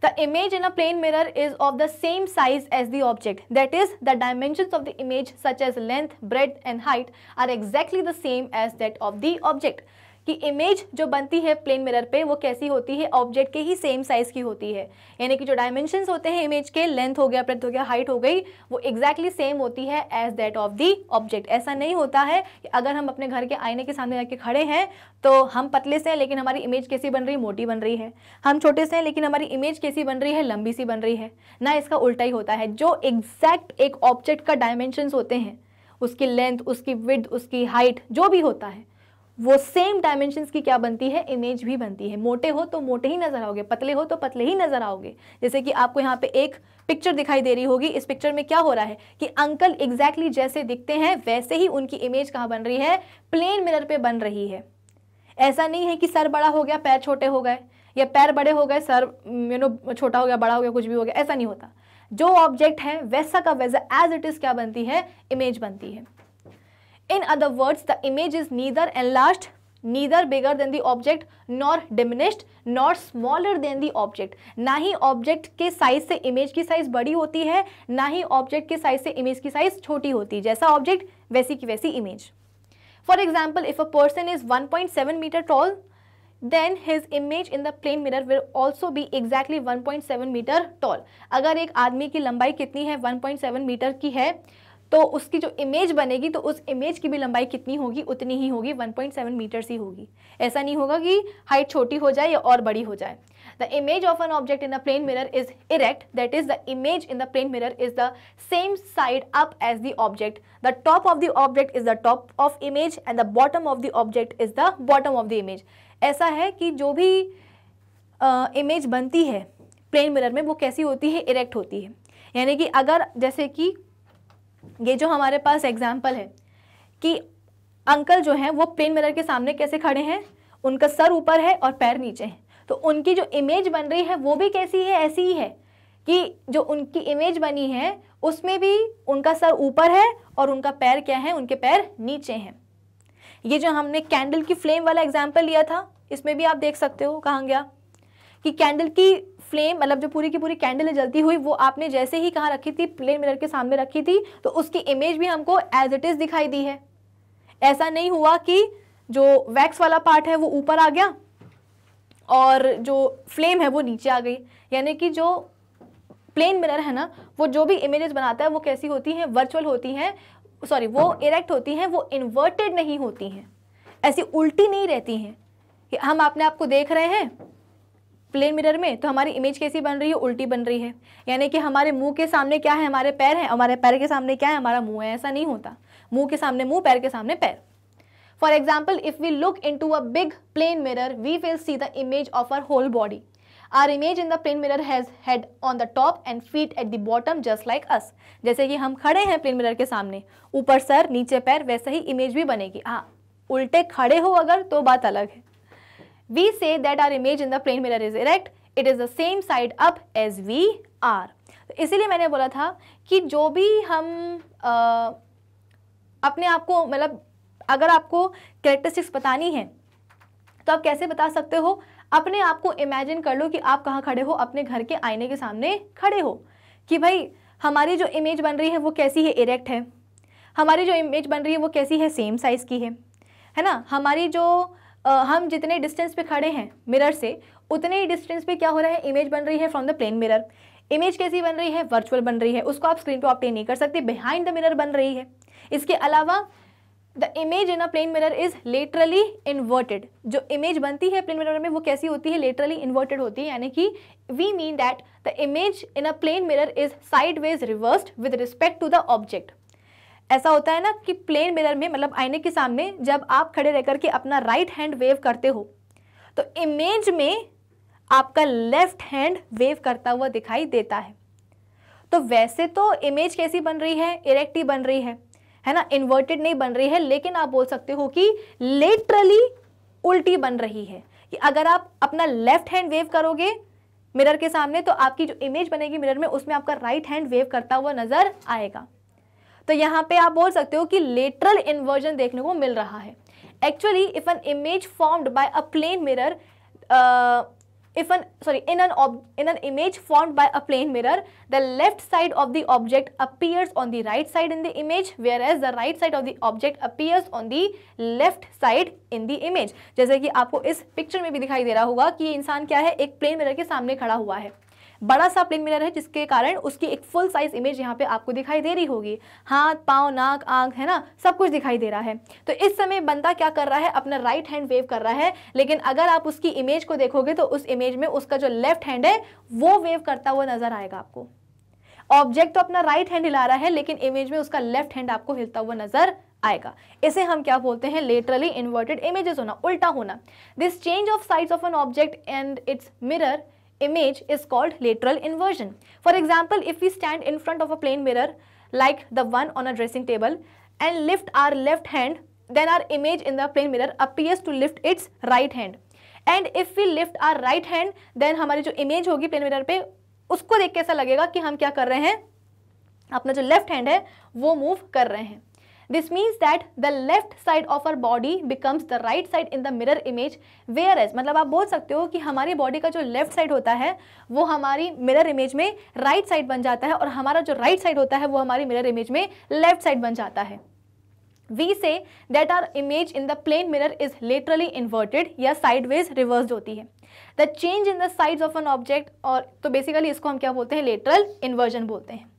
The image in a plane mirror is of the same size as the object. That is, the dimensions of the image such as length, breadth and height are exactly the same as that of the object. कि image जो बनती है plane mirror पे, वो कैसी होती है? Object के ही सेम साइज़ की होती है। यानी कि जो डायमेंशन होते हैं इमेज के लेंथ हो गया ब्रेथ हो गया हाइट हो गई, वो एग्जैक्टली exactly सेम होती है as that of the object ऐसा नहीं होता है कि अगर हम अपने घर के आईने के सामने जाके खड़े हैं तो हम पतले से हैं, लेकिन हमारी इमेज कैसी बन रही है? मोटी बन रही है। हम छोटे से हैं, लेकिन हमारी इमेज कैसी बन रही है? लंबी सी बन रही है। ना इसका उल्टा ही होता है। जो एग्जैक्ट एक ऑब्जेक्ट का डायमेंशन होते हैं, उसकी लेंथ उसकी विड उसकी हाइट जो भी होता है वो सेम डायमेंशन की क्या बनती है? इमेज भी बनती है। मोटे हो तो मोटे ही नज़र आओगे, पतले हो तो पतले ही नज़र आओगे। जैसे कि आपको यहाँ पे एक पिक्चर दिखाई दे रही होगी। इस पिक्चर में क्या हो रहा है कि अंकल एग्जैक्टली exactly जैसे दिखते हैं, वैसे ही उनकी इमेज कहाँ बन रही है? प्लेन मिरर पे बन रही है। ऐसा नहीं है कि सर बड़ा हो गया, पैर छोटे हो गए, या पैर बड़े हो गए, सर यू नो छोटा हो गया, बड़ा हो गया, कुछ भी हो गया, ऐसा नहीं होता। जो ऑब्जेक्ट है, वैसा का वैसा एज इट इज़ क्या बनती है? इमेज बनती है। In other words, the image is neither enlarged, neither bigger than the object, nor diminished, nor smaller than the object. ना ही ऑब्जेक्ट के साइज़ से इमेज की साइज़ बड़ी होती है ना ही ऑब्जेक्ट के साइज़ से इमेज की साइज़ छोटी होती है। जैसा ऑब्जेक्ट वैसी की वैसी image for example if a person is one point seven metre tall then his image in the plane mirror will also be exactly one point seven metre tall अगर एक आदमी की लंबाई कितनी है वन पॉइंट सेवन मीटर की है तो उसकी जो इमेज बनेगी तो उस इमेज की भी लंबाई कितनी होगी उतनी ही होगी 1.7 मीटर्स ही होगी। ऐसा नहीं होगा कि हाइट छोटी हो जाए या और बड़ी हो जाए। The image of an object in the plane mirror is erect that is the image in the plane mirror is the same side up as the object the top of the object is the top of image and the bottom of the object is the bottom of the image ऐसा है कि जो भी image uh, बनती है plane mirror में वो कैसी होती है? इरेक्ट होती है। यानी कि अगर जैसे कि ये जो हमारे पास एग्ज़ाम्पल है कि अंकल जो हैं, वो प्लेन मिरर के सामने कैसे खड़े हैं? उनका सर ऊपर है और पैर नीचे हैं। तो उनकी जो इमेज बन रही है, वो भी कैसी है, ऐसी ही है कि जो उनकी इमेज बनी है, उसमें भी उनका सर ऊपर है और उनका पैर क्या है? उनके पैर नीचे हैं। ये जो हमने कैंडल की फ्लेम वाला एग्ज़ाम्पल लिया था, इसमें भी आप देख सकते हो, कहाँ गया? कि कैंडल की फ्लेम मतलब जो पूरी की पूरी कैंडल जलती हुई, वो आपने जैसे ही कहाँ रखी थी प्लेन मिरर के सामने रखी थी तो उसकी इमेज भी हमको एज इट इज़ दिखाई दी है। ऐसा नहीं हुआ कि जो वैक्स वाला पार्ट है, वो ऊपर आ गया और जो फ्लेम है, वो नीचे आ गई। यानी कि जो प्लेन मिरर है ना, वो जो भी इमेजेस बनाता है, वो कैसी होती हैं? वर्चुअल होती हैं। सॉरी वो इरेक्ट होती हैं, वो इन्वर्टेड नहीं होती हैं। ऐसी उल्टी नहीं रहती हैं। हम अपने आप को देख रहे हैं प्लेन मिरर में तो हमारी इमेज कैसी बन रही है? उल्टी बन रही है। यानी कि हमारे मुँह के सामने क्या है? हमारे पैर हैं। हमारे पैर के सामने क्या है? हमारा मुँह है। ऐसा नहीं होता। मुँह के सामने मुँह, पैर के सामने पैर। For example if we look into a big plane mirror we will see the image of our whole body our image in the plane mirror has head on the top and feet at the bottom just like us जैसे कि हम खड़े हैं plane mirror के सामने। ऊपर sir, नीचे पैर, वैसे ही इमेज भी बनेगी। हाँ उल्टे खड़े हो अगर तो बात अलग है। We say that our image in the plane mirror is erect. It is the same side up as we are. इसीलिए मैंने बोला था कि जो भी हम आ, अपने आप को मतलब अगर आपको कैरेक्टरिस्टिक्स बतानी है तो आप कैसे बता सकते हो? अपने आप को इमेजिन कर लो कि आप कहाँ खड़े हो? अपने घर के आईने के सामने खड़े हो। कि भाई हमारी जो इमेज बन रही है वो कैसी है? इरेक्ट है। हमारी जो इमेज बन रही है वो कैसी है? सेम साइज़ की है। है ना? हमारी जो हम जितने डिस्टेंस पे खड़े हैं मिरर से, उतने ही डिस्टेंस पे क्या हो रहा है? इमेज बन रही है from the plane mirror image कैसी बन रही है? वर्चुअल बन रही है. उसको आप स्क्रीन पे ऑप्टेन नहीं कर सकते. बिहाइंड द मिरर बन रही है. इसके अलावा the image in a plane mirror is laterally inverted जो इमेज बनती है प्लेन मिरर में, वो कैसी होती है? लेटरली इन्वर्टेड होती है. यानी कि we mean that the image in a plane mirror is sideways reversed with respect to the object ऐसा होता है ना कि प्लेन मिरर में मतलब आईने के सामने, जब आप खड़े रह करके अपना राइट हैंड वेव करते हो तो इमेज में आपका लेफ़्ट हैंड वेव करता हुआ दिखाई देता है। तो वैसे तो इमेज कैसी बन रही है? इरेक्टिव बन रही है। है ना? इन्वर्टेड नहीं बन रही है, लेकिन आप बोल सकते हो कि लेटरली उल्टी बन रही है। कि अगर आप अपना लेफ़्ट हैंड वेव करोगे मिरर के सामने तो आपकी जो इमेज बनेगी मिरर में, उसमें आपका राइट हैंड वेव करता हुआ नज़र आएगा। तो यहाँ पे आप बोल सकते हो कि लेटरल इन्वर्जन देखने को मिल रहा है। Actually if an image formed by a plane mirror if an sorry in an in an image formed by a plane mirror the left side of the object appears on the right side in the image whereas the right side of the object appears on the left side in the image जैसे कि आपको इस picture में भी दिखाई दे रहा होगा कि ये इंसान क्या है? एक प्लेन मिरर के सामने खड़ा हुआ है। बड़ा सा प्लेन मिरर है, जिसके कारण उसकी एक फुल साइज़ इमेज यहाँ पे आपको दिखाई दे रही होगी। हाथ, पाँव, नाक, आँख, है ना? सब कुछ दिखाई दे रहा है। तो इस समय बंदा क्या कर रहा है? अपना राइट हैंड वेव कर रहा है। लेकिन अगर आप उसकी इमेज को देखोगे तो उस इमेज में उसका जो लेफ़्ट हैंड है, वो वेव करता हुआ नज़र आएगा आपको। ऑब्जेक्ट तो अपना राइट हैंड हिला रहा है, लेकिन इमेज में उसका लेफ़्ट हैंड आपको हिलता हुआ नज़र आएगा। इसे हम क्या बोलते हैं? लेटरली इन्वर्टेड इमेजेस होना, उल्टा होना। This change of size of an object and its mirror image is called lateral inversion. For example, if we stand in front of a plane mirror like the one on a dressing table and lift our left hand, then our image in the plane mirror appears to lift its right hand. And if we lift our right hand, then हमारी जो image होगी plane mirror पे उसको देख के ऐसा लगेगा कि हम क्या कर रहे हैं अपना जो लेफ़्ट हैंड है वो मूव कर रहे हैं This means that the left side of our body becomes the right side in the mirror image whereas मतलब आप बोल सकते हो कि हमारी बॉडी का जो लेफ़्ट साइड होता है वो हमारी मिरर इमेज में राइट right साइड बन जाता है और हमारा जो राइट right साइड होता है वो हमारी मिरर इमेज में लेफ़्ट साइड बन जाता है we say that our image in the plane mirror is laterally inverted या sideways reversed होती है the change in the size of an object और तो basically इसको हम क्या बोलते हैं lateral inversion बोलते हैं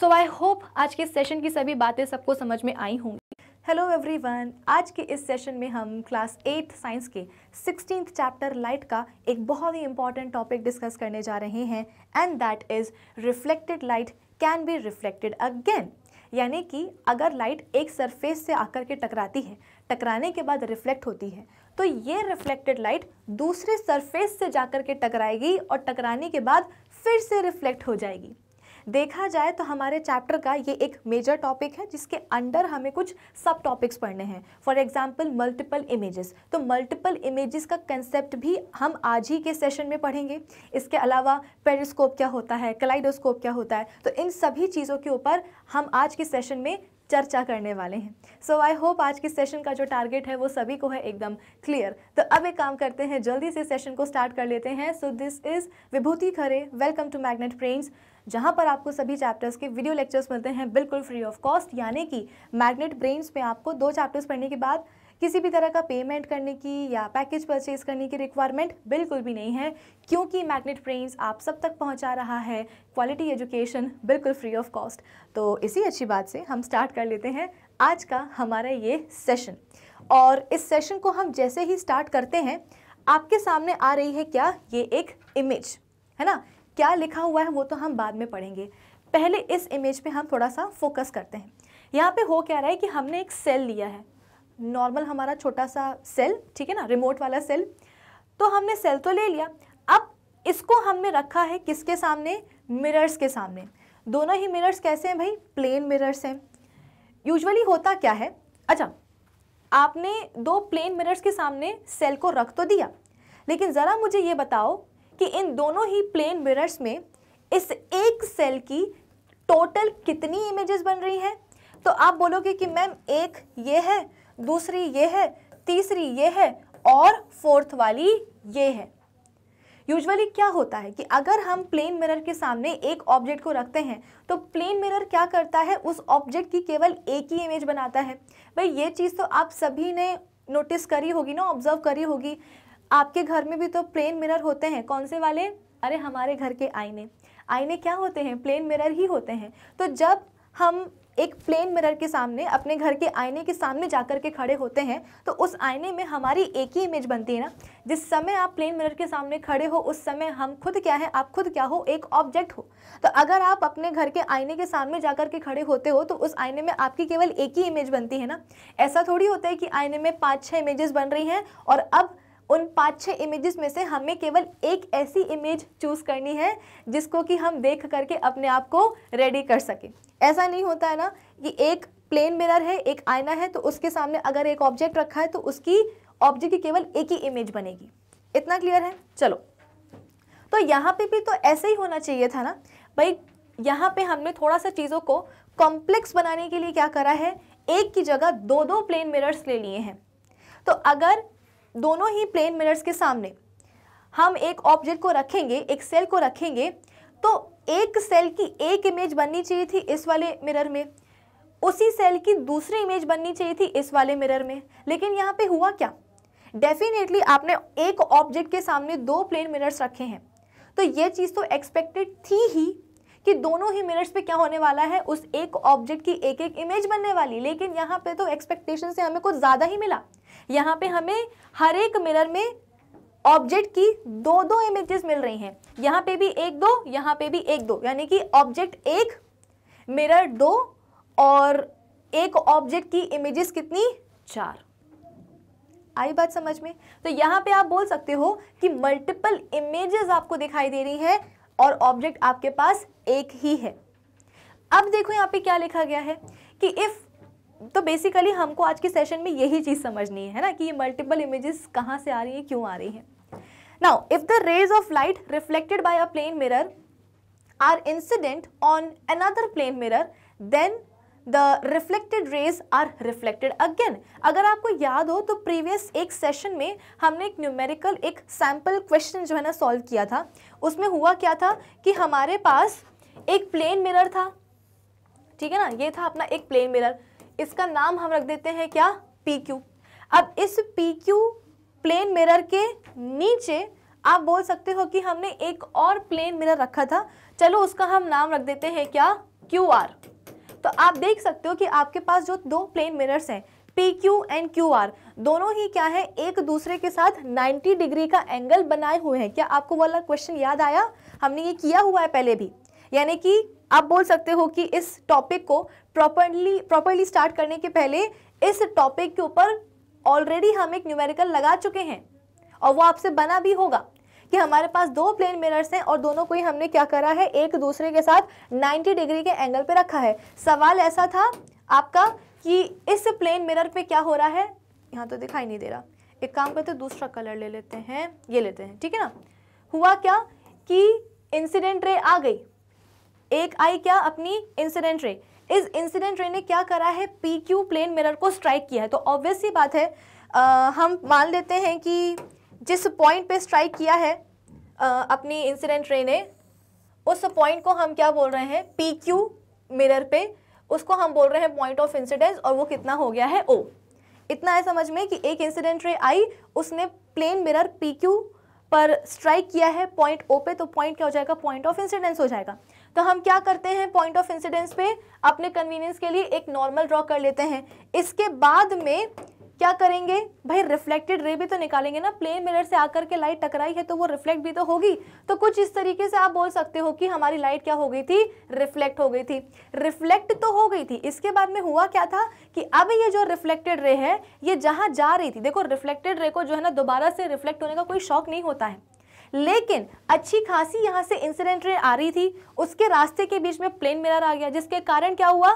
सो आई होप आज के सेशन की सभी बातें सबको समझ में आई होंगी। हेलो एवरीवन आज के इस सेशन में हम क्लास एट्थ साइंस के सिक्सटीन चैप्टर लाइट का एक बहुत ही इंपॉर्टेंट टॉपिक डिस्कस करने जा रहे हैं and that is reflected light can be reflected again यानी कि अगर लाइट एक सरफेस से आकर के टकराती है, टकराने के बाद रिफ्लेक्ट होती है तो ये रिफ्लेक्टेड लाइट दूसरे सरफेस से जाकर के टकराएगी और टकराने के बाद फिर से रिफ्लेक्ट हो जाएगी। देखा जाए तो हमारे चैप्टर का ये एक मेजर टॉपिक है, जिसके अंडर हमें कुछ सब टॉपिक्स पढ़ने हैं। फॉर एग्ज़ाम्पल मल्टीपल इमेजेस तो मल्टीपल इमेजेस का कंसेप्ट भी हम आज ही के सेशन में पढ़ेंगे। इसके अलावा पेरिस्कोप क्या होता है कलाइडोस्कोप क्या होता है तो इन सभी चीज़ों के ऊपर हम आज के सेशन में चर्चा करने वाले हैं। सो आई होप आज के सेशन का जो टारगेट है, वो सभी को है एकदम क्लियर तो अब एक काम करते हैं, जल्दी से सेशन को स्टार्ट कर लेते हैं। So this is Vibhuti Khare welcome to Magnet Brains जहाँ पर आपको सभी चैप्टर्स के वीडियो लेक्चर्स मिलते हैं बिल्कुल फ्री ऑफ़ कॉस्ट यानी कि मैग्नेट ब्रेन्स में आपको दो चैप्टर्स पढ़ने के बाद किसी भी तरह का पेमेंट करने की या पैकेज परचेज करने की रिक्वायरमेंट बिल्कुल भी नहीं है, क्योंकि मैग्नेट ब्रेन्स आप सब तक पहुँचा रहा है क्वालिटी एजुकेशन बिल्कुल फ्री ऑफ़ कॉस्ट तो इसी अच्छी बात से हम स्टार्ट कर लेते हैं आज का हमारा ये सेशन और इस सेशन को हम जैसे ही स्टार्ट करते हैं, आपके सामने आ रही है क्या? ये एक इमेज है ना? क्या लिखा हुआ है वो तो हम बाद में पढ़ेंगे। पहले इस इमेज पे हम थोड़ा सा फोकस करते हैं। यहाँ पे हो क्या रहा है कि हमने एक सेल लिया है। नॉर्मल हमारा छोटा सा सेल ठीक है ना? रिमोट वाला सेल तो हमने सेल तो ले लिया। अब इसको हमने रखा है किसके सामने? मिरर्स के सामने। दोनों ही मिरर्स कैसे हैं भाई? प्लेन मिरर्स हैं। यूजुअली होता क्या है? अच्छा आपने दो प्लेन मिरर्स के सामने सेल को रख तो दिया। लेकिन ज़रा मुझे ये बताओ कि इन दोनों ही प्लेन मिरर्स में इस एक सेल की टोटल कितनी इमेजेस बन रही हैं? तो आप बोलोगे कि मैम एक ये है, दूसरी ये है, तीसरी ये है और फोर्थ वाली ये है। यूजुअली क्या होता है कि अगर हम प्लेन मिरर के सामने एक ऑब्जेक्ट को रखते हैं तो प्लेन मिरर क्या करता है? उस ऑब्जेक्ट की केवल एक ही इमेज बनाता है। भाई, ये चीज़ तो आप सभी ने नोटिस करी होगी ना ऑब्ज़र्व करी होगी। आपके घर में भी तो प्लेन मिरर होते हैं। कौन से वाले? अरे, हमारे घर के आईने। आईने क्या होते हैं? प्लेन मिरर ही होते हैं। तो जब हम एक प्लेन मिरर के सामने, अपने घर के आईने के सामने जाकर के खड़े होते हैं तो उस आईने में हमारी एक ही इमेज बनती है ना? जिस समय आप प्लेन मिरर के सामने खड़े हो, उस समय हम खुद क्या है? आप खुद क्या हो? एक ऑब्जेक्ट हो। तो अगर आप अपने घर के आईने के सामने जाकर के खड़े होते हो तो उस आईने में आपकी केवल एक ही इमेज बनती है ना? ऐसा थोड़ी होता है कि आईने में पाँच छः इमेजेस बन रही हैं और अब उन पाँच छः इमेजेस में से हमें केवल एक ऐसी इमेज चूज़ करनी है, जिसको कि हम देख करके अपने आप को रेडी कर सकें। ऐसा नहीं होता है ना कि एक प्लेन मिरर है, एक आईना है तो उसके सामने अगर एक ऑब्जेक्ट रखा है तो उसकी ऑब्जेक्ट की केवल एक ही इमेज बनेगी। इतना क्लियर है? चलो। तो यहाँ पे भी तो ऐसे ही होना चाहिए था ना? भाई, यहाँ पे हमने थोड़ा सा चीज़ों को कॉम्प्लेक्स बनाने के लिए क्या करा है? एक की जगह दो दो प्लेन मिरर्स ले लिए हैं। तो अगर दोनों ही प्लेन मिरर्स के सामने। हम एक ऑब्जेक्ट को रखेंगे, एक सेल को रखेंगे तो एक सेल की एक इमेज बननी चाहिए थी इस वाले मिरर में। उसी सेल की दूसरी इमेज बननी चाहिए थी इस वाले मिरर में। लेकिन यहाँ पे हुआ क्या? डेफिनेटली आपने एक ऑब्जेक्ट के सामने दो प्लेन मिरर्स रखे हैं। तो ये चीज़ तो एक्सपेक्टेड थी ही कि दोनों ही मिरर्स पे क्या होने वाला है, उस एक ऑब्जेक्ट की एक एक इमेज बनने वाली। लेकिन यहाँ पे तो एक्सपेक्टेशन से हमें कुछ ज़्यादा ही मिला। यहाँ पे हमें हर एक मिरर में ऑब्जेक्ट की दो दो इमेजेस मिल रही हैं। यहाँ पे भी एक दो, यहाँ पे भी एक दो। यानी कि ऑब्जेक्ट एक, मिरर दो और एक ऑब्जेक्ट की इमेजेस कितनी? चार। आई बात समझ में? तो यहाँ पे आप बोल सकते हो कि मल्टीपल इमेजेस आपको दिखाई दे रही है और ऑब्जेक्ट आपके पास एक ही है। अब देखो यहाँ पे क्या लिखा गया है कि इफ़ तो बेसिकली हमको आज के सेशन में यही चीज़ समझनी है ना? कि ये मल्टीपल इमेजेस कहाँ से आ रही है, क्यों आ रही है? Now if the rays of light reflected by a plane mirror are incident on another plane mirror then the reflected rays are reflected again अगर आपको याद हो तो प्रीवियस एक सेशन में हमने एक न्यूमेरिकल एक सैंपल क्वेश्चन जो है ना सॉल्व किया था। उसमें हुआ क्या था कि हमारे पास एक प्लेन मिरर था। ठीक है ना? ये था अपना एक प्लेन मिरर इसका नाम हम रख देते हैं क्या? पी क्यू अब इस पी क्यू प्लेन मिरर के नीचे आप बोल सकते हो कि हमने एक और प्लेन मिरर रखा था। चलो उसका हम नाम रख देते हैं क्या? क्यू आर तो आप देख सकते हो कि आपके पास जो दो प्लेन मिरर्स हैं P Q and Q R दोनों ही क्या है? एक दूसरे के साथ 90 डिग्री का एंगल बनाए हुए हैं। क्या आपको वाला क्वेश्चन याद आया? हमने ये किया हुआ है पहले भी। यानी कि आप बोल सकते हो कि इस टॉपिक को प्रॉपरली प्रॉपरली स्टार्ट करने के पहले इस टॉपिक के ऊपर ऑलरेडी हम एक न्यूमेरिकल लगा चुके हैं। और वो आपसे बना भी होगा कि हमारे पास दो प्लेन मिरर्स हैं और दोनों को ही हमने क्या करा है? एक दूसरे के साथ 90 डिग्री के एंगल पे रखा है। सवाल ऐसा था आपका कि इस प्लेन मिरर पे क्या हो रहा है? यहाँ तो दिखाई नहीं दे रहा। एक काम करते दूसरा कलर ले लेते हैं। ये लेते हैं, ठीक है ना? हुआ क्या कि इंसिडेंट रे आ गई। एक आई क्या? अपनी इंसिडेंट रे इस इंसिडेंट रे ने क्या करा है? पी क्यू प्लेन मिरर को स्ट्राइक किया है। तो ऑब्वियस ही बात है आ, हम मान लेते हैं कि जिस पॉइंट पे स्ट्राइक किया है आ, अपनी इंसिडेंट रे ने उस पॉइंट को हम क्या बोल रहे हैं? पी क्यू मिरर पे उसको हम बोल रहे हैं पॉइंट ऑफ़ इंसिडेंस और वो कितना हो गया है? ओ इतना है समझ में कि एक इंसिडेंट रे आई उसने प्लेन मिरर पी क्यू पर स्ट्राइक किया है पॉइंट ओ पे तो पॉइंट क्या हो जाएगा? पॉइंट ऑफ़ इंसिडेंस हो जाएगा। तो हम क्या करते हैं पॉइंट ऑफ़ इंसिडेंस पे? अपने कन्वीनियंस के लिए एक नॉर्मल ड्रॉ कर लेते हैं। इसके बाद में क्या करेंगे? भाई रिफ्लेक्टेड रे भी तो निकालेंगे ना। प्लेन मिरर से आकर के लाइट टकराई है तो वो रिफ्लेक्ट भी तो होगी। तो कुछ इस तरीके से आप बोल सकते हो कि हमारी लाइट क्या हो गई थी? रिफ्लेक्ट हो गई थी। रिफ्लेक्ट तो हो गई थी। इसके बाद में हुआ क्या था कि अब ये जो रिफ्लेक्टेड रे है, ये जहाँ जा रही थी, देखो रिफ्लेक्टेड रे को जो है ना, दोबारा से रिफ्लेक्ट होने का कोई शौक नहीं होता है। लेकिन अच्छी खासी यहाँ से इंसिडेंट रे आ रही थी। उसके रास्ते के बीच में प्लेन मिरर आ गया, जिसके कारण क्या हुआ?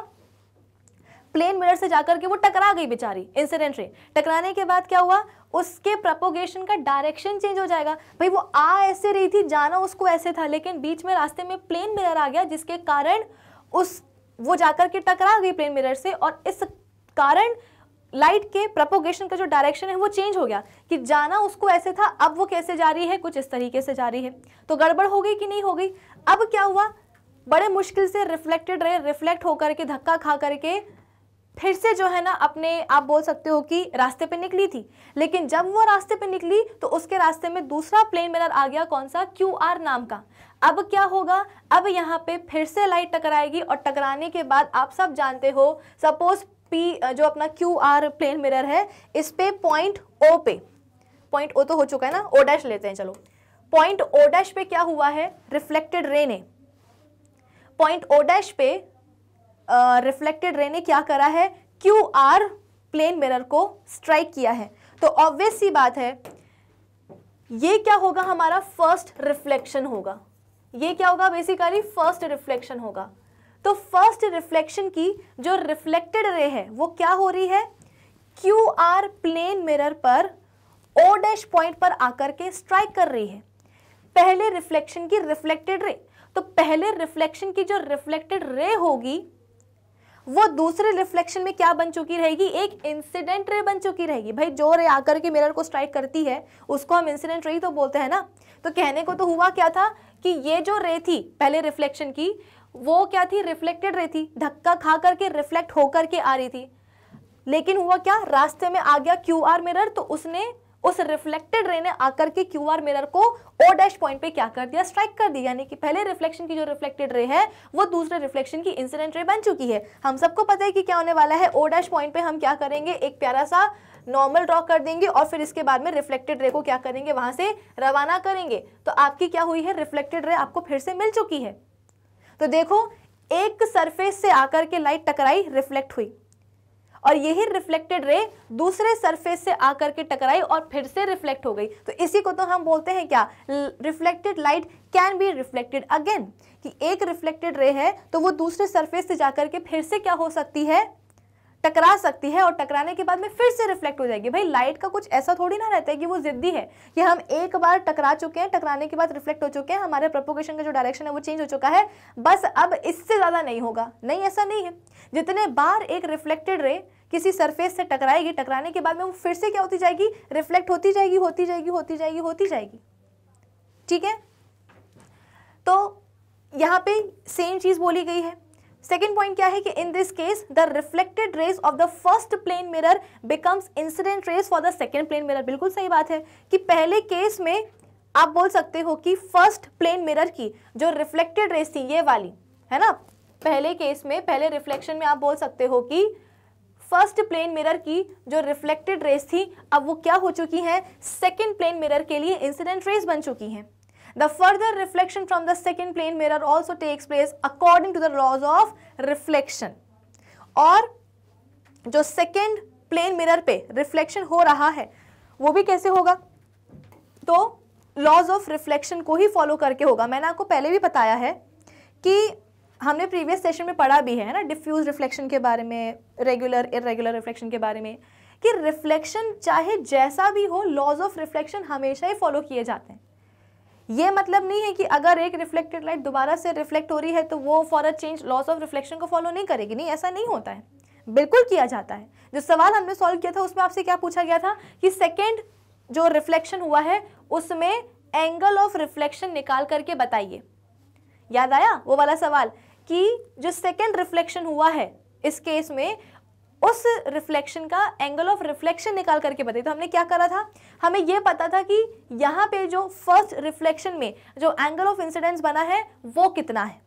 प्लेन मिरर से जाकर के वो टकरा गई बेचारी इंसिडेंट रे टकराने के बाद क्या हुआ? उसके प्रपोगेशन का डायरेक्शन चेंज हो जाएगा। भाई, वो आ ऐसे रही थी, जाना उसको ऐसे था, लेकिन बीच में रास्ते में प्लेन मिरर आ गया, जिसके कारण उस, वो जाकर के टकरा गई प्लेन मिरर से, और इस कारण लाइट के प्रपोगेशन का जो डायरेक्शन है, वो चेंज हो गया कि जाना उसको ऐसे था, अब वो कैसे जा रही है, कुछ इस तरीके से जा रही है। तो गड़बड़ हो गई कि नहीं हो गई? अब क्या हुआ? बड़े मुश्किल से रिफ्लेक्टेड रे रिफ्लेक्ट होकर के धक्का खा करके फिर से जो है ना, अपने आप बोल सकते हो कि रास्ते पे निकली थी। लेकिन जब वो रास्ते पे निकली तो उसके रास्ते में दूसरा प्लेन मिरर आ गया, कौन सा? क्यू आर नाम का। अब क्या होगा? अब यहाँ पे फिर से लाइट टकराएगी और टकराने के बाद आप सब जानते हो सपोज़ पी जो अपना क्यू आर प्लेन मिरर है, इस पे पॉइंट ओ पे। पॉइंट ओ तो हो चुका है ना? ओ डैश लेते हैं, चलो। पॉइंट ओ डैश पे क्या हुआ है? रिफ्लेक्टेड रे ने। पॉइंट ओ डैश पे रिफ्लेक्टेड रे ने क्या करा है? क्यू आर प्लेन मिरर को स्ट्राइक किया है। तो ऑब्वियस सी बात है, ये क्या होगा? हमारा फ़र्स्ट रिफ्लेक्शन होगा। ये क्या होगा? बेसिकली फ़र्स्ट रिफ्लेक्शन होगा। तो फ़र्स्ट रिफ्लेक्शन की जो रिफ्लेक्टेड रे है, वो क्या हो रही है? क्यू आर प्लेन मिरर पर ओ डैश पॉइंट पर आकर के स्ट्राइक कर रही है। पहले रिफ्लेक्शन की रिफ्लेक्टेड रे तो पहले रिफ्लेक्शन की जो रिफ्लेक्टेड रे होगी, वो दूसरे रिफ्लेक्शन में क्या बन चुकी रहेगी? एक इंसिडेंट रे बन चुकी रहेगी। भाई, जो रे आकर के मिरर को स्ट्राइक करती है, उसको हम इंसिडेंट रे तो बोलते हैं ना? तो कहने को तो हुआ क्या था कि ये जो रे थी, पहले रिफ्लेक्शन की वो क्या थी? रिफ्लेक्टेड रे थी। धक्का खा करके रिफ्लेक्ट होकर के आ रही थी। लेकिन हुआ क्या? रास्ते में आ गया क्यू आर मिरर तो उसने उस रिफ्लेक्टेड रे ने आकर के क्यू आर मिरर को ओ डैश पॉइंट पे क्या कर दिया? स्ट्राइक कर दिया। यानी कि पहले रिफ्लेक्शन की जो रिफ्लेक्टेड रे है, वो दूसरे रिफ्लेक्शन की इंसिडेंट रे बन चुकी है। हम सबको पता है कि क्या होने वाला है। ओ डैश पॉइंट पे हम क्या करेंगे? एक प्यारा सा नॉर्मल ड्रॉ कर देंगे और फिर इसके बाद में रिफ्लेक्टेड रे को क्या करेंगे? वहाँ से रवाना करेंगे। तो आपकी क्या हुई है? रिफ्लेक्टेड रे आपको फिर से मिल चुकी है। तो देखो, एक सरफेस से आकर के लाइट टकराई रिफ्लेक्ट हुई। और यही रिफ्लेक्टेड रे दूसरे सरफेस से आकर के टकराई और फिर से रिफ्लेक्ट हो गई। तो इसी को तो हम बोलते हैं क्या? Reflected light can be reflected again कि एक रिफ्लेक्टेड रे है तो वो दूसरे सरफेस से जाकर के फिर से क्या हो सकती है? टकरा सकती है और टकराने के बाद में फिर से रिफ्लेक्ट हो जाएगी। भाई लाइट का कुछ ऐसा थोड़ी ना रहता है कि वो जिद्दी है कि हम एक बार टकरा चुके हैं, टकराने के बाद रिफ्लेक्ट हो चुके हैं, हमारे प्रोपोगेशन का जो डायरेक्शन है वो चेंज हो चुका है। बस अब इससे ज़्यादा नहीं होगा। नहीं, ऐसा नहीं है। जितने बार एक रिफ्लेक्टेड रे, किसी सरफेस से टकराएगी, टकराने के बाद में वो फिर से क्या होती जाएगी? रिफ्लेक्ट होती जाएगी होती जाएगी होती जाएगी होती जाएगी। ठीक है? तो यहाँ पे सेम चीज़ बोली गई है। सेकेंड पॉइंट क्या है कि in this case the reflected rays of the first plane mirror becomes incident rays for the second plane mirror बिल्कुल सही बात है कि पहले केस में आप बोल सकते हो कि फ़र्स्ट प्लेन मिरर की जो रिफ्लेक्टेड रेस थी, ये वाली, है ना? पहले केस में, पहले रिफ्लेक्शन में आप बोल सकते हो कि फ़र्स्ट प्लेन मिरर की जो रिफ्लेक्टेड रेस थी, अब वो क्या हो चुकी है? सेकेंड प्लेन मिरर के लिए इंसिडेंट रेस बन चुकी है। The further reflection from the second plane mirror also takes place according to the laws of reflection और जो सेकेंड प्लेन मिरर पे रिफ्लेक्शन हो रहा है, वो भी कैसे होगा? तो लॉज ऑफ़ रिफ्लेक्शन को ही फॉलो करके होगा। मैंने आपको पहले भी बताया है कि हमने प्रीवियस सेशन में पढ़ा भी है ना? डिफ्यूज रिफ्लेक्शन के बारे में रेगुलर इरेगुलर रिफ्लेक्शन के बारे में, कि रिफ्लेक्शन चाहे जैसा भी हो लॉज ऑफ़ रिफ्लेक्शन हमेशा ही फॉलो किए जाते हैं। ये मतलब नहीं है कि अगर एक रिफ्लेक्टेड लाइट दोबारा से रिफ्लेक्ट हो रही है तो वो for a change laws of reflection को फॉलो नहीं करेगी। नहीं, ऐसा नहीं होता है। बिल्कुल किया जाता है। जो सवाल हमने सॉल्व किया था, उसमें आपसे क्या पूछा गया था कि सेकेंड जो रिफ्लेक्शन हुआ है, उसमें एंगल ऑफ़ रिफ्लेक्शन निकाल करके बताइए। याद आया वो वाला सवाल कि जो सेकेंड रिफ्लेक्शन हुआ है, इस केस में उस रिफ्लेक्शन का एंगल ऑफ़ रिफ्लेक्शन निकाल करके बताइए तो हमने क्या करा था? हमें यह पता था कि यहाँ पे जो फ़र्स्ट रिफ्लेक्शन में जो एंगल ऑफ़ इंसिडेंस बना है, वो कितना है।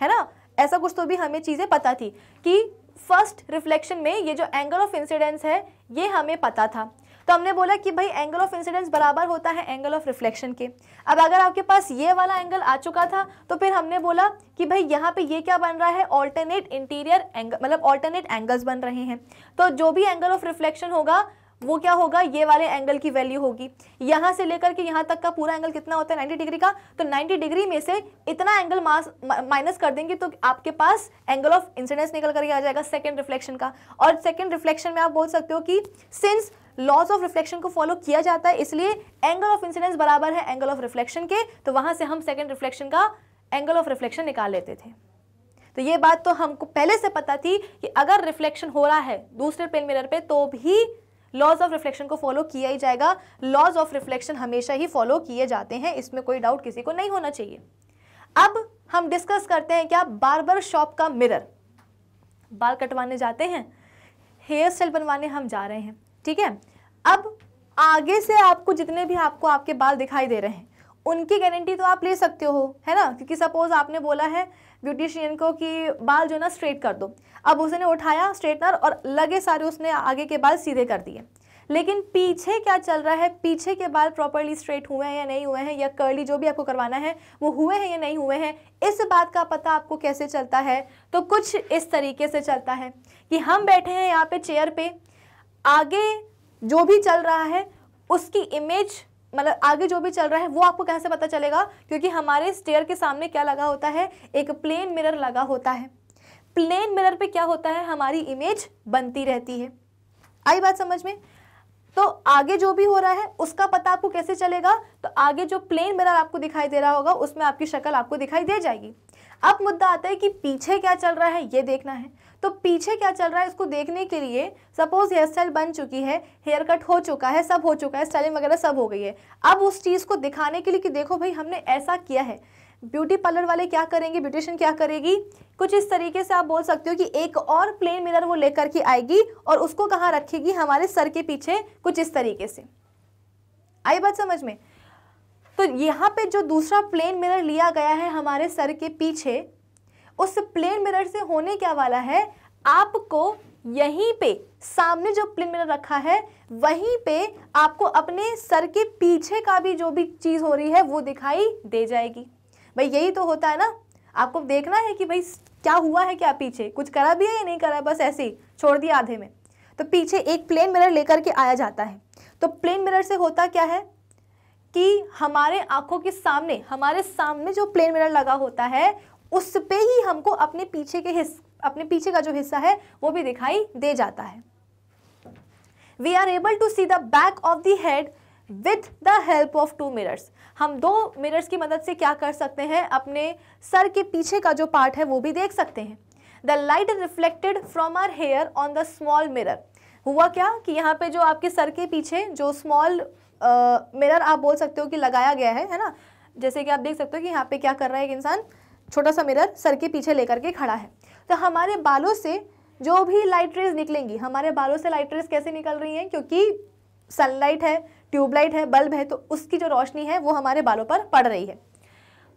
है ना? ऐसा कुछ तो भी हमें चीज़ें पता थी कि फ़र्स्ट रिफ्लेक्शन में ये जो एंगल ऑफ़ इंसिडेंस है, ये हमें पता था। तो हमने बोला कि भाई एंगल ऑफ़ इंसिडेंस बराबर होता है एंगल ऑफ़ रिफ्लेक्शन के। अब अगर आपके पास ये वाला एंगल आ चुका था तो फिर हमने बोला कि भाई यहाँ पे ये क्या बन रहा है? ऑल्टरनेट इंटीरियर एंगल मतलब ऑल्टरनेट एंगल्स बन रहे हैं। तो जो भी एंगल ऑफ़ रिफ्लेक्शन होगा, वो क्या होगा? ये वाले एंगल की वैल्यू होगी। यहाँ से लेकर के यहाँ तक का पूरा एंगल कितना होता है? 90 डिग्री का। तो 90 डिग्री में से इतना एंगल मास माइनस कर देंगे तो आपके पास एंगल ऑफ़ इंसिडेंस निकल करके आ जाएगा सेकंड रिफ्लेक्शन का। और सेकंड रिफ्लेक्शन में आप बोल सकते हो कि सिंस लॉज ऑफ़ रिफ्लेक्शन को फॉलो किया जाता है, इसलिए एंगल ऑफ़ इंसिडेंस बराबर है एंगल ऑफ़ रिफ्लेक्शन के तो वहाँ से हम सेकेंड रिफ्लेक्शन का एंगल ऑफ़ रिफ्लेक्शन निकाल लेते थे। तो ये बात तो हमको पहले से पता थी कि अगर रिफ्लेक्शन हो रहा है दूसरे पेन मिरर पे तो भी लॉज ऑफ़ रिफ्लेक्शन को फॉलो किया ही जाएगा। लॉज ऑफ़ रिफ्लेक्शन हमेशा ही फॉलो किए जाते हैं, इसमें कोई डाउट किसी को नहीं होना चाहिए। अब हम डिस्कस करते हैं क्या बार्बर शॉप का मिरर बाल कटवाने जाते हैं हेयर स्टाइल बनवाने हम जा रहे हैं, ठीक है? अब आगे से आपको जितने भी आपको आपके बाल दिखाई दे रहे हैं, उनकी गारंटी तो आप ले सकते हो, है ना? क्योंकि सपोज़ आपने बोला है ब्यूटिशियन को कि बाल जो ना स्ट्रेट कर दो। अब उसने उठाया स्ट्रेटनर और लगे सारे उसने आगे के बाल सीधे कर दिए। लेकिन पीछे क्या चल रहा है? पीछे के बाल प्रॉपरली स्ट्रेट हुए हैं या नहीं हुए हैं, या कर्ली जो भी आपको करवाना है, वो हुए हैं या नहीं हुए हैं, इस बात का पता आपको कैसे चलता है? तो कुछ इस तरीके से चलता है कि हम बैठे हैं यहाँ पे चेयर पे, आगे जो भी चल रहा है, उसकी इमेज मतलब आगे जो भी चल रहा है, वो आपको कैसे पता चलेगा? क्योंकि हमारे स्टेयर के सामने क्या लगा होता है? एक प्लेन मिरर लगा होता है। प्लेन मिरर पे क्या होता है? हमारी इमेज बनती रहती है। आई बात समझ में? तो आगे जो भी हो रहा है, उसका पता आपको कैसे चलेगा? तो आगे जो प्लेन मिरर आपको दिखाई दे रहा होगा, उसमें आपकी शक्ल आपको दिखाई दे जाएगी। अब मुद्दा आता है कि पीछे क्या चल रहा है, ये देखना है। तो पीछे क्या चल रहा है इसको देखने के लिए? सपोज़ हेयर स्टाइल बन चुकी है हेयर कट हो चुका है, सब हो चुका है स्टाइलिंग वगैरह सब हो गई है। अब उस चीज़ को दिखाने के लिए कि देखो भाई, हमने ऐसा किया है। ब्यूटी पार्लर वाले क्या करेंगे? ब्यूटिशियन क्या करेगी? कुछ इस तरीके से आप बोल सकते हो कि एक और प्लेन मिरर वो लेकर के आएगी और उसको कहाँ रखेगी? हमारे सर के पीछे कुछ इस तरीके से। आई बात समझ में? तो यहाँ पे जो दूसरा प्लेन मिरर लिया गया है हमारे सर के पीछे उस प्लेन मिरर से होने क्या वाला है? आपको यहीं पे, सामने जो प्लेन मिरर रखा है, वहीं पे आपको अपने सर के पीछे का भी जो भी चीज़ हो रही है, वो दिखाई दे जाएगी। भाई, यही तो होता है ना। आपको देखना है कि भाई, क्या हुआ है क्या पीछे? कुछ करा भी है या नहीं करा बस ऐसे ही, छोड़ दिया आधे में। तो पीछे एक प्लेन मिरर लेकर के आया जाता है। तो प्लेन मिरर से होता क्या है? कि हमारे आँखों के सामने, हमारे सामने जो प्लेन मिरर लगा होता है उस पे ही हमको अपने पीछे के हिस्से अपने पीछे का जो हिस्सा है, वो भी दिखाई दे जाता है। We are able to see the back of the head with the help of two mirrors हम दो मिरर्स की मदद से क्या कर सकते हैं? अपने सर के पीछे का जो पार्ट है, वो भी देख सकते हैं। The light reflected from our hair on the small mirror हुआ क्या कि यहाँ पे जो आपके सर के पीछे जो स्मॉल मिरर आप बोल सकते हो कि लगाया गया है है ना? जैसे कि आप देख सकते हो कि यहाँ पे क्या कर रहा है एक इंसान? छोटा सा मिरर सर के पीछे लेकर के खड़ा है। तो हमारे बालों से जो भी लाइट रेज निकलेंगी, हमारे बालों से लाइट रेज कैसे निकल रही हैं? क्योंकि सनलाइट है ट्यूबलाइट है बल्ब है तो उसकी जो रोशनी है, वो हमारे बालों पर पड़ रही है।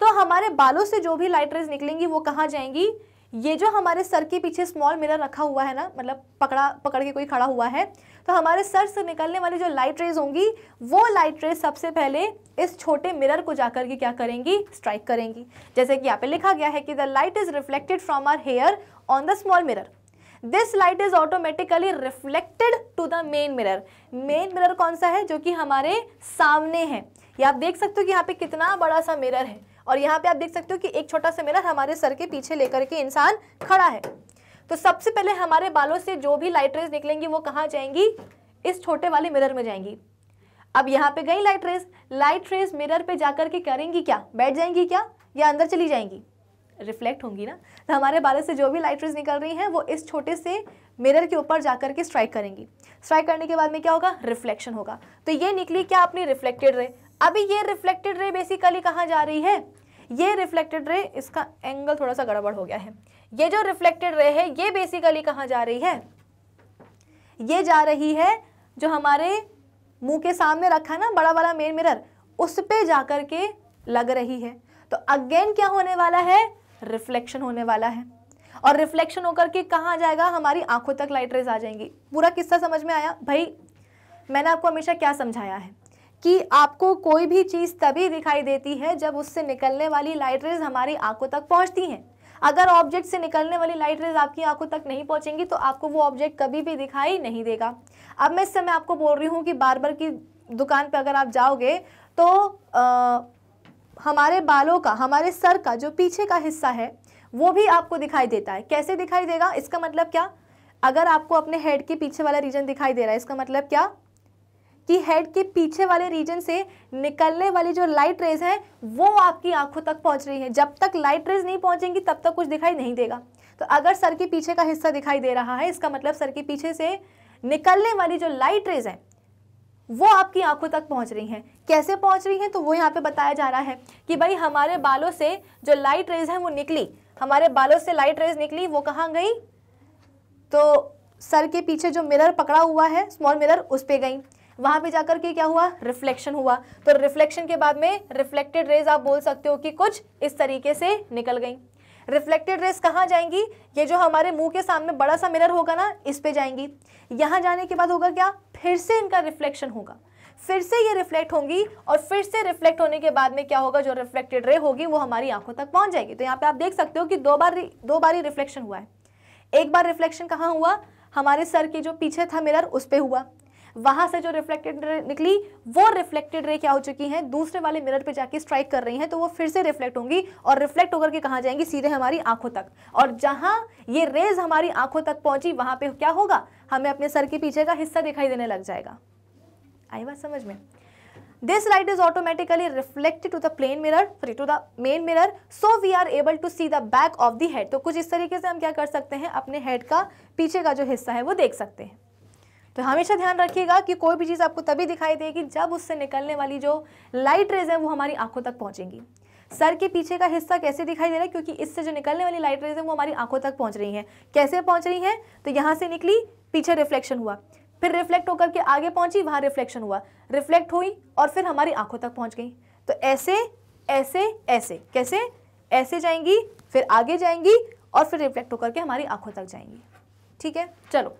तो हमारे बालों से जो भी लाइट रेज निकलेंगी, वो कहाँ जाएँगी? ये जो हमारे सर के पीछे स्मॉल मिरर रखा हुआ है ना मतलब पकड़ा, पकड़ के कोई खड़ा हुआ है तो हमारे सर से निकलने वाली जो लाइट रेज होंगी, वो लाइट रेज सबसे पहले इस छोटे मिरर को जाकर के क्या करेंगी? स्ट्राइक करेंगी। जैसे कि यहाँ पे लिखा गया है कि the light is reflected from our hair on the small mirror this light is automatically reflected to the main mirror main mirror कौन सा है? जो कि हमारे सामने है। ये आप देख सकते हो कि यहाँ पे कितना बड़ा सा मिरर है। और यहाँ पे आप देख सकते हो कि एक छोटा सा मिरर हमारे सर के पीछे लेकर के इंसान खड़ा है। तो सबसे पहले हमारे बालों से जो भी लाइट रेज निकलेंगी, वो कहाँ जाएँगी? इस छोटे वाले मिरर में जाएँगी। अब यहाँ पे गई light rays light rays mirror पे जाकर के करेंगी क्या? बैठ जाएँगी क्या? या अंदर चली जाएँगी? रिफ्लेक्ट होंगी ना? तो हमारे बालों से जो भी लाइट रेज निकल रही हैं, वो इस छोटे से मिरर के ऊपर जाकर के स्ट्राइक करेंगी। स्ट्राइक करने के बाद में क्या होगा? रिफ्लेक्शन होगा। तो ये निकली क्या अपनी रिफ्लेक्टेड रे अभी ये रिफ्लेक्टेड रे बेसिकली कहाँ जा रही है? ये रिफ्लेक्टेड रे इसका एंगल थोड़ा सा गड़बड़ हो गया है। ये जो रिफ्लेक्टेड रे है, ये बेसिकली कहाँ जा रही है? ये जा रही है जो हमारे मुँह के सामने रखा ना, बड़ा वाला मेन मिरर उस पे जाकर के लग रही है। तो अगेन क्या होने वाला है? रिफ्लेक्शन होने वाला है। और रिफ्लेक्शन होकर के कहाँ जाएगा? हमारी आँखों तक लाइट रेज आ जाएँगी। पूरा किस्सा समझ में आया? भाई, मैंने आपको हमेशा क्या समझाया है? कि आपको कोई भी चीज़ तभी दिखाई देती है जब उससे निकलने वाली लाइट रेज हमारी आँखों तक पहुँचती हैं। अगर ऑब्जेक्ट से निकलने वाली लाइट रेज आपकी आँखों तक नहीं पहुंचेंगी तो आपको वो ऑब्जेक्ट कभी भी दिखाई नहीं देगा। अब मैं इस समय आपको बोल रही हूँ कि बार बार की दुकान पर अगर आप जाओगे तो आ, हमारे बालों का हमारे सर का जो पीछे का हिस्सा है वो भी आपको दिखाई देता है। कैसे दिखाई देगा? इसका मतलब क्या? अगर आपको अपने हेड के पीछे वाला रीजन दिखाई दे रहा है इसका मतलब क्या? कि हेड के पीछे वाले रीजन से निकलने वाली जो लाइट रेज है, वो आपकी आँखों तक पहुँच रही है। जब तक लाइट रेज नहीं पहुंचेंगी, तब तक कुछ दिखाई नहीं देगा। तो अगर सर के पीछे का हिस्सा दिखाई दे रहा है, इसका मतलब सर के पीछे से निकलने वाली जो लाइट रेज है, वो आपकी आँखों तक पहुँच रही हैं। कैसे पहुँच रही हैं? तो वो यहाँ पे बताया जा रहा है कि भाई हमारे बालों से जो लाइट रेज है, वो निकली। हमारे बालों से लाइट रेज निकली, वो कहाँ गई? तो सर के पीछे जो मिरर पकड़ा हुआ है स्मॉल मिरर उस पर गई। वहाँ पे जाकर के क्या हुआ? रिफ्लेक्शन हुआ। तो रिफ्लेक्शन के बाद में रिफ्लेक्टेड रेज आप बोल सकते हो कि कुछ इस तरीके से निकल गई। रिफ्लेक्टेड रेज कहाँ जाएँगी? ये जो हमारे मुँह के सामने बड़ा सा मिरर होगा ना, इस पे जाएँगी। यहाँ जाने के बाद होगा क्या? फिर से इनका रिफ्लेक्शन होगा। फिर से ये रिफ्लेक्ट होंगी और फिर से रिफ्लेक्ट होने के बाद में क्या होगा? जो रिफ्लेक्टेड रे होगी, वो हमारी आँखों तक पहुँच जाएगी। तो यहाँ पे आप देख सकते हो कि दो बार दो बार ही रिफ्लेक्शन हुआ है। एक बार रिफ्लेक्शन कहाँ हुआ? हमारे सर के जो पीछे था मिरर उस पर हुआ। वहाँ से जो रिफ्लेक्टेड रे निकली, वो रिफ्लेक्टेड रे क्या हो चुकी हैं? दूसरे वाले मिरर पे जाके स्ट्राइक कर रही हैं तो वो फिर से रिफ्लेक्ट होंगी और रिफ्लेक्ट होकर के कहाँ जाएँगी? सीधे हमारी आँखों तक। और जहाँ ये रेज हमारी आँखों तक पहुँची, वहाँ पे क्या होगा? हमें अपने सर के पीछे का हिस्सा दिखाई देने लग जाएगा। आई बात समझ में? This light is automatically reflected to the plane mirror, sorry, to the main mirror, so we are able to see the back of the head. तो कुछ इस तरीके से हम क्या कर सकते हैं? अपने हेड का पीछे का जो हिस्सा है, वो देख सकते हैं। तो हमेशा ध्यान रखिएगा कि कोई भी चीज़ आपको तभी दिखाई देगी जब उससे निकलने वाली जो लाइट रेज है वो हमारी आँखों तक पहुंचेंगी। सर के पीछे का हिस्सा कैसे दिखाई दे रहा है? क्योंकि इससे जो निकलने वाली लाइट रेज है वो हमारी आँखों तक पहुँच रही है। कैसे पहुँच रही है? तो यहाँ से निकली, पीछे रिफ्लेक्शन हुआ। फिर रिफ्लेक्ट होकर के आगे पहुँची, वहाँ रिफ्लेक्शन हुआ। रिफ्लेक्ट हुई और फिर हमारी आँखों तक पहुँच गई। तो ऐसे ऐसे ऐसे, कैसे? ऐसे जाएँगी, फिर आगे जाएँगी और फिर रिफ्लेक्ट होकर के हमारी आँखों तक जाएँगी। ठीक है? चलो।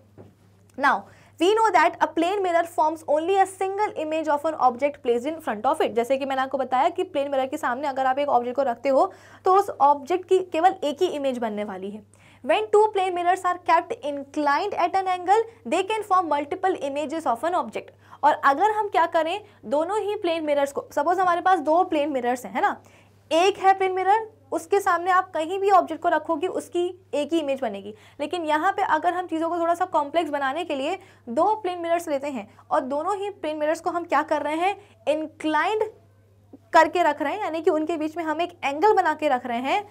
Now we know that a plane mirror forms only a single image of an object place in front of it जैसे कि मैंने आपको बताया कि प्लेन मिरर के सामने अगर आप एक ऑब्जेक्ट को रखते हो तो उस ऑब्जेक्ट की केवल एक ही इमेज बनने वाली है। When two plane mirrors are kept inclined at an angle, they can form multiple images of an object. और अगर हम क्या करें, दोनों ही प्लेन मिरर्स को सपोज़ हमारे पास दो प्लेन मिरर्स हैं, है ना? एक है प्लेन मिरर उसके सामने आप कहीं भी ऑब्जेक्ट को रखोगे, उसकी एक ही इमेज बनेगी। लेकिन यहाँ पे अगर हम चीज़ों को थोड़ा सा कॉम्प्लेक्स बनाने के लिए दो प्लेन मिरर्स लेते हैं और दोनों ही प्लेन मिरर्स को हम क्या कर रहे हैं इंक्लाइंड करके रख रहे हैं, यानी कि उनके बीच में हम एक एंगल बना के रख रहे हैं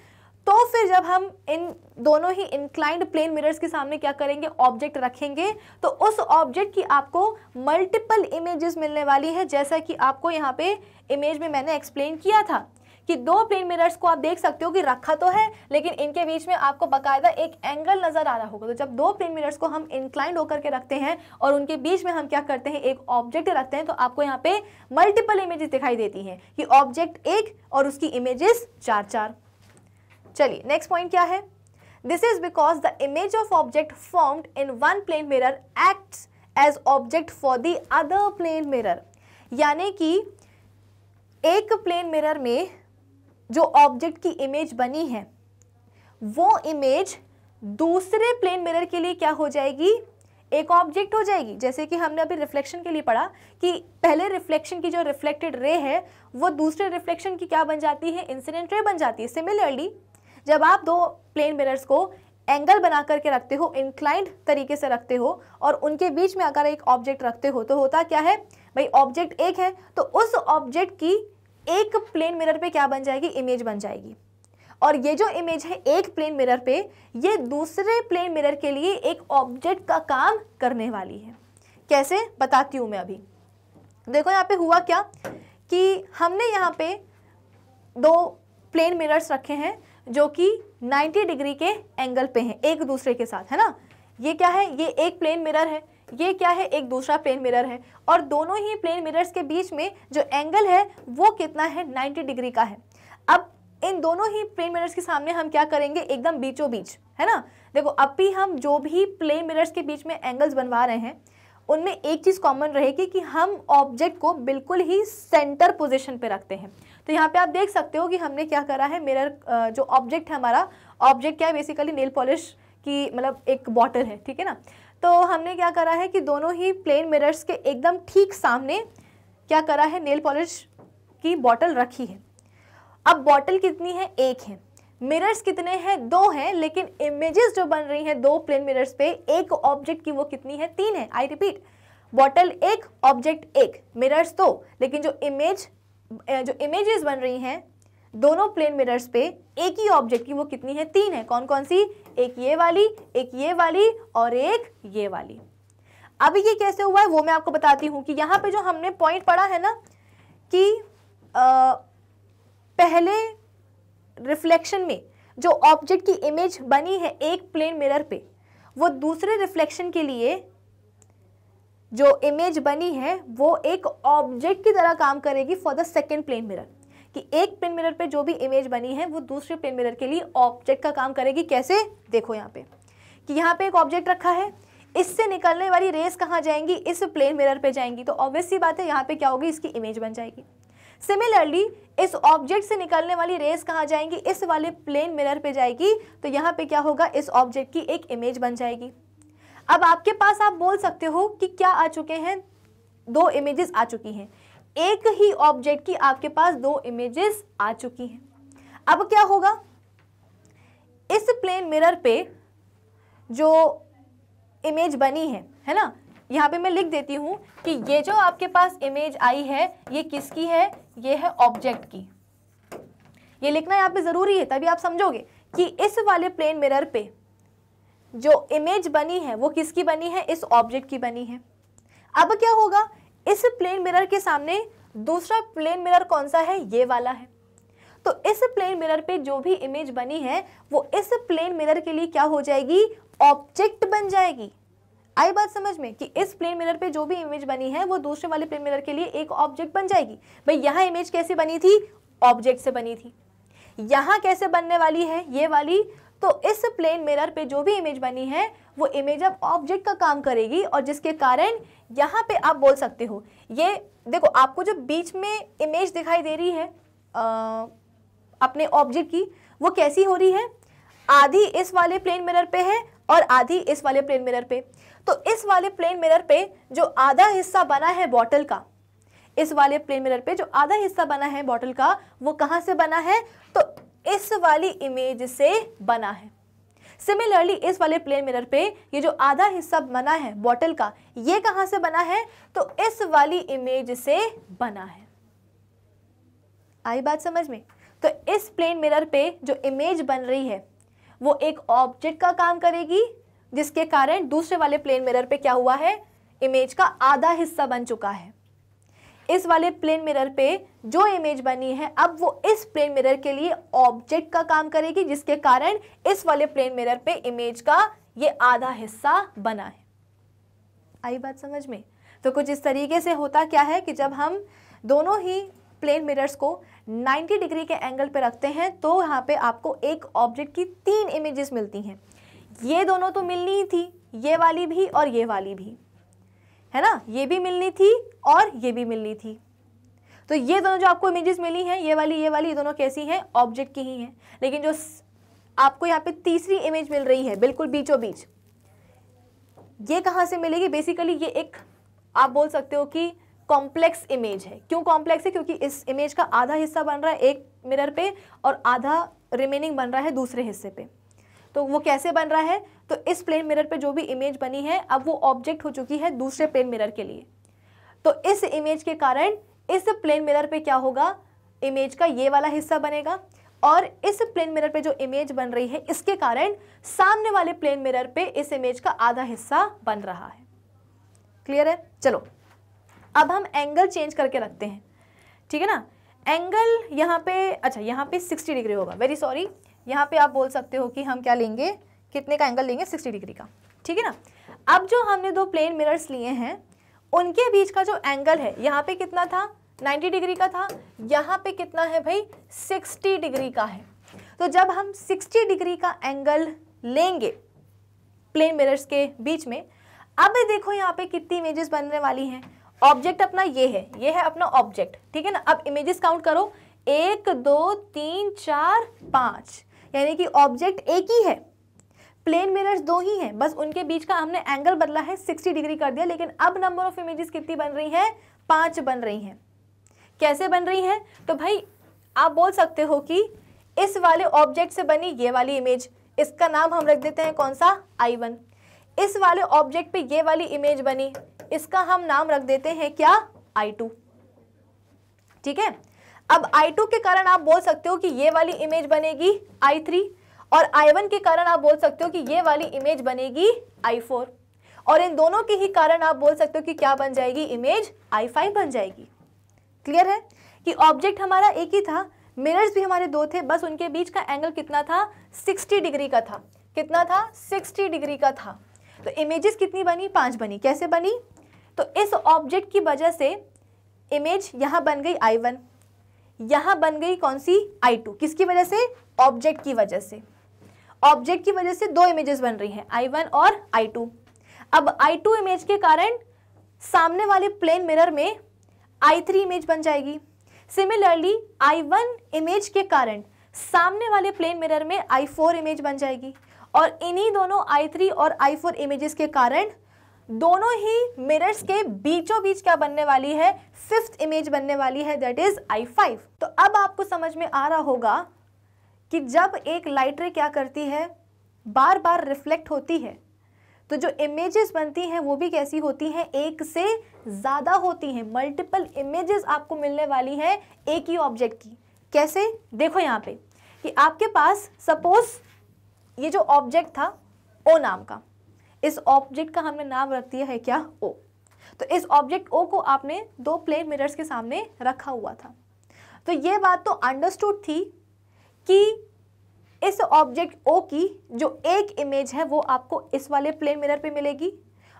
तो फिर जब हम इन दोनों ही इंक्लाइंड प्लेन मिरर्स के सामने क्या करेंगे ऑब्जेक्ट रखेंगे तो उस ऑब्जेक्ट की आपको मल्टीपल इमेजेस मिलने वाली है, जैसा कि आपको यहाँ पे इमेज में मैंने एक्सप्लेन किया था। कि दो प्लेन मिरर्स को आप देख सकते हो कि रखा तो है, लेकिन इनके बीच में आपको बकायदा एक एंगल नज़र आ रहा होगा। तो जब दो प्लेन मिरर्स को हम इंक्लाइंड होकर के रखते हैं और उनके बीच में हम क्या करते हैं, एक ऑब्जेक्ट रखते हैं तो आपको यहाँ पे मल्टीपल इमेजेस दिखाई देती हैं कि ऑब्जेक्ट एक और उसकी इमेजेस चार चार। चलिए नेक्स्ट पॉइंट क्या है? This is because the image of object formed in one plane mirror acts as object for the other plane mirror यानी कि एक प्लेन मिरर में जो ऑब्जेक्ट की इमेज बनी है, वो इमेज दूसरे प्लेन मिरर के लिए क्या हो जाएगी? एक ऑब्जेक्ट हो जाएगी। जैसे कि हमने अभी रिफ्लेक्शन के लिए पढ़ा कि पहले रिफ्लेक्शन की जो रिफ्लेक्टेड रे है, वो दूसरे रिफ्लेक्शन की क्या बन जाती है? इंसिडेंट रे बन जाती है। सिमिलरली जब आप दो प्लेन मिरर्स को एंगल बना करके रखते हो इंक्लाइंड तरीके से रखते हो और उनके बीच में अगर एक ऑब्जेक्ट रखते हो तो होता क्या है? भाई ऑब्जेक्ट एक है तो उस ऑब्जेक्ट की एक प्लेन मिरर पे क्या बन जाएगी? इमेज बन जाएगी। और ये जो इमेज है, एक प्लेन मिरर पे, ये दूसरे प्लेन मिरर के लिए एक ऑब्जेक्ट का काम करने वाली है। कैसे? बताती हूँ मैं अभी। देखो यहाँ पे हुआ क्या कि हमने यहाँ पे दो प्लेन मिरर्स रखे हैं, जो कि 90 डिग्री के एंगल पे हैं, एक दूसरे के साथ, है ना? ये क्या है? ये एक प्लेन मिरर है। ये क्या है? एक दूसरा प्लेन मिरर है। और दोनों ही प्लेन मिरर्स के बीच में जो एंगल है, वो कितना है? 90 डिग्री का है। अब इन दोनों ही प्लेन मिरर्स के सामने हम क्या करेंगे? एकदम बीचों बीच है ना? देखो, अब भी हम जो भी प्लेन मिरर्स के बीच में एंगल्स बनवा रहे हैं, उनमें एक चीज़ कॉमन रहेगी कि हम ऑब्जेक्ट को बिल्कुल ही सेंटर पोजिशन पे रखते हैं। तो यहाँ पे आप देख सकते हो कि हमने क्या करा है? मिरर जो ऑब्जेक्ट है हमारा ऑब्जेक्ट क्या है? बेसिकली नेल पॉलिश की मतलब एक बॉटल है, ठीक है ना? तो हमने क्या करा है कि दोनों ही प्लेन मिरर्स के एकदम ठीक सामने क्या करा है? नेल पॉलिश की बॉटल रखी है। अब बॉटल कितनी है? एक है। मिरर्स कितने हैं? दो हैं, लेकिन इमेजेस जो बन रही हैं दो प्लेन मिरर्स पे, एक ऑब्जेक्ट की वो कितनी है? तीन है। आई रिपीट बॉटल एक ऑब्जेक्ट एक मिरर्स दो, लेकिन जो इमेज जो इमेजेस बन रही हैं दोनों प्लेन मिरर्स पे एक ही ऑब्जेक्ट की वो कितनी है? तीन है। कौन कौन सी? एक ये वाली एक ये वाली और एक ये वाली। अब ये कैसे हुआ है वो मैं आपको बताती हूँ कि यहाँ पे जो हमने पॉइंट पढ़ा है ना कि आ, पहले रिफ्लेक्शन में जो ऑब्जेक्ट की इमेज बनी है एक प्लेन मिरर पे वो दूसरे रिफ्लेक्शन के लिए जो इमेज बनी है वो एक ऑब्जेक्ट की तरह काम करेगी for the second plane mirror कि एक पेन मिरर पे जो भी इमेज बनी है, वो दूसरे पेन मिरर के लिए ऑब्जेक्ट का काम करेगी। कैसे? देखो यहाँ पे कि यहाँ पे एक ऑब्जेक्ट रखा है। इससे निकलने वाली रेस कहाँ जाएँगी? इस प्लेन मिरर पे जाएँगी। तो ऑब्वियस सी बात है, यहाँ पे क्या होगी? इसकी इमेज बन जाएगी। सिमिलरली इस ऑब्जेक्ट से निकलने वाली रेस कहाँ जाएँगी? इस वाले प्लेन मिरर पे जाएगी। तो यहाँ पे क्या होगा? इस ऑब्जेक्ट की एक इमेज बन जाएगी। अब आपके पास आप बोल सकते हो कि क्या आ चुके हैं? दो इमेजेस आ चुकी हैं। एक ही ऑब्जेक्ट की आपके पास दो इमेजेस आ चुकी हैं। अब क्या होगा? इस प्लेन मिरर पे जो इमेज बनी है है ना? यहाँ पे मैं लिख देती हूँ कि ये जो आपके पास इमेज आई है, ये किसकी है? ये है ऑब्जेक्ट की। ये लिखना यहाँ पे ज़रूरी है, तभी आप समझोगे कि इस वाले प्लेन मिरर पे जो इमेज बनी है, वो किसकी बनी है? इस ऑब्जेक्ट की बनी है। अब क्या होगा? इस प्लेन मिरर के सामने दूसरा प्लेन मिरर कौन सा है? ये वाला है। तो इस प्लेन मिरर पे जो भी इमेज बनी है, वो इस प्लेन मिरर के लिए क्या हो जाएगी? ऑब्जेक्ट बन जाएगी। आई बात समझ में कि इस प्लेन मिरर पे जो भी इमेज बनी है, वो दूसरे वाले प्लेन मिरर के लिए एक ऑब्जेक्ट बन जाएगी। भाई, यहाँ इमेज कैसे बनी थी? ऑब्जेक्ट से बनी थी। यहाँ कैसे बनने वाली है? ये वाली। तो इस प्लेन मिरर पे जो भी इमेज बनी है, वो इमेज अब ऑब्जेक्ट का काम करेगी और जिसके कारण यहाँ पे आप बोल सकते हो। ये देखो आपको जो बीच में इमेज दिखाई दे रही है आ, अपने ऑब्जेक्ट की वो कैसी हो रही है? आधी इस वाले प्लेन मिरर पे है और आधी इस वाले प्लेन मिरर पे। तो इस वाले प्लेन मिरर पे जो आधा हिस्सा बना है बॉटल का इस वाले प्लेन मिरर पे जो आधा हिस्सा बना है बॉटल का वो कहाँ से बना है? तो इस वाली इमेज से बना है। सिमिलरली इस वाले प्लेन मिरर पे ये जो आधा हिस्सा बना है बॉटल का, ये कहाँ से बना है? तो इस वाली इमेज से बना है। आई बात समझ में? तो इस प्लेन मिरर पे जो इमेज बन रही है, वो एक ऑब्जेक्ट का काम करेगी, जिसके कारण दूसरे वाले प्लेन मिरर पे क्या हुआ है? इमेज का आधा हिस्सा बन चुका है। इस वाले प्लेन मिरर पे जो इमेज बनी है, अब वो इस प्लेन मिरर के लिए ऑब्जेक्ट का काम करेगी, जिसके कारण इस वाले प्लेन मिरर पे इमेज का ये आधा हिस्सा बना है। आई बात समझ में? तो कुछ इस तरीके से होता क्या है कि जब हम दोनों ही प्लेन मिरर्स को 90 डिग्री के एंगल पे रखते हैं तो यहाँ पे आपको एक ऑब्जेक्ट की तीन इमेजेस मिलती हैं। ये दोनों तो मिलनी ही थी, ये वाली भी और ये वाली भी। है ना? ये भी मिलनी थी और ये भी मिलनी थी। तो ये दोनों जो आपको इमेजेस मिली हैं, ये वाली ये वाली, ये दोनों कैसी हैं? ऑब्जेक्ट की ही हैं। लेकिन जो आपको यहाँ पे तीसरी इमेज मिल रही है, बिल्कुल बीचों बीच ये कहाँ से मिलेगी? बेसिकली ये एक, आप बोल सकते हो कि कॉम्प्लेक्स इमेज है। क्यों कॉम्प्लेक्स है? क्योंकि इस इमेज का आधा हिस्सा बन रहा है एक मिरर पे और आधा रिमेनिंग बन रहा है दूसरे हिस्से पे। तो वो कैसे बन रहा है? तो इस प्लेन मिरर पे जो भी इमेज बनी है, अब वो ऑब्जेक्ट हो चुकी है दूसरे प्लेन मिरर के लिए। तो इस इमेज के कारण इस प्लेन मिरर पे क्या होगा? इमेज का ये वाला हिस्सा बनेगा और इस प्लेन मिरर पे जो इमेज बन रही है, इसके कारण सामने वाले प्लेन मिरर पे इस इमेज का आधा हिस्सा बन रहा है। क्लियर है? चलो, अब हम एंगल चेंज करके रखते हैं। ठीक है ना? एंगल यहाँ पे अच्छा यहाँ पे 60 डिग्री होगा। वेरी सॉरी यहाँ पे आप बोल सकते हो कि हम क्या लेंगे? कितने का एंगल लेंगे? 60 डिग्री का। ठीक है ना? अब जो हमने दो प्लेन मिरर्स लिए हैं, उनके बीच का जो एंगल है, यहाँ पे कितना था? 90 डिग्री का था। यहाँ पे कितना है भाई? 60 डिग्री का है। तो जब हम 60 डिग्री का एंगल लेंगे प्लेन मिरर्स के बीच में, अब देखो यहाँ पे कितनी इमेजेस बनने वाली हैं। ऑब्जेक्ट अपना ये है ये है अपना ऑब्जेक्ट ठीक है ना? अब इमेजेस काउंट करो। एक, दो, तीन, चार, पाँच। यानी कि ऑब्जेक्ट एक ही है। प्लेन मिरर्स दो ही हैं। बस उनके बीच का हमने एंगल बदला है 60 डिग्री कर दिया, लेकिन अब नंबर ऑफ़ इमेजेस कितनी बन रही हैं? पाँच बन रही हैं। कैसे बन रही हैं? तो भाई, आप बोल सकते हो कि इस वाले ऑब्जेक्ट से बनी ये वाली इमेज इसका नाम हम रख देते हैं कौन सा? आई वन इस वाले ऑब्जेक्ट पे ये वाली इमेज बनी, इसका हम नाम रख देते हैं क्या? आई टू ठीक है? अब आई टू के कारण आप बोल सकते हो कि ये वाली इमेज बनेगी आई थ्री और I1 के कारण आप बोल सकते हो कि ये वाली इमेज बनेगी I4 और इन दोनों के ही कारण आप बोल सकते हो कि क्या बन जाएगी? इमेज I5 बन जाएगी। क्लियर है? कि ऑब्जेक्ट हमारा एक ही था मिरर्स भी हमारे दो थे, बस उनके बीच का एंगल कितना था? 60 डिग्री का था। कितना था? 60 डिग्री का था। तो इमेजेस कितनी बनी? पाँच बनी। कैसे बनी? तो इस ऑब्जेक्ट की वजह से इमेज यहाँ बन गई आई वन यहाँ बन गई कौन सी? आई टू किसकी वजह से? ऑब्जेक्ट की वजह से। ऑब्जेक्ट की वजह से दो इमेजेस बन रही हैं आई वन और आई टू अब आई टू इमेज के कारण सामने वाले प्लेन मिरर में आई थ्री इमेज बन जाएगी। सिमिलरली आई वन इमेज के कारण सामने वाले प्लेन मिरर में आई फोर इमेज बन जाएगी। और इन्हीं दोनों आई थ्री और आई फोर इमेजेस के कारण दोनों ही मिरर्स के बीचों बीच क्या बनने वाली है? फिफ्थ इमेज बनने वाली है दैट इज़ आई फाइव तो अब आपको समझ में आ रहा होगा कि जब एक लाइट रे क्या करती है? बार बार रिफ्लेक्ट होती है। तो जो इमेजेस बनती हैं, वो भी कैसी होती हैं? एक से ज़्यादा होती हैं। मल्टीपल इमेजेस आपको मिलने वाली हैं एक ही ऑब्जेक्ट की। कैसे? देखो यहाँ पे कि आपके पास सपोज़ ये जो ऑब्जेक्ट था ओ नाम का। इस ऑब्जेक्ट का हमने नाम रख दिया है क्या? ओ तो इस ऑब्जेक्ट ओ को आपने दो प्लेन मिरर्स के सामने रखा हुआ था। तो ये बात तो अंडरस्टूड थी कि इस ऑब्जेक्ट ओ की जो एक इमेज है, वो आपको इस वाले प्लेन मिरर पे मिलेगी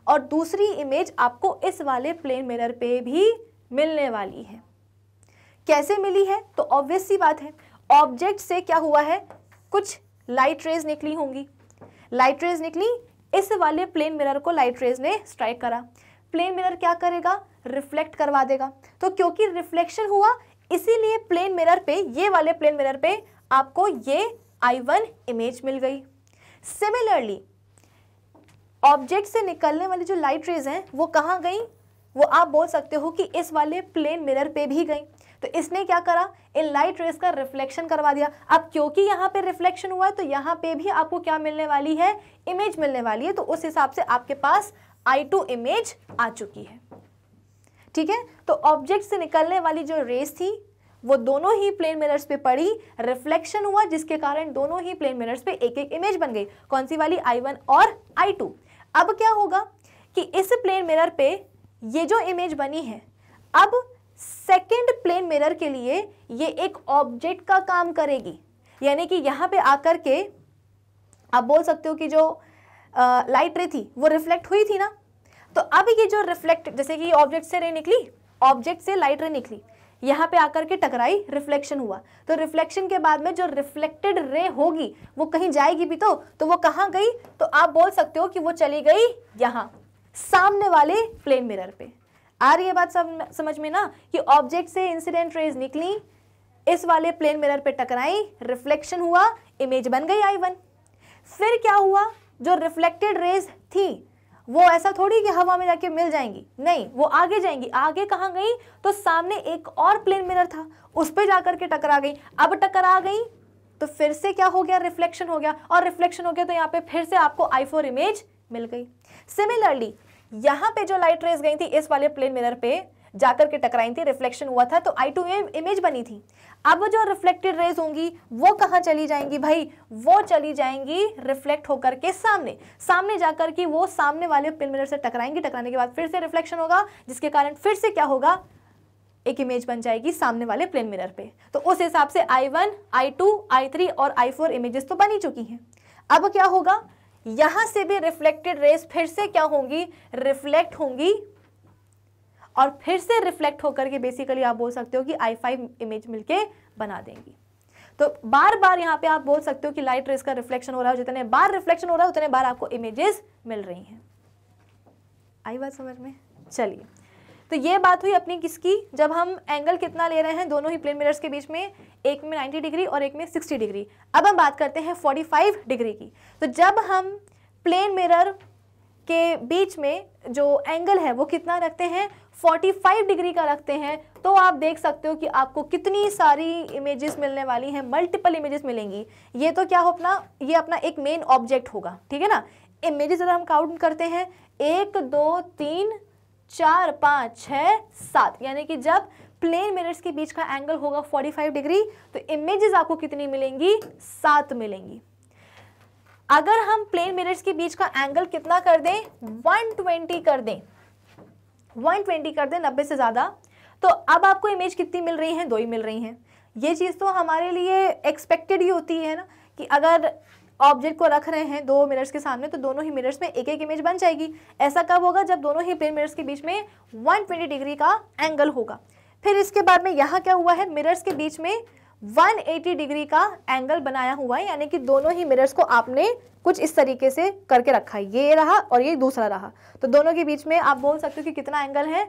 और दूसरी इमेज आपको इस वाले प्लेन मिरर पे भी मिलने वाली है। कैसे मिली है? तो ऑब्वियस सी बात है। ऑब्जेक्ट से क्या हुआ है? कुछ लाइट रेज निकली होंगी। लाइट रेज निकली, इस वाले प्लेन मिरर को लाइट रेज ने स्ट्राइक करा। प्लेन मिरर क्या करेगा? रिफ्लेक्ट करवा देगा। तो क्योंकि रिफ्लेक्शन हुआ, इसीलिए प्लेन मिरर पे, ये वाले प्लेन मिरर पे आपको ये आई वन इमेज मिल गई। सिमिलरली ऑब्जेक्ट से निकलने वाली जो लाइट रेज हैं, वो कहाँ गई? वो आप बोल सकते हो कि इस वाले प्लेन मिरर पे भी गई। तो इसने क्या करा? इन लाइट रेज का रिफ्लेक्शन करवा दिया। अब क्योंकि यहाँ पे रिफ्लेक्शन हुआ है तो यहाँ पे भी आपको क्या मिलने वाली है? इमेज मिलने वाली है। तो उस हिसाब से आपके पास आई टू इमेज आ चुकी है। ठीक है? तो ऑब्जेक्ट से निकलने वाली जो रेस थी वो दोनों ही प्लेन मिरर्स पे पड़ी रिफ्लेक्शन हुआ, जिसके कारण दोनों ही प्लेन मिरर्स पे एक एक इमेज बन गई। कौन सी वाली? आई वन और आई टू अब क्या होगा कि इस प्लेन मिरर पे ये जो इमेज बनी है, अब सेकेंड प्लेन मिरर के लिए ये एक ऑब्जेक्ट का काम करेगी। यानी कि यहाँ पे आकर के आप बोल सकते हो कि जो लाइट रे थी, वो रिफ्लेक्ट हुई थी ना? तो अब ये जो रिफ्लेक्ट जैसे कि ऑब्जेक्ट से रे निकली ऑब्जेक्ट से लाइट रे निकली यहाँ पे आकर के टकराई रिफ्लेक्शन हुआ। तो रिफ्लेक्शन के बाद में जो रिफ्लेक्टेड रे होगी वो कहीं जाएगी भी तो तो वो कहाँ गई? तो आप बोल सकते हो कि वो चली गई यहाँ सामने वाले प्लेन मिरर पे। आ रही है बात सम, समझ में ना? कि ऑब्जेक्ट से इंसिडेंट रेज निकली इस वाले प्लेन मिरर पे टकराई रिफ्लेक्शन हुआ इमेज बन गई आई वन फिर क्या हुआ? जो रिफ्लेक्टेड रेज थी वो ऐसा थोड़ी कि हवा में जाके मिल जाएँगी। नहीं, वो आगे जाएँगी। आगे कहाँ गई? तो सामने एक और प्लेन मिरर था। उस पर जाकर के टकरा गई। अब टकरा गई तो फिर से क्या हो गया? रिफ्लेक्शन हो गया। और रिफ्लेक्शन हो गया तो यहाँ पे फिर से आपको आई फोर इमेज मिल गई। सिमिलरली यहाँ पे जो लाइट रेस गई थी, इस वाले प्लेन मिरर पे जाकर के टकराई थी। रिफ्लेक्शन हुआ था तो आई टू इमेज बनी थी। अब जो रिफ्लेक्टेड रेज होंगी, वो कहाँ चली जाएँगी भाई? वो चली जाएँगी रिफ्लेक्ट होकर के सामने। सामने जाकर के वो सामने वाले पिन मिरर से टकराएँगी। टकराने के बाद फिर से रिफ्लेक्शन होगा, जिसके कारण फिर से क्या होगा? एक इमेज बन जाएगी सामने वाले प्लेन मिरर पे। तो उस हिसाब से I one I two I three और आई फोर इमेजेस तो बनी चुकी हैं। अब क्या होगा? यहाँ से भी रिफ्लेक्टेड रेस फिर से क्या होंगी? रिफ्लेक्ट होंगी और फिर से रिफ्लेक्ट होकर के बेसिकली आप बोल सकते हो कि आई फाइव इमेज मिलके बना देंगी। तो बार बार यहाँ पे आप बोल सकते हो कि लाइट रेस का रिफ्लेक्शन हो रहा है, जितने बार रिफ्लेक्शन हो रहा है, उतने बार आपको इमेजेस मिल रही हैं। आई बात समझ में? चलिए। तो ये बात हुई अपनी किसकी? जब हम एंगल कितना ले रहे हैं, दोनों ही प्लेन मिरर्स के बीच में, एक में 90 डिग्री और एक में 60 डिग्री अब हम बात करते हैं 45 डिग्री की। तो जब हम प्लेन मिरर के बीच में जो एंगल है, वो कितना रखते हैं? 45 डिग्री का रखते हैं तो आप देख सकते हो कि आपको कितनी सारी इमेजेस मिलने वाली हैं मल्टीपल इमेजेस मिलेंगी। ये तो क्या हो अपना ये अपना एक मेन ऑब्जेक्ट होगा ठीक है ना? इमेजेस अगर हम काउंट करते हैं एक दो तीन चार पाँच छः सात यानी कि जब प्लेन मिरर्स के बीच का एंगल होगा 45 डिग्री तो इमेजेस आपको कितनी मिलेंगी? सात मिलेंगी। अगर हम प्लेन मिरर्स के बीच का एंगल कितना कर दें? 120 कर दें। 120 कर दें 90 से ज़्यादा। तो अब आपको इमेज कितनी मिल रही है? दो ही मिल रही हैं। ये चीज़ तो हमारे लिए एक्सपेक्टेड ही होती है ना, कि अगर ऑब्जेक्ट को रख रहे हैं दो मिरर्स के सामने तो दोनों ही मिरर्स में एक एक इमेज बन जाएगी। ऐसा कब होगा? जब दोनों ही प्लेन मिरर्स के बीच में 120 डिग्री का एंगल होगा। फिर इसके बाद में यहाँ क्या हुआ है? मिरर्स के बीच में 180 डिग्री का एंगल बनाया हुआ है, यानी कि दोनों ही मिरर्स को आपने कुछ इस तरीके से करके रखा है। ये रहा और ये दूसरा रहा। तो दोनों के बीच में आप बोल सकते हो कि कितना एंगल है?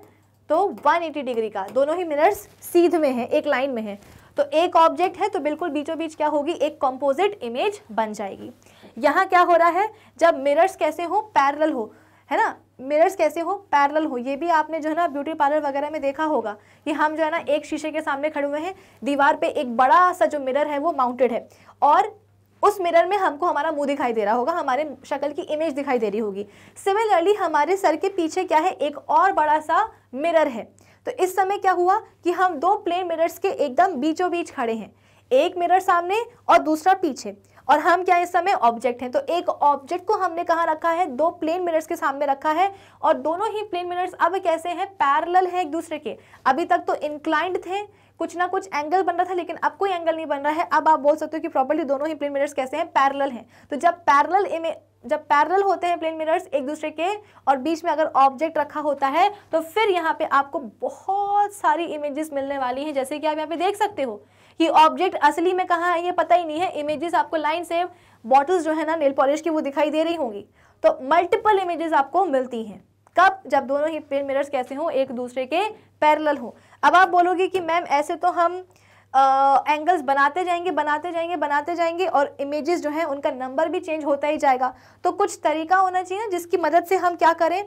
तो 180 डिग्री का। दोनों ही मिरर्स सीध में है, एक लाइन में है। तो एक ऑब्जेक्ट है तो बिल्कुल बीचों बीच क्या होगी? एक कॉम्पोजिट इमेज बन जाएगी। यहाँ क्या हो रहा है? जब मिरर्स कैसे हो? पैरल हो। है ना? मिरर्स कैसे हो? पैरेलल हो। ये भी आपने जो है ना ब्यूटी पार्लर वगैरह में देखा होगा कि हम जो है ना, एक शीशे के सामने खड़े हुए हैं। दीवार पे एक बड़ा सा जो मिरर है, वो माउंटेड है। और उस मिरर में हमको हमारा मुँह दिखाई दे रहा होगा, हमारे शक्ल की इमेज दिखाई दे रही होगी। सिमिलरली हमारे सर के पीछे क्या है? एक और बड़ा सा मिरर है। तो इस समय क्या हुआ कि हम दो प्लेन मिरर्स के एकदम बीचों बीच खड़े हैं। एक मिरर सामने और दूसरा पीछे। और हम क्या इस समय ऑब्जेक्ट हैं? तो एक ऑब्जेक्ट को हमने कहाँ रखा है? दो प्लेन मिरर्स के सामने रखा है और दोनों ही प्लेन मिरर्स अब कैसे हैं? पैरेलल है एक दूसरे के। अभी तक तो इंक्लाइंड थे, कुछ ना कुछ एंगल बन रहा था, लेकिन अब कोई एंगल नहीं बन रहा है। अब आप बोल सकते हो कि प्रॉपर्ली दोनों ही प्लेन मिरर्स कैसे हैं? पैरल हैं। तो जब पैरल इमेज जब पैरल होते हैं प्लेन मिरर्स एक दूसरे के और बीच में अगर ऑब्जेक्ट रखा होता है तो फिर यहाँ पे आपको बहुत सारी इमेजेस मिलने वाली हैं। जैसे कि आप यहाँ पे देख सकते हो कि ऑब्जेक्ट असली में कहाँ है, ये पता ही नहीं है। इमेजेस आपको लाइन से बॉटल्स जो है ना नेल पॉलिश की, वो दिखाई दे रही होंगी। तो मल्टीपल इमेजेस आपको मिलती हैं। कब? जब दोनों ही पेन मिरर्स कैसे हों, एक दूसरे के पैरल हों। अब आप बोलोगे कि मैम ऐसे तो हम एंगल्स बनाते जाएँगे बनाते जाएँगे बनाते जाएँगे और इमेजेस जो है उनका नंबर भी चेंज होता ही जाएगा। तो कुछ तरीका होना चाहिए जिसकी मदद से हम क्या करें?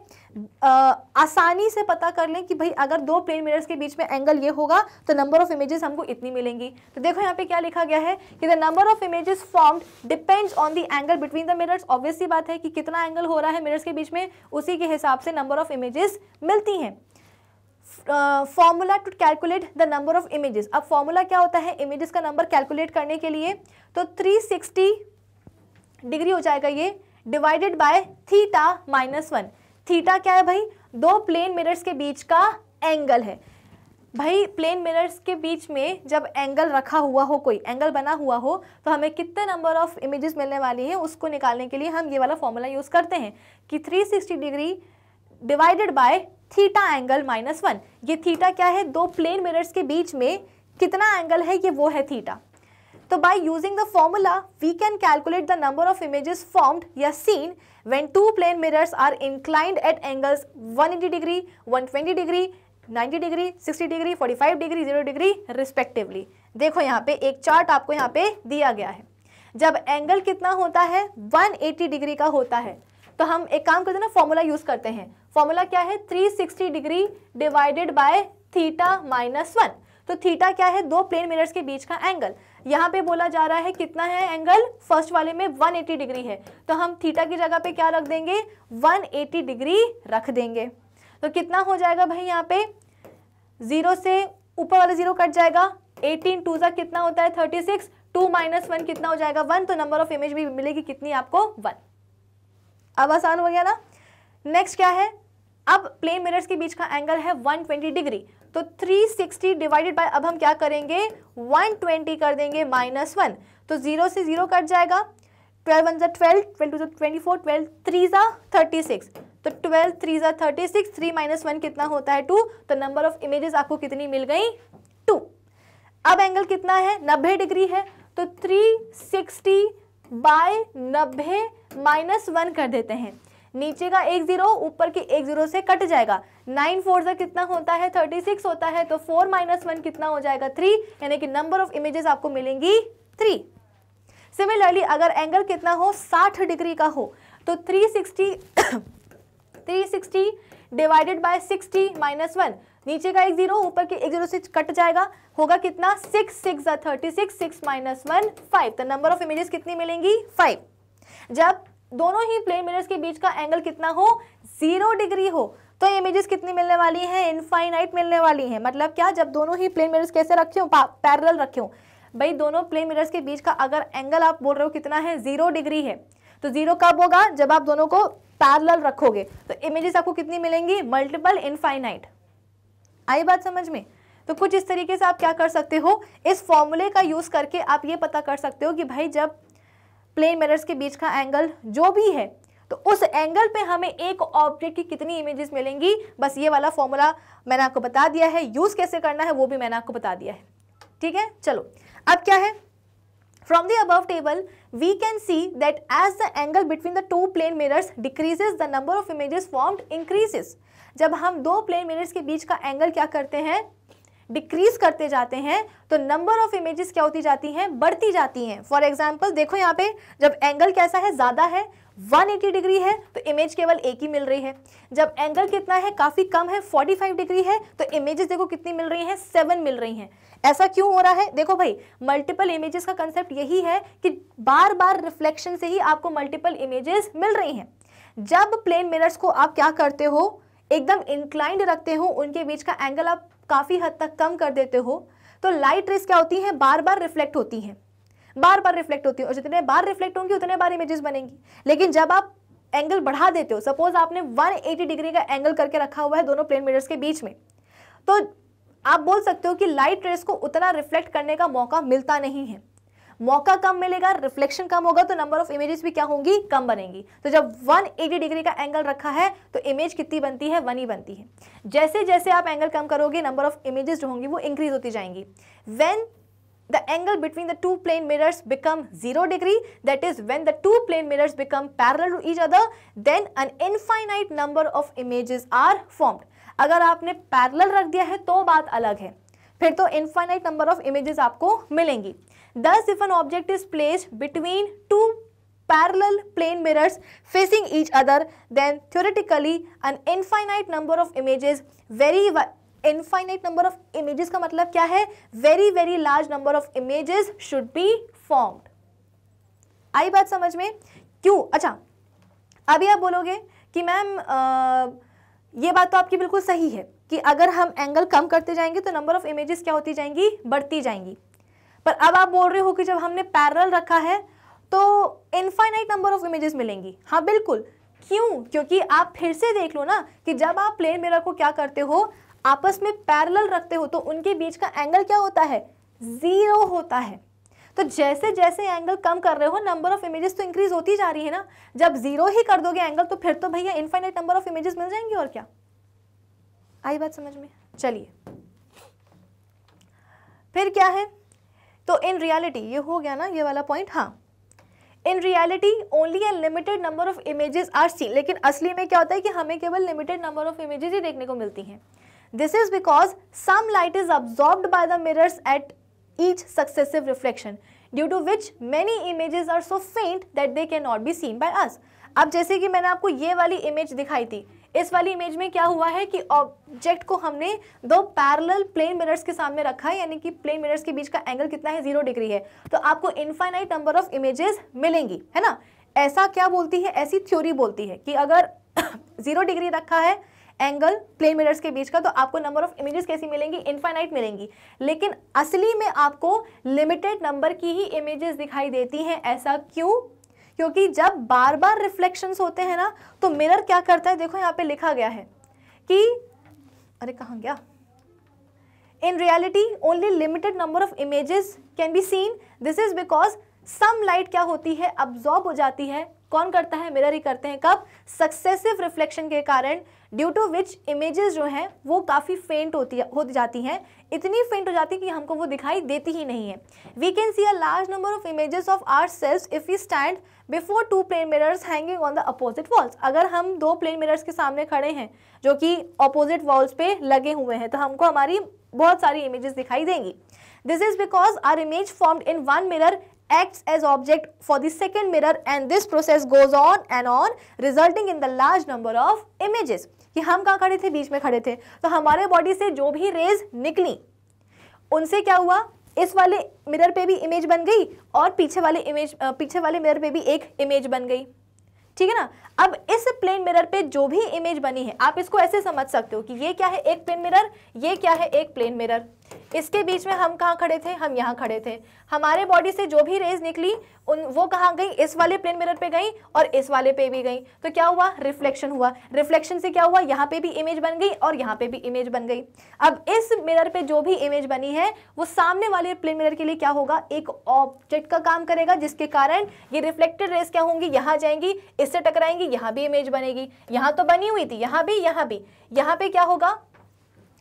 आ, आसानी से पता कर लें कि भाई अगर दो प्लेन मिरर्स के बीच में एंगल ये होगा तो नंबर ऑफ़ इमेजेस हमको इतनी मिलेंगी। तो देखो यहाँ पे क्या लिखा गया है कि the number of images formed depends on the angle between the mirrors obviously बात है कि कितना एंगल हो रहा है मिरर्स के बीच में उसी के हिसाब से नंबर ऑफ़ इमेजेस मिलती हैं। Formula to calculate the number of images अब फॉर्मूला क्या होता है? इमेजेस का नंबर कैलकुलेट करने के लिए तो 360 डिग्री हो जाएगा ये divided by theta minus one theta क्या है भाई? दो प्लेन मिरर्स के बीच का एंगल है। भाई प्लेन मिरर्स के बीच में जब एंगल रखा हुआ हो कोई एंगल बना हुआ हो तो हमें कितने नंबर ऑफ़ इमेजेस मिलने वाली हैं, उसको निकालने के लिए हम ये वाला फॉर्मूला यूज़ करते हैं कि 360 degree divided by theta angle minus one. ये थीटा क्या है? दो प्लेन मिरर्स के बीच में कितना एंगल है? ये वो है थीटा। तो by using the formula we can calculate the number of images formed या seen when two plane mirrors are inclined at angles 180 degree 120 degree 90 degree 60 degree 45 degree 0 degree respectively देखो यहाँ पे एक चार्ट आपको यहाँ पे दिया गया है। जब एंगल कितना होता है? 180 डिग्री का होता है। तो हम एक काम करते हैं ना फॉर्मूला यूज़ करते हैं। फॉर्मूला क्या है? 360 degree divided by theta minus one तो थीटा क्या है? दो प्लेन मिरर्स के बीच का एंगल यहाँ पे बोला जा रहा है कितना है एंगल फ़र्स्ट वाले में 180 डिग्री है। तो हम थीटा की जगह पे क्या रख देंगे? 180 डिग्री रख देंगे। तो कितना हो जाएगा भाई यहाँ पे? ज़ीरो से ऊपर वाला ज़ीरो कट जाएगा। 18 टू सा कितना होता है? 36 टू माइनस वन कितना हो जाएगा? वन तो नंबर ऑफ़ इमेज भी मिलेगी कितनी? आपको वन अब आसान हो गया ना? नेक्स्ट क्या है? अब प्लेन मिरर्स के बीच का एंगल है 120 डिग्री तो 360 डिवाइडेड बाय अब हम क्या करेंगे? 120 कर देंगे माइनस वन तो ज़ीरो से ज़ीरो कट जाएगा. ट्वेल्व वन ज़ा ट्वेल्व ट्वेल्व टू ज़ा ट्वेंटी फोर ट्वेल्व थ्री ज़ा थर्टी सिक्स तो ट्वेल्व थ्री ज़ा thirty six three minus one कितना होता है? टू तो नंबर ऑफ़ इमेजेस आपको कितनी मिल गई? टू अब एंगल कितना है? नब्बे डिग्री है. तो थ्री सिक्सटी बाय नब्बे माइनस वन कर देते हैं। नीचे का एक ज़ीरो, ऊपर के एक ज़ीरो से कट जाएगा। नाइन फोर से कितना होता है? थर्टी सिक्स होता है तो फोर माइनस वन कितना हो जाएगा? थ्री, यानी कि नंबर ऑफ़ इमेजेस आपको मिलेंगी थ्री। सिमिलरली, अगर एंगल कितना हो? साठ डिग्री का हो तो three sixty three sixty divided by sixty minus one. नीचे का एक ज़ीरो, ऊपर के एक ज़ीरो से कट जाएगा। होगा कितना? Six six thirty six six minus one, five. तो नंबर ऑफ़ इमेजेस कितनी मिलेंगी? फाइव। जब दोनों ही प्लेन मिरर्स के बीच का एंगल कितना हो ज़ीरो डिग्री हो तो इमेजेस कितनी मिलने वाली हैं? इनफाइनाइट मिलने वाली हैं। मतलब क्या जब दोनों ही प्लेन मिरर्स कैसे रखे हो? पैरेलल रखे हो? भाई, दोनों प्लेन मिरर्स के बीच का अगर एंगल आप बोल रहे हो कितना है? ज़ीरो डिग्री है। तो ज़ीरो कब होगा? जब आप दोनों को पैरेलल रखोगे। तो इमेजेस आपको कितनी मिलेंगी? मल्टीपल इनफाइनाइट आई बात समझ में? तो कुछ इस तरीके से आप क्या कर सकते हो? इस फॉर्मूले का यूज़ करके आप ये पता कर सकते हो कि भाई जब प्लेन मिरर्स के बीच का एंगल जो भी है तो उस एंगल पे हमें एक ऑब्जेक्ट की कितनी इमेजेस मिलेंगी? बस ये वाला फॉर्मूला मैंने आपको बता दिया है। यूज़ कैसे करना है वो भी मैंने आपको बता दिया है। ठीक है? चलो अब क्या है? From the above table, we can see that as the angle between the two plane mirrors decreases, the number of images formed increases. जब हम दो प्लेन मिरर्स के बीच का एंगल क्या करते हैं? डिक्रीज करते जाते हैं तो नंबर ऑफ़ इमेजेस क्या होती जाती हैं? बढ़ती जाती हैं। फॉर एग्ज़ाम्पल देखो यहाँ पे, जब एंगल कैसा है? ज़्यादा है 180 डिग्री है तो इमेज केवल एक ही मिल रही है। जब एंगल कितना है? काफ़ी कम है 45 डिग्री है तो इमेजेस देखो कितनी मिल रही हैं? सेवन मिल रही हैं। ऐसा क्यों हो रहा है? देखो भाई मल्टीपल इमेजेस का कंसेप्ट यही है कि बार बार रिफ्लेक्शन से ही आपको मल्टीपल इमेजेस मिल रही हैं। जब प्लेन मिरर्स को आप क्या करते हो? एकदम इंक्लाइंड रखते हो, उनके बीच का एंगल आप काफ़ी हद तक कम कर देते हो तो लाइट रेस क्या होती हैं? बार बार रिफ्लेक्ट होती हैं। बार बार रिफ्लेक्ट होती है। और जितने बार रिफ्लेक्ट होंगी, उतने बार इमेजेस बनेंगी। लेकिन जब आप एंगल बढ़ा देते हो सपोज़ आपने 180 डिग्री का एंगल करके रखा हुआ है दोनों प्लेन मिरर्स के बीच में तो आप बोल सकते हो कि लाइट रेस को उतना रिफ्लेक्ट करने का मौका मिलता नहीं है। मौका कम मिलेगा रिफ्लेक्शन कम होगा तो नंबर ऑफ़ इमेजेस भी क्या होंगी? कम बनेंगी। तो जब 180 डिग्री का एंगल रखा है तो इमेज कितनी बनती है? वन ही बनती है। जैसे जैसे आप एंगल कम करोगे नंबर ऑफ़ इमेजेस जो होंगी, वो इंक्रीज होती जाएँगी। When the angle between the two plane mirrors become 0 degree, that is, when the two plane mirrors become parallel to each other, then an infinite number of images are formed. अगर आपने parallel रख दिया है तो बात अलग है। फिर तो इनफाइनाइट नंबर ऑफ़ इमेजेस आपको मिलेंगी। दस if an object is placed between two parallel plane mirrors facing each other. Then theoretically, an infinite number of images, very infinite number of images का मतलब क्या है? Very very large number of images should be formed आई बात समझ में? क्यों? अच्छा अभी आप बोलोगे कि मैम ये बात तो आपकी बिल्कुल सही है कि अगर हम एंगल कम करते जाएँगे तो नंबर ऑफ़ इमेजेस क्या होती जाएँगी? बढ़ती जाएँगी। पर अब आप बोल रहे हो कि जब हमने पैरल रखा है तो इनफाइनाइट नंबर ऑफ़ इमेजेस मिलेंगी। हाँ बिल्कुल। क्यों? क्योंकि आप फिर से देख लो ना कि जब आप प्लेन मिरर को क्या करते हो, आपस में पैरल रखते हो तो उनके बीच का एंगल क्या होता है? ज़ीरो होता है। तो जैसे जैसे एंगल कम कर रहे हो नंबर ऑफ़ इमेजेस तो इंक्रीज होती जा रही है ना। जब ज़ीरो ही कर दोगे एंगल तो फिर तो भैया इनफाइनाइट नंबर ऑफ़ इमेजेस मिल जाएँगे और क्या? आई बात समझ में? चलिए। फिर क्या है? तो इन रियलिटी ये हो गया ना, ये वाला पॉइंट हाँ। In reality only a limited number of images are seen लेकिन असली में क्या होता है कि हमें केवल लिमिटेड नंबर ऑफ़ इमेजेस ही देखने को मिलती हैं। This is because some light is absorb by the mirrors at each successive reflection due to which many images are so faint that they can not be seen by us अब जैसे कि मैंने आपको ये वाली इमेज दिखाई थी इस वाली इमेज में क्या हुआ है कि ऑब्जेक्ट को हमने दो पैरेलल प्लेन मिरर्स के सामने रखा है, यानी कि प्लेन मिरर्स के बीच का एंगल कितना है? ज़ीरो डिग्री है। तो आपको इनफाइनाइट नंबर ऑफ़ इमेजेस मिलेंगी, है ना? ऐसा क्या बोलती है? ऐसी थ्योरी बोलती है कि अगर ज़ीरो डिग्री रखा है एंगल प्लेन मिरर्स के बीच का तो आपको नंबर ऑफ़ इमेजेस कैसी मिलेंगी? इनफाइनाइट मिलेंगी। लेकिन असली में आपको लिमिटेड नंबर की ही इमेजेस दिखाई देती हैं, ऐसा क्यों? क्योंकि जब बार बार रिफ्लेक्शंस होते हैं ना तो मिरर क्या करता है? देखो यहाँ पे लिखा गया है कि, अरे कहाँ गया? In reality only limited number of images can be seen this is because some light क्या होती है? अब्जॉर्ब हो जाती है। कौन करता है? मिरर ही करते हैं। कब? सक्सेसिव रिफ्लेक्शन के कारण ड्यू टू विच इमेजेस जो हैं, वो काफ़ी फेंट होती हो जाती हैं। इतनी फेंट हो जाती है कि हमको वो दिखाई देती ही नहीं है। We can see a large number of images of ourselves if you stand before two plane mirrors hanging on the opposite walls. अगर हम दो प्लेन मिरर्स के सामने खड़े हैं, जो कि अपोजिट वॉल्स पे लगे हुए हैं तो हमको हमारी बहुत सारी इमेजेस दिखाई देंगी। This is because are image formed in one mirror acts as object for the second mirror and this process goes on and on, resulting in the large number of images कि हम कहाँ खड़े थे? बीच में खड़े थे। तो हमारे बॉडी से जो भी रेज निकली, उनसे क्या हुआ? इस वाले मिरर पे भी इमेज बन गई और पीछे वाले इमेज पीछे वाले मिरर पे भी एक इमेज बन गई। ठीक है ना? अब इस प्लेन मिरर पे जो भी इमेज बनी है, आप इसको ऐसे समझ सकते हो कि ये क्या है एक प्लेन मिरर ये क्या है एक प्लेन मिरर इसके बीच में हम कहाँ खड़े थे? हम यहाँ खड़े थे। हमारे बॉडी से जो भी रेज निकली, उन, वो कहाँ गई? इस वाले प्लेन मिरर पे गई और इस वाले पे भी गई। तो क्या हुआ? रिफ्लेक्शन हुआ। रिफ्लेक्शन से क्या हुआ? यहाँ पे भी इमेज बन गई और यहाँ पे भी इमेज बन गई। अब इस मिरर पे जो भी इमेज बनी है, वो सामने वाले प्लेन मिरर के लिए क्या होगा? एक ऑब्जेक्ट का काम करेगा, जिसके कारण ये रिफ्लेक्टेड रेज क्या होंगी? यहाँ जाएँगी, इससे टकराएँगी, यहाँ भी इमेज बनेगी। यहाँ तो बनी हुई थी, यहाँ भी यहाँ भी। यहाँ पे क्या होगा?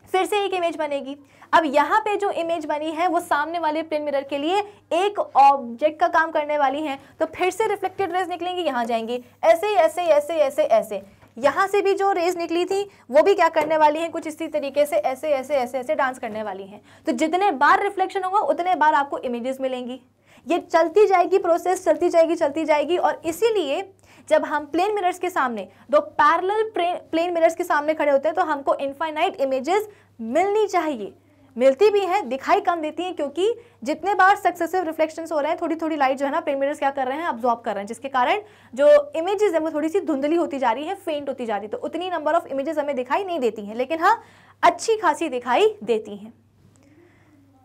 फिर से एक इमेज बनेगी। अब यहाँ पे जो इमेज बनी है, वो सामने वाले प्लेन मिरर के लिए एक ऑब्जेक्ट का काम करने वाली है। तो फिर से रिफ्लेक्टेड रेज निकलेंगी, यहाँ जाएँगी। ऐसे ऐसे ऐसे ऐसे ऐसे। यहाँ से भी जो रेज निकली थी, वो भी क्या करने वाली है? कुछ इसी तरीके से ऐसे ऐसे ऐसे ऐसे डांस करने वाली हैं। तो जितने बार रिफ्लेक्शन होगा, उतने बार आपको इमेजेस मिलेंगी। ये चलती जाएगी प्रोसेस चलती जाएगी चलती जाएगी और इसीलिए जब हम प्लेन मिरर्स के सामने, दो पैरेलल प्लेन मिरर्स के सामने खड़े होते हैं तो हमको इनफाइनाइट इमेजेस मिलनी चाहिए। मिलती भी हैं, दिखाई कम देती हैं, क्योंकि जितने बार सक्सेसिव रिफ्लेक्शंस हो रहे हैं थोड़ी थोड़ी लाइट जो है ना प्लेन मिरर्स क्या कर रहे हैं अब्जॉर्ब कर रहे हैं, जिसके कारण जो इमेजेस है, वो थोड़ी सी धुंधली होती जा रही है फेंट होती जा रही है तो उतनी नंबर ऑफ़ इमेजेस हमें दिखाई नहीं देती हैं, लेकिन हाँ अच्छी खासी दिखाई देती हैं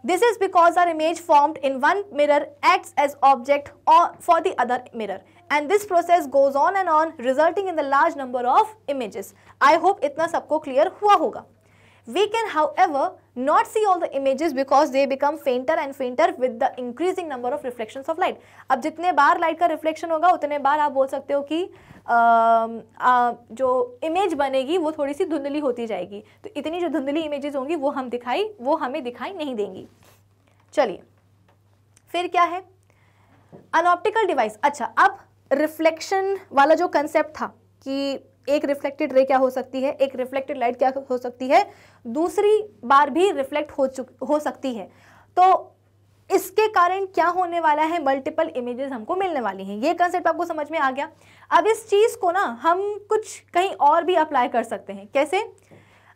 is because our image formed in one mirror acts as object or for the other mirror, and this process goes on and on, resulting in the large number of images. I hope इतना सबको clear हुआ होगा. We can however not see all the images because they become fainter and fainter with the increasing number of reflections of light. बार light का reflection होगा उतने बार आप बोल सकते हो कि आ, आ, जो इमेज बनेगी वो थोड़ी सी धुंधली होती जाएगी। तो इतनी जो धुंधली इमेजेस होंगी वो हम दिखाई वो हमें दिखाई नहीं देंगी। चलिए फिर क्या है? अनऑप्टिकल डिवाइस अच्छा अब रिफ्लेक्शन वाला जो कंसेप्ट था कि एक रिफ्लेक्टेड रे क्या हो सकती है? एक रिफ्लेक्टेड लाइट क्या हो सकती है? दूसरी बार भी रिफ्लेक्ट हो चुक, हो सकती है। तो इसके कारण क्या होने वाला है? मल्टीपल इमेजेस हमको मिलने वाली हैं। ये कंसेप्ट आपको समझ में आ गया। अब इस चीज़ को ना हम कुछ कहीं और भी अप्लाई कर सकते हैं। कैसे?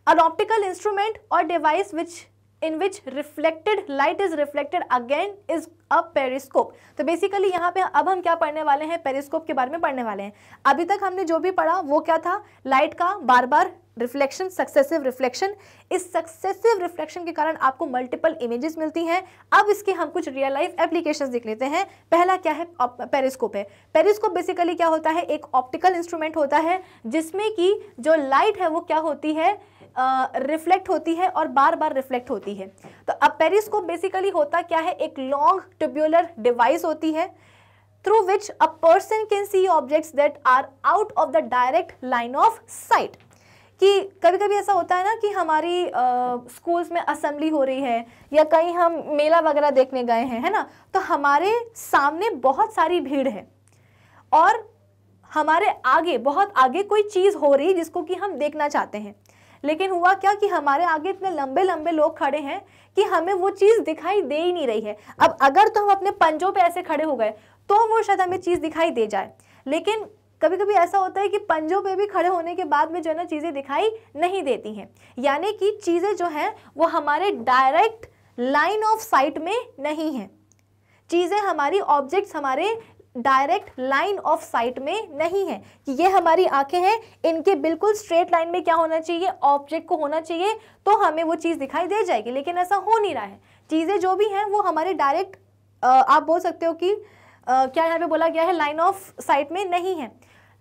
optical instrument or device which in which reflected light is reflected again is a periscope तो बेसिकली यहाँ पे अब हम क्या पढ़ने वाले हैं? पेरिस्कोप के बारे में पढ़ने वाले हैं। अभी तक हमने जो भी पढ़ा, वो क्या था? लाइट का बार बार रिफ्लेक्शन सक्सेसिव रिफ्लेक्शन इस सक्सेसिव रिफ्लेक्शन के कारण आपको मल्टीपल इमेजेस मिलती हैं। अब इसके हम कुछ रियल लाइफ एप्लीकेशंस देख लेते हैं। पहला क्या है? पेरिस्कोप है। पेरिस्कोप बेसिकली क्या होता है? एक ऑप्टिकल इंस्ट्रूमेंट होता है, जिसमें कि जो लाइट है, वो क्या होती है? रिफ्लेक्ट होती है और बार बार रिफ्लेक्ट होती है। तो अब पेरिस्कोप बेसिकली होता क्या है? एक लॉन्ग ट्यूब्यूलर डिवाइस होती है through which a person can see objects that are out of the direct line of sight कि कभी कभी ऐसा होता है ना कि हमारी स्कूल्स में असेंबली हो रही है, या कहीं हम मेला वगैरह देखने गए हैं, है ना? तो हमारे सामने बहुत सारी भीड़ है। और हमारे आगे, बहुत आगे कोई चीज़ हो रही है जिसको कि हम देखना चाहते हैं। लेकिन हुआ क्या कि हमारे आगे इतने लंबे लंबे लोग खड़े हैं कि हमें वो चीज़ दिखाई दे ही नहीं रही है। अब अगर तो हम अपने पंजों पे ऐसे खड़े हो गए तो वो शायद हमें चीज़ दिखाई दे जाए। लेकिन कभी कभी ऐसा होता है कि पंजों पे भी खड़े होने के बाद में जो है ना, चीज़ें दिखाई नहीं देती हैं। यानी कि चीज़ें जो हैं, वो हमारे डायरेक्ट लाइन ऑफ़ साइट में नहीं हैं। चीज़ें, हमारी ऑब्जेक्ट्स हमारे डायरेक्ट लाइन ऑफ़ साइट में नहीं है कि ये हमारी आँखें हैं इनके बिल्कुल स्ट्रेट लाइन में क्या होना चाहिए ऑब्जेक्ट को होना चाहिए तो हमें वो चीज़ दिखाई दे जाएगी लेकिन ऐसा हो नहीं रहा है। चीज़ें जो भी हैं वो हमारे डायरेक्ट आप बोल सकते हो कि आ, क्या यहाँ पे बोला गया है लाइन ऑफ़ साइट में नहीं है।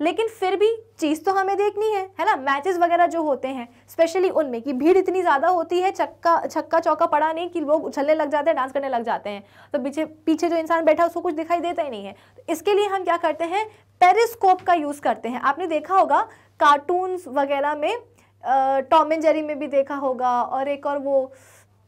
लेकिन फिर भी चीज़ तो हमें देखनी है है ना? मैचेस वगैरह जो होते हैं स्पेशली उनमें कि भीड़ इतनी ज़्यादा होती है चक्का छक्का चौका पड़ा नहीं कि लोग उछलने लग जाते हैं डांस करने लग जाते हैं। तो पीछे पीछे जो इंसान बैठा उसको कुछ दिखाई देता ही नहीं है। तो इसके लिए हम क्या करते हैं? पेरिस्कोप का यूज़ करते हैं। आपने देखा होगा कार्टून्स वगैरह में टॉम एंड जेरी में भी देखा होगा, और एक और वो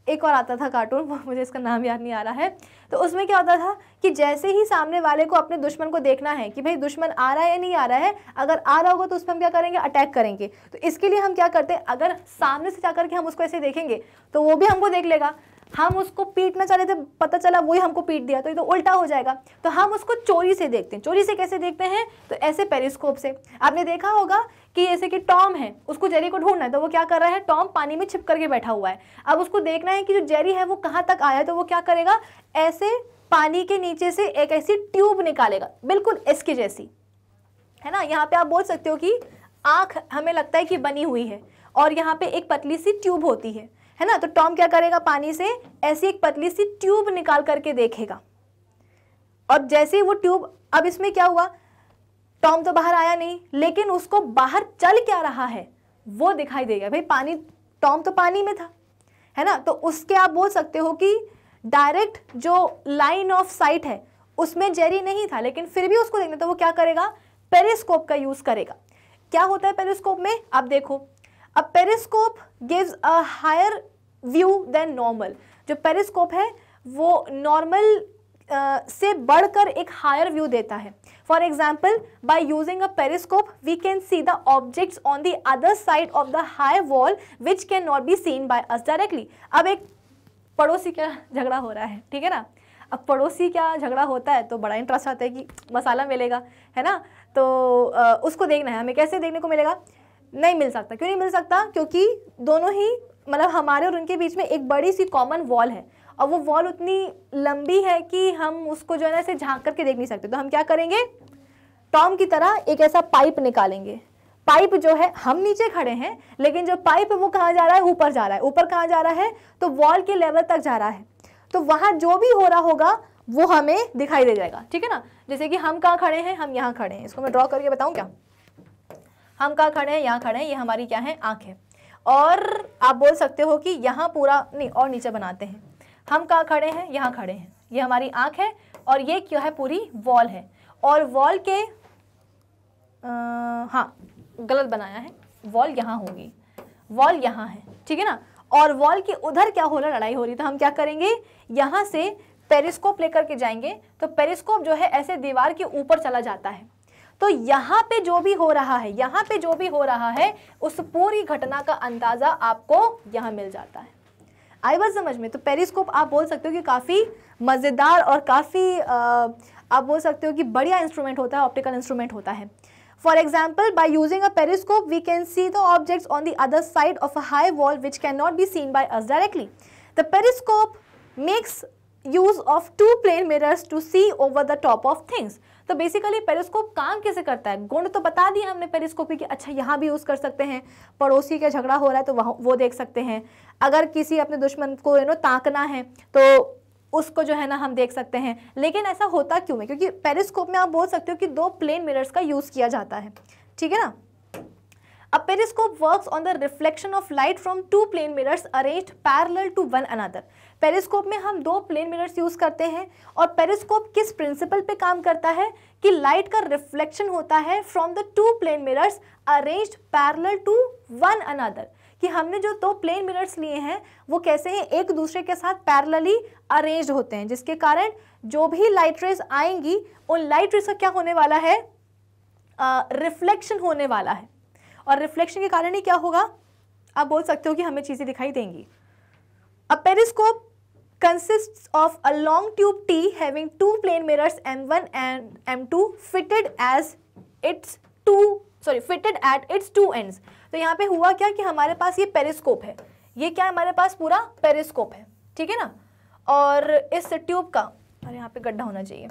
एक और आता था कार्टून मुझे इसका नाम याद नहीं आ रहा है। तो उसमें क्या होता था कि जैसे ही सामने वाले को अपने दुश्मन को देखना है कि भाई दुश्मन आ रहा है या नहीं आ रहा है, अगर आ रहा होगा तो उस पर हम क्या करेंगे? अटैक करेंगे। तो इसके लिए हम क्या करते हैं? अगर सामने से जाकर के हम उसको ऐसे देखेंगे तो वो भी हमको देख लेगा। हम उसको पीटना चाह रहे थे, पता चला वही हमको पीट दिया तो ये तो उल्टा हो जाएगा। तो हम उसको चोरी से देखते हैं। चोरी से कैसे देखते हैं? तो ऐसे पेरिस्कोप से। आपने देखा होगा कि जैसे कि टॉम है, उसको जेरी को ढूंढना है तो वो क्या कर रहा है? टॉम पानी में छिप करके बैठा हुआ है। अब उसको देखना है कि जो जेरी है, वो कहाँ तक आया तो वो क्या करेगा? ऐसे पानी के नीचे से एक ऐसी ट्यूब निकालेगा, बिल्कुल इसके जैसी। है ना? यहाँ पे आप बोल सकते हो कि आँख हमें लगता है कि बनी हुई है, और यहाँ पे एक पतली सी ट्यूब होती है। है ना? तो टॉम क्या करेगा? पानी से ऐसी एक पतली सी ट्यूब निकाल करके देखेगा। और जैसे ही वो ट्यूब अब इसमें क्या हुआ? टॉम तो बाहर आया नहीं, लेकिन उसको बाहर चल क्या रहा है? वो दिखाई देगा। भाई, पानी टॉम तो पानी में था, है ना? तो उसके आप बोल सकते हो कि डायरेक्ट जो लाइन ऑफ़ साइट है, उसमें जेरी नहीं था, लेकिन फिर भी उसको देखना तो वो क्या करेगा? पेरिस्कोप का यूज़ करेगा। क्या होता है पेरिस्कोप में? आप देखो। A periscope gives a higher view than normal जो पेरिस्कोप है वो नॉर्मल uh, से बढ़कर एक हायर व्यू देता है. For example by using a periscope we can see the objects on the other side of the high wall which can not be seen by us directly अब एक पड़ोसी का झगड़ा हो रहा है? ठीक है ना? अब पड़ोसी क्या झगड़ा होता है तो बड़ा इंटरेस्ट आता है कि मसाला मिलेगा है ना? तो आ, उसको देखना है हमें कैसे देखने को मिलेगा? नहीं मिल सकता। क्यों नहीं मिल सकता? क्योंकि दोनों ही मतलब हमारे और उनके बीच में एक बड़ी सी कॉमन वॉल है। और वो वॉल उतनी लंबी है कि हम उसको जो है ना ऐसे झाँक करके देख नहीं सकते। तो हम क्या करेंगे? टॉम की तरह एक ऐसा पाइप निकालेंगे। पाइप जो है, हम नीचे खड़े हैं, लेकिन जो पाइप वो कहाँ जा रहा है? ऊपर जा रहा है। ऊपर कहाँ जा रहा है? तो वॉल के लेवल तक जा रहा है। तो वहाँ जो भी हो रहा होगा, वो हमें दिखाई दे जाएगा। ठीक है ना? जैसे कि हम कहाँ खड़े हैं? हम यहाँ खड़े हैं। इसको मैं ड्रॉ करके बताऊँ क्या? हम कहाँ खड़े हैं? यहाँ खड़े हैं। ये हमारी क्या है? आँख है। और आप बोल सकते हो कि यहाँ पूरा नहीं और नीचे बनाते हैं। हम कहाँ खड़े हैं? यहाँ खड़े हैं। ये हमारी आँख है और ये क्या है? पूरी वॉल है। और वॉल के आ, हाँ गलत बनाया है। वॉल यहाँ होगी। वॉल यहाँ है। ठीक है ना? और वॉल के उधर क्या हो रहा लड़ाई हो रही तो हम क्या करेंगे? यहाँ से पेरिस्कोप लेकर के जाएँगे। तो पेरिस्कोप जो है ऐसे दीवार के ऊपर चला जाता है। तो यहाँ पे जो भी हो रहा है, यहाँ पे जो भी हो रहा है, उस पूरी घटना का अंदाज़ा आपको यहाँ मिल जाता है। आई बात समझ में? तो पेरिस्कोप आप बोल सकते हो कि काफ़ी मज़ेदार और काफ़ी आप बोल सकते हो कि बढ़िया इंस्ट्रूमेंट होता है ऑप्टिकल इंस्ट्रूमेंट होता है। For example by using a periscope we can see the objects on the other side of a high wall which can not be seen by us directly the periscope makes use of two plane mirrors to see over the top of things तो basically periscope काम कैसे करता है? गुण तो बता दिया हमने पेरिस्कोप की अच्छा यहाँ भी यूज़ कर सकते हैं। पड़ोसी का झगड़ा हो रहा है तो वह, वो देख सकते हैं। अगर किसी अपने दुश्मन को यू नो ताकना है तो उसको जो है ना, हम देख सकते हैं। लेकिन ऐसा होता क्यों है? क्योंकि पेरिस्कोप में आप बोल सकते हो कि दो प्लेन मिरर्स का यूज़ किया जाता है। ठीक है ना? A periscope works on the reflection of light from two plane mirrors arranged parallel to one another. Periscope में हम दो प्लेन मिरर्स यूज़ करते हैं और पेरिस्कोप किस प्रिंसिपल पे काम करता है कि लाइट का रिफ्लेक्शन होता है from the two plane mirrors arranged parallel to one another कि हमने जो दो प्लेन मिरर्स लिए हैं, वो कैसे हैं? एक दूसरे के साथ पैरेलली अरेंज्ड होते हैं, जिसके कारण जो भी लाइट रेज आएँगी, उन लाइट रेज का क्या होने वाला है? रिफ्लेक्शन होने वाला है। और रिफ्लेक्शन के कारण ही क्या होगा? आप बोल सकते हो कि हमें चीज़ें दिखाई देंगी। A periscope consists of a long tube T having two plane mirrors M1 and M2 fitted as its two sorry fitted at its two ends. तो यहाँ पे हुआ क्या कि हमारे पास ये पेरिस्कोप है ये क्या हमारे पास पूरा पेरिस्कोप है ठीक है ना और इस ट्यूब का अरे यहाँ पे गड्ढा होना चाहिए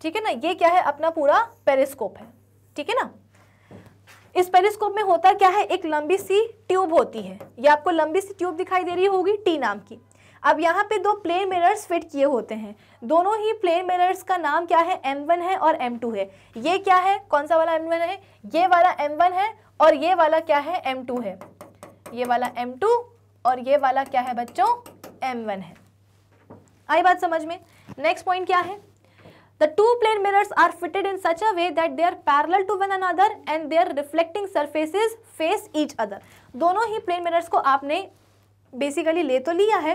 ठीक है ना ये क्या है अपना पूरा पेरिस्कोप है ठीक है ना इस पेरिस्कोप में होता क्या है? एक लंबी सी ट्यूब होती है। ये आपको लंबी सी ट्यूब दिखाई दे रही होगी टी नाम की। अब यहाँ पे दो प्लेन मिरर्स फिट किए होते हैं। दोनों ही प्लेन मिरर्स का नाम क्या है? M1 है और M2 है। ये क्या है? कौन सा वाला M1 है? ये वाला M1 है और ये वाला क्या है? M2 है। ये वाला M2 और ये वाला क्या है बच्चों? M1 है। आई बात समझ में? नेक्स्ट पॉइंट क्या है? The two plane mirrors are fitted in such a way that they are parallel to one another and their reflecting surfaces face each other. दोनों ही plane mirrors को आपने basically ले तो लिया है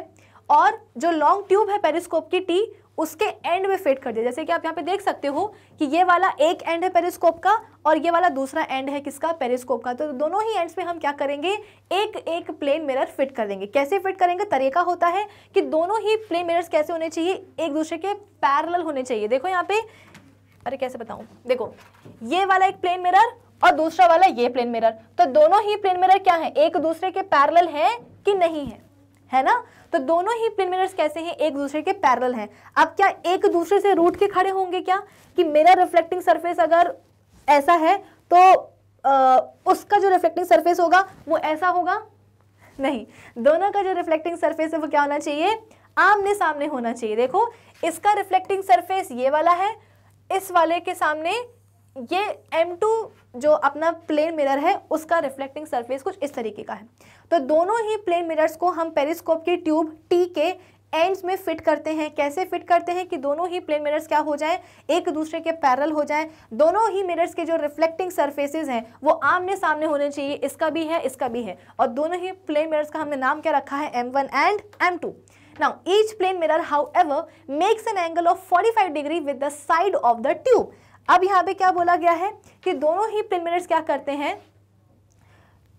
और जो long tube है periscope की टी उसके एंड में फिट कर दिया। जैसे कि आप यहाँ पे देख सकते हो कि ये वाला एक एंड है पेरिस्कोप का और ये वाला दूसरा एंड है किसका? पेरिस्कोप का। तो दोनों ही एंड्स में हम क्या करेंगे? एक एक प्लेन मिरर फिट कर देंगे। कैसे फिट करेंगे? तरीका होता है कि दोनों ही प्लेन मिरर्स कैसे होने चाहिए? एक दूसरे के पैरल होने चाहिए। देखो यहाँ पे, अरे कैसे बताऊँ? देखो, ये वाला एक प्लेन मिरर और दूसरा वाला ये प्लेन मिरर तो दोनों ही प्लेन मिरर क्या है? एक दूसरे के पैरल है कि नहीं है? है ना? तो दोनों ही प्लेन मिरर्स कैसे हैं? एक दूसरे के पैरल हैं। अब क्या एक दूसरे से रूट के खड़े होंगे क्या? कि मेरा रिफ्लेक्टिंग सरफेस अगर ऐसा है तो आ, उसका जो रिफ्लेक्टिंग सरफेस होगा वो ऐसा होगा? नहीं। दोनों का जो रिफ्लेक्टिंग सरफेस है वो क्या होना चाहिए? आमने सामने होना चाहिए। देखो इसका रिफ्लेक्टिंग सरफेस ये वाला है इस वाले के सामने ये M2 जो अपना प्लेन मिरर है उसका रिफ्लेक्टिंग सरफेस कुछ इस तरीके का है। तो दोनों ही प्लेन मिरर्स को हम पेरिस्कोप की ट्यूब टी के एंड्स में फिट करते हैं। कैसे फिट करते हैं कि दोनों ही प्लेन मिरर्स क्या हो जाए? एक दूसरे के पैरल हो जाए। दोनों ही मिरर्स के जो रिफ्लेक्टिंग सरफेसेस हैं वो आमने सामने होने चाहिए। इसका भी है इसका भी है। और दोनों ही प्लेन मिरर्स का हमने नाम क्या रखा है? M one and M two Now, each plane mirror, however, makes an angle of 45 degree with the side of the tube. अब यहाँ पे क्या बोला गया है कि दोनों ही प्लेन मिरर्स क्या करते हैं?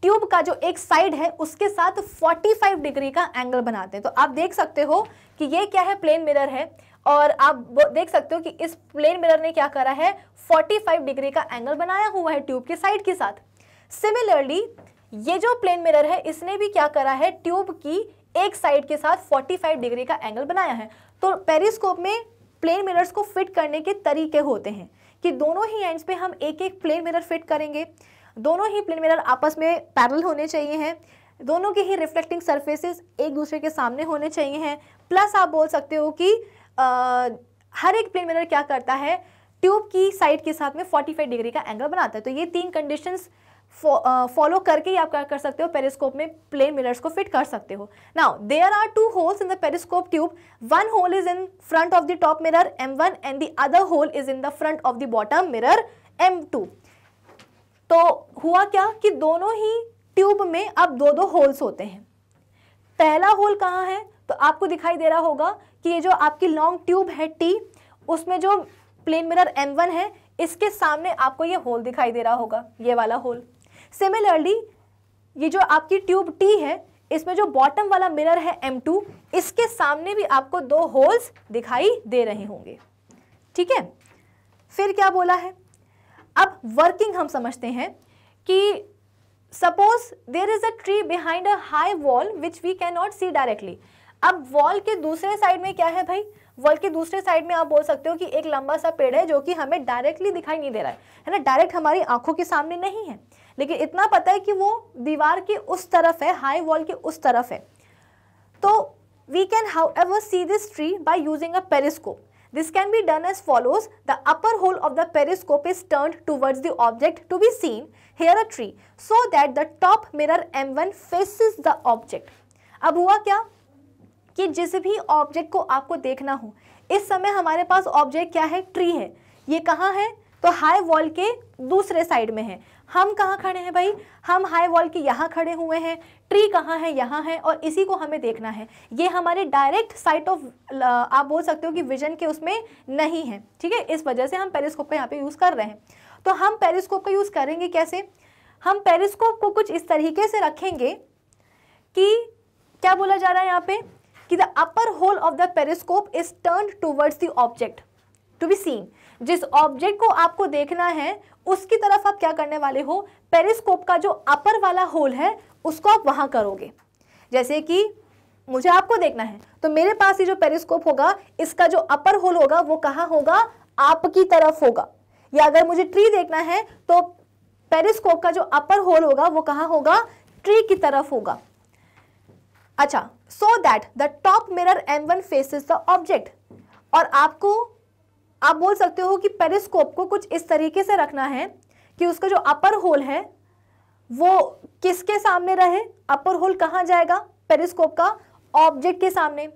ट्यूब का जो एक साइड है, उसके साथ 45 डिग्री का एंगल बनाते हैं। तो आप देख सकते हो कि ये क्या है प्लेन मिरर है। और आप देख सकते हो कि इस प्लेन मिरर ने क्या करा है 45 डिग्री का एंगल बनाया हुआ है ट्यूब के साइड के साथ। सिमिलरली ये जो प्लेन मिरर है, इसने भी क्या करा है, ट्यूब की एक साइड के साथ 45 डिग्री का एंगल बनाया है। तो पेरिस्कोप में प्लेन मिरर्स को फिट करने के तरीके होते हैं कि दोनों ही एंड्स पे हम एक एक प्लेन मिरर फिट करेंगे। दोनों ही प्लेन मिरर आपस में पैरल होने चाहिए हैं। दोनों के ही रिफ्लेक्टिंग सरफेसेस एक दूसरे के सामने होने चाहिए हैं। प्लस आप बोल सकते हो कि आ, हर एक प्लेन मिरर क्या करता है? ट्यूब की साइड के साथ में 45 डिग्री का एंगल बनाता है। तो ये तीन कंडीशंस फॉलो करके ही आप क्या कर सकते हो? पेरिस्कोप में प्लेन मिरर्स को फिट कर सकते हो। Now there are two holes in the periscope tube one hole is in front of the top mirror M1 and the other hole is in the front of the bottom mirror M2 तो हुआ क्या कि दोनों ही tube में अब दो दो holes होते हैं। पहला होल कहाँ है? तो आपको दिखाई दे रहा होगा कि ये जो आपकी लॉन्ग ट्यूब है टी उसमें जो प्लेन मिरर M1 है, इसके सामने आपको ये होल दिखाई दे रहा होगा, ये वाला होल। सिमिलरली ये जो आपकी ट्यूब टी है, इसमें जो बॉटम वाला मिरर है M2 इसके सामने भी आपको दो होल्स दिखाई दे रहे होंगे। ठीक है? फिर क्या बोला है? अब वर्किंग हम समझते हैं कि suppose there is a tree behind a high wall which we can not see directly अब वॉल के दूसरे साइड में क्या है भाई? वॉल के दूसरे साइड में आप बोल सकते हो कि एक लंबा सा पेड़ है जो कि हमें डायरेक्टली दिखाई नहीं दे रहा है। है ना? डायरेक्ट हमारी आँखों के सामने नहीं है। लेकिन इतना पता है कि वो दीवार के उस तरफ़ है हाई वॉल के उस तरफ़ है। तो we can however see this tree by using a periscope This can be done as follows. The upper hole of the periscope is turned towards the object to be seen, here a tree, so that the top mirror M1 faces the object. अब हुआ क्या कि जिस भी object को आपको देखना हो इस समय हमारे पास ऑब्जेक्ट क्या है ट्री है ये कहाँ है तो हाई वॉल के दूसरे साइड में है हम कहाँ खड़े हैं भाई हम हाई वॉल के यहाँ खड़े हुए हैं ट्री कहाँ है, यहाँ है और इसी को हमें देखना है। ये हमारे डायरेक्ट साइट ऑफ़ आप बोल सकते हो कि विजन के उसमें नहीं है, ठीक है? इस वजह से हम पेरिस्कोप का यहाँ पे यूज़ कर रहे हैं। तो हम पेरिस्कोप का यूज़ करेंगे कैसे? हम पेरिस्कोप को कुछ इस तरीके से रखेंगे कि, क्या बोला जा रहा है यहाँ पे? कि the upper hole of the periscope is turn towards the object to be seen जिस ऑब्जेक्ट को आपको देखना है, उसकी तरफ़ आप क्या करने वाले हो? पेरिस्कोप का जो अपर वाला होल है उसको आप वहाँ करोगे। जैसे कि मुझे आपको देखना है तो मेरे पास ये जो पेरिस्कोप होगा, इसका जो अपर होल होगा, वो कहाँ होगा? आपकी तरफ़ होगा। या अगर मुझे ट्री देखना है तो पेरिस्कोप का जो अपर होल होगा, वो कहाँ होगा? ट्री की तरफ़ होगा। अच्छा so that the top mirror M one faces the object और आपको, आप बोल सकते हो कि पेरिस्कोप को कुछ इस तरीके से रखना है कि उसका जो अपर होल है वो किसके सामने रहे? अपर होल कहाँ जाएगा? पेरिस्कोप का ऑब्जेक्ट के सामने।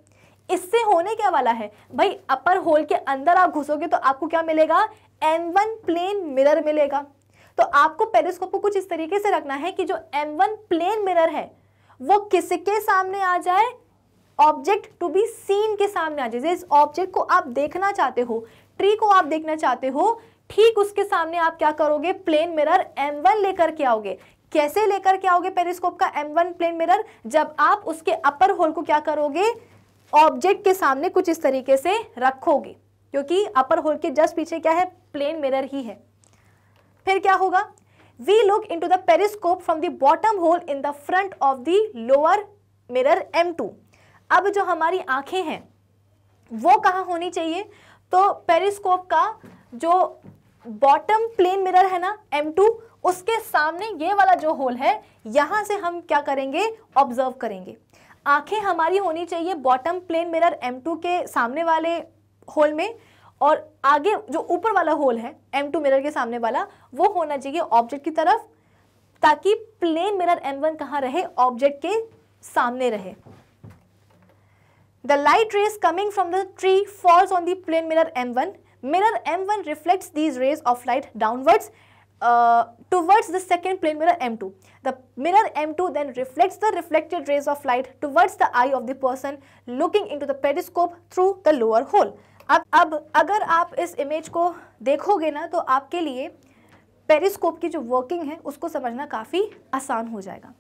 इससे होने क्या वाला है? भाई, अपर होल के अंदर आप घुसोगे तो आपको क्या मिलेगा? एम वन प्लेन मिरर मिलेगा। तो आपको पेरिस्कोप को कुछ इस तरीके से रखना है कि जो एम वन प्लेन मिरर है, वो किसके सामने आ जाए? ऑब्जेक्ट टू बी सीन के सामने आ जाए। इस ऑब्जेक्ट को आप देखना चाहते हो ट्री को आप देखना चाहते हो, ठीक उसके सामने आप क्या करोगे? प्लेन मिरर एम वन लेकर के आओगे। कैसे लेकर के आओगे पेरिस्कोप का M1 प्लेन मिरर जब आप उसके अपर होल को क्या करोगे? ऑब्जेक्ट के सामने कुछ इस तरीके से रखोगे, क्योंकि अपर होल के जस्ट पीछे क्या है? प्लेन मिरर ही है। फिर क्या होगा? We look into the periscope from the bottom hole in the front of the lower mirror M2 अब जो हमारी आँखें हैं, वो कहाँ होनी चाहिए? तो पेरिस्कोप का जो बॉटम प्लेन मिरर है ना M2 उसके सामने ये वाला जो होल है यहाँ से हम क्या करेंगे? ऑब्ज़र्व करेंगे। आँखें हमारी होनी चाहिए बॉटम प्लेन मिरर M2 के सामने वाले होल में और आगे जो ऊपर वाला होल है M2 मिरर के सामने वाला वो होना चाहिए ऑब्जेक्ट की तरफ़ ताकि प्लेन मिरर M1 कहाँ रहे? ऑब्जेक्ट के सामने रहे। The light rays coming from the tree falls on the plane mirror M1. Mirror M1 reflects these rays of light downwards. Uh, towards the second plane mirror M2. The mirror M2 then reflects the reflected rays of light towards the eye of the person looking into the periscope through the lower hole. अब अब अगर आप इस image को देखोगे ना तो आपके लिए पेरिस्कोप की जो वर्किंग है उसको समझना काफ़ी आसान हो जाएगा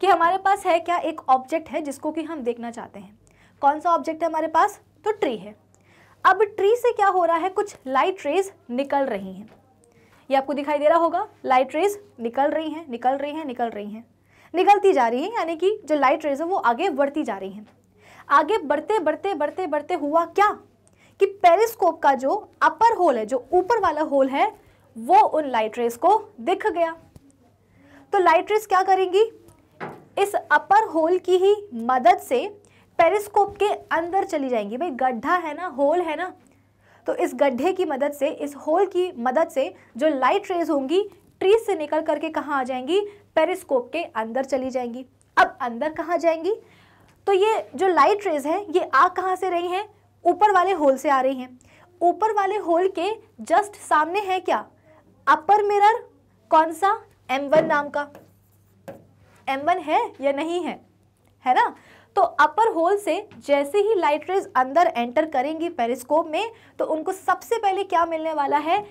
कि हमारे पास है क्या एक ऑब्जेक्ट है जिसको कि हम देखना चाहते हैं कौन सा ऑब्जेक्ट है हमारे पास तो ट्री है अब ट्री से क्या हो रहा है कुछ लाइट रेज निकल रही हैं ये आपको दिखाई दे रहा होगा लाइट रेज निकल रही हैं, निकल रही हैं, निकल रही हैं। निकलती जा रही हैं, यानी कि जो लाइट रेज है वो आगे बढ़ती जा रही हैं। आगे बढ़ते बढ़ते बढ़ते बढ़ते हुआ क्या? कि पेरिस्कोप का जो अपर होल है, जो ऊपर वाला होल है, वो उन लाइट रेज को दिख गया। तो लाइट रेज क्या करेंगी? इस अपर होल की ही मदद से पेरिस्कोप के अंदर चली जाएँगी। भाई गड्ढा है ना होल है ना तो इस गड्ढे की मदद से, इस होल की मदद से जो लाइट रेज होंगी ट्री से निकल करके कहाँ आ जाएँगी? पेरिस्कोप के अंदर चली जाएँगी। अब अंदर कहाँ जाएँगी? तो ये जो लाइट रेज है, ये आ कहाँ से रही हैं? ऊपर वाले होल से आ रही हैं। ऊपर वाले होल के जस्ट सामने है क्या? अपर मिरर कौन सा? M1 नाम का। M1 है या नहीं है? है ना? तो अपर होल से जैसे ही लाइट रेज अंदर एंटर करेंगी पेरिस्कोप में तो उनको सबसे पहले क्या मिलने वाला है?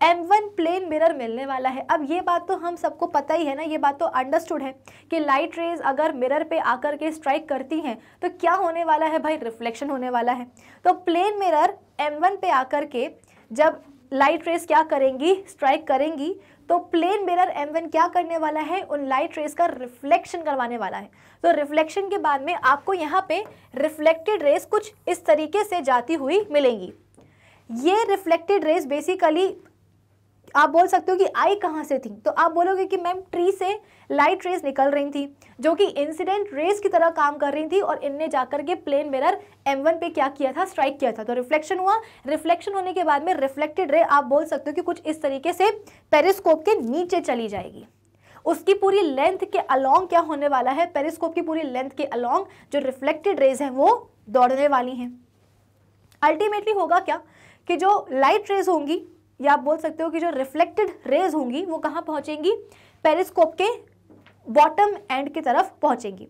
M1 प्लेन मिरर मिलने वाला है। अब ये बात तो हम सबको पता ही है ना, ये बात तो अंडरस्टूड है कि लाइट रेज अगर मिरर पे आकर के स्ट्राइक करती हैं तो क्या होने वाला है भाई? रिफ्लेक्शन होने वाला है। तो प्लेन मिरर M1 पे आकर के जब लाइट रेज क्या करेंगी? स्ट्राइक करेंगी तो प्लेन मिरर M1 क्या करने वाला है? उन लाइट रेस का रिफ्लेक्शन करवाने वाला है। तो रिफ्लेक्शन के बाद में आपको यहाँ पे रिफ्लेक्टेड रेस कुछ इस तरीके से जाती हुई मिलेंगी। ये रिफ्लेक्टेड रेस बेसिकली आप बोल सकते हो कि आई कहाँ से थी? तो आप बोलोगे कि मैम, ट्री से लाइट रेस निकल रही थी, जो कि इंसिडेंट रेस की तरह काम कर रही थी और इनने जाकर के प्लेन मिरर M1 पे क्या किया था? स्ट्राइक किया था। तो रिफ्लेक्शन हुआ। रिफ्लेक्शन होने के बाद में रिफ्लेक्टेड रे आप बोल सकते हो कि कुछ इस तरीके से पेरिस्कोप के नीचे चली जाएगी। उसकी पूरी लेंथ के अलोंग क्या होने वाला है? पेरिस्कोप की पूरी लेंथ के अलोंग जो रिफ्लेक्टेड रेज हैं, वो दौड़ने वाली हैं। अल्टीमेटली होगा क्या? कि जो लाइट रेज होंगी या आप बोल सकते हो कि जो रिफ्लेक्टेड रेज होंगी, वो कहाँ पहुँचेंगी? पेरिस्कोप के बॉटम एंड की तरफ़ पहुँचेंगी।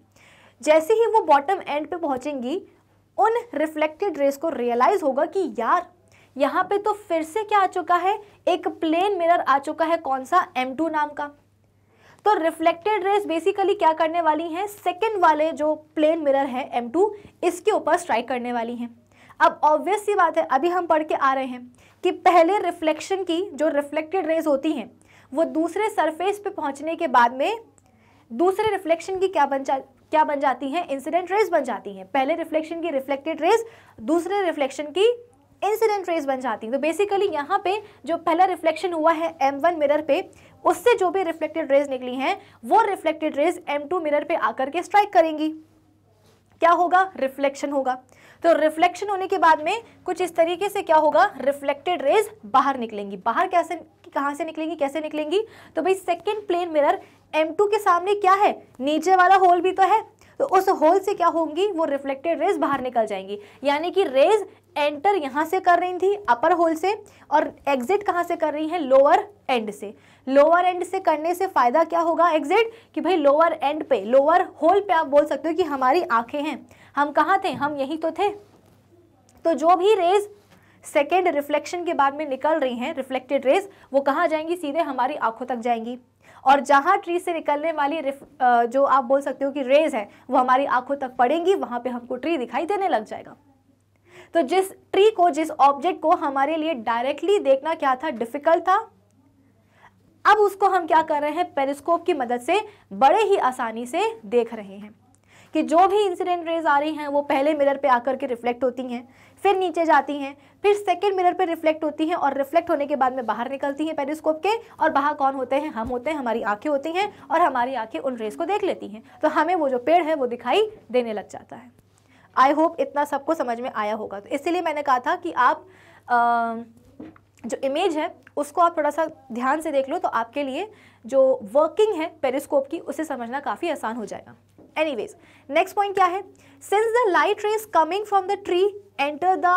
जैसे ही वो बॉटम एंड पे पहुँचेंगी, उन रिफ्लेक्टेड रेज को रियलाइज़ होगा कि यार, यहाँ पे तो फिर से क्या आ चुका है? एक प्लेन मिरर आ चुका है, कौन सा? M2 नाम का। तो रिफ्लेक्टेड रेस बेसिकली क्या करने वाली हैं? सेकेंड वाले जो प्लेन मिरर है M2 इसके ऊपर स्ट्राइक करने वाली हैं। अब ऑब्वियस सी बात है, अभी हम पढ़ के आ रहे हैं। कि पहले रिफ्लेक्शन की जो रिफ्लेक्टेड रेज होती हैं, वो दूसरे सरफेस पे पहुँचने के बाद में दूसरे रिफ्लेक्शन की क्या बन जा, क्या बन जाती हैं? इंसिडेंट रेज बन जाती हैं। पहले रिफ्लेक्शन की रिफ्लेक्टेड रेज दूसरे रिफ्लेक्शन की इंसिडेंट रेज बन जाती हैं। तो बेसिकली यहाँ पे जो पहला रिफ्लेक्शन हुआ है एम वन मिरर पे, उससे जो भी रिफ्लेक्टेड रेज निकली हैं, वो reflected rays M two mirror पे आकर के स्ट्राइक करेंगी। क्या होगा? रिफ्लेक्शन होगा। तो रिफ्लेक्शन होने के बाद में कुछ इस तरीके से क्या होगा? रिफ्लेक्टेड रेज बाहर निकलेंगी। बाहर कैसे, कहाँ से निकलेंगी, कैसे निकलेंगी? तो भाई सेकेंड प्लेन मिरर M2 के सामने क्या है? नीचे वाला होल भी तो है। तो उस होल से क्या होंगी? वो रिफ्लेक्टेड रेज बाहर निकल जाएँगी। यानी कि रेज एंटर यहाँ से कर रही थी अपर होल से, और एग्जिट कहाँ से कर रही है? लोअर एंड से। लोअर एंड से करने से फ़ायदा क्या होगा? एग्जिट कि भाई लोअर एंड पे लोअर होल पे आप बोल सकते हो कि हमारी आँखें हैं। हम कहाँ थे? हम यही तो थे। तो जो भी रेज सेकेंड रिफ्लेक्शन के बाद में निकल रही हैं रिफ्लेक्टेड रेज वो कहाँ जाएँगी? सीधे हमारी आँखों तक जाएँगी। और जहाँ ट्री से निकलने वाली जो आप बोल सकते हो कि रेज है, वो हमारी आँखों तक पड़ेंगी, वहाँ पे हमको ट्री दिखाई देने लग जाएगा। तो जिस ट्री को, जिस ऑब्जेक्ट को हमारे लिए डायरेक्टली देखना क्या था? डिफ़िकल्ट था। अब उसको हम क्या कर रहे हैं? पेरिस्कोप की मदद से, बड़े ही आसानी से देख रहे हैं। कि जो भी इंसिडेंट रेज आ रही हैं, वो पहले मिरर पे आकर के रिफ्लेक्ट होती हैं, फिर नीचे जाती हैं, फिर सेकेंड मिरर पे रिफ्लेक्ट होती हैं और रिफ्लेक्ट होने के बाद में बाहर निकलती हैं पेरिस्कोप के और बाहर कौन होते हैं? हम होते हैं, हमारी आँखें होती हैं और हमारी आँखें उन रेज को देख लेती हैं। तो हमें वो जो पेड़ है, वो दिखाई देने लग जाता है। आई होप इतना सबको समझ में आया होगा। तो इसीलिए मैंने कहा था कि आप जो इमेज है, उसको आप थोड़ा सा ध्यान से देख लो तो आपके लिए जो वर्किंग है पेरिस्कोप की, उसे समझना काफ़ी आसान हो जाएगा। एनीवेज नेक्स्ट पॉइंट क्या है? Since the light rays coming from the tree enter the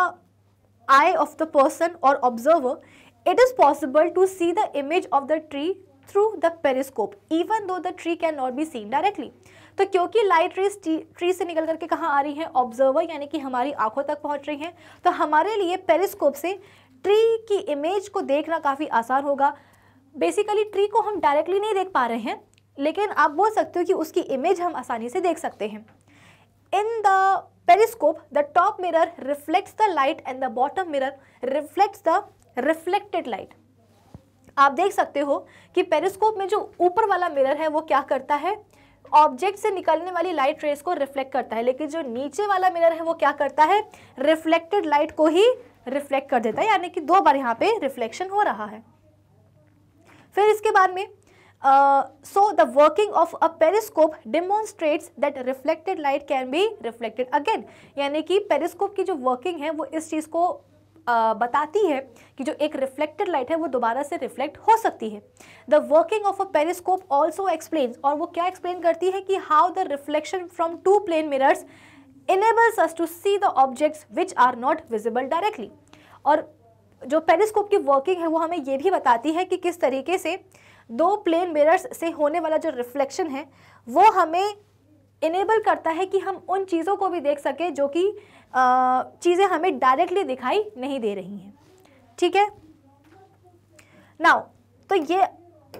eye of the person और observer it is possible to see the image of the tree through the periscope even though the tree can not be seen directly तो क्योंकि light rays tree से निकल करके कहाँ आ रही है? Observer यानी कि हमारी आँखों तक पहुँच रही हैं। तो हमारे लिए पेरिस्कोप से ट्री की इमेज को देखना काफ़ी आसान होगा। बेसिकली ट्री को हम डायरेक्टली नहीं देख पा रहे हैं लेकिन आप बोल सकते हो कि उसकी इमेज हम आसानी से देख सकते हैं। In the periscope the top mirror reflects the light and the bottom mirror reflects the reflected light आप देख सकते हो कि पेरिस्कोप में जो ऊपर वाला मिरर है, वो क्या करता है? ऑब्जेक्ट से निकलने वाली लाइट रेस को रिफ्लेक्ट करता है, लेकिन जो नीचे वाला मिरर है, वो क्या करता है? रिफ्लेक्टेड लाइट को ही रिफ्लेक्ट कर देता है, यानी कि दो बार यहाँ पे रिफ्लेक्शन हो रहा है। फिर इसके बाद में Uh, so the the working of a periscope demonstrates that reflected light can be reflected again. यानी कि पेरिस्कोप की जो वर्किंग है वो इस चीज़ को uh, बताती है कि जो एक रिफ्लेक्टेड लाइट है वो दोबारा से रिफ्लेक्ट हो सकती है। The working of a periscope also explain और वो क्या एक्सप्लेन करती है कि how the reflection from two plane mirrors enables us to see the objects which are not visible directly और जो पेरिस्कोप की वर्किंग है वो हमें ये भी बताती है कि किस तरीके से uh, दो प्लेन मिरर्स से होने वाला जो रिफ्लेक्शन है, वो हमें इनेबल करता है कि हम उन चीज़ों को भी देख सकें जो कि चीज़ें हमें डायरेक्टली दिखाई नहीं दे रही हैं। ठीक है? नाउ तो ये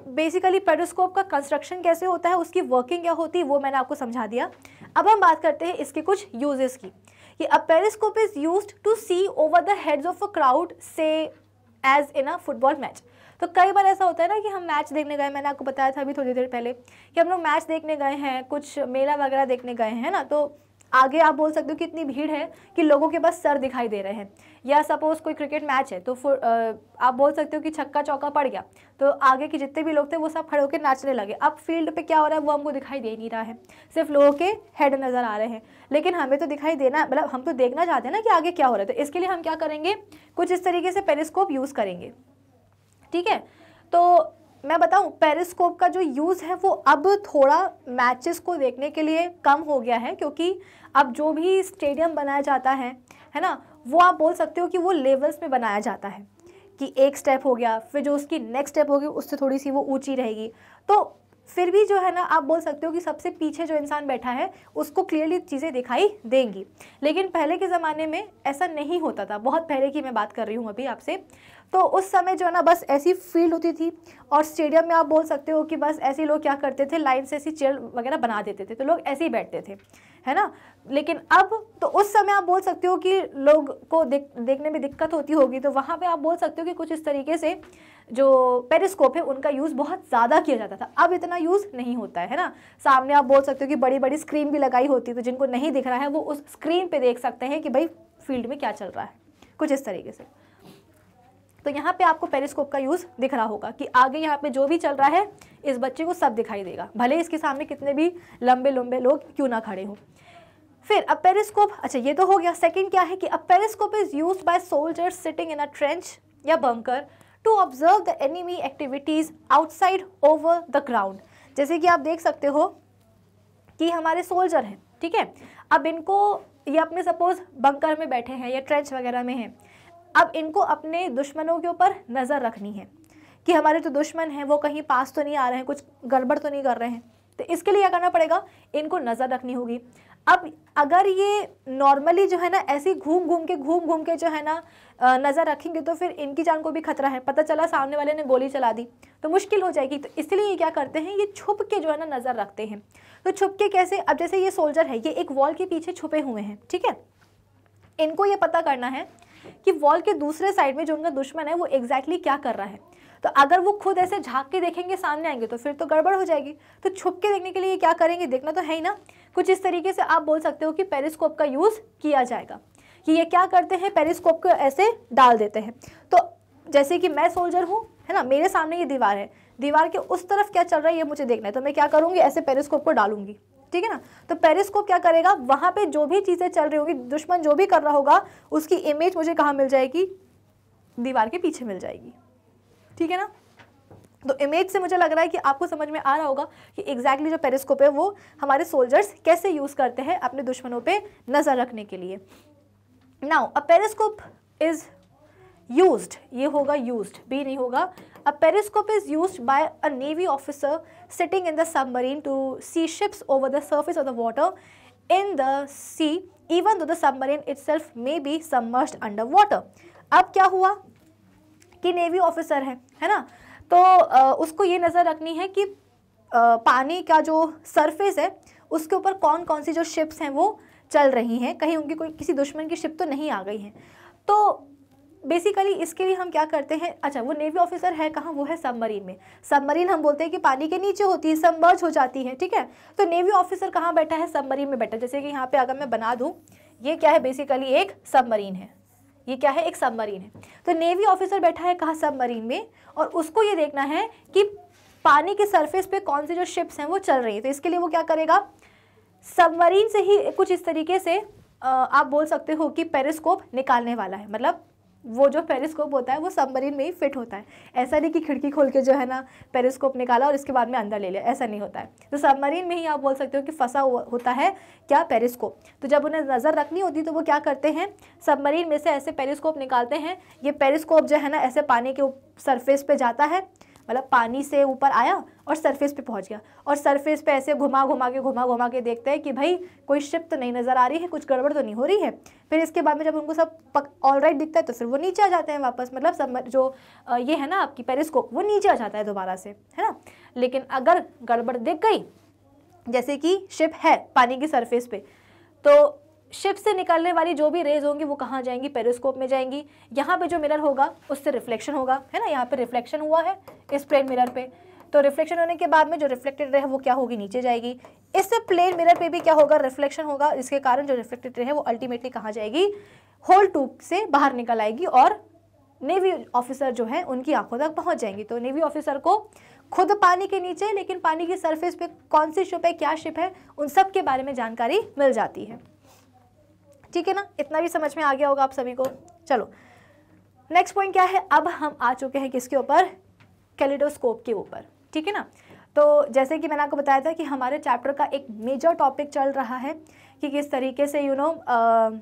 बेसिकली पेडोस्कोप का कंस्ट्रक्शन कैसे होता है, उसकी वर्किंग क्या होती है, वो मैंने आपको समझा दिया। अब हम बात करते हैं इसके कुछ यूजेस की। कि a periscope is used to see over the heads of a crowd से as in a football match तो कई बार ऐसा होता है ना कि हम मैच देखने गए, मैंने आपको बताया था अभी थोड़ी देर पहले कि हम लोग मैच देखने गए हैं, कुछ मेला वगैरह देखने गए हैं ना तो आगे आप बोल सकते हो कि इतनी भीड़ है कि लोगों के बस सर दिखाई दे रहे हैं। या सपोज़ कोई क्रिकेट मैच है तो आप बोल सकते हो कि छक्का चौका पड़ गया तो आगे के जितने भी लोग थे वो सब खड़े होकर नाचने लगे। अब फ़ील्ड पे क्या हो रहा है, वो हमको दिखाई दे नहीं रहा है, सिर्फ़ लोगों के हेड नज़र आ रहे हैं। लेकिन हमें तो दिखाई देना मतलब हम तो देखना चाहते हैं ना कि आगे क्या हो रहा है तो इसके लिए हम क्या करेंगे, कुछ इस तरीके से पेरिस्कोप यूज़ करेंगे। ठीक है? तो मैं बताऊँ पेरिस्कोप का जो यूज़ है, वो अब थोड़ा मैचेस को देखने के लिए कम हो गया है, क्योंकि अब जो भी स्टेडियम बनाया जाता है है ना? वो आप बोल सकते हो कि वो लेवल्स में बनाया जाता है, कि एक स्टेप हो गया, फिर जो उसकी नेक्स्ट स्टेप होगी, उससे थोड़ी सी वो ऊँची रहेगी। तो फिर भी जो है ना, आप बोल सकते हो कि सबसे पीछे जो इंसान बैठा है, उसको क्लियरली चीज़ें दिखाई देंगी। लेकिन पहले के ज़माने में ऐसा नहीं होता था। बहुत पहले की मैं बात कर रही हूँ अभी आपसे। तो उस समय जो है ना, बस ऐसी फ़ील्ड होती थी और स्टेडियम में आप बोल सकते हो कि बस ऐसे लोग क्या करते थे लाइन से ऐसी चेयर वगैरह बना देते थे तो लोग ऐसे ही बैठते थे, है ना? लेकिन अब तो उस समय आप बोल सकते हो कि लोग को देख, देखने में दिक्कत होती होगी तो वहाँ पे आप बोल सकते हो कि कुछ इस तरीके से जो पेरिस्कोप है, उनका यूज़ बहुत ज़्यादा किया जाता था। अब इतना यूज़ नहीं होता है ना? सामने आप बोल सकते हो कि बड़ी बड़ी स्क्रीन भी लगाई होती तो जिनको नहीं दिख रहा है, वो उस स्क्रीन पर देख सकते हैं कि भाई फ़ील्ड में क्या चल रहा है, कुछ इस तरीके से। तो यहाँ पे आपको पेरिस्कोप का यूज़ दिख रहा होगा कि आगे यहाँ पे जो भी चल रहा है, इस बच्चे को सब दिखाई देगा। भले इसके सामने कितने भी लंबे लंबे लोग क्यों ना खड़े हों। फिर अब पेरिस्कोप अच्छा ये तो हो गया। सेकंड क्या है कि अब periscope is use by soldiers sitting in a trench या bunker to observe the enemy activities outside over the ground जैसे कि आप देख सकते हो कि हमारे सोल्जर हैं, ठीक है? अब इनको, ये अपने सपोज़ बंकर में बैठे हैं या ट्रेंच वगैरह में हैं अब इनको अपने दुश्मनों के ऊपर नज़र रखनी है कि हमारे जो दुश्मन हैं, वो कहीं पास तो नहीं आ रहे हैं, कुछ गड़बड़ तो नहीं कर रहे हैं। तो इसके लिए क्या करना पड़ेगा? इनको नज़र रखनी होगी। अब अगर ये नॉर्मली जो है ना, ऐसे घूम घूम के, घूम घूम के जो है ना नज़र रखेंगे तो फिर इनकी जान को भी खतरा है। पता चला सामने वाले ने गोली चला दी तो मुश्किल हो जाएगी। तो इसलिए ये क्या करते हैं? ये छुप के जो है ना, नज़र रखते हैं। तो छुप के कैसे? अब जैसे ये सोल्जर है, ये एक वॉल के पीछे छुपे हुए हैं, ठीक है? इनको ये पता करना है कि वॉल के दूसरे साइड में जो उनका दुश्मन है, वो एग्जैक्टली क्या कर रहा है? तो अगर वो खुद ऐसे झाँक के देखेंगे सामने आएँगे तो फिर तो गड़बड़ हो जाएगी। तो छुप के देखने के लिए क्या करेंगे? देखना तो है ही ना। कुछ इस तरीके से आप बोल सकते हो कि पेरिस्कोप का यूज़ किया जाएगा। कि ये क्या करते हैं? पेरिस्कोप को ऐसे डाल देते हैं। तो जैसे कि मैं सोल्जर हूँ, है ना? मेरे सामने ये दीवार है। दीवार के उस तरफ़ क्या चल रहा है, ये मुझे देखना है। तो मैं क्या करूँगी? ऐसे पेरिस्कोप को डालूँगी। ठीक है ना? तो पेरिस्कोप क्या करेगा? वहाँ पे जो भी चीज़ें चल रही होगी, दुश्मन जो भी कर रहा होगा, उसकी इमेज मुझे कहाँ मिल जाएगी? दीवार के पीछे मिल जाएगी। ठीक है ना? तो इमेज से मुझे लग रहा है कि आपको समझ में आ रहा होगा कि एग्जैक्टली exactly जो पेरिस्कोप है, वो हमारे सोल्जर्स कैसे यूज़ करते हैं अपने दुश्मनों पे नज़र रखने के लिए। Now a periscope is used ये होगा यूज्ड भी नहीं होगा is used by a navy officer sitting in the submarine to see ships over the surface of the water in the sea even though the submarine itself may be submersed under water अब क्या हुआ? कि navy officer है है ना? तो आ, उसको ये नज़र रखनी है कि आ, पानी का जो सरफेस है उसके ऊपर कौन कौन सी जो शिप्स हैं वो चल रही हैं। कहीं उनकी कोई किसी दुश्मन की शिप तो नहीं आ गई है। तो बेसिकली इसके लिए हम क्या करते हैं? अच्छा वो नेवी ऑफिसर है, कहाँ? वो है सबमरीन में। सबमरीन हम बोलते हैं कि पानी के नीचे होती है सबमर्ज हो जाती है, ठीक है? तो नेवी ऑफिसर कहाँ बैठा है? सबमरीन में बैठा जैसे कि यहाँ पे अगर मैं बना दूँ, ये क्या है? बेसिकली एक सबमरीन है। ये क्या है? एक सबमरीन है। तो नेवी ऑफिसर बैठा है कहाँ? सबमरीन में, और उसको ये देखना है कि पानी के सरफेस पे कौन सी जो शिप्स हैं, वो चल रही है। तो इसके लिए वो क्या करेगा? सबमरीन से ही कुछ इस तरीके से आप बोल सकते हो कि पेरिस्कोप निकालने वाला है। मतलब वो जो पेरिस्कोप होता है, वो सबमरीन में ही फिट होता है। ऐसा नहीं कि खिड़की खोल के जो है ना पेरिस्कोप निकाला और इसके बाद में अंदर ले लिया, ऐसा नहीं होता है। तो सबमरीन में ही आप बोल सकते हो कि फंसा होता है क्या पेरिस्कोप तो जब उन्हें नज़र रखनी होती तो वो क्या करते हैं? सबमरीन में से ऐसे पेरिस्कोप निकालते हैं। ये पेरिस्कोप जो है ना, ऐसे पानी के सरफेस पर जाता है। मतलब पानी से ऊपर आया और सरफेस पे पहुँच गया। और सरफेस पे ऐसे घुमा घुमा के, घुमा घुमा के देखते हैं कि भाई, कोई शिप तो नहीं नज़र आ रही है, कुछ गड़बड़ तो नहीं हो रही है। फिर इसके बाद में जब उनको सब पक ऑल राइट दिखता है तो फिर वो नीचे आ जाते हैं वापस। मतलब सब जो ये है ना आपकी पेरिस्कोप वो नीचे आ जाता है दोबारा से, है ना? लेकिन अगर गड़बड़ दिख गई, जैसे कि शिप है पानी की सरफेस पे तो शिप से निकलने वाली जो भी रेज होंगी वो कहाँ जाएँगी? पेरिस्कोप में जाएँगी। यहाँ पे जो मिरर होगा, उससे रिफ्लेक्शन होगा, है ना? यहाँ पे रिफ्लेक्शन हुआ है, इस प्लेन मिरर पे। तो रिफ्लेक्शन होने के बाद में जो रिफ्लेक्टेड रे है, वो क्या होगी? नीचे जाएगी। इससे प्लेन मिरर पे भी क्या होगा? रिफ्लेक्शन होगा। इसके कारण जो रिफ्लेक्टेड रे है, वो अल्टीमेटली कहाँ जाएगी? होल ट्यूब से बाहर निकल आएगी और नेवी ऑफिसर जो है, उनकी आँखों तक पहुँच जाएँगी। तो नेवी ऑफिसर को खुद पानी के नीचे, लेकिन पानी की सरफेस पे कौन सी शिप है, क्या शिप है, उन सब के बारे में जानकारी मिल जाती है। ठीक है ना? इतना भी समझ में आ गया होगा आप सभी को। चलो नेक्स्ट पॉइंट क्या है? अब हम आ चुके हैं किसके ऊपर? कैलिडोस्कोप के ऊपर ठीक है ना? तो जैसे कि मैंने आपको बताया था कि हमारे चैप्टर का एक मेजर टॉपिक चल रहा है कि किस तरीके से यू you नो know,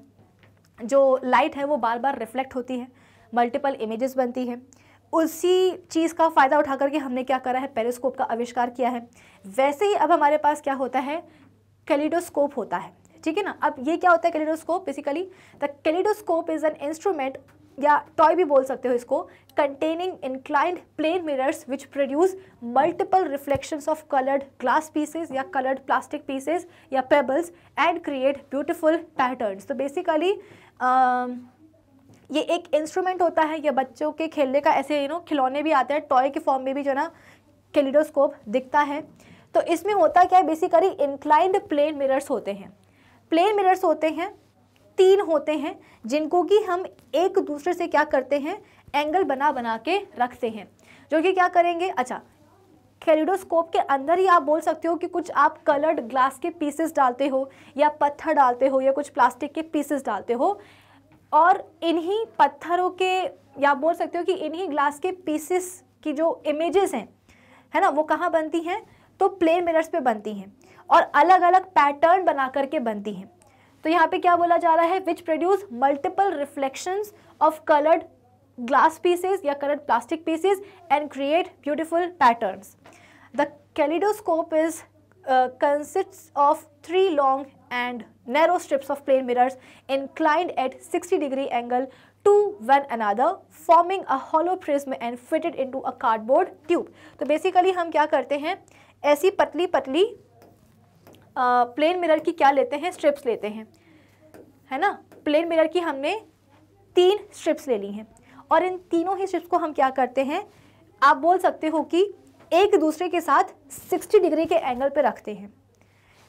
जो लाइट है वो बार बार रिफ्लेक्ट होती है मल्टीपल इमेजेस बनती है। उसी चीज़ का फ़ायदा उठा करके हमने क्या करा है? पेरिस्कोप का आविष्कार किया है। वैसे ही अब हमारे पास क्या होता है? कैलिडोस्कोप होता है। ठीक है ना? अब ये क्या होता है kaleidoscope? Basically the kaleidoscope is an instrument या टॉय भी बोल सकते हो इसको containing inclined plane mirrors which produce multiple reflections of coloured glass pieces या कलर्ड प्लास्टिक पीसेस या pebbles and create beautiful patterns तो बेसिकली ये एक इंस्ट्रूमेंट होता है या बच्चों के खेलने का ऐसे यू नो खिलौने भी आते हैं टॉय के फॉर्म में भी जो ना, कैलिडोस्कोप दिखता है। तो इसमें होता क्या है? बेसिकली इंक्लाइंड प्लेन मिरर्स होते हैं। प्लेन मिरर्स होते हैं, तीन होते हैं, जिनको कि हम एक दूसरे से क्या करते हैं, एंगल बना बना के रखते हैं। जो कि क्या करेंगे? अच्छा कैलिडोस्कोप के अंदर ही आप बोल सकते हो कि कुछ आप कलर्ड ग्लास के पीसेस डालते हो, या पत्थर डालते हो, या कुछ प्लास्टिक के पीसेस डालते हो, और इन्हीं पत्थरों के, या बोल सकते हो कि इन्हीं ग्लास के पीसेस की जो इमेजेस हैं, है ना, वो कहाँ बनती हैं? तो प्लेन मिरर्स पे बनती हैं। और अलग अलग पैटर्न बना करके बनती हैं। तो यहाँ पे क्या बोला जा रहा है? Which produce multiple reflections of coloured glass pieces या coloured plastic pieces and create beautiful pattern the kaleidoscope is consist of three long and narrow strips of plane mirrors in inclined at 60 degree angle to one another forming a hollow में and fitted into a cardboard tube तो basically हम क्या करते हैं? ऐसी पतली पतली plane mirror की क्या लेते हैं? स्ट्रिप्स लेते हैं। है ना? प्लेन मिरर की हमने तीन स्ट्रिप्स ले ली हैं। और इन तीनों ही स्ट्रिप्स को हम क्या करते हैं? आप बोल सकते हो कि एक दूसरे के साथ 60 डिग्री के एंगल पे रखते हैं।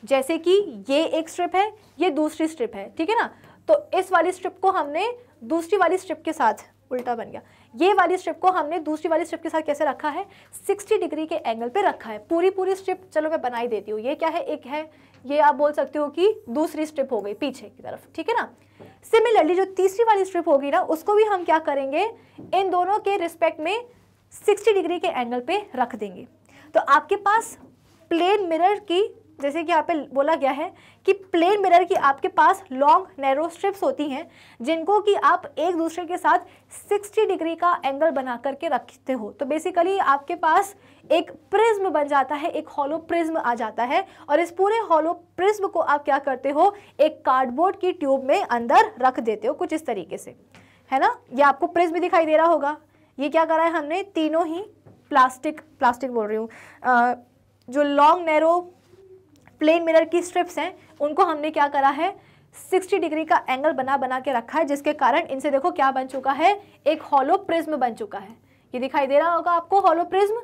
जैसे कि ये एक स्ट्रिप है, ये दूसरी स्ट्रिप है, ठीक है ना? तो इस वाली स्ट्रिप को हमने दूसरी वाली स्ट्रिप के साथ उल्टा बन गया। ये वाली स्ट्रिप को हमने दूसरी वाली स्ट्रिप के साथ कैसे रखा है? 60 डिग्री के एंगल पे रखा है। पूरी पूरी स्ट्रिप चलो मैं बनाई देती हूँ। ये क्या है? एक है, ये आप बोल सकते हो कि दूसरी स्ट्रिप हो गई, पीछे की तरफ़, ठीक है ना? सिमिलरली जो तीसरी वाली स्ट्रिप होगी ना, उसको भी हम क्या करेंगे? इन दोनों के रिस्पेक्ट में 60 डिग्री के एंगल पे रख देंगे। तो आपके पास प्लेन मिरर की जैसे कि यहाँ पे बोला गया है कि प्लेन मिरर की आपके पास लॉन्ग नैरो स्ट्रिप्स होती हैं, जिनको कि आप एक दूसरे के साथ 60 डिग्री का एंगल बना करके रखते हो। तो बेसिकली आपके पास एक प्रिज्म बन जाता है, एक हॉलो प्रिज्म आ जाता है और इस पूरे हॉलो प्रिज्म को आप क्या करते हो? एक कार्डबोर्ड की ट्यूब में अंदर रख देते हो कुछ इस तरीके से। है ना? ये आपको प्रिज्म दिखाई दे रहा होगा। ये क्या करा है हमने? तीनों ही प्लास्टिक प्लास्टिक बोल रही हूँ। जो लॉन्ग नैरो प्लेन मिरर की स्ट्रिप्स हैं, उनको हमने क्या करा है? 60 डिग्री का एंगल बना बना के रखा है, जिसके कारण इनसे देखो क्या बन चुका है, एक हॉलो प्रिज्म बन चुका है। ये दिखाई दे रहा होगा आपको हॉलो प्रिज्म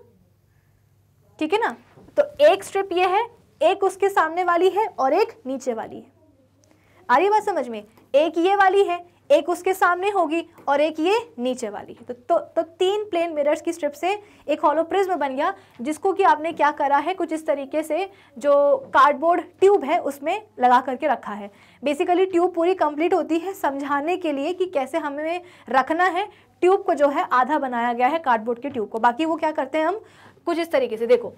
ठीक है ना? तो एक स्ट्रिप ये है, एक उसके सामने वाली है और एक नीचे वाली है। आ रही बात समझ में? एक ये वाली है एक उसके सामने होगी और एक ये नीचे वाली। है तो, तो तो तीन प्लेन मिरर्स की स्ट्रिप से एक हॉलो प्रिज्म बन गया जिसको कि आपने क्या करा है कुछ इस तरीके से जो कार्डबोर्ड ट्यूब है उसमें लगा करके रखा है। बेसिकली ट्यूब पूरी कंप्लीट होती है समझाने के लिए कि कैसे हमें रखना है। ट्यूब को जो है आधा बनाया गया है कार्डबोर्ड के ट्यूब को। बाकी वो क्या करते हैं हम? कुछ इस तरीके से देखो।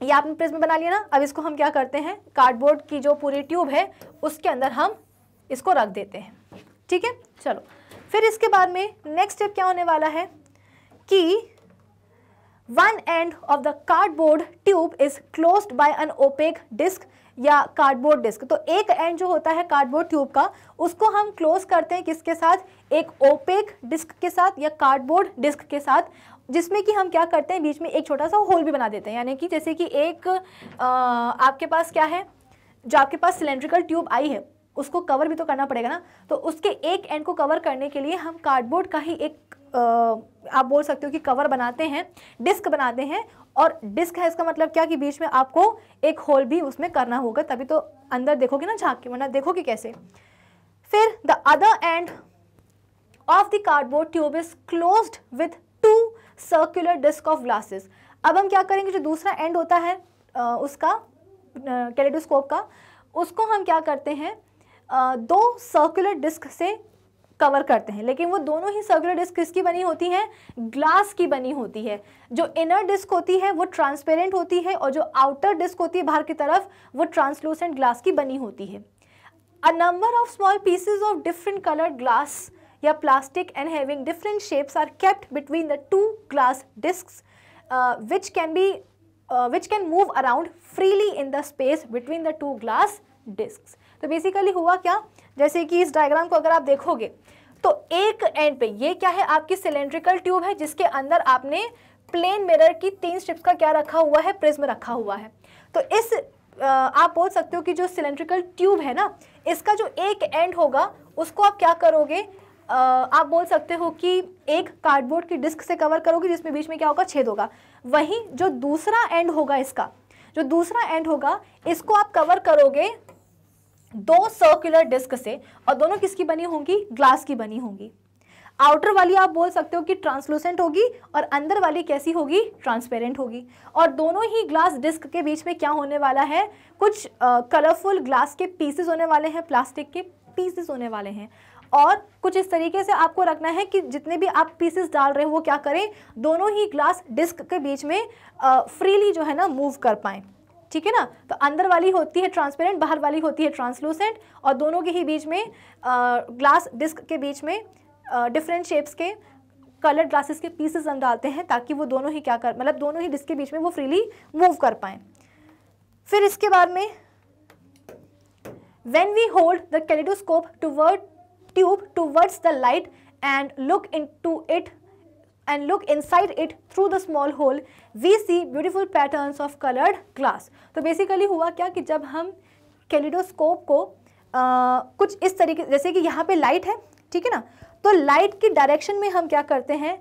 ये आपने प्रिज्म बना लिया ना अब इसको हम क्या करते हैं? कार्डबोर्ड की जो पूरी ट्यूब है उसके अंदर हम इसको रख देते हैं। ठीक है? चलो। फिर इसके बाद में नेक्स्ट स्टेप क्या होने वाला है? कि one end of the cardboard tube is closed by an opaque disc या कार्डबोर्ड डिस्क तो एक एंड जो होता है कार्डबोर्ड ट्यूब का उसको हम क्लोज करते हैं किसके साथ? एक ओपेक डिस्क के साथ या कार्डबोर्ड डिस्क के साथ जिसमें कि हम क्या करते हैं? बीच में एक छोटा सा होल भी बना देते हैं। यानी कि जैसे कि एक आ, आपके पास क्या है? जो आपके पास सिलेंड्रिकल ट्यूब आई है उसको कवर भी तो करना पड़ेगा ना? तो उसके एक एंड को कवर करने के लिए हम कार्डबोर्ड का ही एक आप बोल सकते हो कि कवर बनाते हैं डिस्क बनाते हैं और डिस्क है इसका मतलब क्या कि बीच में आपको एक होल भी उसमें करना होगा, तभी तो अंदर देखोगे ना झाँक के, वरना देखोगे कैसे? फिर the other end of the cardboard tube is closed with two circular disc of glasses अब हम क्या करेंगे? जो दूसरा एंड होता है उसका कैलेडोस्कोप का, उसको हम क्या करते हैं? दो सर्कुलर डिस्क से कवर करते हैं, लेकिन वो दोनों ही सर्कुलर डिस्क किसकी बनी होती हैं? ग्लास की बनी होती है। जो इनर डिस्क होती है, वो ट्रांसपेरेंट होती है और जो आउटर डिस्क होती है, बाहर की तरफ़, वो ट्रांसलूसेंट ग्लास की बनी होती है। A number of small pieces of different coloured glass या plastic and having different shapes are kept between the two glass disc which can be which can move around freely in the space between the two glass disc तो basically हुआ क्या? जैसे कि इस diagram को अगर आप देखोगे तो एक एंड पे ये क्या है? आपकी सिलेंड्रिकल ट्यूब है, जिसके अंदर आपने प्लेन मिरर की तीन स्ट्रिप्स का क्या रखा हुआ है? प्रिज्म रखा हुआ है। तो इस आप बोल सकते हो कि जो सिलेंड्रिकल ट्यूब है ना, इसका जो एक एंड होगा, उसको आप क्या करोगे? आप बोल सकते हो कि एक कार्डबोर्ड की डिस्क से कवर करोगे, जिसमें बीच में क्या होगा? छेद होगा। वहीं जो दूसरा एंड होगा इसका, जो दूसरा एंड होगा, इसको आप कवर करोगे दो सर्कुलर डिस्क से, और दोनों किसकी बनी होंगी? ग्लास की बनी होंगी। आउटर वाली आप बोल सकते हो कि ट्रांसलूसेंट होगी, और अंदर वाली कैसी होगी? ट्रांसपेरेंट होगी। और दोनों ही ग्लास डिस्क के बीच में क्या होने वाला है? कुछ कलरफुल ग्लास के पीसेस होने वाले हैं प्लास्टिक के पीसेस होने वाले हैं। और कुछ इस तरीके से आपको रखना है कि जितने भी आप पीसेस डाल रहे हो, वो क्या करें? दोनों ही ग्लास डिस्क के बीच में फ्रीली जो है ना मूव कर पाएँ। ठीक है ना? तो अंदर वाली होती है ट्रांसपेरेंट बाहर वाली होती है ट्रांसलूसेंट और दोनों के ही बीच में ग्लास डिस्क के बीच में डिफरेंट शेप्स के कलर ग्लासेस के पीसेस हम डालते हैं ताकि वो दोनों ही क्या कर मतलब दोनों ही डिस्क के बीच में वो फ्रीली मूव कर पाएँ। फिर इसके बाद में when when we hold the kaleidoscope toward, tube towards the light and look into it and look inside it through the small hole we see beautiful patterns of colored glass. तो basically हुआ क्या कि जब हम kaleidoscope को आ, कुछ इस तरीके जैसे कि यहाँ पे लाइट है ठीक है ना? तो लाइट की डायरेक्शन में हम क्या करते हैं?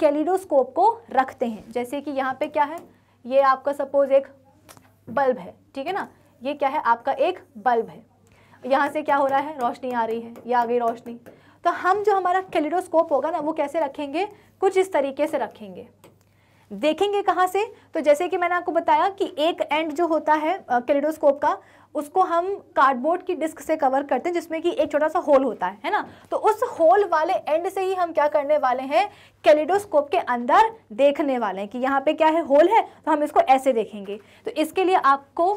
कैलिडोस्कोप को रखते हैं। जैसे कि यहाँ पे क्या है? ये आपका सपोज़ एक बल्ब है ठीक है ना? ये क्या है? आपका एक बल्ब है। यहाँ से क्या हो रहा है? रोशनी आ रही है। ये आ गई रोशनी। तो हम जो हमारा कैलिडोस्कोप होगा ना, वो कैसे रखेंगे? कुछ इस तरीके से रखेंगे। देखेंगे कहाँ से? तो जैसे कि मैंने आपको बताया कि एक एंड जो होता है कैलिडोस्कोप का, उसको हम कार्डबोर्ड की डिस्क से कवर करते हैं, जिसमें कि एक छोटा सा होल होता है है ना? तो उस होल वाले एंड से ही हम क्या करने वाले हैं? कैलिडोस्कोप के अंदर देखने वाले हैं कि यहाँ पे क्या है होल है तो हम इसको ऐसे देखेंगे। तो इसके लिए आपको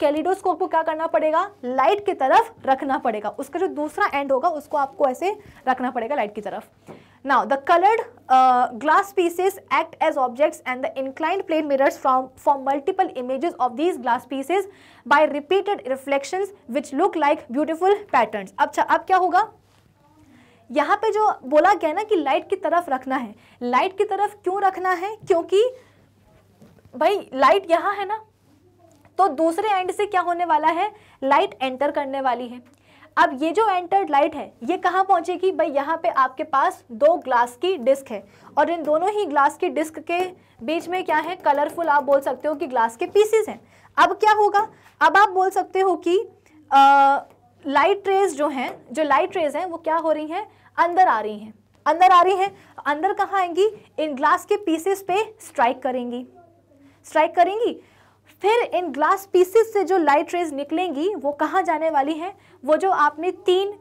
कैलिडोस्कोप को क्या करना पड़ेगा? लाइट की तरफ़ रखना पड़ेगा। उसका जो दूसरा एंड होगा, उसको आपको ऐसे रखना पड़ेगा लाइट की तरफ़। Now the coloured glass pieces act as objects and the inclined plane mirrors from for multiple images of these glass pieces by repeated reflection which look like beautiful pattern अच्छा अब क्या होगा? यहाँ पे जो बोला गया ना कि लाइट की तरफ़ रखना है। लाइट की तरफ़ क्यों रखना है? क्योंकि भाई लाइट यहाँ है ना तो दूसरे एंड से क्या होने वाला है? लाइट एंटर करने वाली है। अब ये जो एंटर्ड लाइट है, ये कहाँ पहुँचेगी? भाई, यहाँ पे आपके पास दो ग्लास की डिस्क है। और इन दोनों ही ग्लास की डिस्क के बीच में क्या है? कलरफुल आप बोल सकते हो कि ग्लास के पीसेस हैं। अब क्या होगा? अब आप बोल सकते हो कि लाइट रेज जो हैं, जो लाइट रेज हैं, वो क्या हो रही हैं? अंदर आ रही हैं। अंदर आ रही हैं। अंदर कहाँ आएँगी? इन ग्लास के पीसेस पे स्ट्राइक करेंगी। स्ट्राइक करेंगी? फिर इन ग्लास पीसेस से जो लाइट रेज निकलेंगी, वो कहाँ जाने वाली हैं? वो जो आपने तीन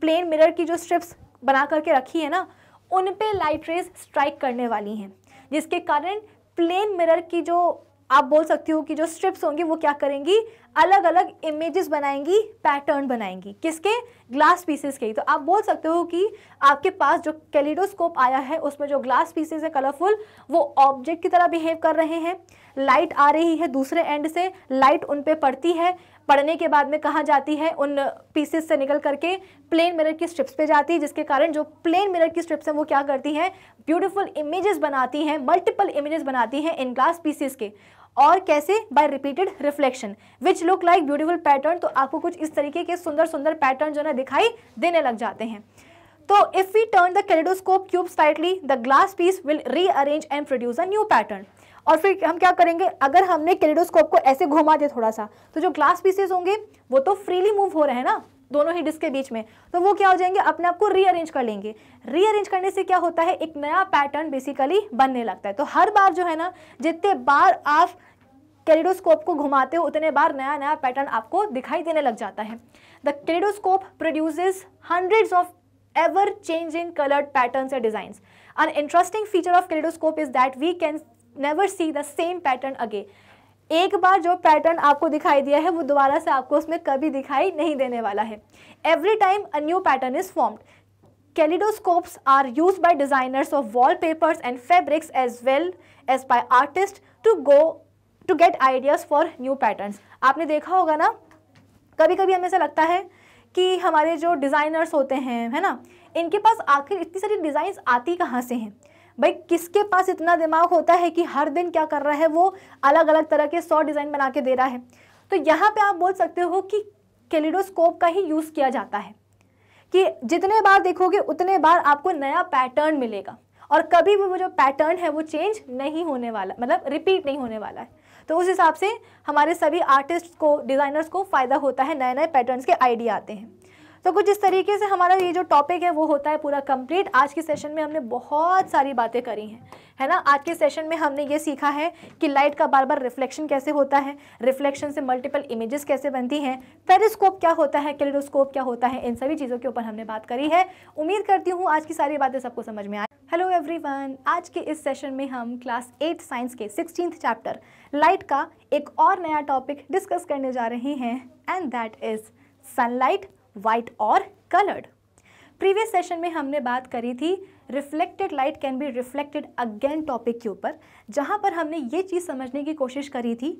प्लेन मिरर की जो स्ट्रिप्स बना करके रखी है ना, उन पे लाइट रेज स्ट्राइक करने वाली हैं। जिसके कारण प्लेन मिरर की जो, आप बोल सकती हो कि जो स्ट्रिप्स होंगी, वो क्या करेंगी? अलग अलग इमेजेस बनाएँगी पैटर्न बनाएँगी। किसके? ग्लास पीसेस के तो आप बोल सकते हो कि आपके पास जो कैलिडोस्कोप आया है, उसमें जो ग्लास पीसेस है कलरफुल वो ऑब्जेक्ट की तरह बिहेव कर रहे हैं। लाइट आ रही है दूसरे एंड से, लाइट उन पर पड़ती है। पढ़ने के बाद में कहाँ जाती है उन पीसेस से निकल करके प्लेन मिरर की स्ट्रिप्स पे जाती है, जिसके कारण जो प्लेन मिरर की स्ट्रिप्स हैं वो क्या करती हैं? ब्यूटीफुल इमेजेस बनाती हैं मल्टीपल इमेजेस बनाती हैं इन ग्लास पीसेस के। और कैसे? By repeated reflection which look like beautiful pattern तो आपको कुछ इस तरीके के सुंदर सुंदर पैटर्न जो है दिखाई देने लग जाते हैं। तो if we turn the kaleidoscope cube slightly the glass piece will rearrange and produce a new pattern और फिर हम क्या करेंगे? अगर हमने कैलिडोस्कोप को ऐसे घुमा दिया थोड़ा सा तो जो ग्लास पीसेस होंगे, वो तो फ्रीली मूव हो रहे हैं ना, दोनों ही डिस्क के बीच में। तो वो क्या हो जाएँगे? अपने आप को रीअरेंज कर लेंगे। रीअरेंज करने से क्या होता है? एक नया पैटर्न बेसिकली बनने लगता है। तो हर बार जो है ना, जितने बार आप कैलिडोस्कोप को घुमाते हो, उतने बार नया नया पैटर्न आपको दिखाई देने लग जाता है। The kaleidoscope produces hundreds of ever changing colored patterns or designs. An interesting feature of kaleidoscope is that we can never see the same pattern again एक बार जो पैटर्न आपको दिखाई दिया है, वो दोबारा से आपको उसमें कभी दिखाई नहीं देने वाला है। Every time a new pattern is formed kaleidoscopes are use by designers of wall papers and fabrics as well as by artist to go to get ideas for new patterns आपने देखा होगा ना कभी कभी हमें ऐसा लगता है कि हमारे जो डिज़ाइनर्स होते हैं, है ना, इनके पास आखिर इतनी सारी डिज़ाइंस आती कहाँ से हैं? भाई, किसके पास इतना दिमाग होता है कि हर दिन क्या कर रहा है, वो अलग अलग तरह के सौ डिज़ाइन बना के दे रहा है? तो यहाँ पे आप बोल सकते हो कि कैलिडोस्कोप का ही यूज़ किया जाता है। कि जितने बार देखोगे, उतने बार आपको नया पैटर्न मिलेगा। और कभी भी वो जो पैटर्न है, वो चेंज नहीं होने वाला मतलब रिपीट नहीं होने वाला है। तो उस हिसाब से हमारे सभी आर्टिस्ट को, डिज़ाइनर्स को फ़ायदा होता है नए नए पैटर्न्स के आइडिया आते हैं। तो कुछ इस तरीके से हमारा ये जो टॉपिक है, वो होता है पूरा कंप्लीट आज के सेशन में हमने बहुत सारी बातें करी हैं, है ना? आज के सेशन में हमने ये सीखा है कि लाइट का बार बार रिफ्लेक्शन कैसे होता है रिफ्लेक्शन से मल्टीपल इमेजेस कैसे बनती हैं पेरिस्कोप क्या होता है कैलिडोस्कोप क्या होता है, इन सभी चीज़ों के ऊपर हमने बात करी है। उम्मीद करती हूँ आज की सारी बातें सबको समझ में आए हेलो एवरीवन आज के इस सेशन में हम क्लास एट साइंस के सिक्सटीन चैप्टर लाइट का एक और नया टॉपिक डिस्कस करने जा रहे हैं and that is sunlight white और कलर्ड प्रीवियस सेशन में हमने बात करी थी reflected light can be reflected again topic के ऊपर, जहाँ पर हमने ये चीज़ समझने की कोशिश करी थी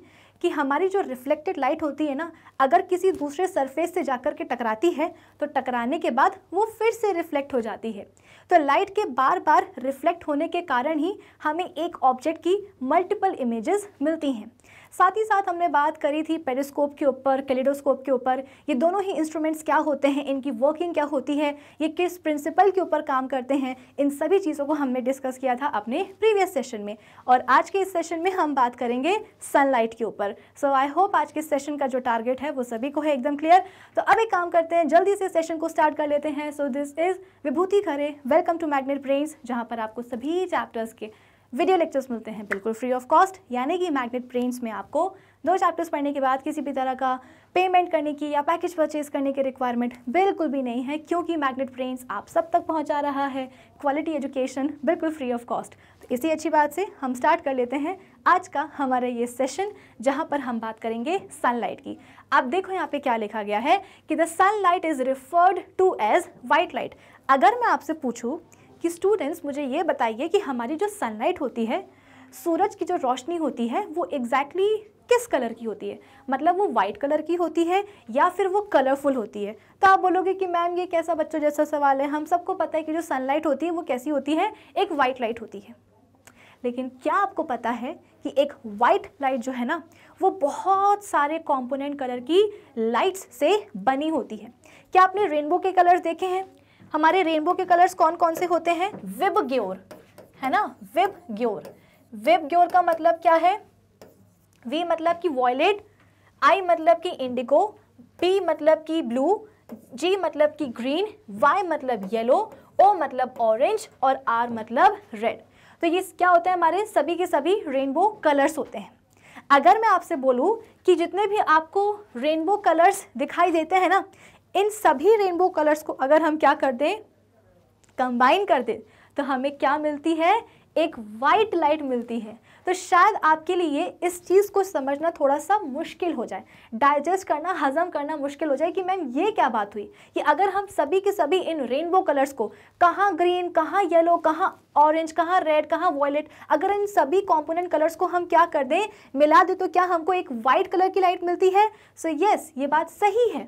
कि हमारी जो रिफ्लेक्टेड लाइट होती है ना, अगर किसी दूसरे सरफेस से जाकर के टकराती है तो टकराने के बाद वो फिर से रिफ्लेक्ट हो जाती है। तो लाइट के बार बार रिफ्लेक्ट होने के कारण ही हमें एक ऑब्जेक्ट की मल्टीपल इमेजेस मिलती हैं। साथ ही साथ हमने बात करी थी पेरिस्कोप के ऊपर, कैलिडोस्कोप के ऊपर। ये दोनों ही इंस्ट्रूमेंट्स क्या होते हैं? इनकी वर्किंग क्या होती है? ये किस प्रिंसिपल के ऊपर काम करते हैं? इन सभी चीज़ों को हमने डिस्कस किया था अपने प्रीवियस सेशन में। और आज के इस सेशन में हम बात करेंगे सनलाइट के ऊपर। सो आई होप आज के सेशन का जो टारगेट है वो सभी को है एकदम क्लियर तो अब एक काम करते हैं, जल्दी से सेशन को स्टार्ट कर लेते हैं। So this is Vibhuti Khare. Welcome to Magnet Brains जहाँ पर आपको सभी चैप्टर्स के वीडियो लेक्चर्स मिलते हैं, बिल्कुल फ्री ऑफ़ कॉस्ट यानी कि मैग्नेट प्रिंट्स में आपको दो चैप्टर्स पढ़ने के बाद किसी भी तरह का पेमेंट करने की या पैकेज परचेज करने की रिक्वायरमेंट बिल्कुल भी नहीं है, क्योंकि मैग्नेट प्रिंट्स आप सब तक पहुँचा रहा है। क्वालिटी एजुकेशन बिल्कुल फ्री ऑफ़ कॉस्ट तो इसी अच्छी बात से हम स्टार्ट कर लेते हैं आज का हमारा ये सेशन जहाँ पर हम बात करेंगे सनलाइट की। आप देखो यहाँ पे क्या लिखा गया है कि the sunlight is referred to as white light अगर मैं आपसे पूछूँ कि स्टूडेंट्स मुझे ये बताइए कि हमारी जो सनलाइट होती है, सूरज की जो रोशनी होती है, वो एग्जैक्टली exactly किस कलर की होती है? मतलब वो वाइट कलर की होती है या फिर वो कलरफुल होती है? तो आप बोलोगे कि मैम ये कैसा बच्चों जैसा सवाल है? हम सबको पता है कि जो सनलाइट होती है, वो कैसी होती है? एक वाइट लाइट होती है। लेकिन क्या आपको पता है कि एक वाइट लाइट जो है ना, वो बहुत सारे कॉम्पोनेंट कलर की लाइट्स से बनी होती है? क्या आपने रेनबो के कलर्स देखे हैं? हमारे रेनबो के कलर्स कौन कौन से होते हैं? विब ग्योर, है ना? विब ग्योर। विब ग्योर का मतलब क्या है? वी मतलब कि वॉयलेट आई मतलब कि इंडिगो पी मतलब कि ब्लू जी मतलब कि ग्रीन वाई मतलब येलो ओ मतलब ऑरेंज और आर मतलब रेड तो ये क्या होता है हमारे? सभी के सभी रेनबो कलर्स होते हैं। अगर मैं आपसे बोलूँ कि जितने भी आपको रेनबो कलर्स दिखाई देते हैं ना इन सभी रेनबो कलर्स को अगर हम क्या कर दें कंबाइन कर दें तो हमें क्या मिलती है? एक वाइट लाइट मिलती है। तो शायद आपके लिए इस चीज़ को समझना थोड़ा सा मुश्किल हो जाए। डाइजेस्ट करना हजम करना मुश्किल हो जाए कि मैम ये क्या बात हुई? कि अगर हम सभी के सभी इन रेनबो कलर्स को कहाँ ग्रीन कहाँ येलो कहाँ ऑरेंज कहाँ रेड कहाँ वॉयलेट अगर इन सभी कॉम्पोनेंट कलर्स को हम क्या कर दें मिला दें तो क्या हमको एक वाइट कलर की लाइट मिलती है? सो so, यस yes, ये बात सही है।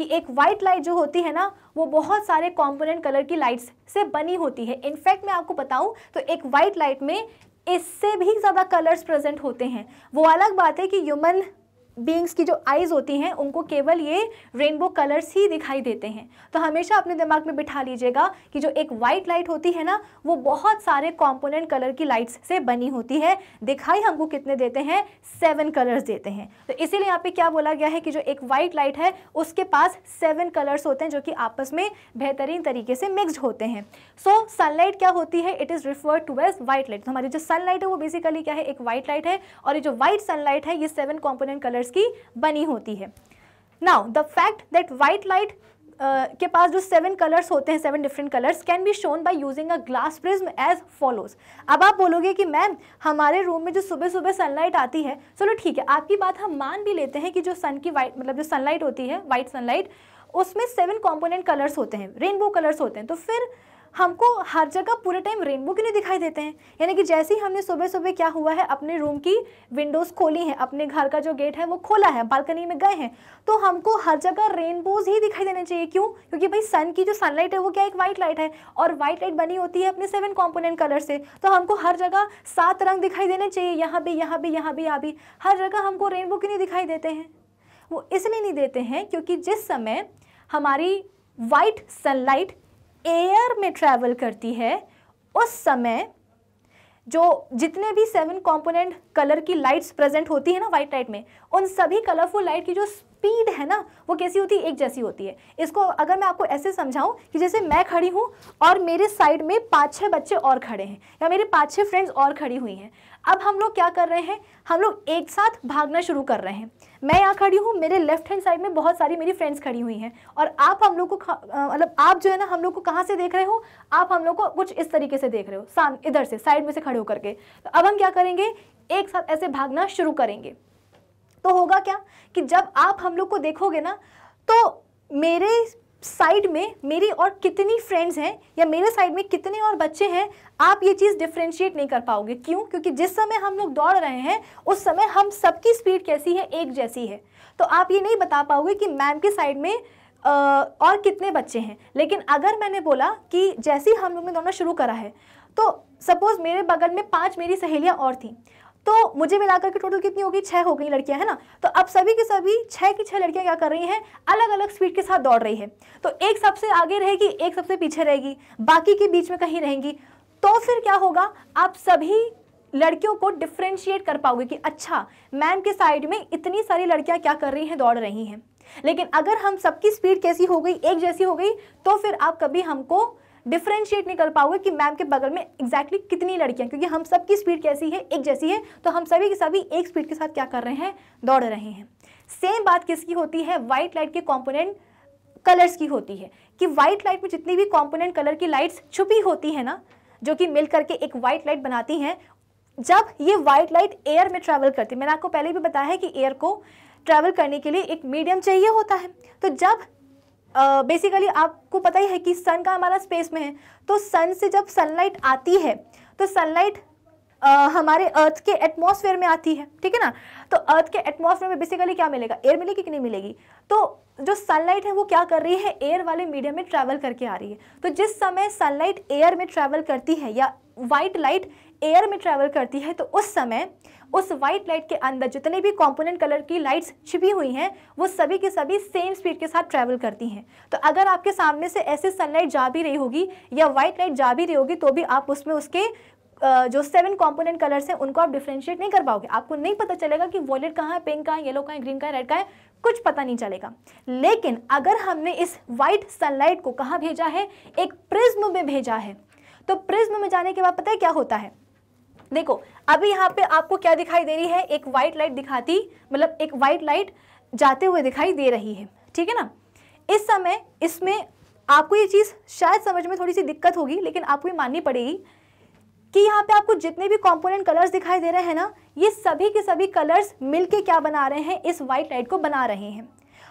कि एक वाइट लाइट जो होती है ना, वो बहुत सारे कॉम्पोनेंट कलर की लाइट्स से बनी होती है। इनफैक्ट मैं आपको बताऊँ तो एक वाइट लाइट में इससे भी ज़्यादा कलर्स प्रेजेंट होते हैं। वो अलग बात है कि ह्यूमन बींग्स की जो आइज़ होती हैं उनको केवल ये रेनबो कलर्स ही दिखाई देते हैं। तो हमेशा अपने दिमाग में बिठा लीजिएगा कि जो एक वाइट लाइट होती है ना वो बहुत सारे कॉम्पोनेंट कलर की लाइट्स से बनी होती है। दिखाई हमको कितने देते हैं? सेवन कलर्स देते हैं। तो इसीलिए यहाँ पे क्या बोला गया है कि जो एक वाइट लाइट है उसके पास सेवन कलर्स होते हैं जो कि आपस में बेहतरीन तरीके से मिक्सड होते हैं। सो so, सनलाइट क्या होती है? It is referred to as white light तो हमारी जो सनलाइट है वो बेसिकली क्या है? एक वाइट लाइट है। और ये जो वाइट सनलाइट है ये सेवन कॉम्पोनेंट कलर्स कलर्स की बनी होती है। Now the fact that white light के पास जो सेवन कलर्स होते हैं seven different colours can be shown by using a glass prism as follows अब आप बोलोगे कि, मैम, हमारे रूम में जो सुबह सुबह सनलाइट आती है, चलो ठीक है, आपकी बात हम मान भी लेते हैं कि जो सन की वाइट मतलब जो सनलाइट होती है वाइट सनलाइट उसमें सेवन कॉम्पोनेंट कलर्स होते हैं रेनबो कलर्स होते हैं तो फिर हमको हर जगह पूरे टाइम रेनबो के नहीं दिखाई देते हैं। यानी कि जैसे ही हमने सुबह सुबह क्या हुआ है, अपने रूम की विंडोज़ खोली हैं, अपने घर का जो गेट है वो खोला है बालकनी में गए हैं तो हमको हर जगह रेनबोज ही दिखाई देने चाहिए। क्यों? क्योंकि भाई सन की जो सनलाइट है वो क्या एक वाइट लाइट है? और वाइट लाइट बनी होती है अपने सेवन कॉम्पोनेंट कलर से। तो हमको हर जगह सात रंग दिखाई देने चाहिए। यहाँ भी यहाँ भी यहाँ भी यहाँ भी। हर जगह हमको रेनबो क्यों नहीं दिखाई देते हैं। वो इसलिए नहीं देते हैं क्योंकि जिस समय हमारी वाइट सनलाइट एयर में ट्रैवल करती है, उस समय जो जितने भी सेवन कंपोनेंट कलर की लाइट्स प्रेजेंट होती है ना वाइट लाइट में, उन सभी कलरफुल लाइट की जो स्पीड है ना, वो कैसी होती है? एक जैसी होती है। इसको अगर मैं आपको ऐसे समझाऊं कि जैसे मैं खड़ी हूँ और मेरे साइड में पाँच छः बच्चे और खड़े हैं, या मेरे पाँच छः फ्रेंड्स और खड़ी हुई हैं अब हम लोग क्या कर रहे हैं? हम लोग एक साथ भागना शुरू कर रहे हैं। मैं यहाँ खड़ी हूँ, मेरे लेफ़्ट हैंड साइड में बहुत सारी मेरी फ्रेंड्स खड़ी हुई हैं। और आप हम लोग को मतलब आप जो है ना, हम लोग को कहाँ से देख रहे हो? आप हम लोग को कुछ इस तरीके से देख रहे हो, साम, इधर से साइड में से खड़े होकर के। तो अब हम क्या करेंगे? एक साथ ऐसे भागना शुरू करेंगे। तो होगा क्या कि जब आप हम लोग को देखोगे ना तो मेरे साइड में मेरी और कितनी फ्रेंड्स हैं या मेरे साइड में कितने और बच्चे हैं आप ये चीज़ डिफ्रेंशिएट नहीं कर पाओगे। क्यों? क्योंकि जिस समय हम लोग दौड़ रहे हैं उस समय हम सबकी स्पीड कैसी है? एक जैसी है। तो आप ये नहीं बता पाओगे कि मैम के साइड में आ, और कितने बच्चे हैं। लेकिन अगर मैंने बोला कि जैसे ही हम लोग ने दौड़ना शुरू करा है तो सपोज़ मेरे बगल में पाँच मेरी सहेलियाँ और थी। तो मुझे मिलाकर के टोटल कितनी होगी? छः हो गई लड़कियाँ, है ना? तो अब सभी की सभी छः की छः लड़कियाँ क्या कर रही हैं? अलग अलग स्पीड के साथ दौड़ रही है। तो एक सबसे आगे रहेगी, एक सबसे पीछे रहेगी, बाकी के बीच में कहीं रहेंगी। तो फिर क्या होगा? आप सभी लड़कियों को डिफ्रेंशिएट कर पाओगे कि अच्छा मैम के साइड में इतनी सारी लड़कियाँ क्या कर रही हैं, दौड़ रही हैं। लेकिन अगर हम सबकी स्पीड कैसी हो गई, एक जैसी हो गई तो फिर आप कभी हमको डिफ्रेंशिएट नहीं कर पाओगे कि मैम के बगल में एग्जैक्टली exactly कितनी लड़कियाँ क्योंकि हम सबकी स्पीड कैसी है? एक जैसी है। तो हम सभी के सभी एक स्पीड के साथ क्या कर रहे हैं? दौड़ रहे हैं। सेम बात किसकी होती है? व्हाइट लाइट के कॉम्पोनेंट कलर्स की होती है। कि व्हाइट लाइट में जितनी भी कॉम्पोनेंट कलर की लाइट्स छुपी होती है ना, जो कि मिल करके एक व्हाइट लाइट बनाती हैं, जब ये व्हाइट लाइट एयर में ट्रैवल करती है मैंने आपको पहले भी बताया है कि एयर को ट्रैवल करने के लिए एक मीडियम चाहिए होता है। तो जब बेसिकली uh, आपको पता ही है कि सन का हमारा स्पेस में है। तो सन से जब सनलाइट आती है तो सनलाइट uh, हमारे अर्थ के एटमॉस्फेयर में आती है ठीक है ना? तो अर्थ के एटमॉस्फेयर में बेसिकली क्या मिलेगा? एयर मिलेगी कि नहीं मिलेगी? तो जो सनलाइट है वो क्या कर रही है? एयर वाले मीडियम में ट्रैवल करके आ रही है। तो जिस समय सनलाइट एयर में ट्रैवल करती है या वाइट लाइट एयर में ट्रैवल करती है तो उस समय उस व्हाइट लाइट के अंदर जितने भी कंपोनेंट कलर की लाइट्स छिपी हुई हैं, वो सभी के सभी सेम स्पीड के साथ ट्रैवल करती हैं। तो अगर आपके सामने से ऐसे सनलाइट जा भी रही होगी या व्हाइट लाइट जा भी रही होगी तो भी आप उसमें उसके जो सेवन कंपोनेंट कलर्स हैं, उनको आप डिफ्रेंशिएट नहीं कर पाओगे। आपको नहीं पता चलेगा कि वॉलेट कहाँ है पिंक कहाँ है येलो कहाँ है ग्रीन कहाँ है रेड कहाँ है, कुछ पता नहीं चलेगा। लेकिन अगर हमने इस वाइट सनलाइट को कहाँ भेजा है, एक प्रिज्म में भेजा है तो प्रिज्म में जाने के बाद पता है क्या होता है? देखो, अभी यहाँ पे आपको क्या दिखाई दे रही है? एक वाइट लाइट दिखाती मतलब एक वाइट लाइट जाते हुए दिखाई दे रही है, ठीक है ना? इस समय इसमें आपको ये चीज़ शायद समझ में थोड़ी सी दिक्कत होगी, लेकिन आपको ये माननी पड़ेगी कि यहाँ पे आपको जितने भी कंपोनेंट कलर्स दिखाई दे रहे हैं ना, ये सभी के सभी कलर्स मिलके क्या बना रहे हैं, इस वाइट लाइट को बना रहे हैं।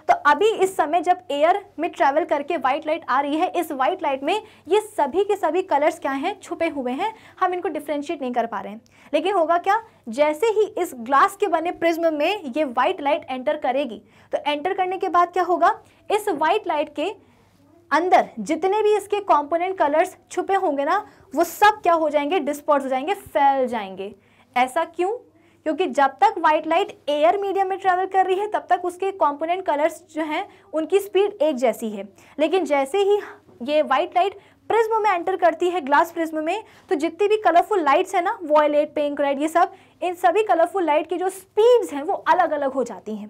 तो अभी इस समय जब एयर में ट्रैवल करके व्हाइट लाइट आ रही है, इस व्हाइट लाइट में ये सभी के सभी कलर्स क्या हैं? छुपे हुए हैं। हम इनको डिफ्रेंशिएट नहीं कर पा रहे हैं। लेकिन होगा क्या? जैसे ही इस ग्लास के बने प्रिज्म में ये व्हाइट लाइट एंटर करेगी तो एंटर करने के बाद क्या होगा? इस व्हाइट लाइट के अंदर जितने भी इसके कंपोनेंट कलर्स छुपे होंगे ना, वो सब क्या हो जाएँगे? डिस्पर्स हो जाएँगे, फैल जाएँगे। ऐसा क्यों? क्योंकि जब तक व्हाइट लाइट एयर मीडियम में ट्रेवल कर रही है, तब तक उसके कॉम्पोनेंट कलर्स जो हैं, उनकी स्पीड एक जैसी है। लेकिन जैसे ही ये व्हाइट लाइट प्रिज्म में एंटर करती है ग्लास प्रिज्म में तो जितनी भी कलरफुल लाइट्स है ना वॉयलेट पिंक रेड ये सब, इन सभी कलरफुल लाइट की जो स्पीड्स हैं, वो अलग अलग हो जाती हैं।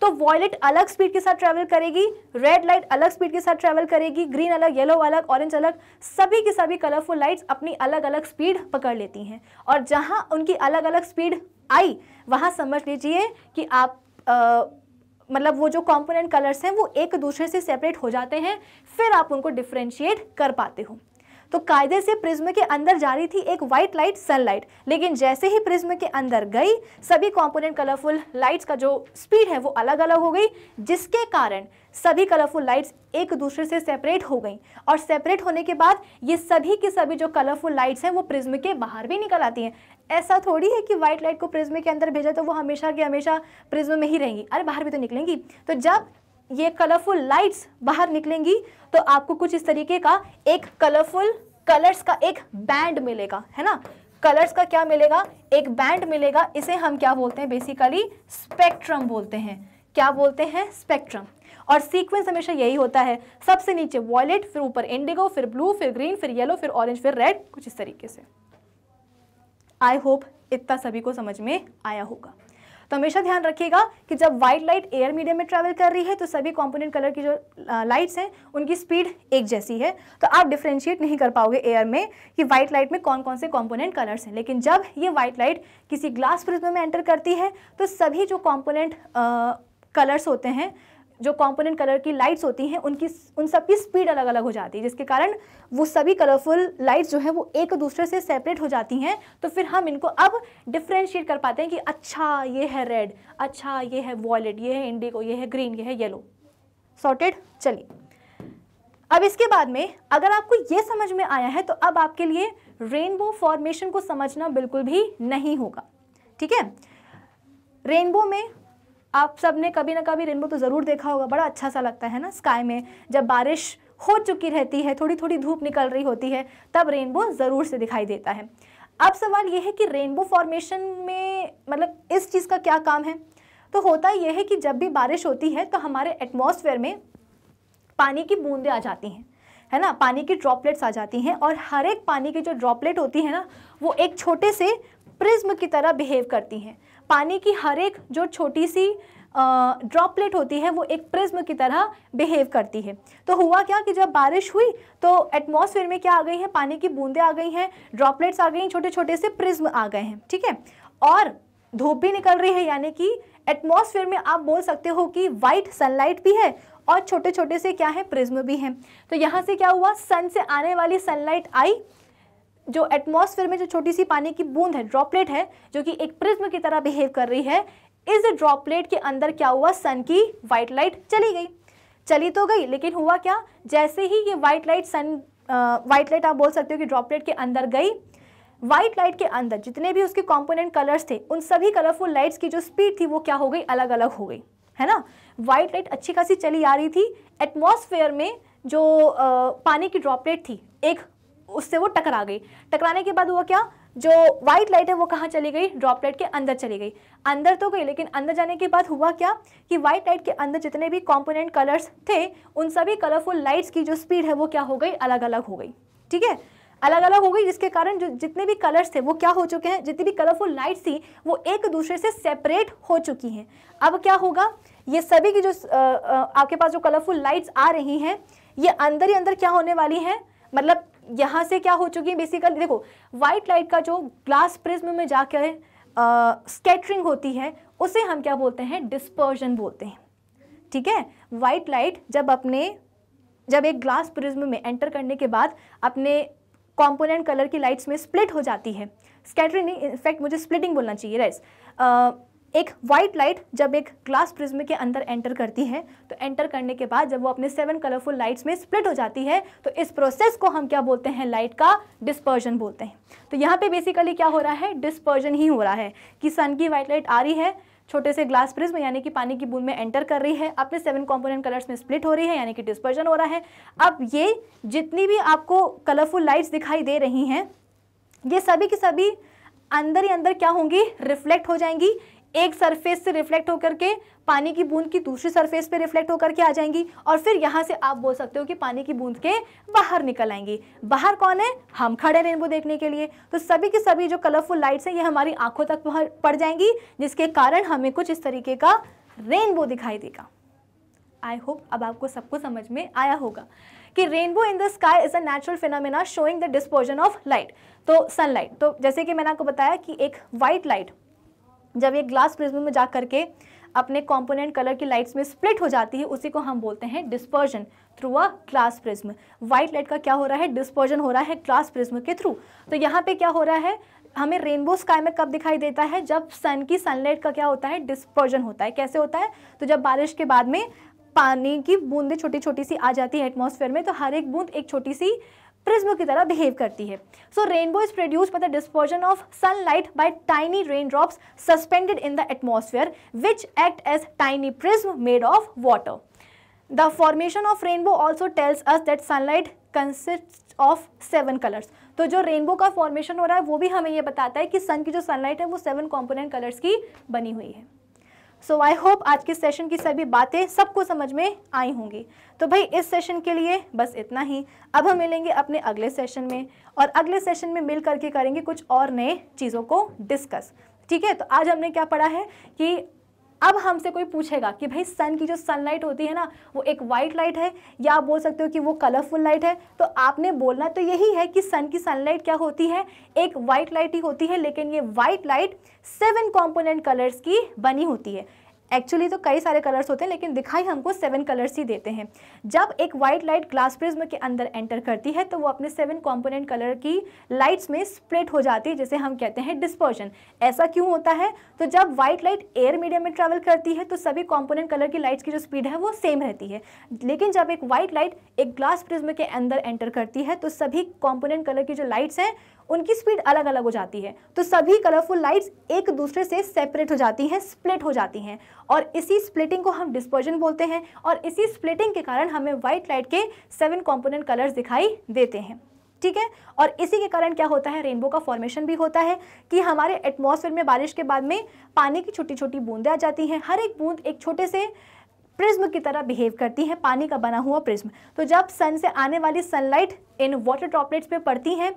तो वॉयलेट अलग स्पीड के साथ ट्रैवल करेगी रेड लाइट अलग स्पीड के साथ ट्रैवल करेगी ग्रीन अलग येलो अलग ऑरेंज अलग सभी की सभी कलरफुल लाइट्स अपनी अलग अलग स्पीड पकड़ लेती हैं। और जहाँ उनकी अलग अलग स्पीड आई वहाँ समझ लीजिए कि आप आ, मतलब वो जो कंपोनेंट कलर्स हैं वो एक दूसरे से सेपरेट हो जाते हैं फिर आप उनको डिफ्रेंशिएट कर पाते हो। तो कायदे से प्रिज्म के अंदर जा रही थी एक व्हाइट लाइट सनलाइट लेकिन जैसे ही प्रिज्म के अंदर गई, सभी कंपोनेंट कलरफुल लाइट्स का जो स्पीड है वो अलग अलग हो गई, जिसके कारण सभी कलरफुल लाइट्स एक दूसरे से सेपरेट हो गई। और सेपरेट होने के बाद ये सभी के सभी जो कलरफुल लाइट्स हैं वो प्रिज्म के बाहर भी निकल आती हैं। ऐसा थोड़ी है कि व्हाइट लाइट को प्रिज्म के अंदर भेजा तो वो हमेशा के हमेशा प्रिज्म में ही रहेंगी। अरे बाहर भी तो निकलेंगी। तो जब ये कलरफुल लाइट्स बाहर निकलेंगी तो आपको कुछ इस तरीके का एक कलरफुल कलर्स का एक बैंड मिलेगा, है ना? कलर्स का क्या मिलेगा? एक बैंड मिलेगा, इसे हम क्या बोलते हैं? बेसिकली स्पेक्ट्रम बोलते हैं। क्या बोलते हैं? स्पेक्ट्रम और सीक्वेंस हमेशा यही होता है। सबसे नीचे वॉयलेट फिर ऊपर इंडिगो फिर ब्लू फिर ग्रीन फिर येलो फिर ऑरेंज फिर रेड कुछ इस तरीके से। आई होप इतना सभी को समझ में आया होगा। तो हमेशा ध्यान रखिएगा कि जब व्हाइट लाइट एयर मीडियम में ट्रैवल कर रही है तो सभी कॉम्पोनेंट कलर की जो लाइट्स हैं, उनकी स्पीड एक जैसी है। तो आप डिफ्रेंशिएट नहीं कर पाओगे एयर में कि व्हाइट लाइट में कौन कौन से कॉम्पोनेंट कलर्स हैं। लेकिन जब ये व्हाइट लाइट किसी ग्लास फ्रिज में एंटर करती है तो सभी जो कॉम्पोनेंट कलर्स होते हैं जो कंपोनेंट कलर की लाइट्स होती हैं, उनकी उन सब की स्पीड अलग अलग हो जाती है। जिसके कारण वो सभी कलरफुल लाइट्स जो है, वो एक दूसरे से सेपरेट हो जाती हैं। तो फिर हम इनको अब डिफ्रेंशिएट कर पाते हैं कि अच्छा ये है रेड अच्छा ये है वॉलेट ये है इंडिगो ये है ग्रीन ये है येलो सॉर्टेड चलिए। अब इसके बाद में अगर आपको ये समझ में आया है तो अब आपके लिए रेनबो फॉर्मेशन को समझना बिल्कुल भी नहीं होगा। ठीक है? रेनबो में आप सबने कभी ना कभी रेनबो तो ज़रूर देखा होगा, बड़ा अच्छा सा लगता है ना स्काई में। जब बारिश हो चुकी रहती है थोड़ी थोड़ी धूप निकल रही होती है, तब रेनबो ज़रूर से दिखाई देता है। अब सवाल ये है कि रेनबो फॉर्मेशन में मतलब इस चीज़ का क्या काम है? तो होता यह है कि जब भी बारिश होती है तो हमारे एटमॉस्फेयर में पानी की बूंदें आ जाती हैं, है ना? पानी की ड्रॉपलेट्स आ जाती हैं और हर एक पानी की जो ड्रॉपलेट होती है ना, वो एक छोटे से प्रिज्म की तरह बिहेव करती हैं। पानी की हर एक जो छोटी सी ड्रॉपलेट होती है, वो एक प्रिज्म की तरह बिहेव करती है। तो हुआ क्या कि जब बारिश हुई तो एटमॉस्फेयर में क्या आ गई है? पानी की बूंदें आ गई हैं ड्रॉपलेट्स आ गई हैं छोटे छोटे से प्रिज्म आ गए हैं, ठीक है? और धूप भी निकल रही है, यानी कि एटमॉस्फेयर में आप बोल सकते हो कि वाइट सनलाइट भी है और छोटे छोटे से क्या है? प्रिज्म भी हैं। तो यहाँ से क्या हुआ? सन से आने वाली सनलाइट आई जो एटमॉस्फेयर में जो छोटी सी पानी की बूंद है ड्रॉपलेट है जो कि एक प्रिज्म की तरह बिहेव कर रही है इस ड्रॉपलेट के अंदर क्या हुआ? सन की वाइट लाइट चली गई। चली तो गई लेकिन हुआ क्या? जैसे ही ये white light sun white light आप बोल सकते हो कि ड्रॉपलेट के अंदर गई व्हाइट लाइट के अंदर जितने भी उसके कंपोनेंट कलर्स थे उन सभी कलरफुल लाइट्स की जो स्पीड थी वो क्या हो गई? अलग अलग हो गई है ना? व्हाइट लाइट अच्छी खासी चली आ रही थी। एटमॉस्फेयर में जो आ, पानी की ड्रॉपलेट थी एक उससे वो टकरा गई। टकराने के बाद हुआ क्या? जो व्हाइट लाइट है वो कहाँ चली गई? ड्रॉपलेट के अंदर चली गई। अंदर तो गई, लेकिन अंदर जाने के बाद हुआ क्या कि व्हाइट लाइट के अंदर जितने भी कॉम्पोनेंट कलर्स थे, उन सभी कलरफुल लाइट्स की जो स्पीड है वो क्या हो गई? अलग अलग हो गई। ठीक है? अलग अलग हो गई, जिसके कारण जो जितने भी कलर्स थे वो क्या हो चुके हैं? जितनी भी कलरफुल लाइट्स थी, वो एक दूसरे से सेपरेट हो चुकी हैं। अब क्या होगा? ये सभी की जो आपके पास जो कलरफुल लाइट्स आ रही हैं, ये अंदर ही अंदर क्या होने वाली हैं? मतलब यहाँ से क्या हो चुकी है? बेसिकली देखो व्हाइट लाइट का जो ग्लास प्रिज्म में जाकर स्कैटरिंग होती है, उसे हम क्या बोलते हैं? डिस्पर्जन बोलते हैं। ठीक है? व्हाइट लाइट जब अपने, जब एक ग्लास प्रिज्म में एंटर करने के बाद अपने कॉम्पोनेंट कलर की लाइट्स में स्प्लिट हो जाती है। स्कैटरिंग इनफैक्ट मुझे स्प्लिटिंग बोलना चाहिए राइस एक वाइट लाइट जब एक ग्लास प्रिज्म के अंदर एंटर करती है तो एंटर करने के बाद जब वो अपने सेवन कलरफुल लाइट्स में स्प्लिट हो जाती है तो इस प्रोसेस को हम क्या बोलते हैं? लाइट का डिस्पर्जन बोलते हैं। तो यहाँ पे बेसिकली क्या हो रहा है? डिस्पर्जन ही हो रहा है कि सन की वाइट लाइट आ रही है, छोटे से ग्लास प्रिज्म यानी कि पानी की बूंद में एंटर कर रही है, अपने सेवन कॉम्पोनेंट कलर्स में स्प्लिट हो रही है, यानी कि डिस्पर्जन हो रहा है। अब ये जितनी भी आपको कलरफुल लाइट्स दिखाई दे रही हैं, ये सभी की सभी अंदर ही अंदर क्या होंगी? रिफ्लेक्ट हो जाएँगी। एक सरफेस से रिफ्लेक्ट होकर के पानी की बूंद की दूसरी सरफेस पे रिफ्लेक्ट होकर के आ जाएँगी और फिर यहाँ से आप बोल सकते हो कि पानी की बूंद के बाहर निकल आएँगी। बाहर कौन है? हम खड़े रेनबो देखने के लिए। तो सभी के सभी जो कलरफुल लाइट्स हैं, ये हमारी आँखों तक पड़ जाएँगी, जिसके कारण हमें कुछ इस तरीके का रेनबो दिखाई देगा। आई होप अब आपको सबको समझ में आया होगा कि rainbow in the sky is a natural phenomena showing the dispersion of light तो सनलाइट तो जैसे कि मैंने आपको बताया कि एक वाइट लाइट जब ये ग्लास प्रिज्म में जा करके अपने कंपोनेंट कलर की लाइट्स में स्प्लिट हो जाती है, उसी को हम बोलते हैं dispersion through a glass prism white light का क्या हो रहा है? डिस्पर्जन हो रहा है ग्लास प्रिज्म के थ्रू तो यहाँ पे क्या हो रहा है? हमें रेनबो स्काई में कब दिखाई देता है? जब सन की सनलाइट का क्या होता है? डिस्पर्जन होता है. कैसे होता है? तो जब बारिश के बाद में पानी की बूंदें छोटी छोटी सी आ जाती है एटमॉस्फेयर में तो हर एक बूंद एक छोटी सी प्रिज्म की तरह बिहेव करती है। So rainbow is produce by the dispersion of sunlight by tiny rain drops suspended in the atmosphere which act as tiny prism made of water the formation of rainbow also tells us that sunlight consist of seven colours तो जो rainbow का formation हो रहा है, वो भी हमें ये बताता है कि सन की जो सनलाइट है, वो सेवन कॉम्पोनेंट कलर्स की बनी हुई है। सो आई होप आज के सेशन की सभी बातें सबको समझ में आई होंगी। तो भाई, इस सेशन के लिए बस इतना ही। अब हम मिलेंगे अपने अगले सेशन में और अगले सेशन में मिल करके करेंगे कुछ और नए चीज़ों को डिस्कस ठीक है? तो आज हमने क्या पढ़ा है कि अब हमसे कोई पूछेगा कि भाई सन की जो सनलाइट होती है ना, वो एक वाइट लाइट है, या आप बोल सकते हो कि वो कलरफुल लाइट है? तो आपने बोलना तो यही है कि सन की सनलाइट क्या होती है? एक वाइट लाइट ही होती है, लेकिन ये white light seven component colours की बनी होती है। एक्चुअली तो कई सारे कलर्स होते हैं, लेकिन दिखाई हमको सेवन कलर्स ही देते हैं। जब एक वाइट लाइट ग्लास प्रिज्म के अंदर एंटर करती है तो वो अपने सेवन कॉम्पोनेंट कलर की लाइट्स में स्प्लिट हो जाती है, जिसे हम कहते हैं डिस्पर्जन ऐसा क्यों होता है? तो जब व्हाइट लाइट एयर मीडियम में ट्रेवल करती है तो सभी कॉम्पोनेंट कलर की लाइट्स की जो स्पीड है, वो सेम रहती है। लेकिन जब एक व्हाइट लाइट एक ग्लास प्रिज्म के अंदर एंटर करती है तो सभी कॉम्पोनेंट कलर की जो लाइट्स हैं उनकी स्पीड अलग अलग हो जाती है। तो सभी कलरफुल लाइट्स एक दूसरे से सेपरेट हो जाती हैं स्प्लिट हो जाती हैं। और इसी स्प्लिटिंग को हम डिस्पर्जन बोलते हैं और इसी स्प्लिटिंग के कारण हमें व्हाइट लाइट के सेवन कॉम्पोनेंट कलर्स दिखाई देते हैं। ठीक है? और इसी के कारण क्या होता है? रेनबो का फॉर्मेशन भी होता है कि हमारे एटमॉस्फेयर में बारिश के बाद में पानी की छोटी छोटी बूंदें आ जाती हैं। हर एक बूंद एक छोटे से प्रिज्म की तरह बिहेव करती है, पानी का बना हुआ प्रिज्म तो जब सन से आने वाली सनलाइट इन वाटर ड्रॉपलेट्स पे पड़ती हैं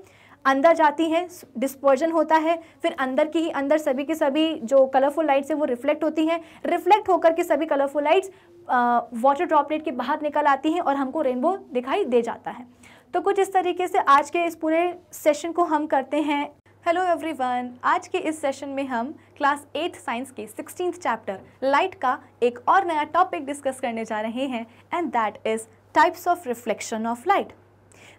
अंदर जाती हैं डिस्पर्जन होता है, फिर अंदर की ही, अंदर सभी के सभी जो कलरफुल लाइट्स है वो रिफ्लेक्ट होती हैं। रिफ्लेक्ट होकर के सभी कलरफुल लाइट्स वाटर ड्रॉपलेट के बाहर निकल आती हैं और हमको रेनबो दिखाई दे जाता है। तो कुछ इस तरीके से आज के इस पूरे सेशन को हम करते हैं। हेलो एवरीवन आज के इस सेशन में हम क्लास एट्थ साइंस के सिक्सटीन चैप्टर लाइट का एक और नया टॉपिक डिस्कस करने जा रहे हैं and that is types of reflection of light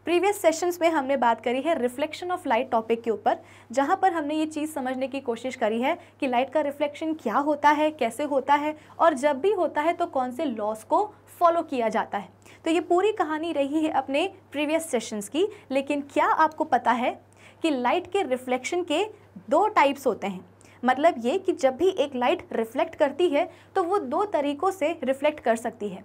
previous sessions में हमने बात करी है रिफ्लेक्शन ऑफ़ लाइट टॉपिक के ऊपर, जहाँ पर हमने ये चीज़ समझने की कोशिश करी है कि लाइट का रिफ्लेक्शन क्या होता है, कैसे होता है, और जब भी होता है तो कौन से लॉस को फॉलो किया जाता है। तो ये पूरी कहानी रही है अपने प्रीवियस सेशंस की, लेकिन क्या आपको पता है कि लाइट के रिफ्लेक्शन के दो टाइप्स होते हैं? मतलब ये कि जब भी एक लाइट रिफ्लेक्ट करती है तो वो दो तरीक़ों से रिफ्लेक्ट कर सकती है।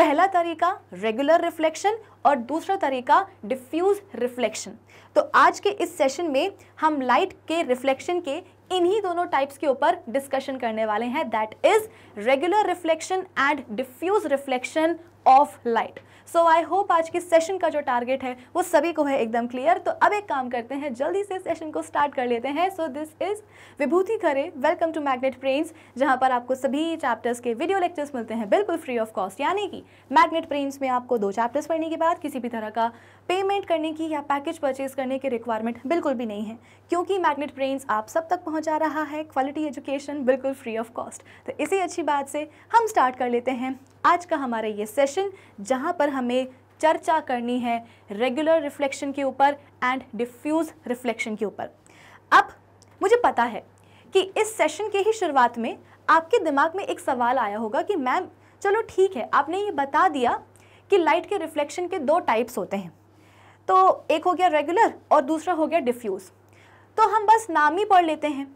पहला तरीका रेगुलर रिफ्लेक्शन और दूसरा तरीका डिफ्यूज रिफ्लेक्शन तो आज के इस सेशन में हम लाइट के रिफ्लेक्शन के इन्हीं दोनों टाइप्स के ऊपर डिस्कशन करने वाले हैं. That is regular reflection and diffuse reflection of light so I hope आज के सेशन का जो टारगेट है, वो सभी को है एकदम क्लियर तो अब एक काम करते हैं, जल्दी से सेशन को स्टार्ट कर लेते हैं. So this is Vibhuti Khare. Welcome to Magnet Brains जहाँ पर आपको सभी चैप्टर्स के वीडियो लेक्चर्स मिलते हैं. बिल्कुल फ्री ऑफ़ कॉस्ट यानी कि मैग्नेट प्रेम्स में आपको दो चैप्टर्स पढ़ने के बाद किसी भी तरह का पेमेंट करने की या पैकेज परचेज करने की रिक्वायरमेंट बिल्कुल भी नहीं है। क्योंकि मैग्नेट ब्रेन्स आप सब तक पहुँचा रहा है क्वालिटी एजुकेशन बिल्कुल फ्री ऑफ़ कॉस्ट तो इसी अच्छी बात से हम स्टार्ट कर लेते हैं आज का हमारा ये सेशन जहाँ पर हमें चर्चा करनी है रेगुलर रिफ्लेक्शन के ऊपर एंड डिफ्यूज रिफ्लेक्शन के ऊपर। अब मुझे पता है कि इस सेशन के ही शुरुआत में आपके दिमाग में एक सवाल आया होगा कि, मैम, चलो ठीक है, आपने ये बता दिया कि लाइट के रिफ्लेक्शन के दो टाइप्स होते हैं। तो एक हो गया रेगुलर और दूसरा हो गया डिफ्यूज़ तो हम बस नाम ही पढ़ लेते हैं।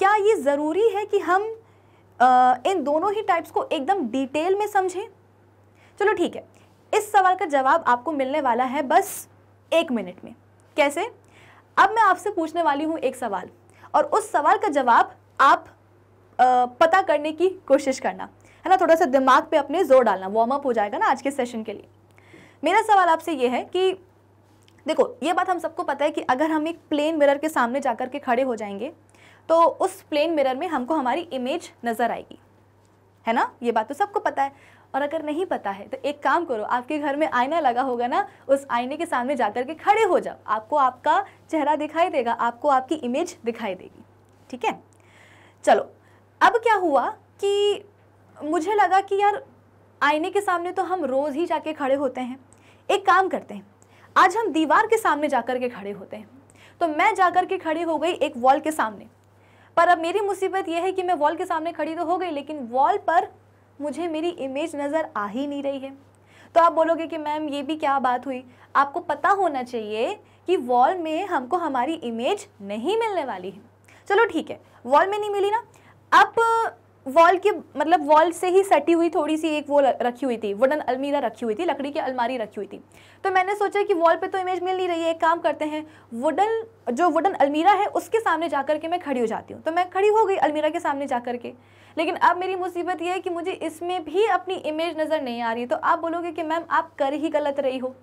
क्या ये ज़रूरी है कि हम आ, इन दोनों ही टाइप्स को एकदम डिटेल में समझें? चलो ठीक है। इस सवाल का जवाब आपको मिलने वाला है बस एक मिनट में। कैसे? अब मैं आपसे पूछने वाली हूँ एक सवाल। और उस सवाल का जवाब आप आ, पता करने की कोशिश करना। है ना? थोड़ा सा दिमाग पे अपने ज़ोर डालना। वार्म अप हो जाएगा ना आज के सेशन के लिए। मेरा सवाल आपसे ये है कि देखो, ये बात हम सबको पता है कि अगर हम एक प्लेन मिरर के सामने जाकर के खड़े हो जाएँगे तो उस प्लेन मिरर में हमको हमारी इमेज नज़र आएगी। है ना? ये बात तो सबको पता है। और अगर नहीं पता है तो एक काम करो, आपके घर में आईना लगा होगा ना, उस आईने के सामने जाकर के खड़े हो जाओ। आपको आपका चेहरा दिखाई देगा, आपको आपकी इमेज दिखाई देगी। ठीक है? चलो, अब क्या हुआ कि मुझे लगा कि यार, आईने के सामने तो हम रोज़ ही जाके खड़े होते हैं। एक काम करते हैं आज हम दीवार के सामने जाकर के खड़े होते हैं। तो मैं जाकर के खड़ी हो गई एक वॉल के सामने। पर अब मेरी मुसीबत यह है कि मैं वॉल के सामने खड़ी तो हो गई, लेकिन वॉल पर मुझे मेरी इमेज नज़र आ ही नहीं रही है। तो आप बोलोगे कि मैम, ये भी क्या बात हुई? आपको पता होना चाहिए कि वॉल में हमको हमारी इमेज नहीं मिलने वाली है। चलो ठीक है, वॉल में नहीं मिली ना? अब वॉल के मतलब वॉल से ही सटी हुई थोड़ी सी एक वो रखी हुई थी, वुडन अलमीरा रखी हुई थी, लकड़ी की अलमारी रखी हुई थी। तो मैंने सोचा कि वॉल पे तो इमेज मिल नहीं रही है, एक काम करते हैं, वुडन, जो वुडन अलमीरा है, उसके सामने जाकर के मैं खड़ी हो जाती हूँ। तो मैं खड़ी हो गई अलमीरा के सामने जा के। लेकिन अब मेरी मुसीबत यह है कि मुझे इसमें भी अपनी इमेज नज़र नहीं आ रही तो आप बोलोगे कि मैम, आप कर ही गलत रही हो।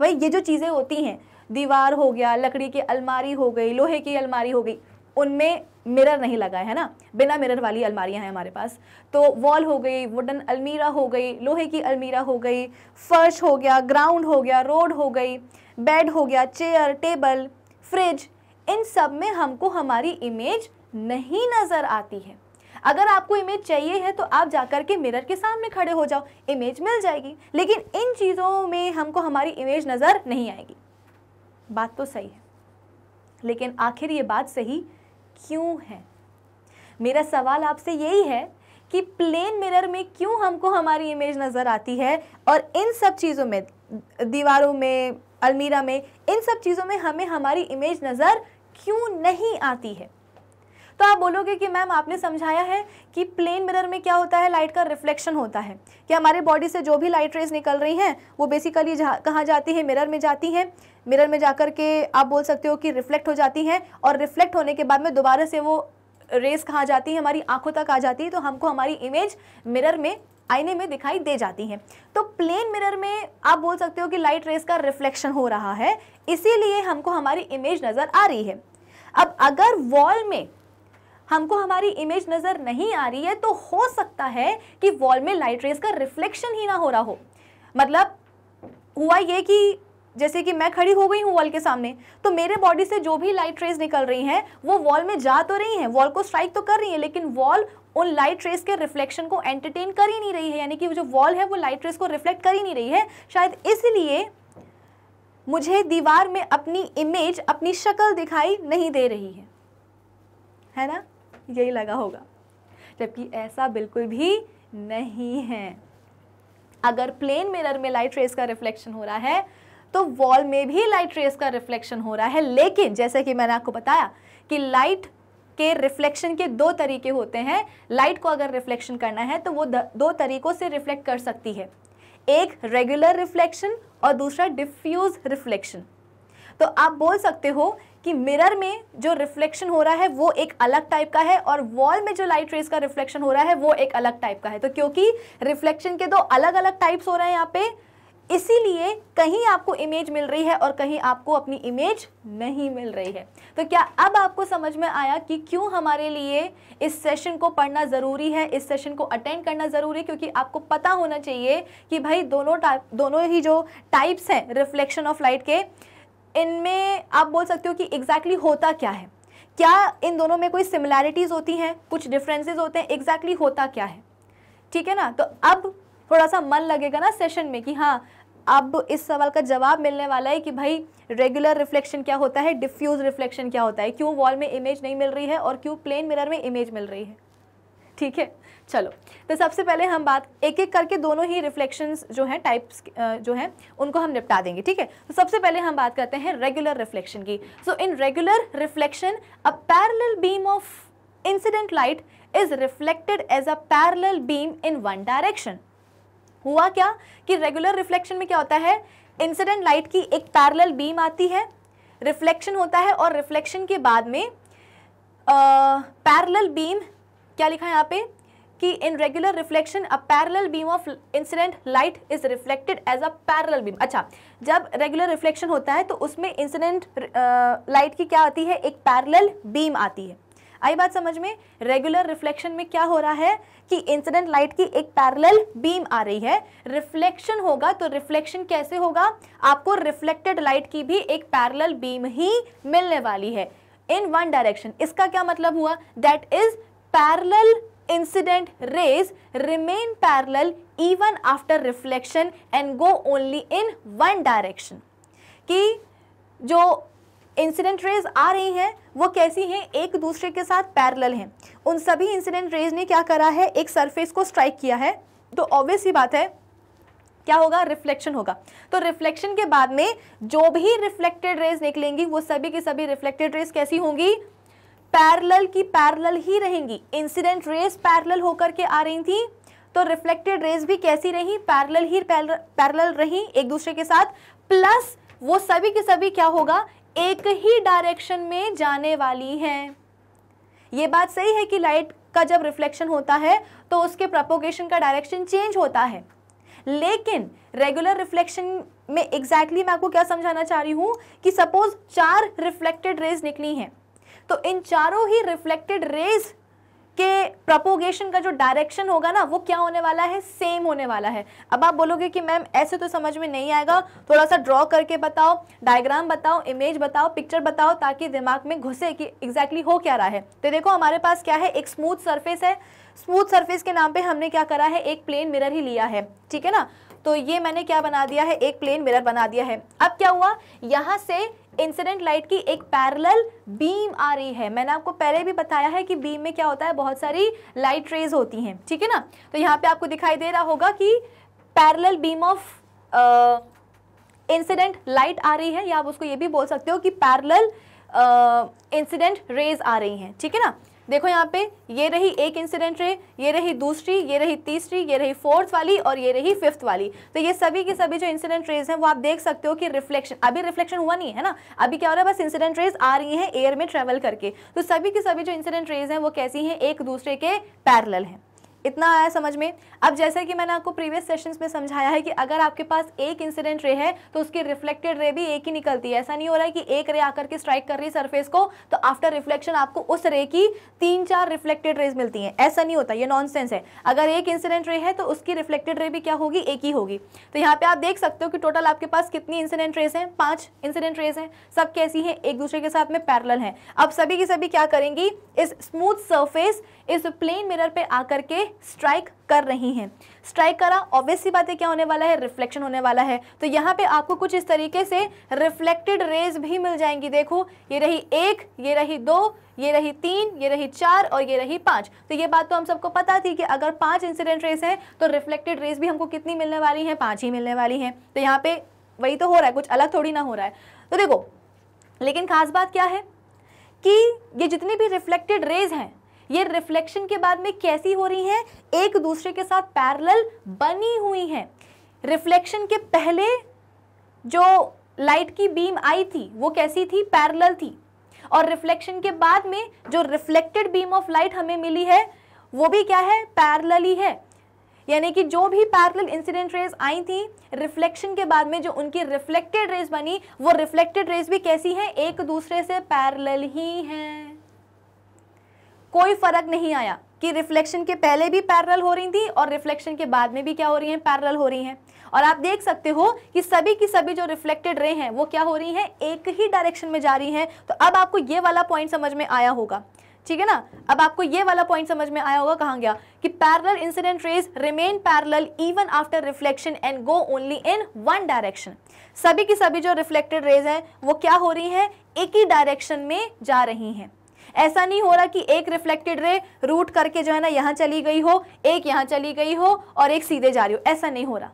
भाई ये जो चीज़ें होती हैं, दीवार हो गया, लकड़ी की अलमारी हो गई, लोहे की अलमारी हो गई उनमें मिरर नहीं लगा है ना? बिना मिरर वाली अलमारियाँ हैं हमारे पास। तो वॉल हो गई वुडन अलमीरा हो गई, लोहे की अलमीरा हो गई, फर्श हो गया ग्राउंड हो गया रोड हो गई बेड हो गया चेयर टेबल फ्रिज इन सब में हमको हमारी इमेज नहीं नज़र आती है। अगर आपको इमेज चाहिए है तो आप जाकर के मिरर के सामने खड़े हो जाओ इमेज मिल जाएगी। लेकिन इन चीज़ों में हमको हमारी इमेज नज़र नहीं आएगी। बात तो सही है। लेकिन आखिर ये बात सही क्यों है? मेरा सवाल आपसे यही है कि प्लेन मिरर में क्यों हमको हमारी इमेज नज़र आती है और इन सब चीज़ों में, दीवारों में, अलमीरा में, इन सब चीज़ों में हमें हमारी इमेज नज़र क्यों नहीं आती है? तो आप बोलोगे कि मैम आपने समझाया है कि प्लेन मिरर में क्या होता है? लाइट का रिफ्लेक्शन होता है। कि हमारे बॉडी से जो भी लाइट रेज निकल रही हैं, वो बेसिकली जहाँ, कहाँ जाती है? मिरर में जाती हैं। मिरर में जाकर के आप बोल सकते हो कि रिफ्लेक्ट हो जाती हैं और रिफ्लेक्ट होने के बाद में दोबारा से वो रेस कहाँ जाती है? हमारी आँखों तक आ जाती है तो हमको हमारी इमेज मिरर में आईने में दिखाई दे जाती हैं। तो प्लेन मिरर में आप बोल सकते हो कि लाइट रेस का रिफ्लेक्शन हो रहा है, इसीलिए हमको हमारी इमेज नज़र आ रही है। अब अगर वॉल में हमको हमारी इमेज नज़र नहीं आ रही है तो हो सकता है कि वॉल में लाइट रेस का रिफ्लेक्शन ही ना हो रहा हो। मतलब हुआ ये कि जैसे कि मैं खड़ी हो गई हूँ वॉल के सामने तो मेरे बॉडी से जो भी लाइट रेस निकल रही हैं, वो वॉल में जा तो रही हैं वॉल को स्ट्राइक तो कर रही है, लेकिन वॉल उन लाइट रेस के रिफ्लेक्शन को एंटरटेन कर ही नहीं रही है, यानी कि जो वॉल है, वो लाइट रेस को रिफ्लेक्ट कर ही नहीं रही है। शायद इसलिए मुझे दीवार में अपनी इमेज अपनी शक्ल दिखाई नहीं दे रही है। है ना? यही लगा होगा। जबकि ऐसा बिल्कुल भी नहीं है। अगर प्लेन मिरर में लाइट रेस का रिफ्लेक्शन हो रहा है तो वॉल में भी लाइट रेस का रिफ्लेक्शन हो रहा है। लेकिन जैसे कि मैंने आपको बताया कि लाइट के रिफ्लेक्शन के दो तरीके होते हैं। लाइट को अगर रिफ्लेक्शन करना है तो वो दो तरीकों से रिफ्लेक्ट कर सकती है। एक रेगुलर रिफ्लेक्शन और दूसरा डिफ्यूज रिफ्लेक्शन तो आप बोल सकते हो कि मिरर में जो रिफ्लेक्शन हो रहा है, वो एक अलग टाइप का है और वॉल में जो लाइट रेस का रिफ्लेक्शन हो रहा है, वो एक अलग टाइप का है। तो क्योंकि रिफ्लेक्शन के दो अलग अलग टाइप्स हो रहे हैं यहाँ पे इसीलिए कहीं आपको इमेज मिल रही है और कहीं आपको अपनी इमेज नहीं मिल रही है। तो क्या अब आपको समझ में आया कि क्यों हमारे लिए इस सेशन को पढ़ना ज़रूरी है, इस सेशन को अटेंड करना ज़रूरी है? क्योंकि आपको पता होना चाहिए कि भाई दोनों टाइप दोनों ही जो टाइप्स हैं रिफ्लेक्शन ऑफ़ लाइट के, इनमें आप बोल सकते हो कि एग्जैक्टली exactly होता क्या है? क्या इन दोनों में कोई सिमिलैरिटीज़ होती हैं? कुछ डिफरेंसेस होते हैं? एग्जैक्टली exactly होता क्या है? ठीक है ना? तो अब थोड़ा सा मन लगेगा ना सेशन में कि हाँ अब इस सवाल का जवाब मिलने वाला है कि भाई रेगुलर रिफ्लेक्शन क्या होता है? डिफ्यूज रिफ्लेक्शन क्या होता है? क्यों वॉल में इमेज नहीं मिल रही है और क्यों प्लेन मिरर में इमेज मिल रही है? ठीक है? चलो। तो सबसे पहले हम बात एक एक करके दोनों ही रिफ्लेक्शंस जो हैं टाइप्स जो हैं, उनको हम निपटा देंगे, ठीक है? तो सबसे पहले हम बात करते हैं रेगुलर रिफ्लेक्शन की। So in regular reflection a parallel beam of incident light is reflected as a parallel beam in one direction हुआ क्या कि रेगुलर रिफ्लेक्शन में क्या होता है? इंसिडेंट लाइट की एक पैरेलल बीम आती है। रिफ्लेक्शन होता है और रिफ्लेक्शन के बाद में पैरेलल बीम क्या लिखा है यहाँ पे? कि in regular reflection a parallel beam of incident light is reflected as a parallel beam अच्छा जब रेगुलर रिफ्लेक्शन होता है तो उसमें इंसिडेंट लाइट की क्या आती है? एक पैरेलल बीम आती है। आई बात समझ में? रेगुलर रिफ्लेक्शन में क्या हो रहा है? कि इंसिडेंट लाइट की एक पैरेलल बीम आ रही है। रिफ्लेक्शन होगा तो रिफ्लेक्शन कैसे होगा? आपको रिफ्लेक्टेड लाइट की भी एक पैरेलल बीम ही मिलने वाली है। इन वन डायरेक्शन इसका क्या मतलब हुआ? That is parallel incident rays remain parallel even after reflection and go only in one direction. कि जो इंसिडेंट रेज आ रही हैं, वो कैसी हैं, एक दूसरे के साथ पैरेलल हैं। उन सभी इंसिडेंट रेज ने क्या करा है, एक सरफेस को स्ट्राइक किया है। तो ऑब्वियस ही बात है, क्या होगा रिफ्लेक्शन होगा। तो रिफ्लेक्शन के बाद में जो भी रिफ्लेक्टेड रेज निकलेंगी, वो सभी की सभी रिफ्लेक्टेड रेज कैसी होंगी? पैरेलल की पैरेलल ही रहेंगी। इंसिडेंट रेज पैरेलल होकर के आ रही थी तो रिफ्लेक्टेड रेज भी कैसी रही पैरेलल ही पैरेलल रही एक दूसरे के साथ। प्लस वो सभी के सभी क्या होगा एक ही डायरेक्शन में जाने वाली हैं। ये बात सही है कि लाइट का जब रिफ्लेक्शन होता है तो उसके प्रपोगेशन का डायरेक्शन चेंज होता है। लेकिन रेगुलर रिफ्लेक्शन में एग्जैक्टली exactly मैं आपको क्या समझाना चाह रही हूँ कि सपोज़ चार रिफ्लेक्टेड रेज निकली हैं तो इन चारों ही रिफ्लेक्टेड रेज के प्रपोगेशन का जो डायरेक्शन होगा ना, वो क्या होने वाला है? सेम होने वाला है। अब आप बोलोगे कि मैम ऐसे तो समझ में नहीं आएगा। थोड़ा सा ड्रॉ करके बताओ डायग्राम बताओ इमेज बताओ पिक्चर बताओ, ताकि दिमाग में घुसे कि एग्जैक्टली हो क्या रहा है। तो देखो, हमारे पास क्या है? एक स्मूथ सरफेस है। स्मूथ सरफेस के नाम पे हमने क्या करा है? एक प्लेन मिरर ही लिया है। ठीक है ना? तो ये मैंने क्या बना दिया है? एक प्लेन मिरर बना दिया है। अब क्या हुआ? यहाँ से इंसिडेंट लाइट की एक पैरेलल बीम आ रही है। मैंने आपको पहले भी बताया है कि बीम में क्या होता है? बहुत सारी लाइट रेज होती हैं, ठीक है ना? तो यहाँ पे आपको दिखाई दे रहा होगा कि parallel beam of incident light आ रही है। या आप उसको ये भी बोल सकते हो कि पैरेलल इंसिडेंट रेज आ रही हैं, ठीक है ना? देखो यहाँ पे, ये रही एक इंसिडेंट रे, ये रही दूसरी, ये रही तीसरी, ये रही फोर्थ वाली और ये रही फिफ्थ वाली। तो ये सभी के सभी जो इंसिडेंट रेज हैं, वो आप देख सकते हो कि रिफ्लेक्शन अभी रिफ्लेक्शन हुआ नहीं है ना? अभी क्या हो रहा है, बस इंसिडेंट रेज आ रही हैं एयर में ट्रेवल करके। तो सभी के सभी जो इंसिडेंट रेज हैं, वो कैसी हैं? एक दूसरे के पैरल हैं। इतना आया समझ में? अब जैसे कि मैंने आपको प्रीवियस सेशंस में समझाया है कि अगर आपके पास एक इंसिडेंट रे है तो उसकी रिफ्लेक्टेड रे भी एक ही निकलती है। ऐसा नहीं हो रहा है कि एक रे आकर के स्ट्राइक कर रही है सरफेस को तो आफ्टर रिफ्लेक्शन आपको उस रे की तीन चार रिफ्लेक्टेड रेज मिलती हैं। ऐसा नहीं होता, ये नॉन है। अगर एक इंसिडेंट रे है तो उसकी रिफ्लेक्टेड रे भी क्या होगी? एक ही होगी। तो यहाँ पे आप देख सकते हो कि टोटल आपके पास कितनी इंसिडेंट रेज हैं? पाँच इंसिडेंट रेज हैं। सब कैसी हैं? एक दूसरे के साथ में पैरल हैं। अब सभी की सभी क्या करेंगी? इस स्मूथ सर्फेस इस प्लेन मिरर पे आकर के स्ट्राइक कर रही हैं। स्ट्राइक करा ऑब्वियस सी बात क्या होने वाला है? रिफ्लेक्शन होने वाला है। तो यहाँ पे आपको कुछ इस तरीके से रिफ्लेक्टेड रेज भी मिल जाएँगी, देखो। ये रही एक, ये रही दो, ये रही तीन, ये रही चार और ये रही पाँच। तो ये बात तो हम सबको पता थी कि अगर पाँच इंसिडेंट रेस हैं तो रिफ्लेक्टेड रेस भी हमको कितनी मिलने वाली हैं? पाँच ही मिलने वाली हैं। तो यहाँ पे वही तो हो रहा है, कुछ अलग थोड़ी ना हो रहा है। तो देखो, लेकिन खास बात क्या है कि ये जितनी भी रिफ्लेक्टेड रेज हैं ये रिफ्लेक्शन के बाद में कैसी हो रही हैं? एक दूसरे के साथ पैरेलल बनी हुई हैं। रिफ्लेक्शन के पहले जो लाइट की बीम आई थी, वो कैसी थी? पैरेलल थी। और रिफ्लेक्शन के बाद में जो रिफ्लेक्टेड बीम ऑफ़ लाइट हमें मिली है, वो भी क्या है? पैरेलल ही है। यानी कि जो भी पैरेलल इंसिडेंट रेज आई थी रिफ्लेक्शन के बाद में जो उनकी रिफ्लेक्टेड रेज बनी, वो रिफ्लेक्टेड रेज भी कैसी हैं? एक दूसरे से पैरेलल ही हैं। कोई फ़र्क नहीं आया कि रिफ्लेक्शन के पहले भी पैरल हो रही थी और रिफ्लेक्शन के बाद में भी क्या हो रही हैं? पैरल हो रही हैं। और आप देख सकते हो कि सभी की सभी जो रिफ्लेक्टेड रे हैं, वो क्या हो रही हैं? एक ही डायरेक्शन में जा रही हैं। तो अब आपको ये वाला पॉइंट समझ में आया होगा। ठीक है ना? अब आपको ये वाला पॉइंट समझ में आया होगा कहाँ गया? कि parallel incident rays remain parallel even after reflection and go only in one direction सभी की सभी जो रिफ्लेक्टेड रेज हैं, वो क्या हो रही हैं? एक ही डायरेक्शन में जा रही हैं। ऐसा नहीं हो रहा कि एक रिफ्लेक्टेड रे रूट करके जो है ना यहाँ चली गई हो, एक यहाँ चली गई हो और एक सीधे जा रही हो। ऐसा नहीं हो रहा।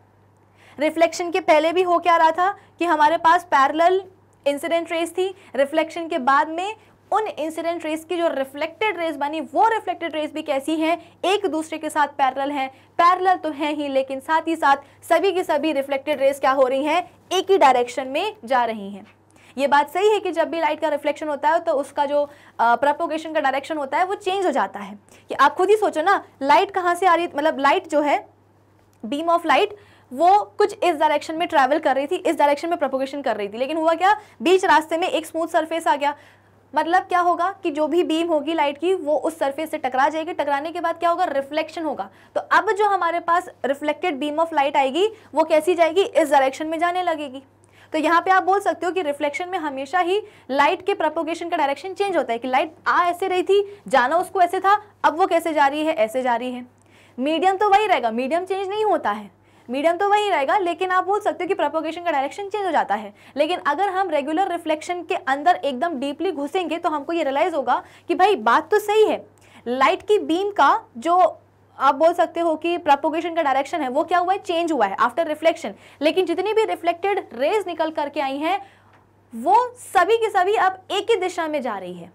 रिफ्लेक्शन के पहले भी हो क्या रहा था कि हमारे पास पैरल इंसिडेंट रेस थी। रिफ्लेक्शन के बाद में उन इंसिडेंट रेस की जो रिफ्लेक्टेड रेस बनी, वो रिफ्लेक्टेड रेस भी कैसी हैं? एक दूसरे के साथ पैरल हैं। पैरल तो हैं ही, लेकिन साथ ही साथ सभी की सभी रिफ्लेक्टेड रेस क्या हो रही हैं? एक ही डायरेक्शन में जा रही हैं। ये बात सही है कि जब भी लाइट का रिफ्लेक्शन होता है तो उसका जो प्रपोगेशन का डायरेक्शन होता है वो चेंज हो जाता है। कि आप खुद ही सोचो ना लाइट कहाँ से आ रही मतलब लाइट जो है बीम ऑफ़ लाइट वो कुछ इस डायरेक्शन में ट्रैवल कर रही थी, इस डायरेक्शन में प्रोपोगेशन कर रही थी। लेकिन हुआ क्या, बीच रास्ते में एक स्मूथ सरफेस आ गया। मतलब क्या होगा कि जो भी बीम होगी लाइट की, वो उस सरफेस से टकरा जाएगी। टकराने के बाद क्या होगा रिफ्लेक्शन होगा। तो अब जो हमारे पास रिफ्लेक्टेड बीम ऑफ़ लाइट आएगी, वो कैसी जाएगी, इस डायरेक्शन में जाने लगेगी। तो यहाँ पे आप बोल सकते हो कि रिफ्लेक्शन में हमेशा ही लाइट के प्रोपोगेशन का डायरेक्शन चेंज होता है कि लाइट आ ऐसे रही थी, जाना उसको ऐसे था, अब वो कैसे जा रही है, ऐसे जा रही है। मीडियम तो वही रहेगा मीडियम चेंज नहीं होता है। मीडियम तो वही रहेगा, लेकिन आप बोल सकते हो कि प्रोपोगेशन का डायरेक्शन चेंज हो जाता है। लेकिन अगर हम रेगुलर रिफ्लेक्शन के अंदर एकदम डीपली घुसेंगे तो हमको ये रियलाइज़ होगा कि भाई बात तो सही है। लाइट की बीम का जो आप बोल सकते हो कि प्रोपोगेशन का डायरेक्शन है, वो क्या हुआ है? चेंज हुआ है आफ्टर रिफ्लेक्शन लेकिन जितनी भी रिफ्लेक्टेड रेज निकल करके आई हैं, वो सभी की सभी अब एक ही दिशा में जा रही है।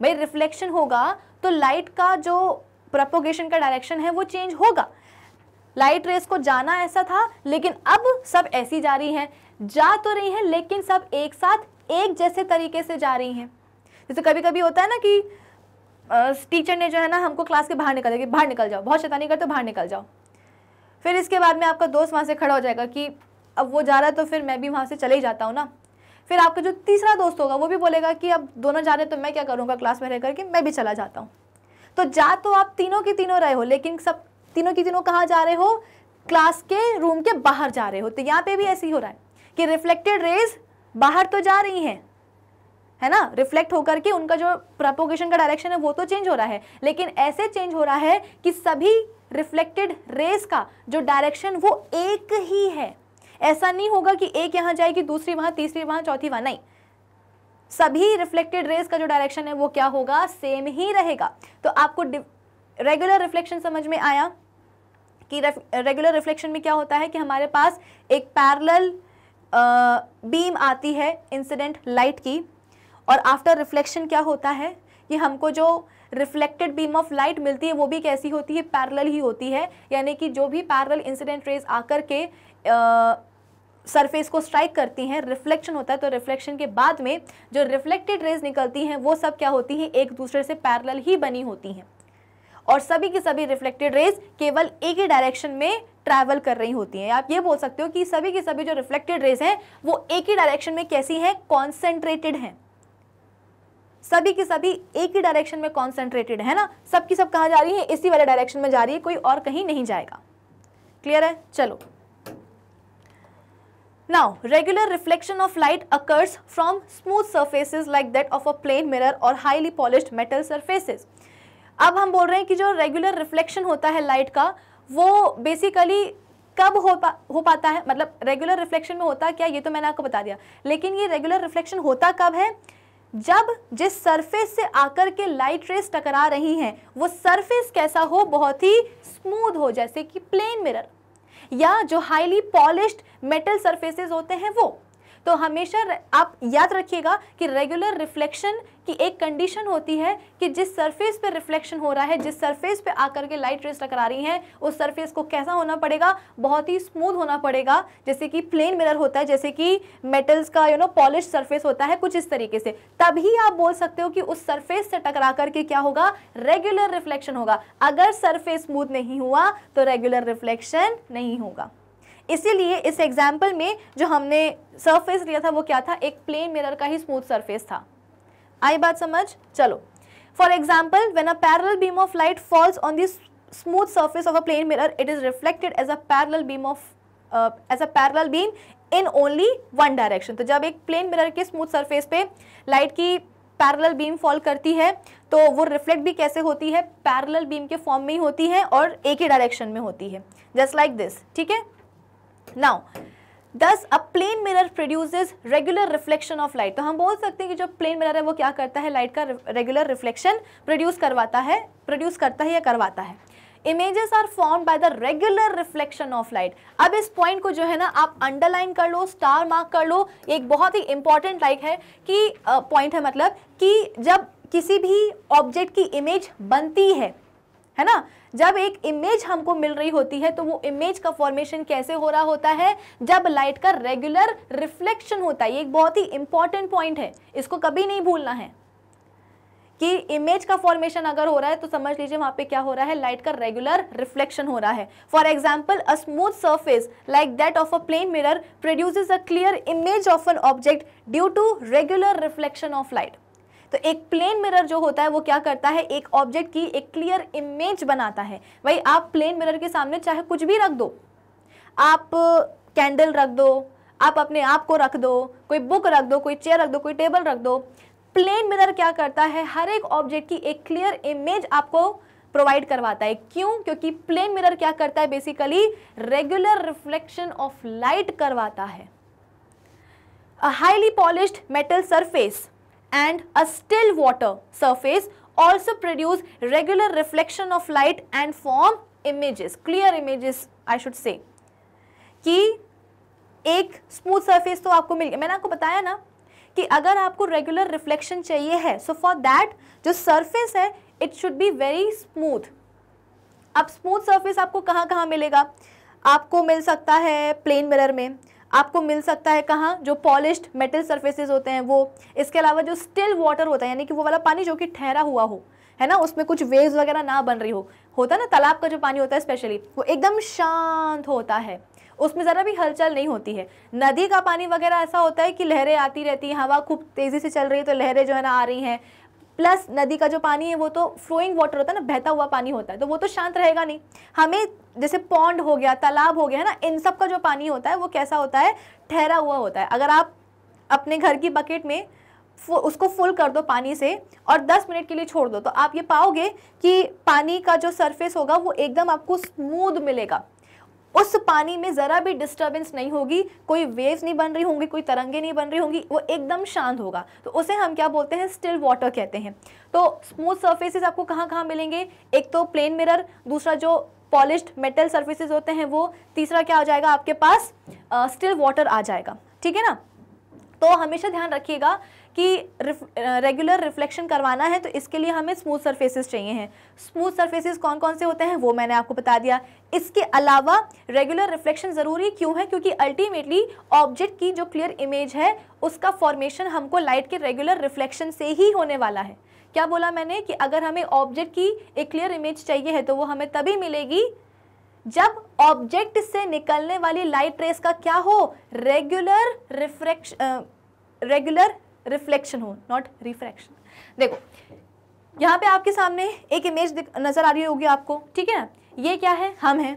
भाई रिफ्लेक्शन होगा तो लाइट का जो प्रोपोगेशन का डायरेक्शन है, वो चेंज होगा। लाइट रेस को जाना ऐसा था, लेकिन अब सब ऐसी जा रही हैं। जा तो रही हैं, लेकिन सब एक साथ, एक जैसे तरीके से जा रही हैं। जैसे कभी कभी होता है ना कि टीचर ने जो है ना हमको क्लास के बाहर निकल जाएगी बाहर निकल जाओ, बहुत शैतानी करते हो, बाहर निकल जाओ। फिर इसके बाद में आपका दोस्त वहाँ से खड़ा हो जाएगा कि अब वो जा रहा है तो फिर मैं भी वहाँ से चले ही जाता हूँ ना। फिर आपका जो तीसरा दोस्त होगा, वो भी बोलेगा कि अब दोनों जा रहे हैं तो मैं क्या करूँगा क्लास में रह करके मैं भी चला जाता हूँ। तो जा तो आप तीनों के तीनों रहे हो, लेकिन सब तीनों की तीनों कहाँ जा रहे हो? क्लास के रूम के बाहर जा रहे हो। तो यहाँ पे भी ऐसे ही हो रहा है कि रिफ्लेक्टेड रेज बाहर तो जा रही हैं है ना? रिफ्लेक्ट होकर के उनका जो प्रोपोगेशन का डायरेक्शन है, वो तो चेंज हो रहा है। लेकिन ऐसे चेंज हो रहा है कि सभी रिफ्लेक्टेड रेस का जो डायरेक्शन वो एक ही है। ऐसा नहीं होगा कि एक यहाँ जाएगी दूसरी वहाँ, तीसरी वहाँ, चौथी वहाँ, नहीं। सभी रिफ्लेक्टेड रेस का जो डायरेक्शन है, वो क्या होगा? सेम ही रहेगा। तो आपको रेगुलर रिफ्लेक्शन समझ में आया कि रेगुलर रिफ्लेक्शन में क्या होता है कि हमारे पास एक पैरल बीम आती है इंसिडेंट लाइट की। और आफ्टर रिफ्लेक्शन क्या होता है? कि हमको जो रिफ्लेक्टेड बीम ऑफ़ लाइट मिलती है, वो भी कैसी होती है? पैरल ही होती है। यानी कि जो भी पैरल इंसिडेंट रेज आकर के सरफेस को स्ट्राइक करती हैं रिफ्लेक्शन होता है तो रिफ्लेक्शन के बाद में जो रिफ्लेक्टेड रेज निकलती हैं, वो सब क्या होती हैं? एक दूसरे से पैरल ही बनी होती हैं। और सभी की सभी रिफ्लेक्टेड रेज केवल एक ही डायरेक्शन में ट्रैवल कर रही होती हैं। आप ये बोल सकते हो कि सभी की सभी जो रिफ्लेक्टेड रेज हैं, वो एक ही डायरेक्शन में कैसी हैं? कॉन्सेंट्रेटेड हैं। सभी की सभी एक ही डायरेक्शन में कॉन्सेंट्रेटेड है ना? सबकी सब कहाँ जा रही है? इसी वाले डायरेक्शन में जा रही है, कोई और कहीं नहीं जाएगा। क्लियर है? चलो। Now regular reflection of light occurs from smooth surfaces like that of a plane mirror or highly polished metal surfaces. अब हम बोल रहे हैं कि जो रेगुलर रिफ्लेक्शन होता है लाइट का, वो बेसिकली कब हो पा, हो पाता है? मतलब रेगुलर रिफ्लेक्शन में होता क्या? ये तो मैंने आपको बता दिया। लेकिन ये रेगुलर रिफ्लेक्शन होता कब है? जब जिस सरफेस से आकर के लाइट रेस टकरा रही हैं, वो सरफेस कैसा हो, बहुत ही स्मूथ हो, जैसे कि प्लेन मिरर या जो हाईली पॉलिश मेटल सरफेसेस होते हैं वो तो हमेशा आप याद रखिएगा कि रेगुलर रिफ्लेक्शन की एक कंडीशन होती है कि जिस सरफेस पे रिफ्लेक्शन हो रहा है, जिस सरफेस पे आकर के लाइट रेस टकरा रही हैं, उस सरफेस को कैसा होना पड़ेगा? बहुत ही स्मूथ होना पड़ेगा। जैसे कि प्लेन मिरर होता है, जैसे कि मेटल्स का यू नो पॉलिश सरफेस होता है, कुछ इस तरीके से। तभी आप बोल सकते हो कि उस सरफेस से टकरा करके क्या होगा? रेगुलर रिफ्लेक्शन होगा। अगर सरफेस स्मूथ नहीं हुआ तो रेगुलर रिफ्लेक्शन नहीं होगा। इसीलिए इस एग्ज़ाम्पल में जो हमने सरफेस लिया था, वो क्या था? एक प्लेन मिरर का ही स्मूथ सरफेस था। आई बात समझ? चलो। For example when a parallel beam of light falls on this smooth surface of a plane mirror it is reflected as a parallel beam of as a parallel beam in only one direction तो जब एक plane mirror के smooth surface पे light की parallel beam fall करती है तो वो रिफ्लेक्ट भी कैसे होती है? पैरेलल बीम के फॉर्म में ही होती है और एक ही डायरेक्शन में होती है। जस्ट लाइक दिस ठीक है? Now thus a plane mirror produces regular reflection of light तो हम बोल सकते हैं कि जो प्लेन मिरर है वो क्या करता है? लाइट का रेगुलर रिफ्लेक्शन प्रोड्यूस करवाता है प्रोड्यूस करता है या करवाता है? Images are form by the regular reflection of light अब इस पॉइंट को जो है ना आप अंडरलाइन कर लो स्टार मार्क कर लो। एक बहुत ही इंपॉर्टेंट लाइक है कि पॉइंट uh, है मतलब कि जब किसी भी ऑब्जेक्ट की इमेज बनती है है ना? जब एक इमेज हमको मिल रही होती है तो वो इमेज का फॉर्मेशन कैसे हो रहा होता है? जब लाइट का रेगुलर रिफ्लेक्शन होता है, ये एक बहुत ही इंपॉर्टेंट पॉइंट है, इसको कभी नहीं भूलना है। कि इमेज का फॉर्मेशन अगर हो रहा है तो समझ लीजिए वहाँ पे क्या हो रहा है लाइट का रेगुलर रिफ्लेक्शन हो रहा है। For example a smooth surface like that of a plane mirror produces a clear image of an object due to regular reflection of light तो एक प्लेन मिरर जो होता है वो क्या करता है? एक ऑब्जेक्ट की एक क्लियर इमेज बनाता है। भाई, आप प्लेन मिरर के सामने चाहे कुछ भी रख दो। आप कैंडल रख दो, आप अपने आप को रख दो, कोई बुक रख दो, कोई चेयर रख दो, कोई टेबल रख दो। प्लेन मिरर क्या करता है? हर एक ऑब्जेक्ट की एक क्लियर इमेज आपको प्रोवाइड करवाता है। क्यों? क्योंकि प्लेन मिरर क्या करता है? Basically regular reflection of light करवाता है। Highly polished metal surface and a still water surface also produce regular reflection of light and form images, clear images I should say. कि एक स्मूथ सरफेस तो आपको मिल गया। मैंने आपको बताया ना कि अगर आपको रेगुलर रिफ्लेक्शन चाहिए है सो फॉर दैट जो सरफेस है it should be very smooth अब स्मूथ सरफेस आपको कहाँ कहाँ मिलेगा? आपको मिल सकता है प्लेन मिरर में। आपको मिल सकता है कहाँ? जो पॉलिश्ड मेटल सर्फेसिस होते हैं वो। इसके अलावा जो स्टिल वाटर होता है, यानी कि वो वाला पानी जो कि ठहरा हुआ हो, है ना? उसमें कुछ वेव्स वगैरह ना बन रही हो। होता ना, तालाब का जो पानी होता है स्पेशली वो एकदम शांत होता है। उसमें ज़रा भी हलचल नहीं होती है। नदी का पानी वगैरह ऐसा होता है कि लहरें आती रहती हैं, हवा खूब तेज़ी से चल रही है तो लहरें जो है ना आ रही हैं। प्लस नदी का जो पानी है, वो तो फ्लोइंग वाटर होता है ना, बहता हुआ पानी होता है तो वो तो शांत रहेगा नहीं। हमें जैसे पौंड हो गया, तालाब हो गया, है ना, इन सब का जो पानी होता है, वो कैसा होता है? ठहरा हुआ होता है। अगर आप अपने घर की बकेट में उसको फुल कर दो पानी से और 10 मिनट के लिए छोड़ दो तो आप ये पाओगे कि पानी का जो सरफेस होगा, वो एकदम आपको स्मूद मिलेगा। उस पानी में ज़रा भी डिस्टर्बेंस नहीं होगी कोई वेव्स नहीं बन रही होंगी कोई तरंगे नहीं बन रही होंगी वो एकदम शांत होगा। तो उसे हम क्या बोलते हैं? स्टिल वाटर कहते हैं। तो स्मूथ सर्फेसिस आपको कहाँ कहाँ मिलेंगे? एक तो प्लेन मिरर दूसरा जो पॉलिश्ड मेटल सर्फेसिस होते हैं वो तीसरा क्या आ जाएगा आपके पास? स्टिल uh, वाटर आ जाएगा। ठीक है ना? तो हमेशा ध्यान रखिएगा कि रेगुलर रिफ्लेक्शन करवाना है तो इसके लिए हमें स्मूथ सरफेसेस चाहिए हैं। स्मूथ सरफेसेस कौन कौन से होते हैं, वो मैंने आपको बता दिया। इसके अलावा रेगुलर रिफ्लेक्शन ज़रूरी क्यों है? क्योंकि अल्टीमेटली ऑब्जेक्ट की जो क्लियर इमेज है, उसका फॉर्मेशन हमको लाइट के रेगुलर रिफ्लेक्शन से ही होने वाला है। क्या बोला मैंने कि अगर हमें ऑब्जेक्ट की एक क्लियर इमेज चाहिए है तो वो हमें तभी मिलेगी जब ऑब्जेक्ट से निकलने वाली लाइट रेस का क्या हो? रेगुलर रिफ्रेक्शन रेगुलर रिफ्लेक्शन हो नॉट रिफ्रैक्शन देखो, यहाँ पे आपके सामने एक इमेज नज़र आ रही होगी आपको, ठीक है ना? ये क्या है? हम हैं।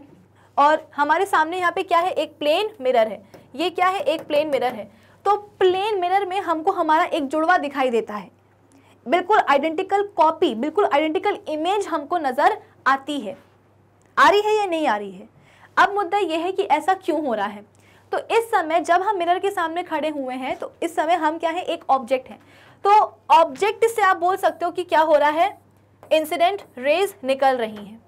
और हमारे सामने यहाँ पे क्या है? एक प्लेन मिरर है। ये क्या है? एक प्लेन मिरर है। तो प्लेन मिरर में हमको हमारा एक जुड़वा दिखाई देता है। बिल्कुल आइडेंटिकल कॉपी बिल्कुल आइडेंटिकल इमेज हमको नज़र आती है। आ रही है या नहीं आ रही है? अब मुद्दा यह है कि ऐसा क्यों हो रहा है? तो इस समय जब हम मिरर के सामने खड़े हुए हैं तो इस समय हम क्या है? एक ऑब्जेक्ट है। तो ऑब्जेक्ट से आप बोल सकते हो कि क्या हो रहा है? इंसिडेंट रेज निकल रही हैं।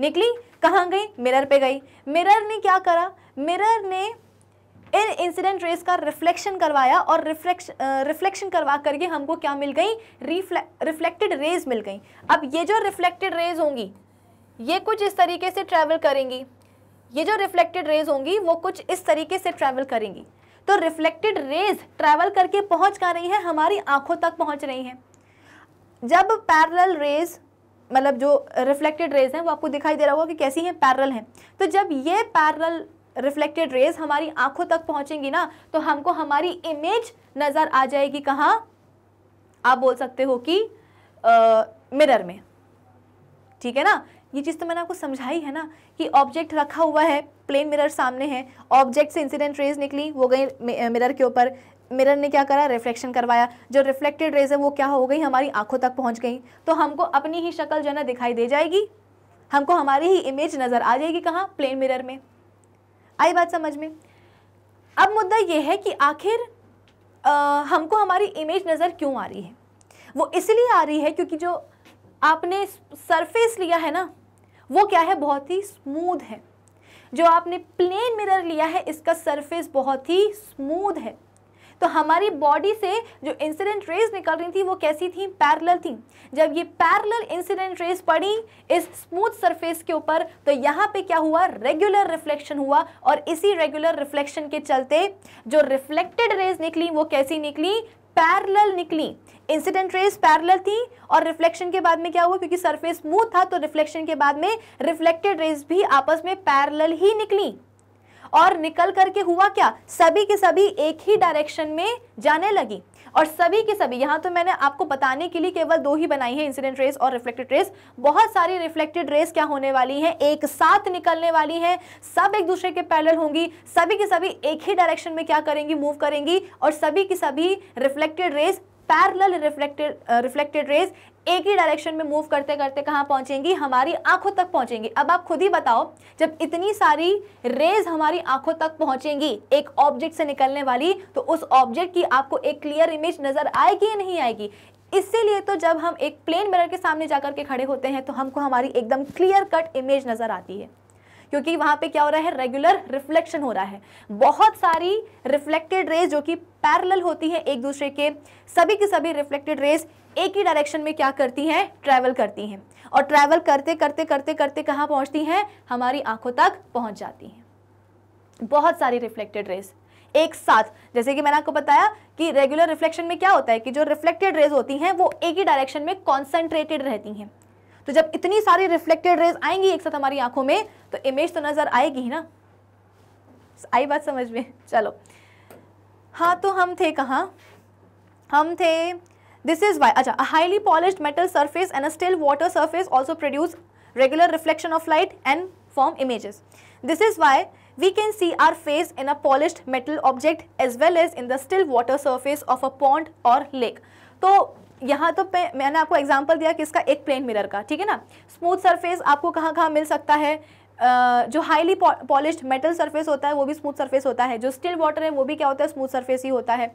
निकली? कहाँ गई? मिरर पे गई। मिरर ने क्या करा? मिरर ने इन इंसिडेंट रेज का रिफ्लेक्शन करवाया और रिफ्लेक्श रिफ्लेक्शन करवा करके हमको क्या मिल गई? रिफ्लेक्टेड रेज मिल गई। अब ये जो रिफ्लेक्टेड रेज होंगी, ये कुछ इस तरीके से ट्रैवल करेंगी। ये जो रिफ्लेक्टेड रेज होंगी, वो कुछ इस तरीके से ट्रैवल करेंगी। तो रिफ्लेक्टेड रेज ट्रैवल करके पहुँच कर रही है? हमारी आँखों तक पहुँच रही हैं। जब पैरल रेज मतलब जो रिफ्लेक्टेड रेज हैं, वो आपको दिखाई दे रहा होगा कि कैसी हैं पैरल हैं। तो जब ये पैरल रिफ्लेक्टेड रेज हमारी आँखों तक पहुंचेंगी ना तो हमको हमारी इमेज नज़र आ जाएगी कहाँ? आप बोल सकते हो कि मिरर में। ठीक है ना? ये चीज़ तो मैंने आपको समझाई है ना कि ऑब्जेक्ट रखा हुआ है प्लेन मिरर सामने है ऑब्जेक्ट से इंसिडेंट रेज निकली, वो गई मिरर के ऊपर। मिरर ने क्या करा? रिफ्लेक्शन करवाया। जो रिफ्लेक्टेड रेज है, वो क्या हो गई? हमारी आँखों तक पहुँच गई। तो हमको अपनी ही शक्ल जो है ना दिखाई दे जाएगी। हमको हमारी ही इमेज नज़र आ जाएगी कहाँ? प्लेन मिरर में। आई बात समझ में? अब मुद्दा ये है कि आखिर हमको हमारी इमेज नज़र क्यों आ रही है? वो इसलिए आ रही है क्योंकि जो आपने सरफेस लिया है ना वो क्या है? बहुत ही स्मूद है। जो आपने प्लेन मिरर लिया है, इसका सरफेस बहुत ही स्मूद है। तो हमारी बॉडी से जो इंसिडेंट रेज निकल रही थी, वो कैसी थी? पैरेलल थी। जब ये पैरेलल इंसिडेंट रेज पड़ी इस स्मूथ सरफेस के ऊपर तो यहाँ पे क्या हुआ? रेगुलर रिफ्लेक्शन हुआ और इसी रेगुलर रिफ्लेक्शन के चलते जो रिफ्लेक्टेड रेज निकली, वो कैसी निकली? पैरेलल निकली। इंसिडेंट रेस पैरेलल थी और रिफ्लेक्शन के बाद में क्या हुआ? क्योंकि सरफेस स्मूथ था तो रिफ्लेक्शन के बाद में रिफ्लेक्टेड रेस भी आपस में पैरेलल ही निकली। और निकल करके हुआ क्या? सभी के सभी एक ही डायरेक्शन में जाने लगी। और सभी के सभी, यहाँ तो मैंने आपको बताने के लिए केवल दो ही बनाई है इंसिडेंट रेस और रिफ्लेक्टेड रेस बहुत सारी रिफ्लेक्टेड रेस क्या होने वाली हैं? एक साथ निकलने वाली हैं। सब एक दूसरे के पैरेलल होंगी। सभी के सभी एक ही डायरेक्शन में क्या करेंगी? मूव करेंगी। और सभी की सभी reflected rays parallel reflected reflected rays एक ही डायरेक्शन में मूव करते करते कहाँ पहुंचेंगी? हमारी आँखों तक पहुंचेंगी। अब आप खुद ही बताओ, जब इतनी सारी रेज हमारी आँखों तक पहुंचेंगी एक ऑब्जेक्ट से निकलने वाली तो उस ऑब्जेक्ट की आपको एक क्लियर इमेज नज़र आएगी या नहीं आएगी? इसीलिए तो जब हम एक प्लेन मिरर के सामने जाकर के खड़े होते हैं तो हमको हमारी एकदम क्लियर कट इमेज नज़र आती है। क्योंकि वहाँ पे क्या हो रहा है रेगुलर रिफ्लेक्शन हो रहा है। बहुत सारी रिफ्लेक्टेड रेज जो कि पैरेलल होती है एक दूसरे के, सभी की सभी रिफ्लेक्टेड रेज एक ही डायरेक्शन में क्या करती हैं ट्रैवल करती हैं। और ट्रैवल करते करते करते करते कहाँ पहुँचती हैं? हमारी आँखों तक पहुँच जाती हैं। बहुत सारी रिफ्लेक्टेड रेज एक साथ। जैसे कि मैंने आपको बताया कि रेगुलर रिफ्लेक्शन में क्या होता है कि जो रिफ्लेक्टेड रेज होती हैं, वो एक ही डायरेक्शन में कॉन्सेंट्रेटेड रहती हैं। तो जब इतनी सारी रिफ्लेक्टेड रेज आएँगी एक साथ हमारी आँखों में तो इमेज तो नज़र आएगी ना? आई बात समझ में? चलो। हाँ तो हम थे कहाँ? हम थे दिस इज़ वाई अच्छा highly polish metal surface and a still water surface also produce regular reflection of light and form images this is why we can see our face in a polish metal object as well as in the still water surface of a pond or lake तो यहाँ तो मैंने आपको example दिया किसका एक plane mirror का, ठीक है ना? स्मूथ सरफेस आपको कहाँ कहाँ मिल सकता है? जो हाईली पॉलिश्ड मेटल सरफेस होता है, वो भी स्मूथ सरफेस होता है। जो स्टिल वाटर है, वो भी क्या होता है? स्मूथ सरफेस ही होता है।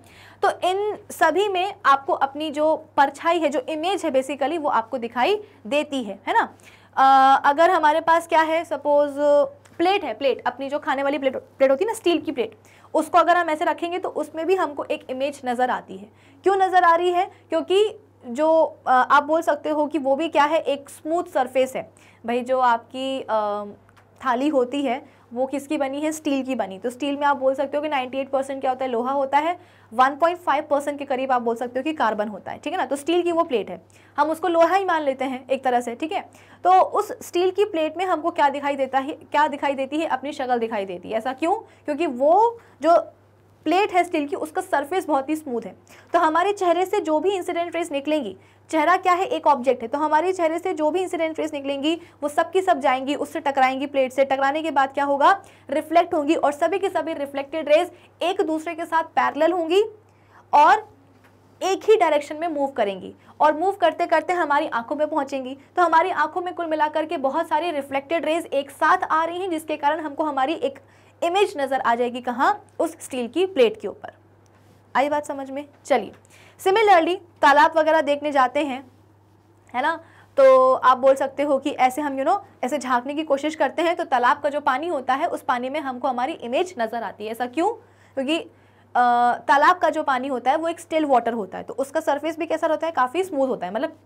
तो इन सभी में आपको अपनी जो परछाई है, जो इमेज है बेसिकली वो आपको दिखाई देती है है ना? अगर हमारे पास क्या है? सपोज़ प्लेट है प्लेट अपनी जो खाने वाली प्लेट प्लेट होती है ना स्टील की प्लेट उसको अगर हम ऐसे रखेंगे तो उसमें भी हमको एक इमेज नज़र आती है। क्यों नज़र आ रही है? क्योंकि जो आप बोल सकते हो कि वो भी क्या है? एक स्मूथ सरफेस है। भाई जो आपकी थाली होती है वो किसकी बनी है? स्टील की बनी। तो स्टील में आप बोल सकते हो कि 98 परसेंट क्या होता है? लोहा होता है। 1.5 परसेंट के करीब आप बोल सकते हो कि कार्बन होता है, ठीक है ना? तो स्टील की वो प्लेट है। हम उसको लोहा ही मान लेते हैं एक तरह से, ठीक है? तो उस स्टील की प्लेट में हमको क्या दिखाई देता है? क्या दिखाई देती है? अपनी शक्ल दिखाई देती है। ऐसा क्यों? क्योंकि वो जो प्लेट है स्टील की, उसका सरफेस बहुत ही स्मूथ है। तो हमारे चेहरे से जो भी इंसिडेंट रेस निकलेंगी चेहरा क्या है? एक ऑब्जेक्ट है। तो हमारे चेहरे से जो भी इंसिडेंट रेस निकलेंगी, वो सब की सब जाएँगी, उससे टकराएँगी प्लेट से। टकराने के बाद क्या होगा? रिफ्लेक्ट होंगी और सभी के सभी रिफ्लेक्टेड रेस एक दूसरे के साथ पैरल होंगी और एक ही डायरेक्शन में मूव करेंगी। और मूव करते करते हमारी आँखों में पहुंचेंगी। तो हमारी आँखों में कुल मिलाकर के बहुत सारी रिफ्लेक्टेड रेज एक साथ आ रही हैं, जिसके कारण हमको हमारी एक इमेज नज़र आ जाएगी कहाँ? उस स्टील की प्लेट के ऊपर। आई बात समझ में? चलिए। सिमिलरली तालाब वगैरह देखने जाते हैं, है ना? तो आप बोल सकते हो कि ऐसे हम यू नो ऐसे झांकने की कोशिश करते हैं तो तालाब का जो पानी होता है, उस पानी में हमको हमारी इमेज नज़र आती है। ऐसा क्यों? क्योंकि तालाब का जो पानी होता है, वो एक स्टिल वाटर होता है तो उसका सरफेस भी कैसा रहता है? काफ़ी स्मूथ होता है। मतलब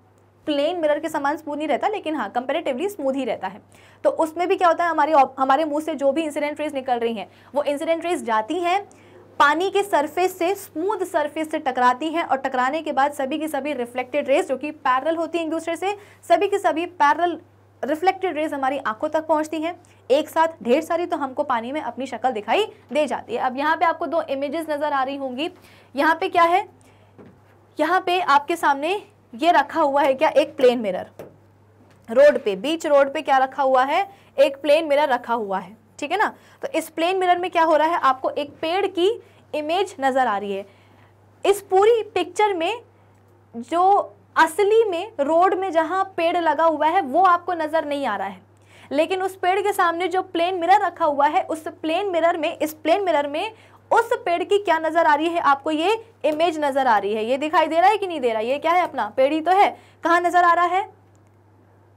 प्लेन मिरर के समान स्मूथ नहीं रहता, लेकिन हाँ कंपेरेटिवली स्मूथ ही रहता है। तो उसमें भी क्या होता है? हमारी, हमारे मुँह से जो भी इंसिडेंट रेज निकल रही हैं, वो इंसिडेंट रेज जाती हैं पानी के सरफेस से स्मूथ सरफेस से टकराती हैं और टकराने के बाद सभी की सभी रिफ्लेक्टेड रेज जो कि पैरल होती हैं एक दूसरे से, सभी की सभी पैरल रिफ्लेक्टेड रेज हमारी आँखों तक पहुँचती हैं। एक साथ ढेर सारी तो हमको पानी में अपनी शक्ल दिखाई दे जाती है। अब यहाँ पे आपको दो इमेजेस नज़र आ रही होंगी। यहाँ पे क्या है? यहाँ पे आपके सामने ये रखा हुआ है क्या? एक प्लेन मिरर रोड पे, बीच रोड पे क्या रखा हुआ है? एक प्लेन मिरर रखा हुआ है। ठीक है ना? तो इस प्लेन मिरर में क्या हो रहा है? आपको एक पेड़ की इमेज नज़र आ रही है। इस पूरी पिक्चर में जो असली में रोड में जहाँ पेड़ लगा हुआ है, वो आपको नज़र नहीं आ रहा है। लेकिन उस पेड़ के सामने जो प्लेन मिरर रखा हुआ है, उस प्लेन मिरर में, इस प्लेन मिरर में उस पेड़ की क्या नज़र आ रही है? आपको ये इमेज नज़र आ रही है। ये दिखाई दे रहा है कि नहीं दे रहा? है ये क्या है अपना? पेड़ ही तो है। कहाँ नज़र आ रहा है?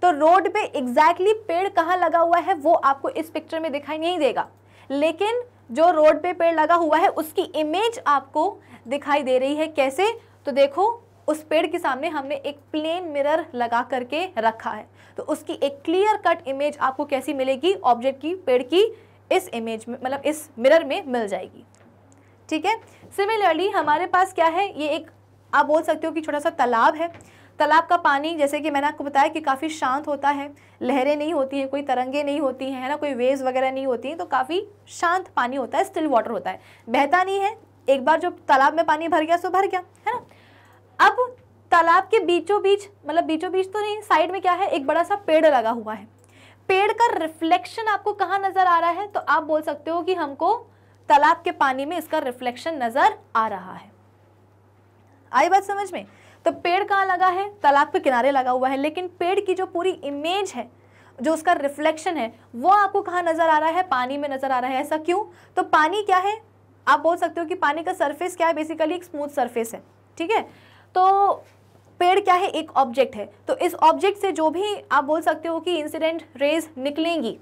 तो रोड पे एग्जैक्टली exactly पेड़ कहाँ लगा हुआ है, वो आपको इस पिक्चर में दिखाई नहीं देगा। लेकिन जो रोड पे पेड़ लगा हुआ है, उसकी इमेज आपको दिखाई दे रही है। कैसे? तो देखो, उस पेड़ के सामने हमने एक प्लेन मिरर लगा करके रखा है। तो उसकी एक क्लियर कट इमेज आपको कैसी मिलेगी? ऑब्जेक्ट की, पेड़ की, इस इमेज में मतलब इस मिरर में मिल जाएगी। ठीक है? सिमिलरली हमारे पास क्या है? ये एक, आप बोल सकते हो कि छोटा सा तालाब है। तालाब का पानी, जैसे कि मैंने आपको बताया कि काफ़ी शांत होता है, लहरें नहीं होती हैं, कोई तरंगे नहीं होती हैं, है ना, कोई वेव्स वगैरह नहीं होती हैं तो काफ़ी शांत पानी होता है स्टिल वाटर होता है। बहता नहीं है, एक बार जो तालाब में पानी भर गया तो भर गया, है ना? अब तालाब के बीचों बीच मतलब बीचों बीच तो नहीं साइड में क्या है, एक बड़ा सा पेड़ लगा हुआ है। पेड़ का रिफ्लेक्शन आपको कहाँ नज़र आ रहा है तो आप बोल सकते हो कि हमको तालाब के पानी में इसका रिफ्लेक्शन नज़र आ रहा है। आई बात समझ में? तो पेड़ कहाँ लगा है? तालाब के किनारे लगा हुआ है, लेकिन पेड़ की जो पूरी इमेज है, जो उसका रिफ्लेक्शन है, वो आपको कहाँ नज़र आ रहा है? पानी में नज़र आ रहा है। ऐसा क्यों? तो पानी क्या है? आप बोल सकते हो कि पानी का सरफेस क्या है? बेसिकली एक स्मूथ सरफेस है, ठीक है? तो पेड़ क्या है? एक ऑब्जेक्ट है। तो इस ऑब्जेक्ट से जो भी आप बोल सकते हो कि इंसिडेंट रेज निकलेंगी,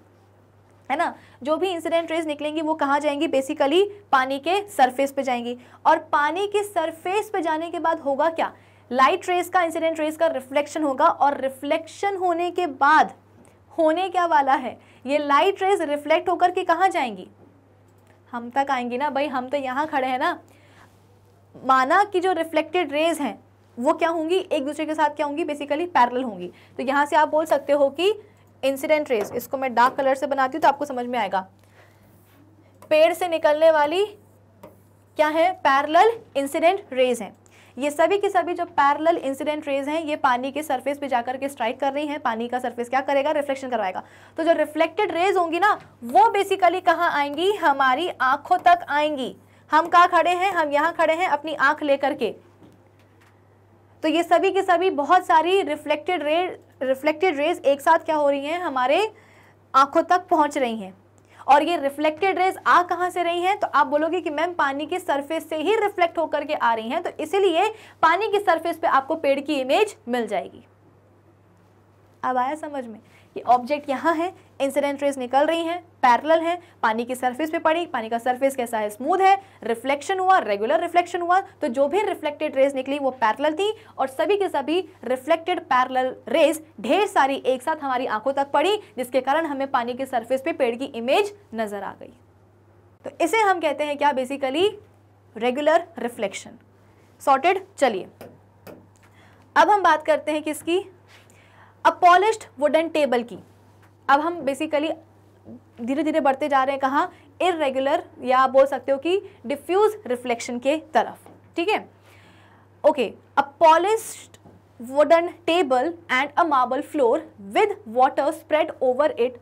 है ना? जो भी इंसिडेंट रेज निकलेंगी, वो कहाँ जाएँगी? बेसिकली पानी के सरफेस पे जाएँगी। और पानी के सरफेस पे जाने के बाद होगा क्या? लाइट रेस का इंसिडेंट रेस का रिफ्लेक्शन होगा और रिफ्लेक्शन होने के बाद, होने क्या वाला है? ये लाइट रेस रिफ्लेक्ट होकर के कहाँ जाएँगी? हम तक आएँगी ना भाई, हम तो यहाँ खड़े हैं ना। माना कि जो रिफ्लेक्टेड रेज हैं, वो क्या होंगी? एक दूसरे के साथ क्या होंगी? बेसिकली पैरल होंगी। तो यहाँ से आप बोल सकते हो कि इंसिडेंट रेज इसको मैं डार्क कलर से बनाती हूँ तो आपको समझ में आएगा। पेड़ से निकलने वाली क्या है? पैरल इंसिडेंट रेज हैं। ये सभी के सभी जो पैरल इंसिडेंट रेज हैं, ये पानी के सरफेस पे जाकर के स्ट्राइक कर रही हैं। पानी का सरफेस क्या करेगा? रिफ्लेक्शन करवाएगा। तो जो रिफ्लेक्टेड रेज होंगी ना, वो बेसिकली कहाँ आएँगी? हमारी आँखों तक आएँगी। हम कहाँ खड़े हैं? हम यहाँ खड़े हैं अपनी आँख लेकर के। तो ये सभी के सभी बहुत सारी रिफ्लेक्टेड रे रिफ्लेक्टेड रेज एक साथ क्या हो रही हैं? हमारे आँखों तक पहुँच रही हैं। और ये रिफ्लेक्टेड रेज आ कहाँ से रही हैं? तो आप बोलोगे कि मैम, पानी के सरफेस से ही रिफ्लेक्ट होकर के आ रही हैं तो इसीलिए पानी की सरफेस पे आपको पेड़ की इमेज मिल जाएगी। अब आया समझ में। कि ऑब्जेक्ट यहाँ है इंसिडेंट रेज निकल रही हैं पैरेलल हैं, पानी की सरफेस पे पड़ी, पानी का सरफेस कैसा है स्मूथ है रिफ्लेक्शन हुआ रेगुलर रिफ्लेक्शन हुआ तो जो भी रिफ्लेक्टेड रेज निकली वो पैरेलल थी और सभी के सभी रिफ्लेक्टेड पैरेलल रेज ढेर सारी एक साथ हमारी आँखों तक पड़ी, जिसके कारण हमें पानी के सरफेस पे पेड़ की इमेज नज़र आ गई। तो इसे हम कहते हैं क्या? बेसिकली रेगुलर रिफ्लेक्शन सॉर्टेड चलिए। अब हम बात करते हैं किसकी? अ पॉलिश्ड वुडन टेबल की। अब हम बेसिकली धीरे धीरे बढ़ते जा रहे हैं कहाँ? इरेगुलर या आप बोल सकते हो कि डिफ्यूज रिफ्लेक्शन के तरफ़। ठीक है? Okay a polished wooden table and a marble floor with water spread over it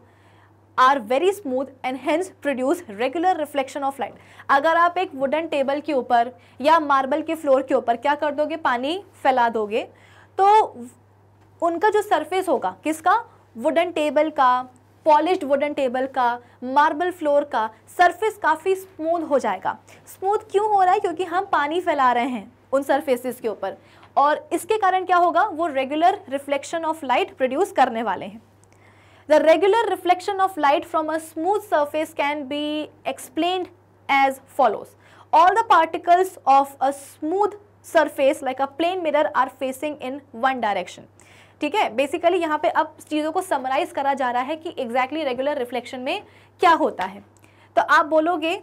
are very smooth and hence produce regular reflection of light अगर आप एक वुडन टेबल के ऊपर या मार्बल के फ्लोर के ऊपर क्या कर दोगे? पानी फैला दोगे। तो उनका जो सरफेस होगा, किसका? वुडन टेबल का पॉलिश्ड वुडन टेबल का मार्बल फ्लोर का सरफेस काफ़ी स्मूथ हो जाएगा। स्मूथ क्यों हो रहा है? क्योंकि हम पानी फैला रहे हैं उन सरफेसेस के ऊपर। और इसके कारण क्या होगा? वो regular reflection of light produce करने वाले हैं। The regular reflection of light from a smooth surface can be explained as follows all the particles of a smooth surface, like a plane mirror, are facing in one direction. ठीक है? Basically यहाँ पे अब चीज़ों को summarise करा जा रहा है कि एग्जैक्टली रेगुलर रिफ्लेक्शन में क्या होता है। तो आप बोलोगे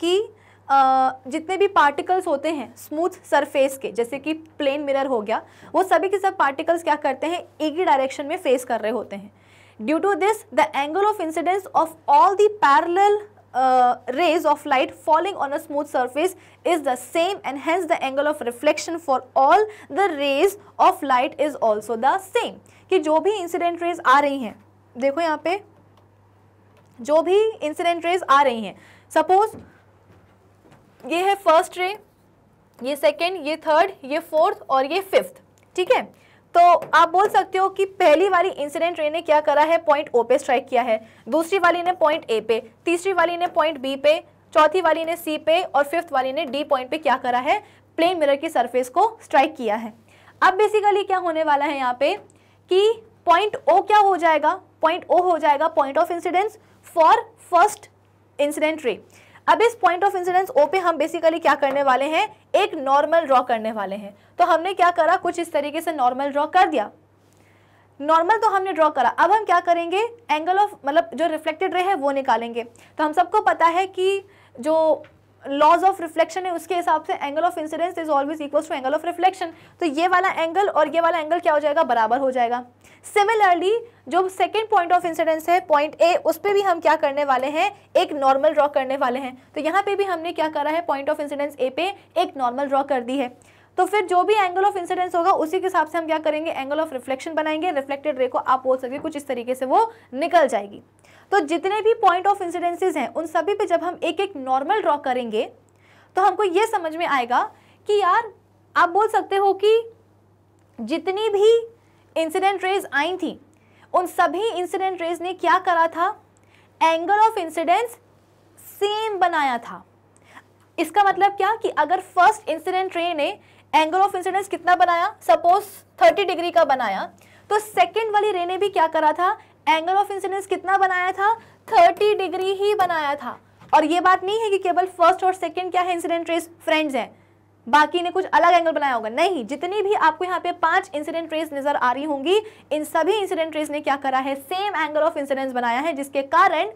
कि जितने भी पार्टिकल्स होते हैं स्मूथ सरफेस के, जैसे कि प्लेन मिरर हो गया, वो सभी के सब पार्टिकल्स क्या करते हैं? एक ही डायरेक्शन में फेस कर रहे होते हैं। Due to this the angle of incidence of all the parallel uh, rays of light falling on a smooth surface is the same and hence the angle of reflection for all the rays of light is also the same कि जो भी incident raise आ रही हैं देखो यहाँ पे जो भी इंसिडेंट रेज आ रही हैं सपोज़ ये है फ़र्स्ट रे ये सेकेंड ये थर्ड ये फोर्थ और ये फिफ्थ ठीक है तो आप बोल सकते हो कि पहली वाली इंसिडेंट रे ने क्या करा है? पॉइंट ओ पे स्ट्राइक किया है। दूसरी वाली ने पॉइंट ए पे, तीसरी वाली ने पॉइंट बी पे, चौथी वाली ने सी पे और फिफ्थ वाली ने डी पॉइंट पे क्या करा है? प्लेन मिरर की सरफेस को स्ट्राइक किया है। अब बेसिकली क्या होने वाला है यहाँ पे? कि पॉइंट ओ क्या हो जाएगा? पॉइंट ओ हो जाएगा point of incidence for first incident ray अब इस पॉइंट ऑफ़ इंसिडेंस ओ पे हम बेसिकली क्या करने वाले हैं? एक नॉर्मल ड्रॉ करने वाले हैं। तो हमने क्या करा? कुछ इस तरीके से नॉर्मल ड्रॉ कर दिया। नॉर्मल तो हमने ड्रॉ करा। अब हम क्या करेंगे? एंगल ऑफ़ मतलब जो रिफ्लेक्टेड रे है, वो निकालेंगे। तो हम सबको पता है कि जो लॉज ऑफ़ रिफ्लेक्शन है, उसके हिसाब से angle of incidence is always equal to angle of reflection तो ये वाला एंगल और ये वाला एंगल क्या हो जाएगा? बराबर हो जाएगा। सिमिलरली जो सेकेंड पॉइंट ऑफ़ इंसिडेंस है पॉइंट ए उस पर भी हम क्या करने वाले हैं? एक नॉर्मल ड्रॉ करने वाले हैं। तो यहाँ पे भी हमने क्या करा है? पॉइंट ऑफ़ इंसिडेंस ए पे एक नॉर्मल ड्रॉ कर दी है। तो फिर जो भी एंगल ऑफ़ इंसिडेंस होगा, उसी के हिसाब से हम क्या करेंगे? एंगल ऑफ़ रिफ्लेक्शन बनाएँगे। रिफ्लेक्टेड रे को आप बोल सकते कुछ इस तरीके से वो निकल जाएगी। तो जितने भी पॉइंट ऑफ़ इंसिडेंसेज हैं, उन सभी पे जब हम एक एक नॉर्मल ड्रॉ करेंगे तो हमको ये समझ में आएगा कि यार, आप बोल सकते हो कि जितनी भी इंसिडेंट रेज आई थी, उन सभी इंसिडेंट रेज ने क्या करा था? एंगल ऑफ़ इंसिडेंस सेम बनाया था। इसका मतलब क्या? कि अगर फ़र्स्ट इंसिडेंट रे ने एंगल ऑफ़ इंसिडेंस कितना बनाया? सपोज़ 30 डिग्री का बनाया तो सेकेंड वाली रे ने भी क्या करा था? एंगल ऑफ़ इंसिडेंस कितना बनाया था? 30 डिग्री ही बनाया था। और ये बात नहीं है कि केवल फ़र्स्ट और सेकेंड क्या है इंसिडेंट रेस फ्रेंड्स हैं। बाकी ने कुछ अलग एंगल बनाया होगा। नहीं, जितनी भी आपको यहाँ पे पाँच इंसिडेंट रेस नज़र आ रही होंगी, इन सभी इंसिडेंट रेस ने क्या करा है? सेम एंगल ऑफ़ इंसिडेंस बनाया है, जिसके कारण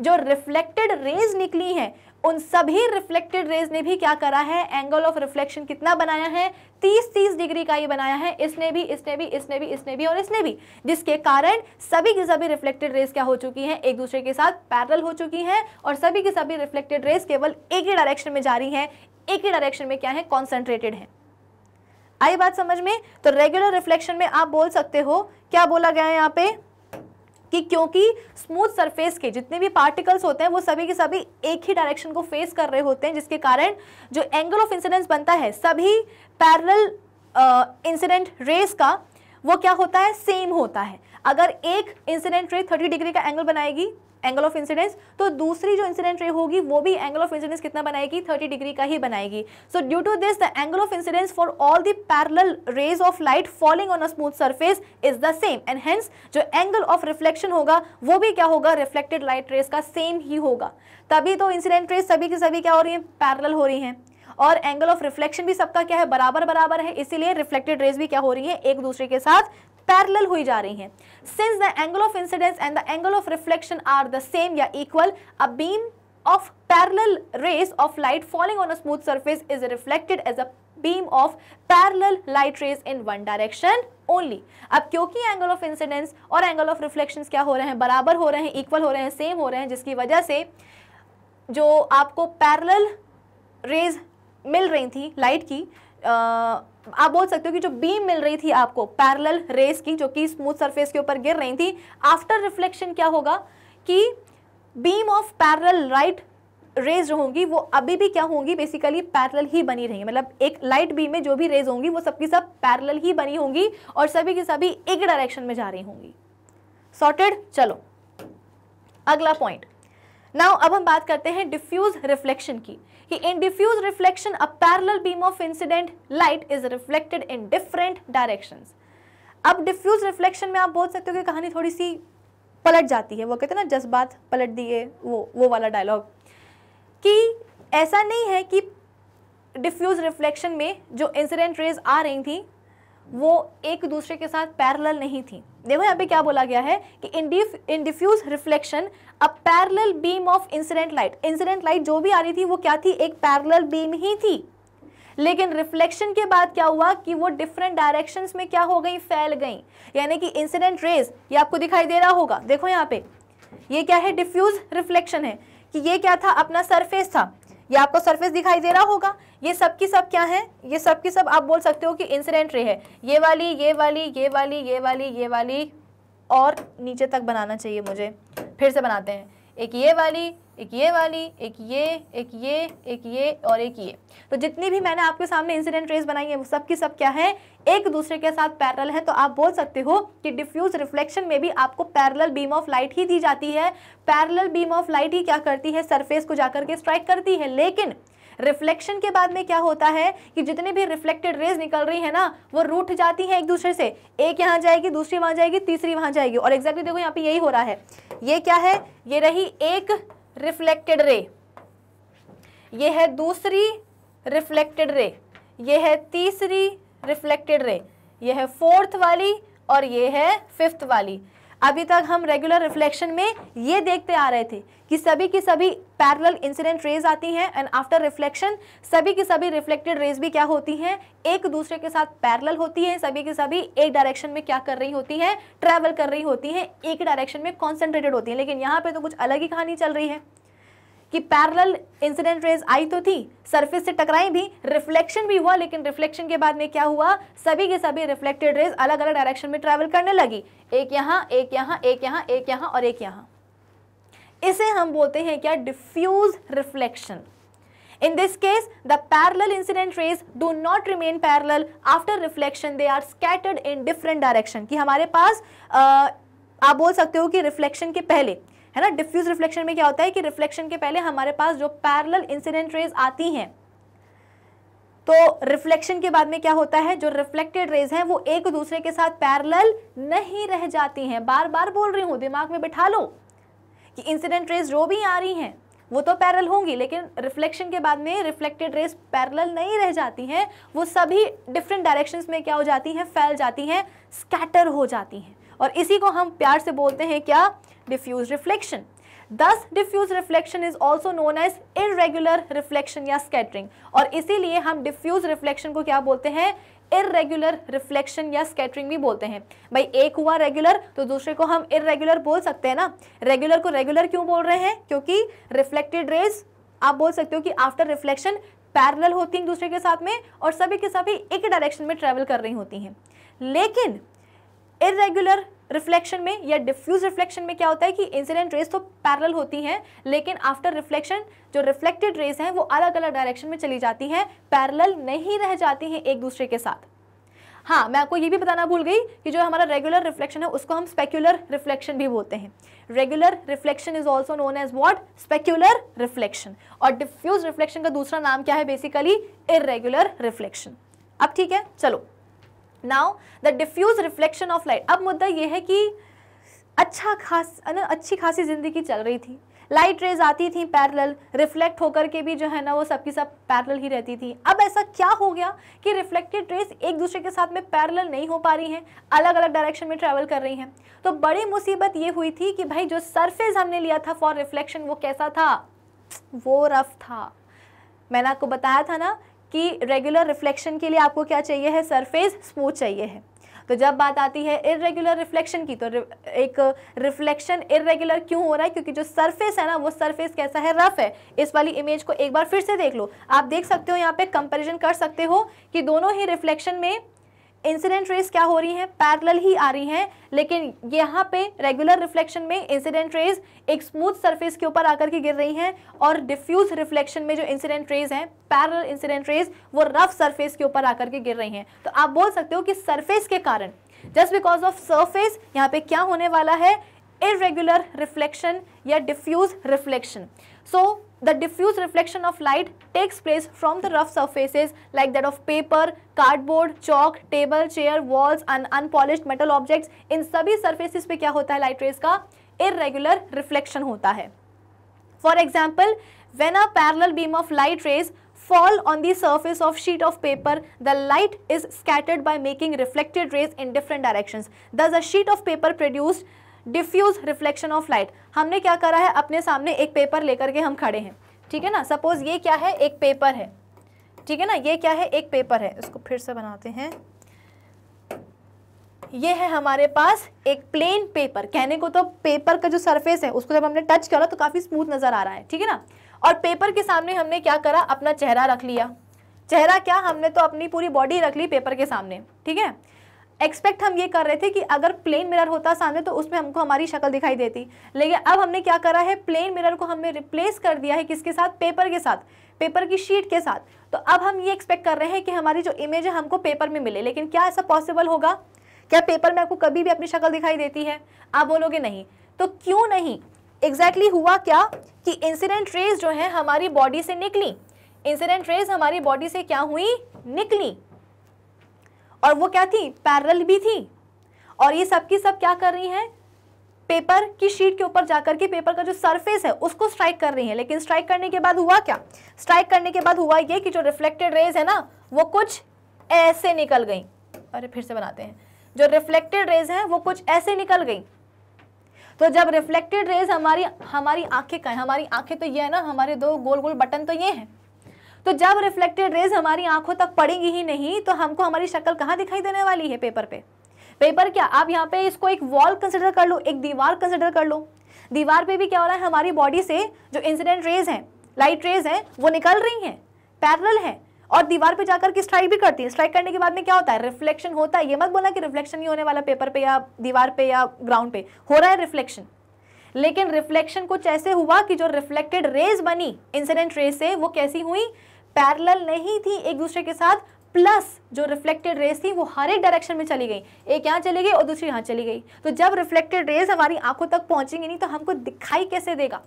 जो रिफ्लेक्टेड रेज निकली हैं, उन सभी रिफ्लेक्टेड रेज ने भी क्या करा है? एंगल ऑफ़ रिफ्लेक्शन कितना बनाया है? 30 30 डिग्री का ये बनाया है। इसने भी इसने भी इसने भी इसने भी और इसने भी, जिसके कारण सभी की सभी रिफ्लेक्टेड रेस क्या हो चुकी हैं? एक दूसरे के साथ पैरल हो चुकी हैं और सभी की सभी रिफ्लेक्टेड रेस केवल एक ही डायरेक्शन में जारी हैं। एक ही डायरेक्शन में क्या है? कॉन्सेंट्रेटेड है। आई बात समझ में? तो रेगुलर रिफ्लेक्शन में आप बोल सकते हो। क्या बोला गया है यहाँ पे? कि क्योंकि स्मूथ सरफेस के जितने भी पार्टिकल्स होते हैं, वो सभी के सभी एक ही डायरेक्शन को फेस कर रहे होते हैं, जिसके कारण जो एंगल ऑफ़ इंसिडेंस बनता है, सभी पैरल इंसिडेंट रेस का, वो क्या होता है? सेम होता है। अगर एक इंसिडेंट रे 30 डिग्री का एंगल बनाएगी एंगल ऑफ़ इंसिडेंस तो दूसरी जो इंसिडेंट रे होगी, वो भी एंगल ऑफ़ इंसिडेंस कितना बनाएगी? 30 डिग्री का ही बनाएगी। So due to this the angle of incidence for all the parallel rays of light falling on a smooth surface is the same and hence जो एंगल ऑफ़ रिफ्लेक्शन होगा, वो भी क्या होगा? रिफ्लेक्टेड लाइट रेज का same ही होगा। तभी तो इंसिडेंट रेज सभी की सभी क्या हो रही है? पैरल हो रही हैं। और एंगल ऑफ़ रिफ्लेक्शन भी सबका क्या है? बराबर बराबर है। इसीलिए रिफ्लेक्टेड रेज भी क्या हो रही है? एक दूसरे के साथ पैरेलल हुई जा रही हैं since the angle of incidence and the angle of reflection are the same या equal a beam of parallel rays of light falling on a smooth surface is reflected as a beam of parallel light rays in one direction only. अब क्योंकि angle of incidence और angle of reflections क्या हो रहे हैं बराबर हो रहे हैं इक्वल हो रहे हैं सेम हो रहे हैं, जिसकी वजह से जो आपको पैरेलल रेज मिल रही थी लाइट की आप बोल सकते हो कि जो बीम मिल रही थी आपको पैरेलल रेस की, जो कि स्मूथ सरफेस के ऊपर गिर रही थी आफ्टर रिफ्लेक्शन क्या होगा कि beam of parallel light rays जो होंगी, वो अभी भी क्या होंगी? बेसिकली पैरेलल ही बनी रहेंगी। मतलब एक लाइट बीम में जो भी रेज होंगी, वो सबकी सब पैरेलल ही बनी होंगी और सभी की सभी एक डायरेक्शन में जा रही होंगी। सॉर्टेड चलो। अगला पॉइंट नाउ अब हम बात करते हैं डिफ्यूज रिफ्लेक्शन की। कि in diffuse reflection a parallel beam of incident light is reflected in different directions अब डिफ्यूज रिफ्लेक्शन में आप बोल सकते हो कि कहानी थोड़ी सी पलट जाती है। वो कहते हैं ना, जज्बात पलट दिए, वो वो वाला डायलॉग कि ऐसा नहीं है कि डिफ्यूज रिफ्लेक्शन में जो इंसिडेंट रेज आ रही थी वो एक दूसरे के साथ पैरेलल नहीं थी। देखो यहाँ पे क्या बोला गया है कि in diffuse reflection a parallel beam of incident light incident light जो भी आ रही थी, वो क्या थी? एक पैरेलल बीम ही थी। लेकिन रिफ्लेक्शन के बाद क्या हुआ कि वो डिफरेंट डायरेक्शंस में क्या हो गई? फैल गई। यानी कि इंसिडेंट रेज ये आपको दिखाई दे रहा होगा। देखो यहाँ पे, ये क्या है? डिफ्यूज रिफ्लेक्शन है। कि ये क्या था? अपना सरफेस था। ये आपको सरफेस दिखाई दे रहा होगा। ये सब की सब क्या है? ये सब की सब आप बोल सकते हो कि इंसिडेंट रे है। ये वाली ये वाली ये वाली ये वाली ये वाली और नीचे तक बनाना चाहिए मुझे। फिर से बनाते हैं। एक ये वाली, एक ये वाली, एक ये एक ये एक ये और एक ये। तो जितनी भी मैंने आपके सामने इंसिडेंट रेस बनाई है, वो सब की सब क्या है? एक दूसरे के साथ पैरल है तो आप बोल सकते हो कि डिफ्यूज रिफ्लेक्शन में भी आपको पैरल बीम ऑफ़ लाइट ही दी जाती है। पैरल बीम ऑफ़ लाइट ही क्या करती है? सरफेस को जाकर के स्ट्राइक करती है। लेकिन रिफ्लेक्शन के बाद में क्या होता है कि जितनी भी रिफ्लेक्टेड रेज निकल रही है ना, वो रूठ जाती हैं एक दूसरे से। एक यहाँ जाएगी, दूसरी वहाँ जाएगी, तीसरी वहाँ जाएगी। और एग्जैक्टली देखो यहाँ पे यही हो रहा है। ये क्या है? ये रही एक रिफ्लेक्टेड रे ये है दूसरी रिफ्लेक्टेड रे ये है तीसरी रिफ्लेक्टेड रे ये है फोर्थ वाली और ये है फिफ्थ वाली। अभी तक हम रेगुलर रिफ्लेक्शन में ये देखते आ रहे थे कि सभी की सभी पैरेलल इंसिडेंट रेज आती हैं एंड आफ्टर रिफ्लेक्शन सभी की सभी रिफ्लेक्टेड रेज भी क्या होती हैं? एक दूसरे के साथ पैरेलल होती हैं, सभी की सभी एक डायरेक्शन में क्या कर रही होती हैं? ट्रैवल कर रही होती हैं, एक डायरेक्शन में कॉन्सेंट्रेटेड होती हैं। लेकिन यहाँ पर तो कुछ अलग ही कहानी चल रही है। कि पैरेलल इंसिडेंट रेज आई तो थी सरफेस से टकराई भी रिफ्लेक्शन भी हुआ लेकिन रिफ्लेक्शन के बाद में क्या हुआ? सभी के सभी रिफ्लेक्टेड रेज अलग अलग डायरेक्शन में ट्रैवल करने लगी। एक यहाँ एक यहाँ एक यहाँ एक यहाँ और एक यहाँ। इसे हम बोलते हैं क्या? Diffuse reflection In this case, the parallel incident rays do not remain parallel. After reflection. They are scattered in different direction. कि हमारे पास आ, आप बोल सकते हो कि रिफ्लेक्शन के पहले है ना? डिफ्यूज रिफ्लेक्शन में क्या होता है कि रिफ्लेक्शन के पहले हमारे पास जो पैरल इंसिडेंट रेज आती हैं तो रिफ्लेक्शन के बाद में क्या होता है? जो रिफ्लेक्टेड रेज हैं, वो एक दूसरे के साथ पैरल नहीं रह जाती हैं। बार बार बोल रही हूँ, दिमाग में बिठा लो कि इंसिडेंट रेज जो भी आ रही हैं, वो तो पैरल होंगी, लेकिन रिफ्लेक्शन के बाद में रिफ्लेक्टेड रेज पैरल नहीं रह जाती हैं। वो सभी डिफरेंट डायरेक्शंस में क्या हो जाती हैं? फैल जाती हैं स्कैटर हो जाती हैं। और इसी को हम प्यार से बोलते हैं क्या? Diffuse reflection this diffuse reflection is also known as irregular reflection या स्कैटरिंग और इसीलिए हम डिफ्यूज रिफ्लेक्शन को क्या बोलते हैं? इरेगुलर रिफ्लेक्शन या स्कैटरिंग भी बोलते हैं। भाई, एक हुआ रेगुलर तो दूसरे को हम इरेगुलर बोल सकते हैं ना? रेगुलर को रेगुलर क्यों बोल रहे हैं? क्योंकि रिफ्लेक्टेड रेज आप बोल सकते हो कि आफ्टर रिफ्लेक्शन पैरेलल होती हैं दूसरे के साथ में और सभी के सभी एक डायरेक्शन में ट्रेवल कर रही होती हैं। लेकिन इरेगुलर रिफ्लेक्शन में या डिफ्यूज रिफ्लेक्शन में क्या होता है कि इंसिडेंट रेस तो पैरेलल होती हैं, लेकिन आफ्टर रिफ्लेक्शन जो रिफ्लेक्टेड रेस हैं, वो अलग अलग डायरेक्शन में चली जाती हैं पैरल नहीं रह जाती हैं एक दूसरे के साथ। हाँ मैं आपको ये भी बताना भूल गई कि जो हमारा रेगुलर रिफ्लेक्शन है, उसको हम स्पेक्युलर रिफ्लेक्शन भी बोलते हैं। Regular reflection is also known as what specular reflection और डिफ्यूज रिफ्लेक्शन का दूसरा नाम क्या है बेसिकली इरेगुलर रिफ्लेक्शन अब ठीक है, चलो। Now the diffuse reflection of light अब मुद्दा यह है कि अच्छा खास ना, अच्छी खासी ज़िंदगी चल रही थी। लाइट रेज आती थी पैरेलल रिफ्लेक्ट होकर के भी जो है ना, वो सबकी सब पैरेलल ही रहती थी। अब ऐसा क्या हो गया कि रिफ्लेक्टेड रेज एक दूसरे के साथ में पैरेलल नहीं हो पा रही हैं अलग अलग डायरेक्शन में ट्रैवल कर रही हैं। तो बड़ी मुसीबत ये हुई थी कि भाई जो सरफेस हमने लिया था फॉर रिफ्लेक्शन वो कैसा था? वो रफ था। मैंने आपको बताया था ना कि रेगुलर रिफ्लेक्शन के लिए आपको क्या चाहिए है? सरफेस स्मूथ चाहिए है। तो जब बात आती है इरेगुलर रिफ्लेक्शन की तो एक रिफ्लेक्शन इरेगुलर क्यों हो रहा है? क्योंकि जो सरफेस है ना, वो सरफेस कैसा है? रफ है। इस वाली इमेज को एक बार फिर से देख लो। आप देख सकते हो यहाँ पे कंपैरिजन कर सकते हो कि दोनों ही रिफ्लेक्शन में इंसिडेंट रेस क्या हो रही हैं? पैरेलल ही आ रही हैं, लेकिन यहाँ पे रेगुलर रिफ्लेक्शन में इंसिडेंट रेज एक स्मूथ सरफेस के ऊपर आकर के गिर रही हैं और डिफ्यूज रिफ्लेक्शन में जो इंसिडेंट रेज हैं पैरेलल इंसिडेंट रेज वो रफ सरफेस के ऊपर आकर के गिर रही हैं। तो आप बोल सकते हो कि सरफेस के कारण जस्ट बिकॉज़ ऑफ़ सरफेस यहाँ पे क्या होने वाला है? इरेगुलर रिफ्लेक्शन या diffuse reflection so the diffuse reflection of light takes place from the rough surfaces like that of paper, cardboard, chalk, table, chair, walls and unpolished metal objects. इन सभी surfaces पे क्या होता है light rays का irregular reflection होता है For example, when a parallel beam of light rays fall on the surface of sheet of paper, the light is scattered by making reflected rays in different directions. Thus, a sheet of paper produced diffuse reflection of light हमने क्या करा है? अपने सामने एक paper लेकर के हम खड़े हैं। ठीक है ना? सपोज़ ये क्या है? एक पेपर है। ठीक है ना? ये क्या है? एक पेपर है। इसको फिर से बनाते हैं। ये है हमारे पास एक प्लेन पेपर कहने को तो पेपर का जो सरफेस है, उसको जब हमने टच करा तो काफ़ी स्मूथ नज़र आ रहा है। ठीक है ना? और पेपर के सामने हमने क्या करा? अपना चेहरा रख लिया। चेहरा क्या? हमने तो अपनी पूरी बॉडी रख ली पेपर के सामने। ठीक है? एक्सपेक्ट हम ये कर रहे थे कि अगर प्लेन मिरर होता सामने तो उसमें हमको हमारी शक्ल दिखाई देती। लेकिन अब हमने क्या करा है? प्लेन मिरर को हमने रिप्लेस कर दिया है किसके साथ? पेपर के साथ। पेपर की शीट के साथ। तो अब हम ये एक्सपेक्ट कर रहे हैं कि हमारी जो इमेज है, हमको पेपर में मिले। लेकिन क्या ऐसा पॉसिबल होगा? क्या पेपर में आपको कभी भी अपनी शक्ल दिखाई देती है? आप बोलोगे नहीं। तो क्यों नहीं? एग्जैक्टली exactly हुआ क्या कि इंसिडेंट रेज जो है, हमारी बॉडी से निकली। इंसिडेंट रेज हमारी बॉडी से क्या हुई? निकली। और वो क्या थी? पैरल भी थी। और ये सब की सब क्या कर रही हैं? पेपर की शीट के ऊपर जाकर के पेपर का जो सरफेस है, उसको स्ट्राइक कर रही है। लेकिन स्ट्राइक करने के बाद हुआ क्या? स्ट्राइक करने के बाद हुआ ये कि जो रिफ्लेक्टेड रेज है ना, वो कुछ ऐसे निकल गई। अरे, फिर से बनाते हैं। जो रिफ्लेक्टेड रेज है, वो कुछ ऐसे निकल गई। तो जब रिफ्लेक्टेड रेज हमारी हमारी आँखें का है हमारी आँखें तो ये है ना, हमारे दो गोल गोल बटन तो ये हैं। तो जब रिफ्लेक्टेड रेज हमारी आँखों तक पड़ेंगी ही नहीं तो हमको हमारी शक्ल कहाँ दिखाई देने वाली है पेपर पे? पेपर क्या? आप यहाँ पे इसको एक वॉल कंसिडर कर लो, एक दीवार कंसिडर कर लो। दीवार पे भी क्या हो रहा है? हमारी बॉडी से जो इंसिडेंट रेज हैं लाइट रेज हैं, वो निकल रही हैं पैरल हैं। और दीवार पे जाकर के स्ट्राइक भी करती है। स्ट्राइक करने के बाद में क्या होता है? रिफ्लेक्शन होता है। ये मत बोला कि रिफ्लेक्शन नहीं होने वाला पेपर पे या दीवार पे या ग्राउंड पे। हो रहा है रिफ्लेक्शन लेकिन रिफ्लेक्शन कुछ ऐसे हुआ कि जो रिफ्लेक्टेड रेज बनी इंसिडेंट रेज से, वो कैसी हुई? पैरेलल नहीं थी एक दूसरे के साथ, प्लस जो रिफ्लेक्टेड रेस थी, वो हर एक डायरेक्शन में चली गई। एक यहाँ चली गई और दूसरी यहाँ चली गई। तो जब रिफ्लेक्टेड रेस हमारी आँखों तक पहुंचेंगी नहीं तो हमको दिखाई कैसे देगा?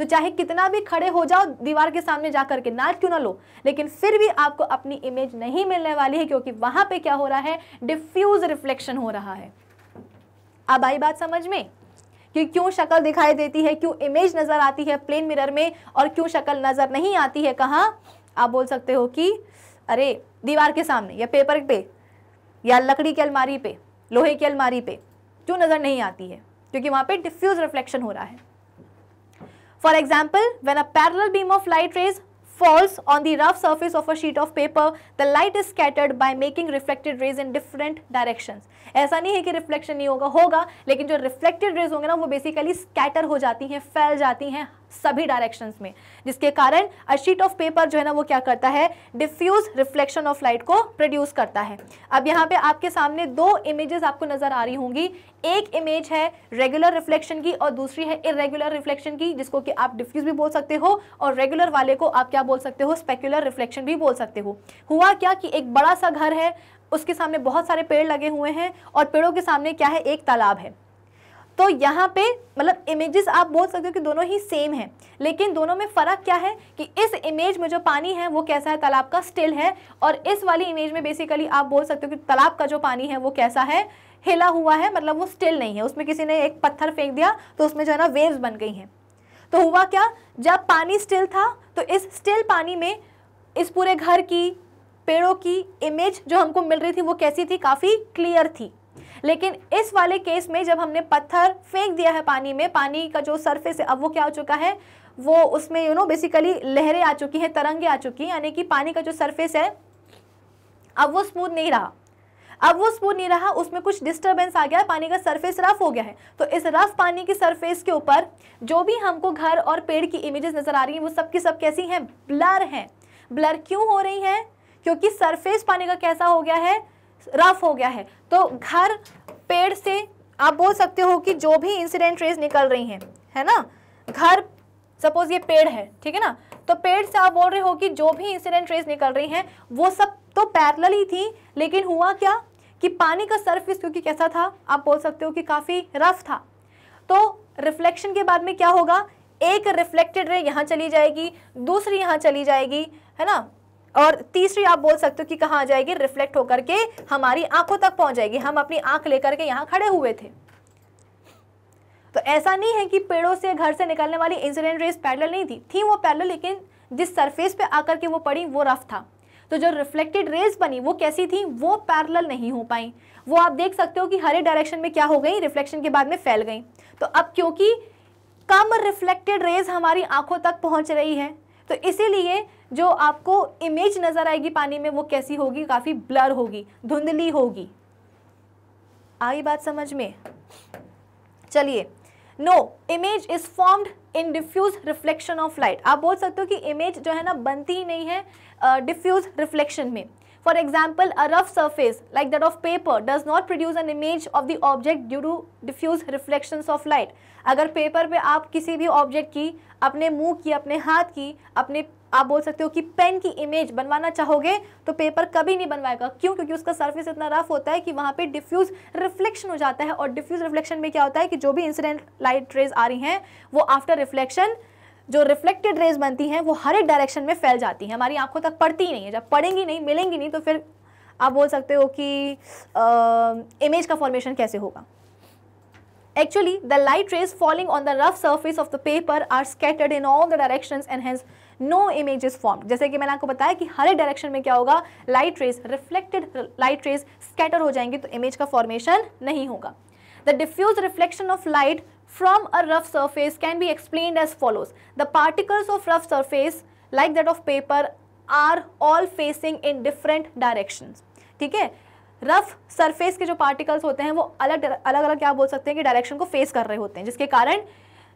तो चाहे कितना भी खड़े हो जाओ दीवार के सामने जाकर के ना क्यों ना लो, लेकिन फिर भी आपको अपनी इमेज नहीं मिलने वाली है, क्योंकि वहाँ पे क्या हो रहा है? डिफ्यूज रिफ्लेक्शन हो रहा है। अब आई बात समझ में? कि क्यों शक्ल दिखाई देती है, क्यों इमेज नज़र आती है प्लेन मिरर में, और क्यों शक्ल नज़र नहीं आती है? कहाँ? आप बोल सकते हो कि, अरे, दीवार के सामने या पेपर पे या लकड़ी की अलमारी पे, लोहे की अलमारी पे जो नज़र नहीं आती है? क्योंकि वहाँ पे डिफ्यूज रिफ्लेक्शन हो रहा है। For example when a parallel beam of light rays falls on the rough surface of a sheet of paper the light is scattered by making reflected rays in different direction ऐसा नहीं है कि reflection नहीं होगा होगा, लेकिन जो reflected raise होंगे ना, वो बेसिकली स्कैटर हो जाती हैं, फैल जाती हैं सभी डायरेक्शंस में। जिसके कारण अ शीट ऑफ़ पेपर जो है ना, वो क्या करता है? डिफ्यूज रिफ्लेक्शन ऑफ़ लाइट को प्रोड्यूस करता है। अब यहाँ पे आपके सामने दो इमेजेस आपको नज़र आ रही होंगी। एक इमेज है रेगुलर रिफ्लेक्शन की और दूसरी है इरेगुलर रिफ्लेक्शन की, जिसको कि आप डिफ्यूज भी बोल सकते हो और रेगुलर वाले को आप क्या बोल सकते हो? स्पेक्युलर रिफ्लेक्शन भी बोल सकते हो। हुआ क्या कि एक बड़ा सा घर है उसके सामने बहुत सारे पेड़ लगे हुए हैं और पेड़ों के सामने क्या है? एक तालाब है। तो यहाँ पे मतलब इमेजेस आप बोल सकते हो कि दोनों ही सेम हैं, लेकिन दोनों में फ़र्क क्या है कि इस इमेज में जो पानी है, वो कैसा है? तालाब का स्टिल है और इस वाली इमेज में बेसिकली आप बोल सकते हो कि तालाब का जो पानी है, वो कैसा है? हिला हुआ है मतलब वो स्टिल नहीं है। उसमें किसी ने एक पत्थर फेंक दिया तो उसमें जो है ना वेव्स बन गई हैं। तो हुआ क्या? जब पानी स्टिल था तो इस स्टिल पानी में इस पूरे घर की पेड़ों की इमेज जो हमको मिल रही थी वो कैसी थी? काफ़ी क्लियर थी। लेकिन इस वाले केस में जब हमने पत्थर फेंक दिया है पानी में, पानी का जो सरफेस है, अब वो क्या हो चुका है? वो उसमें यू नो बेसिकली लहरें आ चुकी हैं, तरंगे आ चुकी हैं, यानी कि पानी का जो सरफेस है, अब वो स्मूथ नहीं रहा। अब वो स्मूथ नहीं रहा, उसमें कुछ डिस्टर्बेंस आ गया, पानी का सरफेस रफ हो गया है। तो इस रफ पानी की सरफेस के ऊपर जो भी हमको घर और पेड़ की इमेजेस नज़र आ रही हैं, वो सब की सब कैसी हैं? ब्लर हैं। ब्लर क्यों हो रही हैं? क्योंकि सरफेस पानी का कैसा हो गया है? रफ हो गया है। तो घर, पेड़ से आप बोल सकते हो कि जो भी इंसिडेंट रेज निकल रही हैं, है ना? घर सपोज़ ये पेड़ है, ठीक है ना? तो पेड़ से आप बोल रहे हो कि जो भी इंसिडेंट रेज निकल रही हैं, वो सब तो पैरल ही थी, लेकिन हुआ क्या? कि पानी का सरफेस क्योंकि कैसा था? आप बोल सकते हो कि काफ़ी रफ था। तो रिफ्लेक्शन के बाद में क्या होगा? एक रिफ्लेक्टेड रे यहाँ चली जाएगी, दूसरी यहाँ चली जाएगी, है ना? और तीसरी आप बोल सकते हो कि कहाँ आ जाएगी? रिफ्लेक्ट होकर के हमारी आँखों तक पहुँच जाएगी। हम अपनी आँख लेकर के यहाँ खड़े हुए थे। तो ऐसा नहीं है कि पेड़ों से घर से निकलने वाली इंसिडेंट रेस पैरेलल नहीं थी। थी वो पैरेलल लेकिन जिस सरफेस पे आकर के वो पड़ी, वो रफ था। तो जो रिफ्लेक्टेड रेज बनी, वो कैसी थी? वो पैरल नहीं हो पाई। वो आप देख सकते हो कि हरे डायरेक्शन में क्या हो गई? रिफ्लेक्शन के बाद में फैल गई। तो अब क्योंकि कम रिफ्लेक्टेड रेज हमारी आँखों तक पहुँच रही है तो इसीलिए जो आपको इमेज नज़र आएगी पानी में वो कैसी होगी? काफ़ी ब्लर होगी धुंधली होगी। आई बात समझ में? चलिए। No image is formed in diffuse reflection of light आप बोल सकते हो कि इमेज जो है ना बनती ही नहीं है डिफ्यूज uh, रिफ्लेक्शन में। For example a rough surface like that of paper does not produce an image of the object due to diffuse reflections of light. अगर पेपर पे आप किसी भी ऑब्जेक्ट की अपने मुँह की अपने हाथ की अपने आप बोल सकते हो कि पेन की इमेज बनवाना चाहोगे तो पेपर कभी नहीं बनवाएगा। क्यों? क्योंकि उसका सरफेस इतना रफ होता है कि वहाँ पे डिफ्यूज रिफ्लेक्शन हो जाता है और डिफ्यूज रिफ्लेक्शन में क्या होता है कि जो भी इंसिडेंट लाइट रेज आ रही हैं, वो आफ्टर रिफ्लेक्शन जो रिफ्लेक्टेड रेज बनती हैं, वो हर एक डायरेक्शन में फैल जाती हैं। हमारी आँखों तक पड़ती ही नहीं है। जब पड़ेंगी नहीं, मिलेंगी नहीं तो फिर आप बोल सकते हो कि इमेज का फॉर्मेशन कैसे होगा? Actually the light rays falling on the rough surface of the paper are scattered in all the directions and hence no image is form जैसे कि मैंने आपको बताया कि हर डायरेक्शन में क्या होगा light rays reflected light rays scatter हो जाएँगे तो इमेज का फॉर्मेशन नहीं होगा the diffuse reflection of light from a rough surface can be explained as follows. The particles of rough surface, like that of paper, are all facing in different directions. ठीक है rough surface के जो particles होते हैं, वो अलग अलग अलग क्या बोल सकते हैं कि डायरेक्शन को फेस कर रहे होते हैं, जिसके कारण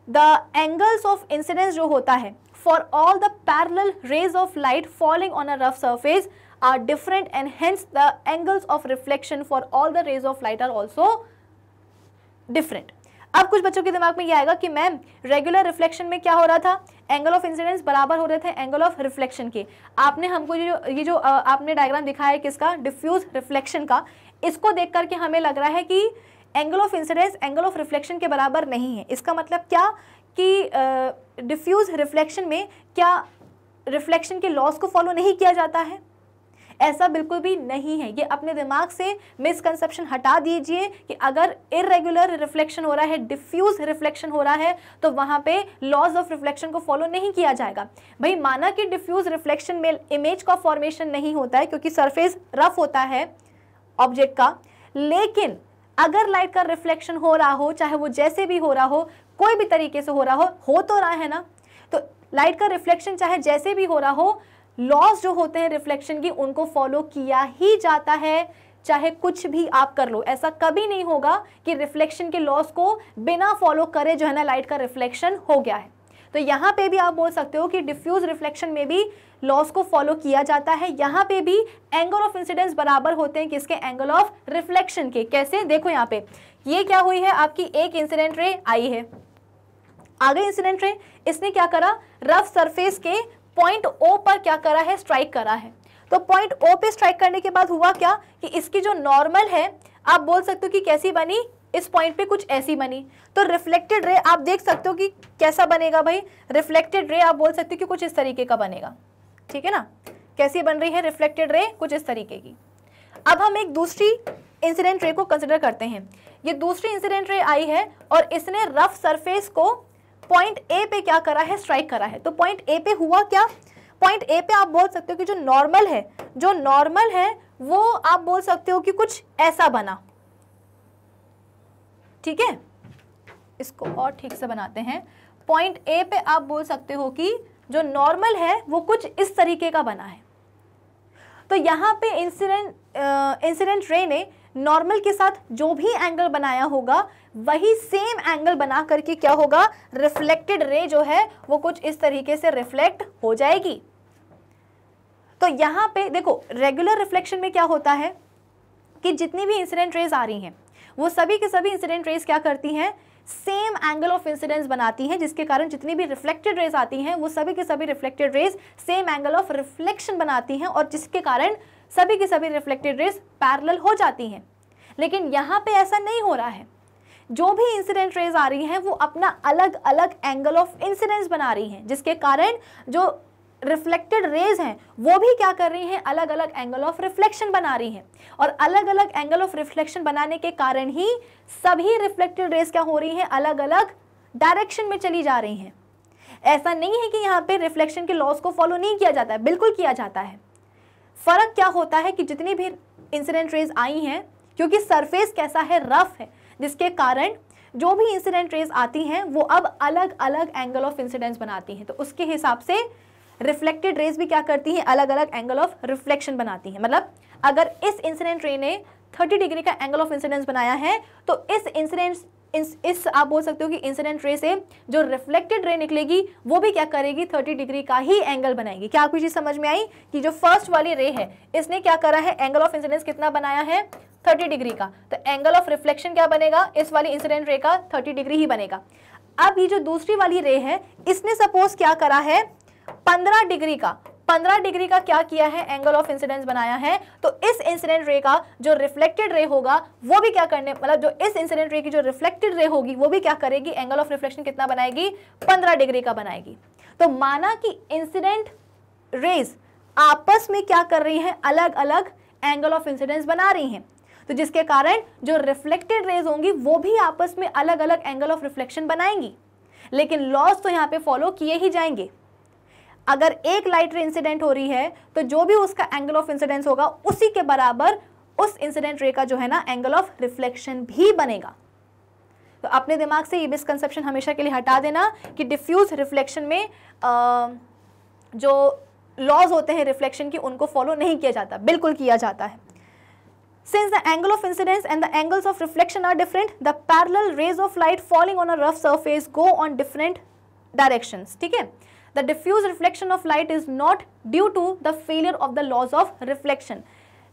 द एंगल्स ऑफ़ इंसिडेंस जो होता है for all the parallel rays of light falling on a rough surface are different and hence the angles of reflection for all the rays of light are also different. अब कुछ बच्चों के दिमाग में ये आएगा कि मैम रेगुलर रिफ्लेक्शन में क्या हो रहा था? एंगल ऑफ़ इंसिडेंस बराबर हो रहे थे एंगल ऑफ़ रिफ्लेक्शन के। आपने हमको ये जो ये जो आपने डायग्राम दिखाया है किसका? डिफ्यूज रिफ्लेक्शन का। इसको देख करके हमें लग रहा है कि angle of incidence angle of reflection के बराबर नहीं है। इसका मतलब क्या? कि डिफ्यूज रिफ्लेक्शन में क्या रिफ्लेक्शन के लॉस को फॉलो नहीं किया जाता है? ऐसा बिल्कुल भी नहीं है। ये अपने दिमाग से मिसकंसेप्शन हटा दीजिए कि अगर इरेगुलर रिफ्लेक्शन हो रहा है डिफ्यूज रिफ्लेक्शन हो रहा है तो वहाँ पे लॉज ऑफ़ रिफ्लेक्शन को फॉलो नहीं किया जाएगा। भाई, माना कि डिफ्यूज रिफ्लेक्शन में इमेज का फॉर्मेशन नहीं होता है, क्योंकि सरफेस रफ होता है ऑब्जेक्ट का। लेकिन अगर लाइट का रिफ्लेक्शन हो रहा हो, चाहे वो जैसे भी हो रहा हो कोई भी तरीके से हो रहा हो हो तो रहा है ना? तो लाइट का रिफ्लेक्शन चाहे जैसे भी हो रहा हो लॉस जो होते हैं रिफ्लेक्शन की, उनको फॉलो किया ही जाता है, चाहे कुछ भी आप कर लो। ऐसा कभी नहीं होगा कि रिफ्लेक्शन के लॉस को बिना फॉलो करे जो है ना लाइट का रिफ्लेक्शन हो गया है। तो यहाँ पे भी आप बोल सकते हो कि डिफ्यूज रिफ्लेक्शन में भी लॉस को फॉलो किया जाता है। यहाँ पे भी एंगल ऑफ़ इंसिडेंस बराबर होते हैं किसके? एंगल ऑफ़ रिफ्लेक्शन के। कैसे? देखो यहाँ पे। ये क्या हुई है? आपकी एक इंसिडेंट रे आई है। आगे इंसिडेंट रे इसने क्या करा? रफ सरफेस के पॉइंट ओ पर क्या करा है? स्ट्राइक करा है। तो पॉइंट ओ पे स्ट्राइक करने के बाद हुआ क्या? कि इसकी जो नॉर्मल है, आप बोल सकते हो कि कैसी बनी? इस पॉइंट पे कुछ ऐसी बनी। तो रिफ्लेक्टेड रे आप देख सकते हो कि कैसा बनेगा भाई? रिफ्लेक्टेड रे आप बोल सकते हो कि कुछ इस तरीके का बनेगा। ठीक है ना? कैसी बन रही है रिफ्लेक्टेड रे कुछ इस तरीके की। अब हम एक दूसरी इंसिडेंट रे को कंसिडर करते हैं। ये दूसरी इंसिडेंट रे आई है और इसने रफ सरफेस को पॉइंट ए पे क्या करा है? स्ट्राइक करा है। तो पॉइंट ए पे हुआ क्या? पॉइंट ए पे आप बोल सकते हो कि जो नॉर्मल है, जो नॉर्मल है, वो आप बोल सकते हो कि कुछ ऐसा बना। ठीक है? इसको और ठीक से बनाते हैं। पॉइंट ए पे आप बोल सकते हो कि जो नॉर्मल है, वो कुछ इस तरीके का बना है। तो यहाँ पे इंसिडेंट इंसिडेंट रे ने नॉर्मल के साथ जो भी एंगल बनाया होगा, वही सेम एंगल बना करके क्या होगा? रिफ्लेक्टेड रे जो है, वो कुछ इस तरीके से रिफ्लेक्ट हो जाएगी। तो यहाँ पे देखो रेगुलर रिफ्लेक्शन में क्या होता है? कि जितनी भी इंसिडेंट रेज आ रही हैं, वो सभी के सभी इंसिडेंट रेज क्या करती हैं? सेम एंगल ऑफ़ इंसिडेंस बनाती हैं, जिसके कारण जितनी भी रिफ्लेक्टेड रेज आती हैं, वो सभी के सभी reflected rays same angle of reflection बनाती हैं और जिसके कारण सभी की सभी रिफ्लेक्टेड रेज पैरल हो जाती हैं। लेकिन यहाँ पे ऐसा नहीं हो रहा है। जो भी इंसिडेंट रेज आ रही हैं, वो अपना अलग अलग एंगल ऑफ़ इंसिडेंस बना रही हैं, जिसके कारण जो रिफ्लेक्टेड रेज हैं, वो भी क्या कर रही हैं अलग अलग एंगल ऑफ़ रिफ्लेक्शन बना रही हैं। और अलग अलग एंगल ऑफ़ रिफ्लेक्शन बनाने के कारण ही सभी रिफ्लेक्टेड रेज क्या हो रही हैं अलग अलग डायरेक्शन में चली जा रही हैं। ऐसा नहीं है कि यहाँ पे रिफ्लेक्शन के लॉस को फॉलो नहीं किया जाता है, बिल्कुल किया जाता है। फ़र्क क्या होता है कि जितनी भी इंसिडेंट रेज आई हैं, क्योंकि सरफेस कैसा है रफ है, जिसके कारण जो भी इंसिडेंट रेज आती हैं, वो अब अलग अलग एंगल ऑफ़ इंसिडेंस बनाती हैं। तो उसके हिसाब से रिफ्लेक्टेड रेज भी क्या करती हैं, अलग अलग एंगल ऑफ़ रिफ्लेक्शन बनाती हैं। मतलब अगर इस इंसिडेंट रे ने 30 डिग्री का एंगल ऑफ़ इंसिडेंस बनाया है तो इस इंसिडेंट इस इस आप बोल सकते हो कि इंसिडेंट रे से जो रिफ्लेक्टेड रे निकलेगी, वो भी क्या करेगी? 30 डिग्री का ही एंगल बनाएगी। क्या आपको समझ में आई? कि जो फ़र्स्ट वाली रे है, इसने क्या करा है? एंगल ऑफ़ इंसिडेंस कितना बनाया है? 30 डिग्री का। तो एंगल ऑफ़ रिफ्लेक्शन क्या बनेगा? इस वाली इंसिडेंट रे का 30 डिग्री ही बनेगा। अब ये जो दूसरी वाली रे है, इसने सपोज़ क्या करा है? 15 डिग्री का। 15 डिग्री का क्या किया है? एंगल ऑफ़ इंसिडेंस बनाया है। तो इस इंसिडेंट रे का जो रिफ्लेक्टेड रे होगा, वो भी क्या करने मतलब जो इस इंसिडेंट रे की जो रिफ्लेक्टेड रे होगी, वो भी क्या करेगी? एंगल ऑफ़ रिफ्लेक्शन कितना बनाएगी? 15 डिग्री का बनाएगी। तो माना कि इंसिडेंट रेज आपस में क्या कर रही हैं? अलग अलग एंगल ऑफ़ इंसिडेंस बना रही हैं। तो जिसके कारण जो रिफ्लेक्टेड रेज होंगी, वो भी आपस में अलग अलग एंगल ऑफ़ रिफ्लेक्शन बनाएँगी। लेकिन लॉस तो यहाँ पे फॉलो किए ही जाएँगे। अगर एक लाइट रे इंसिडेंट हो रही है तो जो भी उसका एंगल ऑफ़ इंसिडेंस होगा उसी के बराबर उस इंसिडेंट रे का जो है ना एंगल ऑफ़ रिफ्लेक्शन भी बनेगा। तो अपने दिमाग से ये मिसकंसेप्शन हमेशा के लिए हटा देना कि डिफ्यूज रिफ्लेक्शन में आ, जो लॉज होते हैं रिफ्लेक्शन की उनको फॉलो नहीं किया जाता। बिल्कुल किया जाता है। Since the angle of incidence and the angles of reflection are different, the parallel rays of light falling on a rough surface go on different directions. ठीक है? The diffuse reflection of light is not due to the failure of the laws of reflection.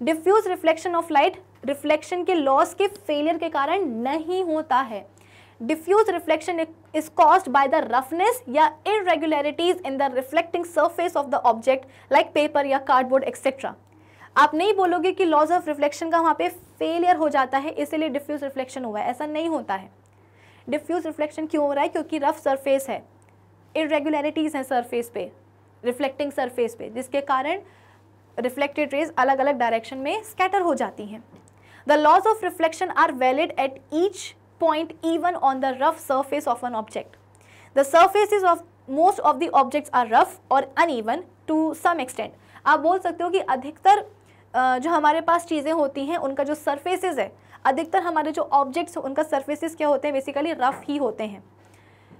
Diffuse reflection of light reflection के laws के failure के कारण नहीं होता है diffuse reflection is caused by the roughness या irregularities in the reflecting surface of the object like paper या cardboard etc. आप नहीं बोलोगे कि लॉज ऑफ़ रिफ्लेक्शन का वहाँ पे फेलियर हो जाता है इसीलिए डिफ्यूज रिफ्लेक्शन हुआ है ऐसा नहीं होता है डिफ्यूज रिफ्लेक्शन क्यों हो रहा है क्योंकि रफ सरफेस है इरेगुलरिटीज़ हैं सरफेस पे रिफ्लेक्टिंग सरफेस पे, जिसके कारण रिफ्लेक्टेड रेज अलग अलग डायरेक्शन में स्कैटर हो जाती हैं। The laws of reflection are valid at each point even on the rough surface of an object the surfaces of most of the objects are rough और अनइवन टू सम एक्सटेंट आप बोल सकते हो कि अधिकतर जो हमारे पास चीज़ें होती हैं, उनका जो सरफेसेस है, अधिकतर हमारे जो ऑब्जेक्ट्स उनका सरफेसेस क्या होते हैं? बेसिकली रफ ही होते हैं।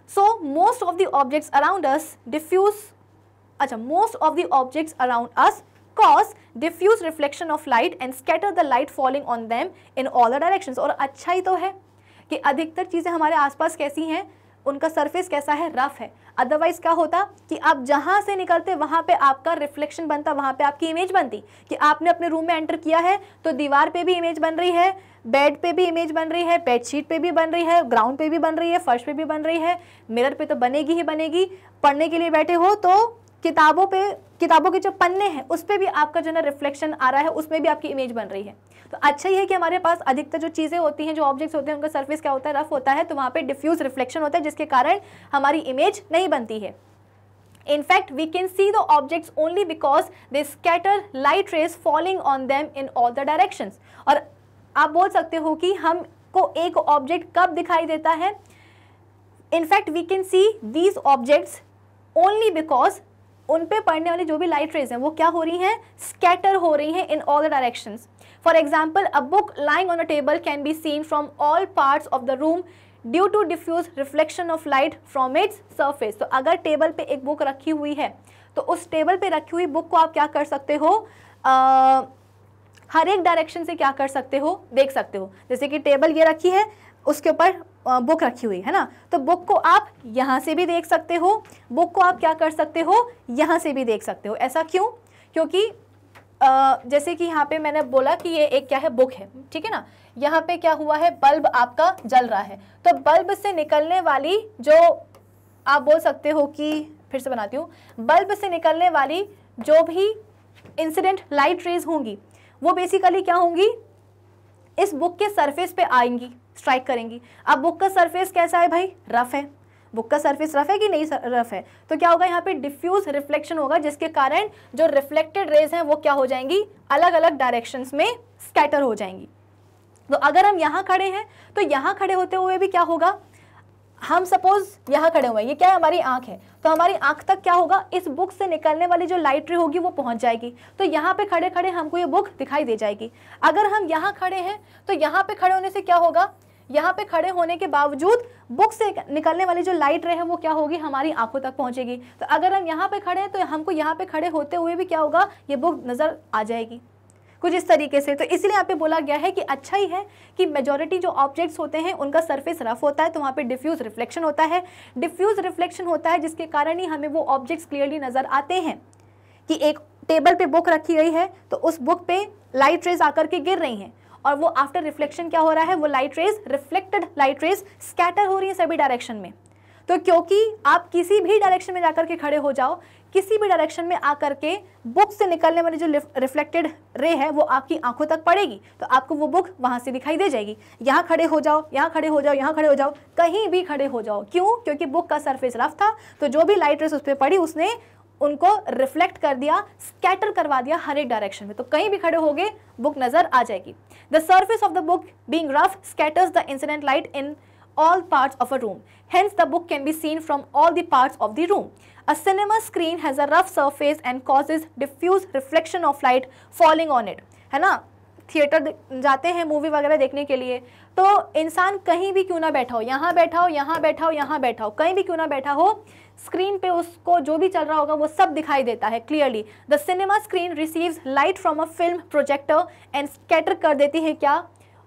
So most of the objects around us diffuse अच्छा most of the objects around us cause diffuse reflection of light and scatter the light falling on them in all the direction और अच्छा ही तो है कि अधिकतर चीज़ें हमारे आसपास कैसी हैं? उनका सरफेस कैसा है? रफ है। अदरवाइज़ क्या होता कि आप जहाँ से निकलते, वहाँ पे आपका रिफ्लेक्शन बनता, वहाँ पे आपकी इमेज बनती कि आपने अपने रूम में एंटर किया है तो दीवार पे भी इमेज बन रही है बेड पे भी इमेज बन रही है बेडशीट पे भी बन रही है ग्राउंड पे भी बन रही है, फर्श पे भी बन रही है मिरर पे तो बनेगी ही बनेगी। पढ़ने के लिए बैठे हो तो किताबों पे किताबों के जो पन्ने हैं उस पर भी आपका जो है रिफ्लेक्शन आ रहा है उसमें भी आपकी इमेज बन रही है। तो अच्छा ही है कि हमारे पास अधिकतर जो चीज़ें होती हैं जो ऑब्जेक्ट्स होते हैं उनका सर्फेस क्या होता है रफ होता है तो वहाँ पे डिफ्यूज रिफ्लेक्शन होता है जिसके कारण हमारी इमेज नहीं बनती है। In fact, we can see the objects only because they scatter light rays falling on them in all the directions. और आप बोल सकते हो कि हमको एक ऑब्जेक्ट कब दिखाई देता है? In fact, we can see these objects only because उन पे पड़ने वाली जो भी लाइट रेज हैं वो क्या हो रही हैं? स्कैटर हो रही हैं in all the directions for example a book lying on a table can be seen from all parts of the room due to diffuse reflection of light from its surface तो अगर table पे एक book रखी हुई है तो उस table पे रखी हुई बुक को आप क्या कर सकते हो? आ, हर एक डायरेक्शन से क्या कर सकते हो? देख सकते हो। जैसे कि टेबल ये रखी है उसके ऊपर बुक रखी हुई, है ना? तो बुक को आप यहाँ से भी देख सकते हो। बुक को आप क्या कर सकते हो? यहाँ से भी देख सकते हो। ऐसा क्यों? क्योंकि जैसे कि यहाँ पे मैंने बोला कि ये एक क्या है? बुक है, ठीक है ना? यहाँ पे क्या हुआ है? बल्ब आपका जल रहा है। तो बल्ब से निकलने वाली जो आप बोल सकते हो कि, फिर से बनाती हूँ। बल्ब से निकलने वाली जो भी इंसिडेंट लाइट रेज होंगी, वो बेसिकली क्या होंगी? इस बुक के सरफेस पे आएँगी। स्ट्राइक करेंगी। अब बुक का सरफेस कैसा है भाई? रफ है। बुक का सरफेस रफ है कि नहीं रफ है? तो क्या होगा, यहाँ पे डिफ्यूज रिफ्लेक्शन होगा, जिसके कारण जो रिफ्लेक्टेड रेज हैं, वो क्या हो जाएँगी? अलग अलग डायरेक्शंस में स्कैटर हो जाएँगी। तो अगर हम यहाँ खड़े हैं तो यहाँ खड़े होते हुए भी क्या होगा? हम सपोज़ यहाँ खड़े हुए हैं, ये क्या है हमारी आँख है? तो हमारी आँख तक क्या होगा? इस बुक से निकलने वाली जो लाइट रे होगी, वो पहुँच जाएगी। तो यहाँ पे खड़े खड़े हमको ये बुक दिखाई दे जाएगी। अगर हम यहाँ खड़े हैं तो यहाँ पे खड़े होने से क्या होगा? यहाँ पे खड़े होने के बावजूद बुक से निकलने वाली जो लाइट रे है, वो क्या होगी? हमारी आँखों तक पहुंचेगी। तो अगर हम यहाँ पे खड़े हैं तो हमको यहाँ पे खड़े होते हुए भी क्या होगा? ये बुक नज़र आ जाएगी। कुछ इस तरीके से। तो इसलिए यहाँ पे बोला गया है कि अच्छा ही है कि मेजोरिटी जो ऑब्जेक्ट्स होते हैं, उनका सरफेस रफ होता है तो वहाँ पे डिफ्यूज रिफ्लेक्शन होता है। डिफ्यूज रिफ्लेक्शन होता है जिसके कारण ही हमें वो ऑब्जेक्ट्स क्लियरली नज़र आते हैं कि एक टेबल पे बुक रखी गई है तो उस बुक पे लाइट रेज आकर के गिर रही हैं। और वो आफ्टर रिफ्लेक्शन क्या हो रहा है? वो light rays reflected light rays scatter हो रही है सभी डायरेक्शन में। तो क्योंकि आप किसी भी डायरेक्शन में जाकर के खड़े हो जाओ किसी भी डायरेक्शन में आकर के बुक से निकलने वाली जो रिफ्लेक्टेड रे है वो आपकी आँखों तक पड़ेगी। तो आपको वो बुक वहाँ से दिखाई दे जाएगी। यहाँ खड़े हो जाओ यहाँ खड़े हो जाओ यहाँ खड़े हो जाओ कहीं भी खड़े हो जाओ। क्यों? क्योंकि बुक का सरफेस रफ था तो जो भी लाइट रेस उस पर पड़ी उसने उनको रिफ्लेक्ट कर दिया स्कैटर करवा दिया हर एक डायरेक्शन में। तो कहीं भी खड़े हो गए बुक नज़र आ जाएगी। The surface of the book being rough scatters the incident light in all parts of a room. Hence, the book can be seen from all the parts of the room. A cinema screen has a rough surface and causes diffuse reflection of light falling on it. है ना? Theatre जाते हैं movie वगैरह देखने के लिए तो इंसान कहीं भी क्यों ना बैठा हो, यहाँ बैठा हो, यहाँ बैठा हो, यहाँ बैठा हो, कहीं भी क्यों ना बैठा हो स्क्रीन पे उसको जो भी चल रहा होगा वो सब दिखाई देता है clearly the cinema screen receives light from a film projector and scatter कर देती है क्या?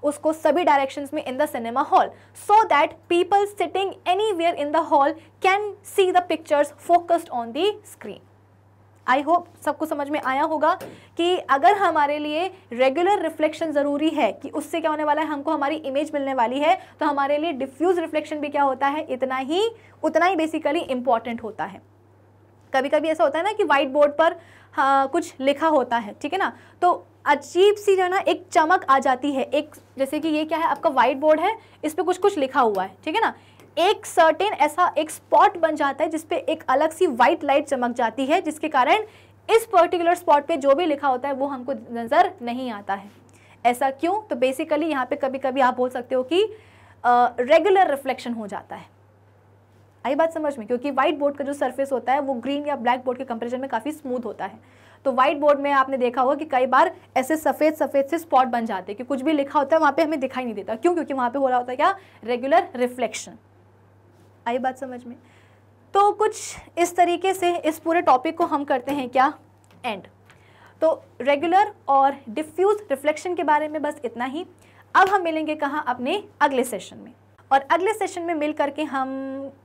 उसको सभी डायरेक्शंस में in the cinema hall so that people sitting anywhere in the hall can see the pictures focused on the screen I hope सबको समझ में आया होगा कि अगर हमारे लिए रेगुलर रिफ्लेक्शन ज़रूरी है कि उससे क्या होने वाला है, हमको हमारी इमेज मिलने वाली है तो हमारे लिए डिफ्यूज रिफ्लेक्शन भी क्या होता है? इतना ही, उतना ही बेसिकली इंपॉर्टेंट होता है। कभी कभी ऐसा होता है ना कि वाइट बोर्ड पर हाँ कुछ लिखा होता है, ठीक है ना? तो अजीब सी जो ना, एक चमक आ जाती है। एक, जैसे कि ये क्या है, आपका वाइट बोर्ड है, इस पर कुछ कुछ लिखा हुआ है, ठीक है ना? एक सर्टेन ऐसा एक स्पॉट बन जाता है, जिसपे एक अलग सी वाइट लाइट चमक जाती है, जिसके कारण इस पर्टिकुलर स्पॉट पे जो भी लिखा होता है, वो हमको नज़र नहीं आता है। ऐसा क्यों? तो बेसिकली यहाँ पे कभी कभी आप बोल सकते हो कि रेगुलर रिफ्लेक्शन हो जाता है। आई बात समझ में? क्योंकि व्हाइट बोर्ड का जो सरफेस होता है, वो ग्रीन या ब्लैक बोर्ड के कंपेरिजन में काफ़ी स्मूथ होता है। तो व्हाइट बोर्ड में आपने देखा होगा कि कई बार ऐसे सफ़ेद सफ़ेद से स्पॉट बन जाते हैं कि कुछ भी लिखा होता है, वहाँ पे हमें दिखाई नहीं देता। क्यों? क्योंकि वहाँ पे हो रहा होता है क्या? रेगुलर रिफ्लेक्शन आई बात समझ में? तो कुछ इस तरीके से इस पूरे टॉपिक को हम करते हैं क्या? एंड तो रेगुलर और डिफ्यूज रिफ्लेक्शन के बारे में बस इतना ही। अब हम मिलेंगे कहाँ? अपने अगले सेशन में। और अगले सेशन में मिल करके हम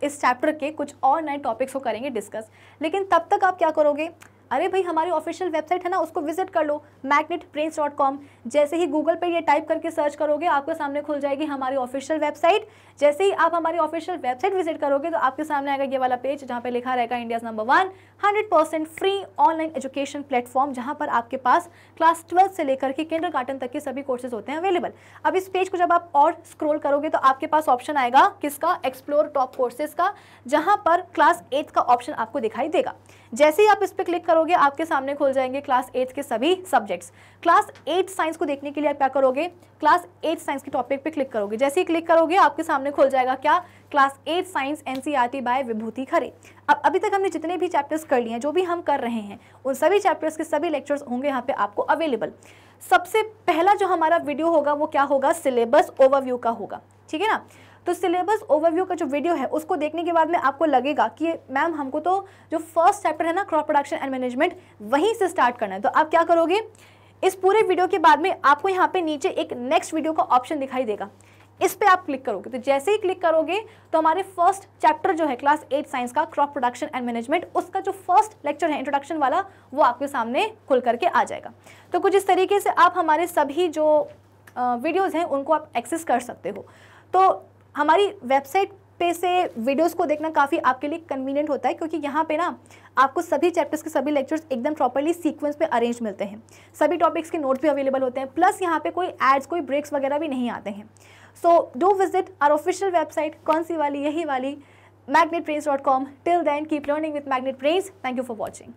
इस चैप्टर के कुछ और नए टॉपिक्स को करेंगे डिस्कस लेकिन तब तक आप क्या करोगे? अरे भाई, हमारी ऑफिशियल वेबसाइट है ना, उसको विज़िट कर लो मैग्नेट प्रिंस डॉट कॉम जैसे ही गूगल पे ये टाइप करके सर्च करोगे, आपके सामने खुल जाएगी हमारी ऑफिशियल वेबसाइट जैसे ही आप हमारी ऑफिशियल वेबसाइट विज़िट करोगे तो आपके सामने आएगा ये वाला पेज जहाँ पे लिखा रहेगा India number one hundred percent free online education platform जहाँ पर आपके पास क्लास ट्वेल्थ से लेकर के किंडर तक के सभी कोर्सेज होते हैं अवेलेबल अब इस पेज को जब आप और स्क्रोल करोगे तो आपके पास ऑप्शन आएगा किसका? एक्सप्लोर टॉप कोर्सेज का, जहाँ पर क्लास एट्थ का ऑप्शन आपको दिखाई देगा. जैसे ही आप इस पर क्लिक करोगे, आपके सामने खुल जाएँगे क्लास एट्थ के सभी सब्जेक्ट्स क्लास एट साइंस को देखने के लिए आप क्या करोगे? क्लास एट साइंस के टॉपिक पे क्लिक करोगे. जैसे ही क्लिक करोगे, आपके सामने खुल जाएगा। क्या class eight science NCERT by Vibhuti Khare? अब, अभी तक हमने जितने भी चैप्टर्स कर लिए हैं, जो भी हम कर रहे हैं, उन सभी चैप्टर्स के सभी लेक्चर्स होंगे यहाँ पे आपको अवेलेबल सबसे पहला जो हमारा वीडियो होगा, वो क्या होगा? सिलेबस ओवरव्यू का होगा। ठीक है ना? तो सिलेबस ओवरव्यू का जो वीडियो है, उसको देखने के बाद में आपको लगेगा कि मैम हमको तो जो फ़र्स्ट चैप्टर है ना क्रॉप प्रोडक्शन एंड मैनेजमेंट वहीं से स्टार्ट करना है। तो आप क्या करोगे? इस पूरे वीडियो के बाद में आपको यहाँ पे नीचे एक नेक्स्ट वीडियो का ऑप्शन दिखाई देगा। इस पे आप क्लिक करोगे। तो जैसे ही क्लिक करोगे तो हमारे फ़र्स्ट चैप्टर जो है क्लास एट साइंस का क्रॉप प्रोडक्शन एंड मैनेजमेंट उसका जो फ़र्स्ट लेक्चर है इंट्रोडक्शन वाला, वो आपके सामने खुल करके आ जाएगा। तो कुछ इस तरीके से आप हमारे सभी जो वीडियोज़ हैं, उनको आप एक्सेस कर सकते हो। तो हमारी वेबसाइट पे से वीडियोस को देखना काफ़ी आपके लिए कन्वीनियंट होता है, क्योंकि यहाँ पे ना आपको सभी चैप्टर्स के सभी लेक्चर्स एकदम प्रॉपरली सीक्वेंस पे अरेंज मिलते हैं। सभी टॉपिक्स के नोट्स भी अवेलेबल होते हैं प्लस यहाँ पे कोई एड्स कोई ब्रेक्स वगैरह भी नहीं आते हैं। So do visit our official website कौन सी वाली यही वाली Magnet Brains dot com till then keep learning with Magnet brains. Thank you for watching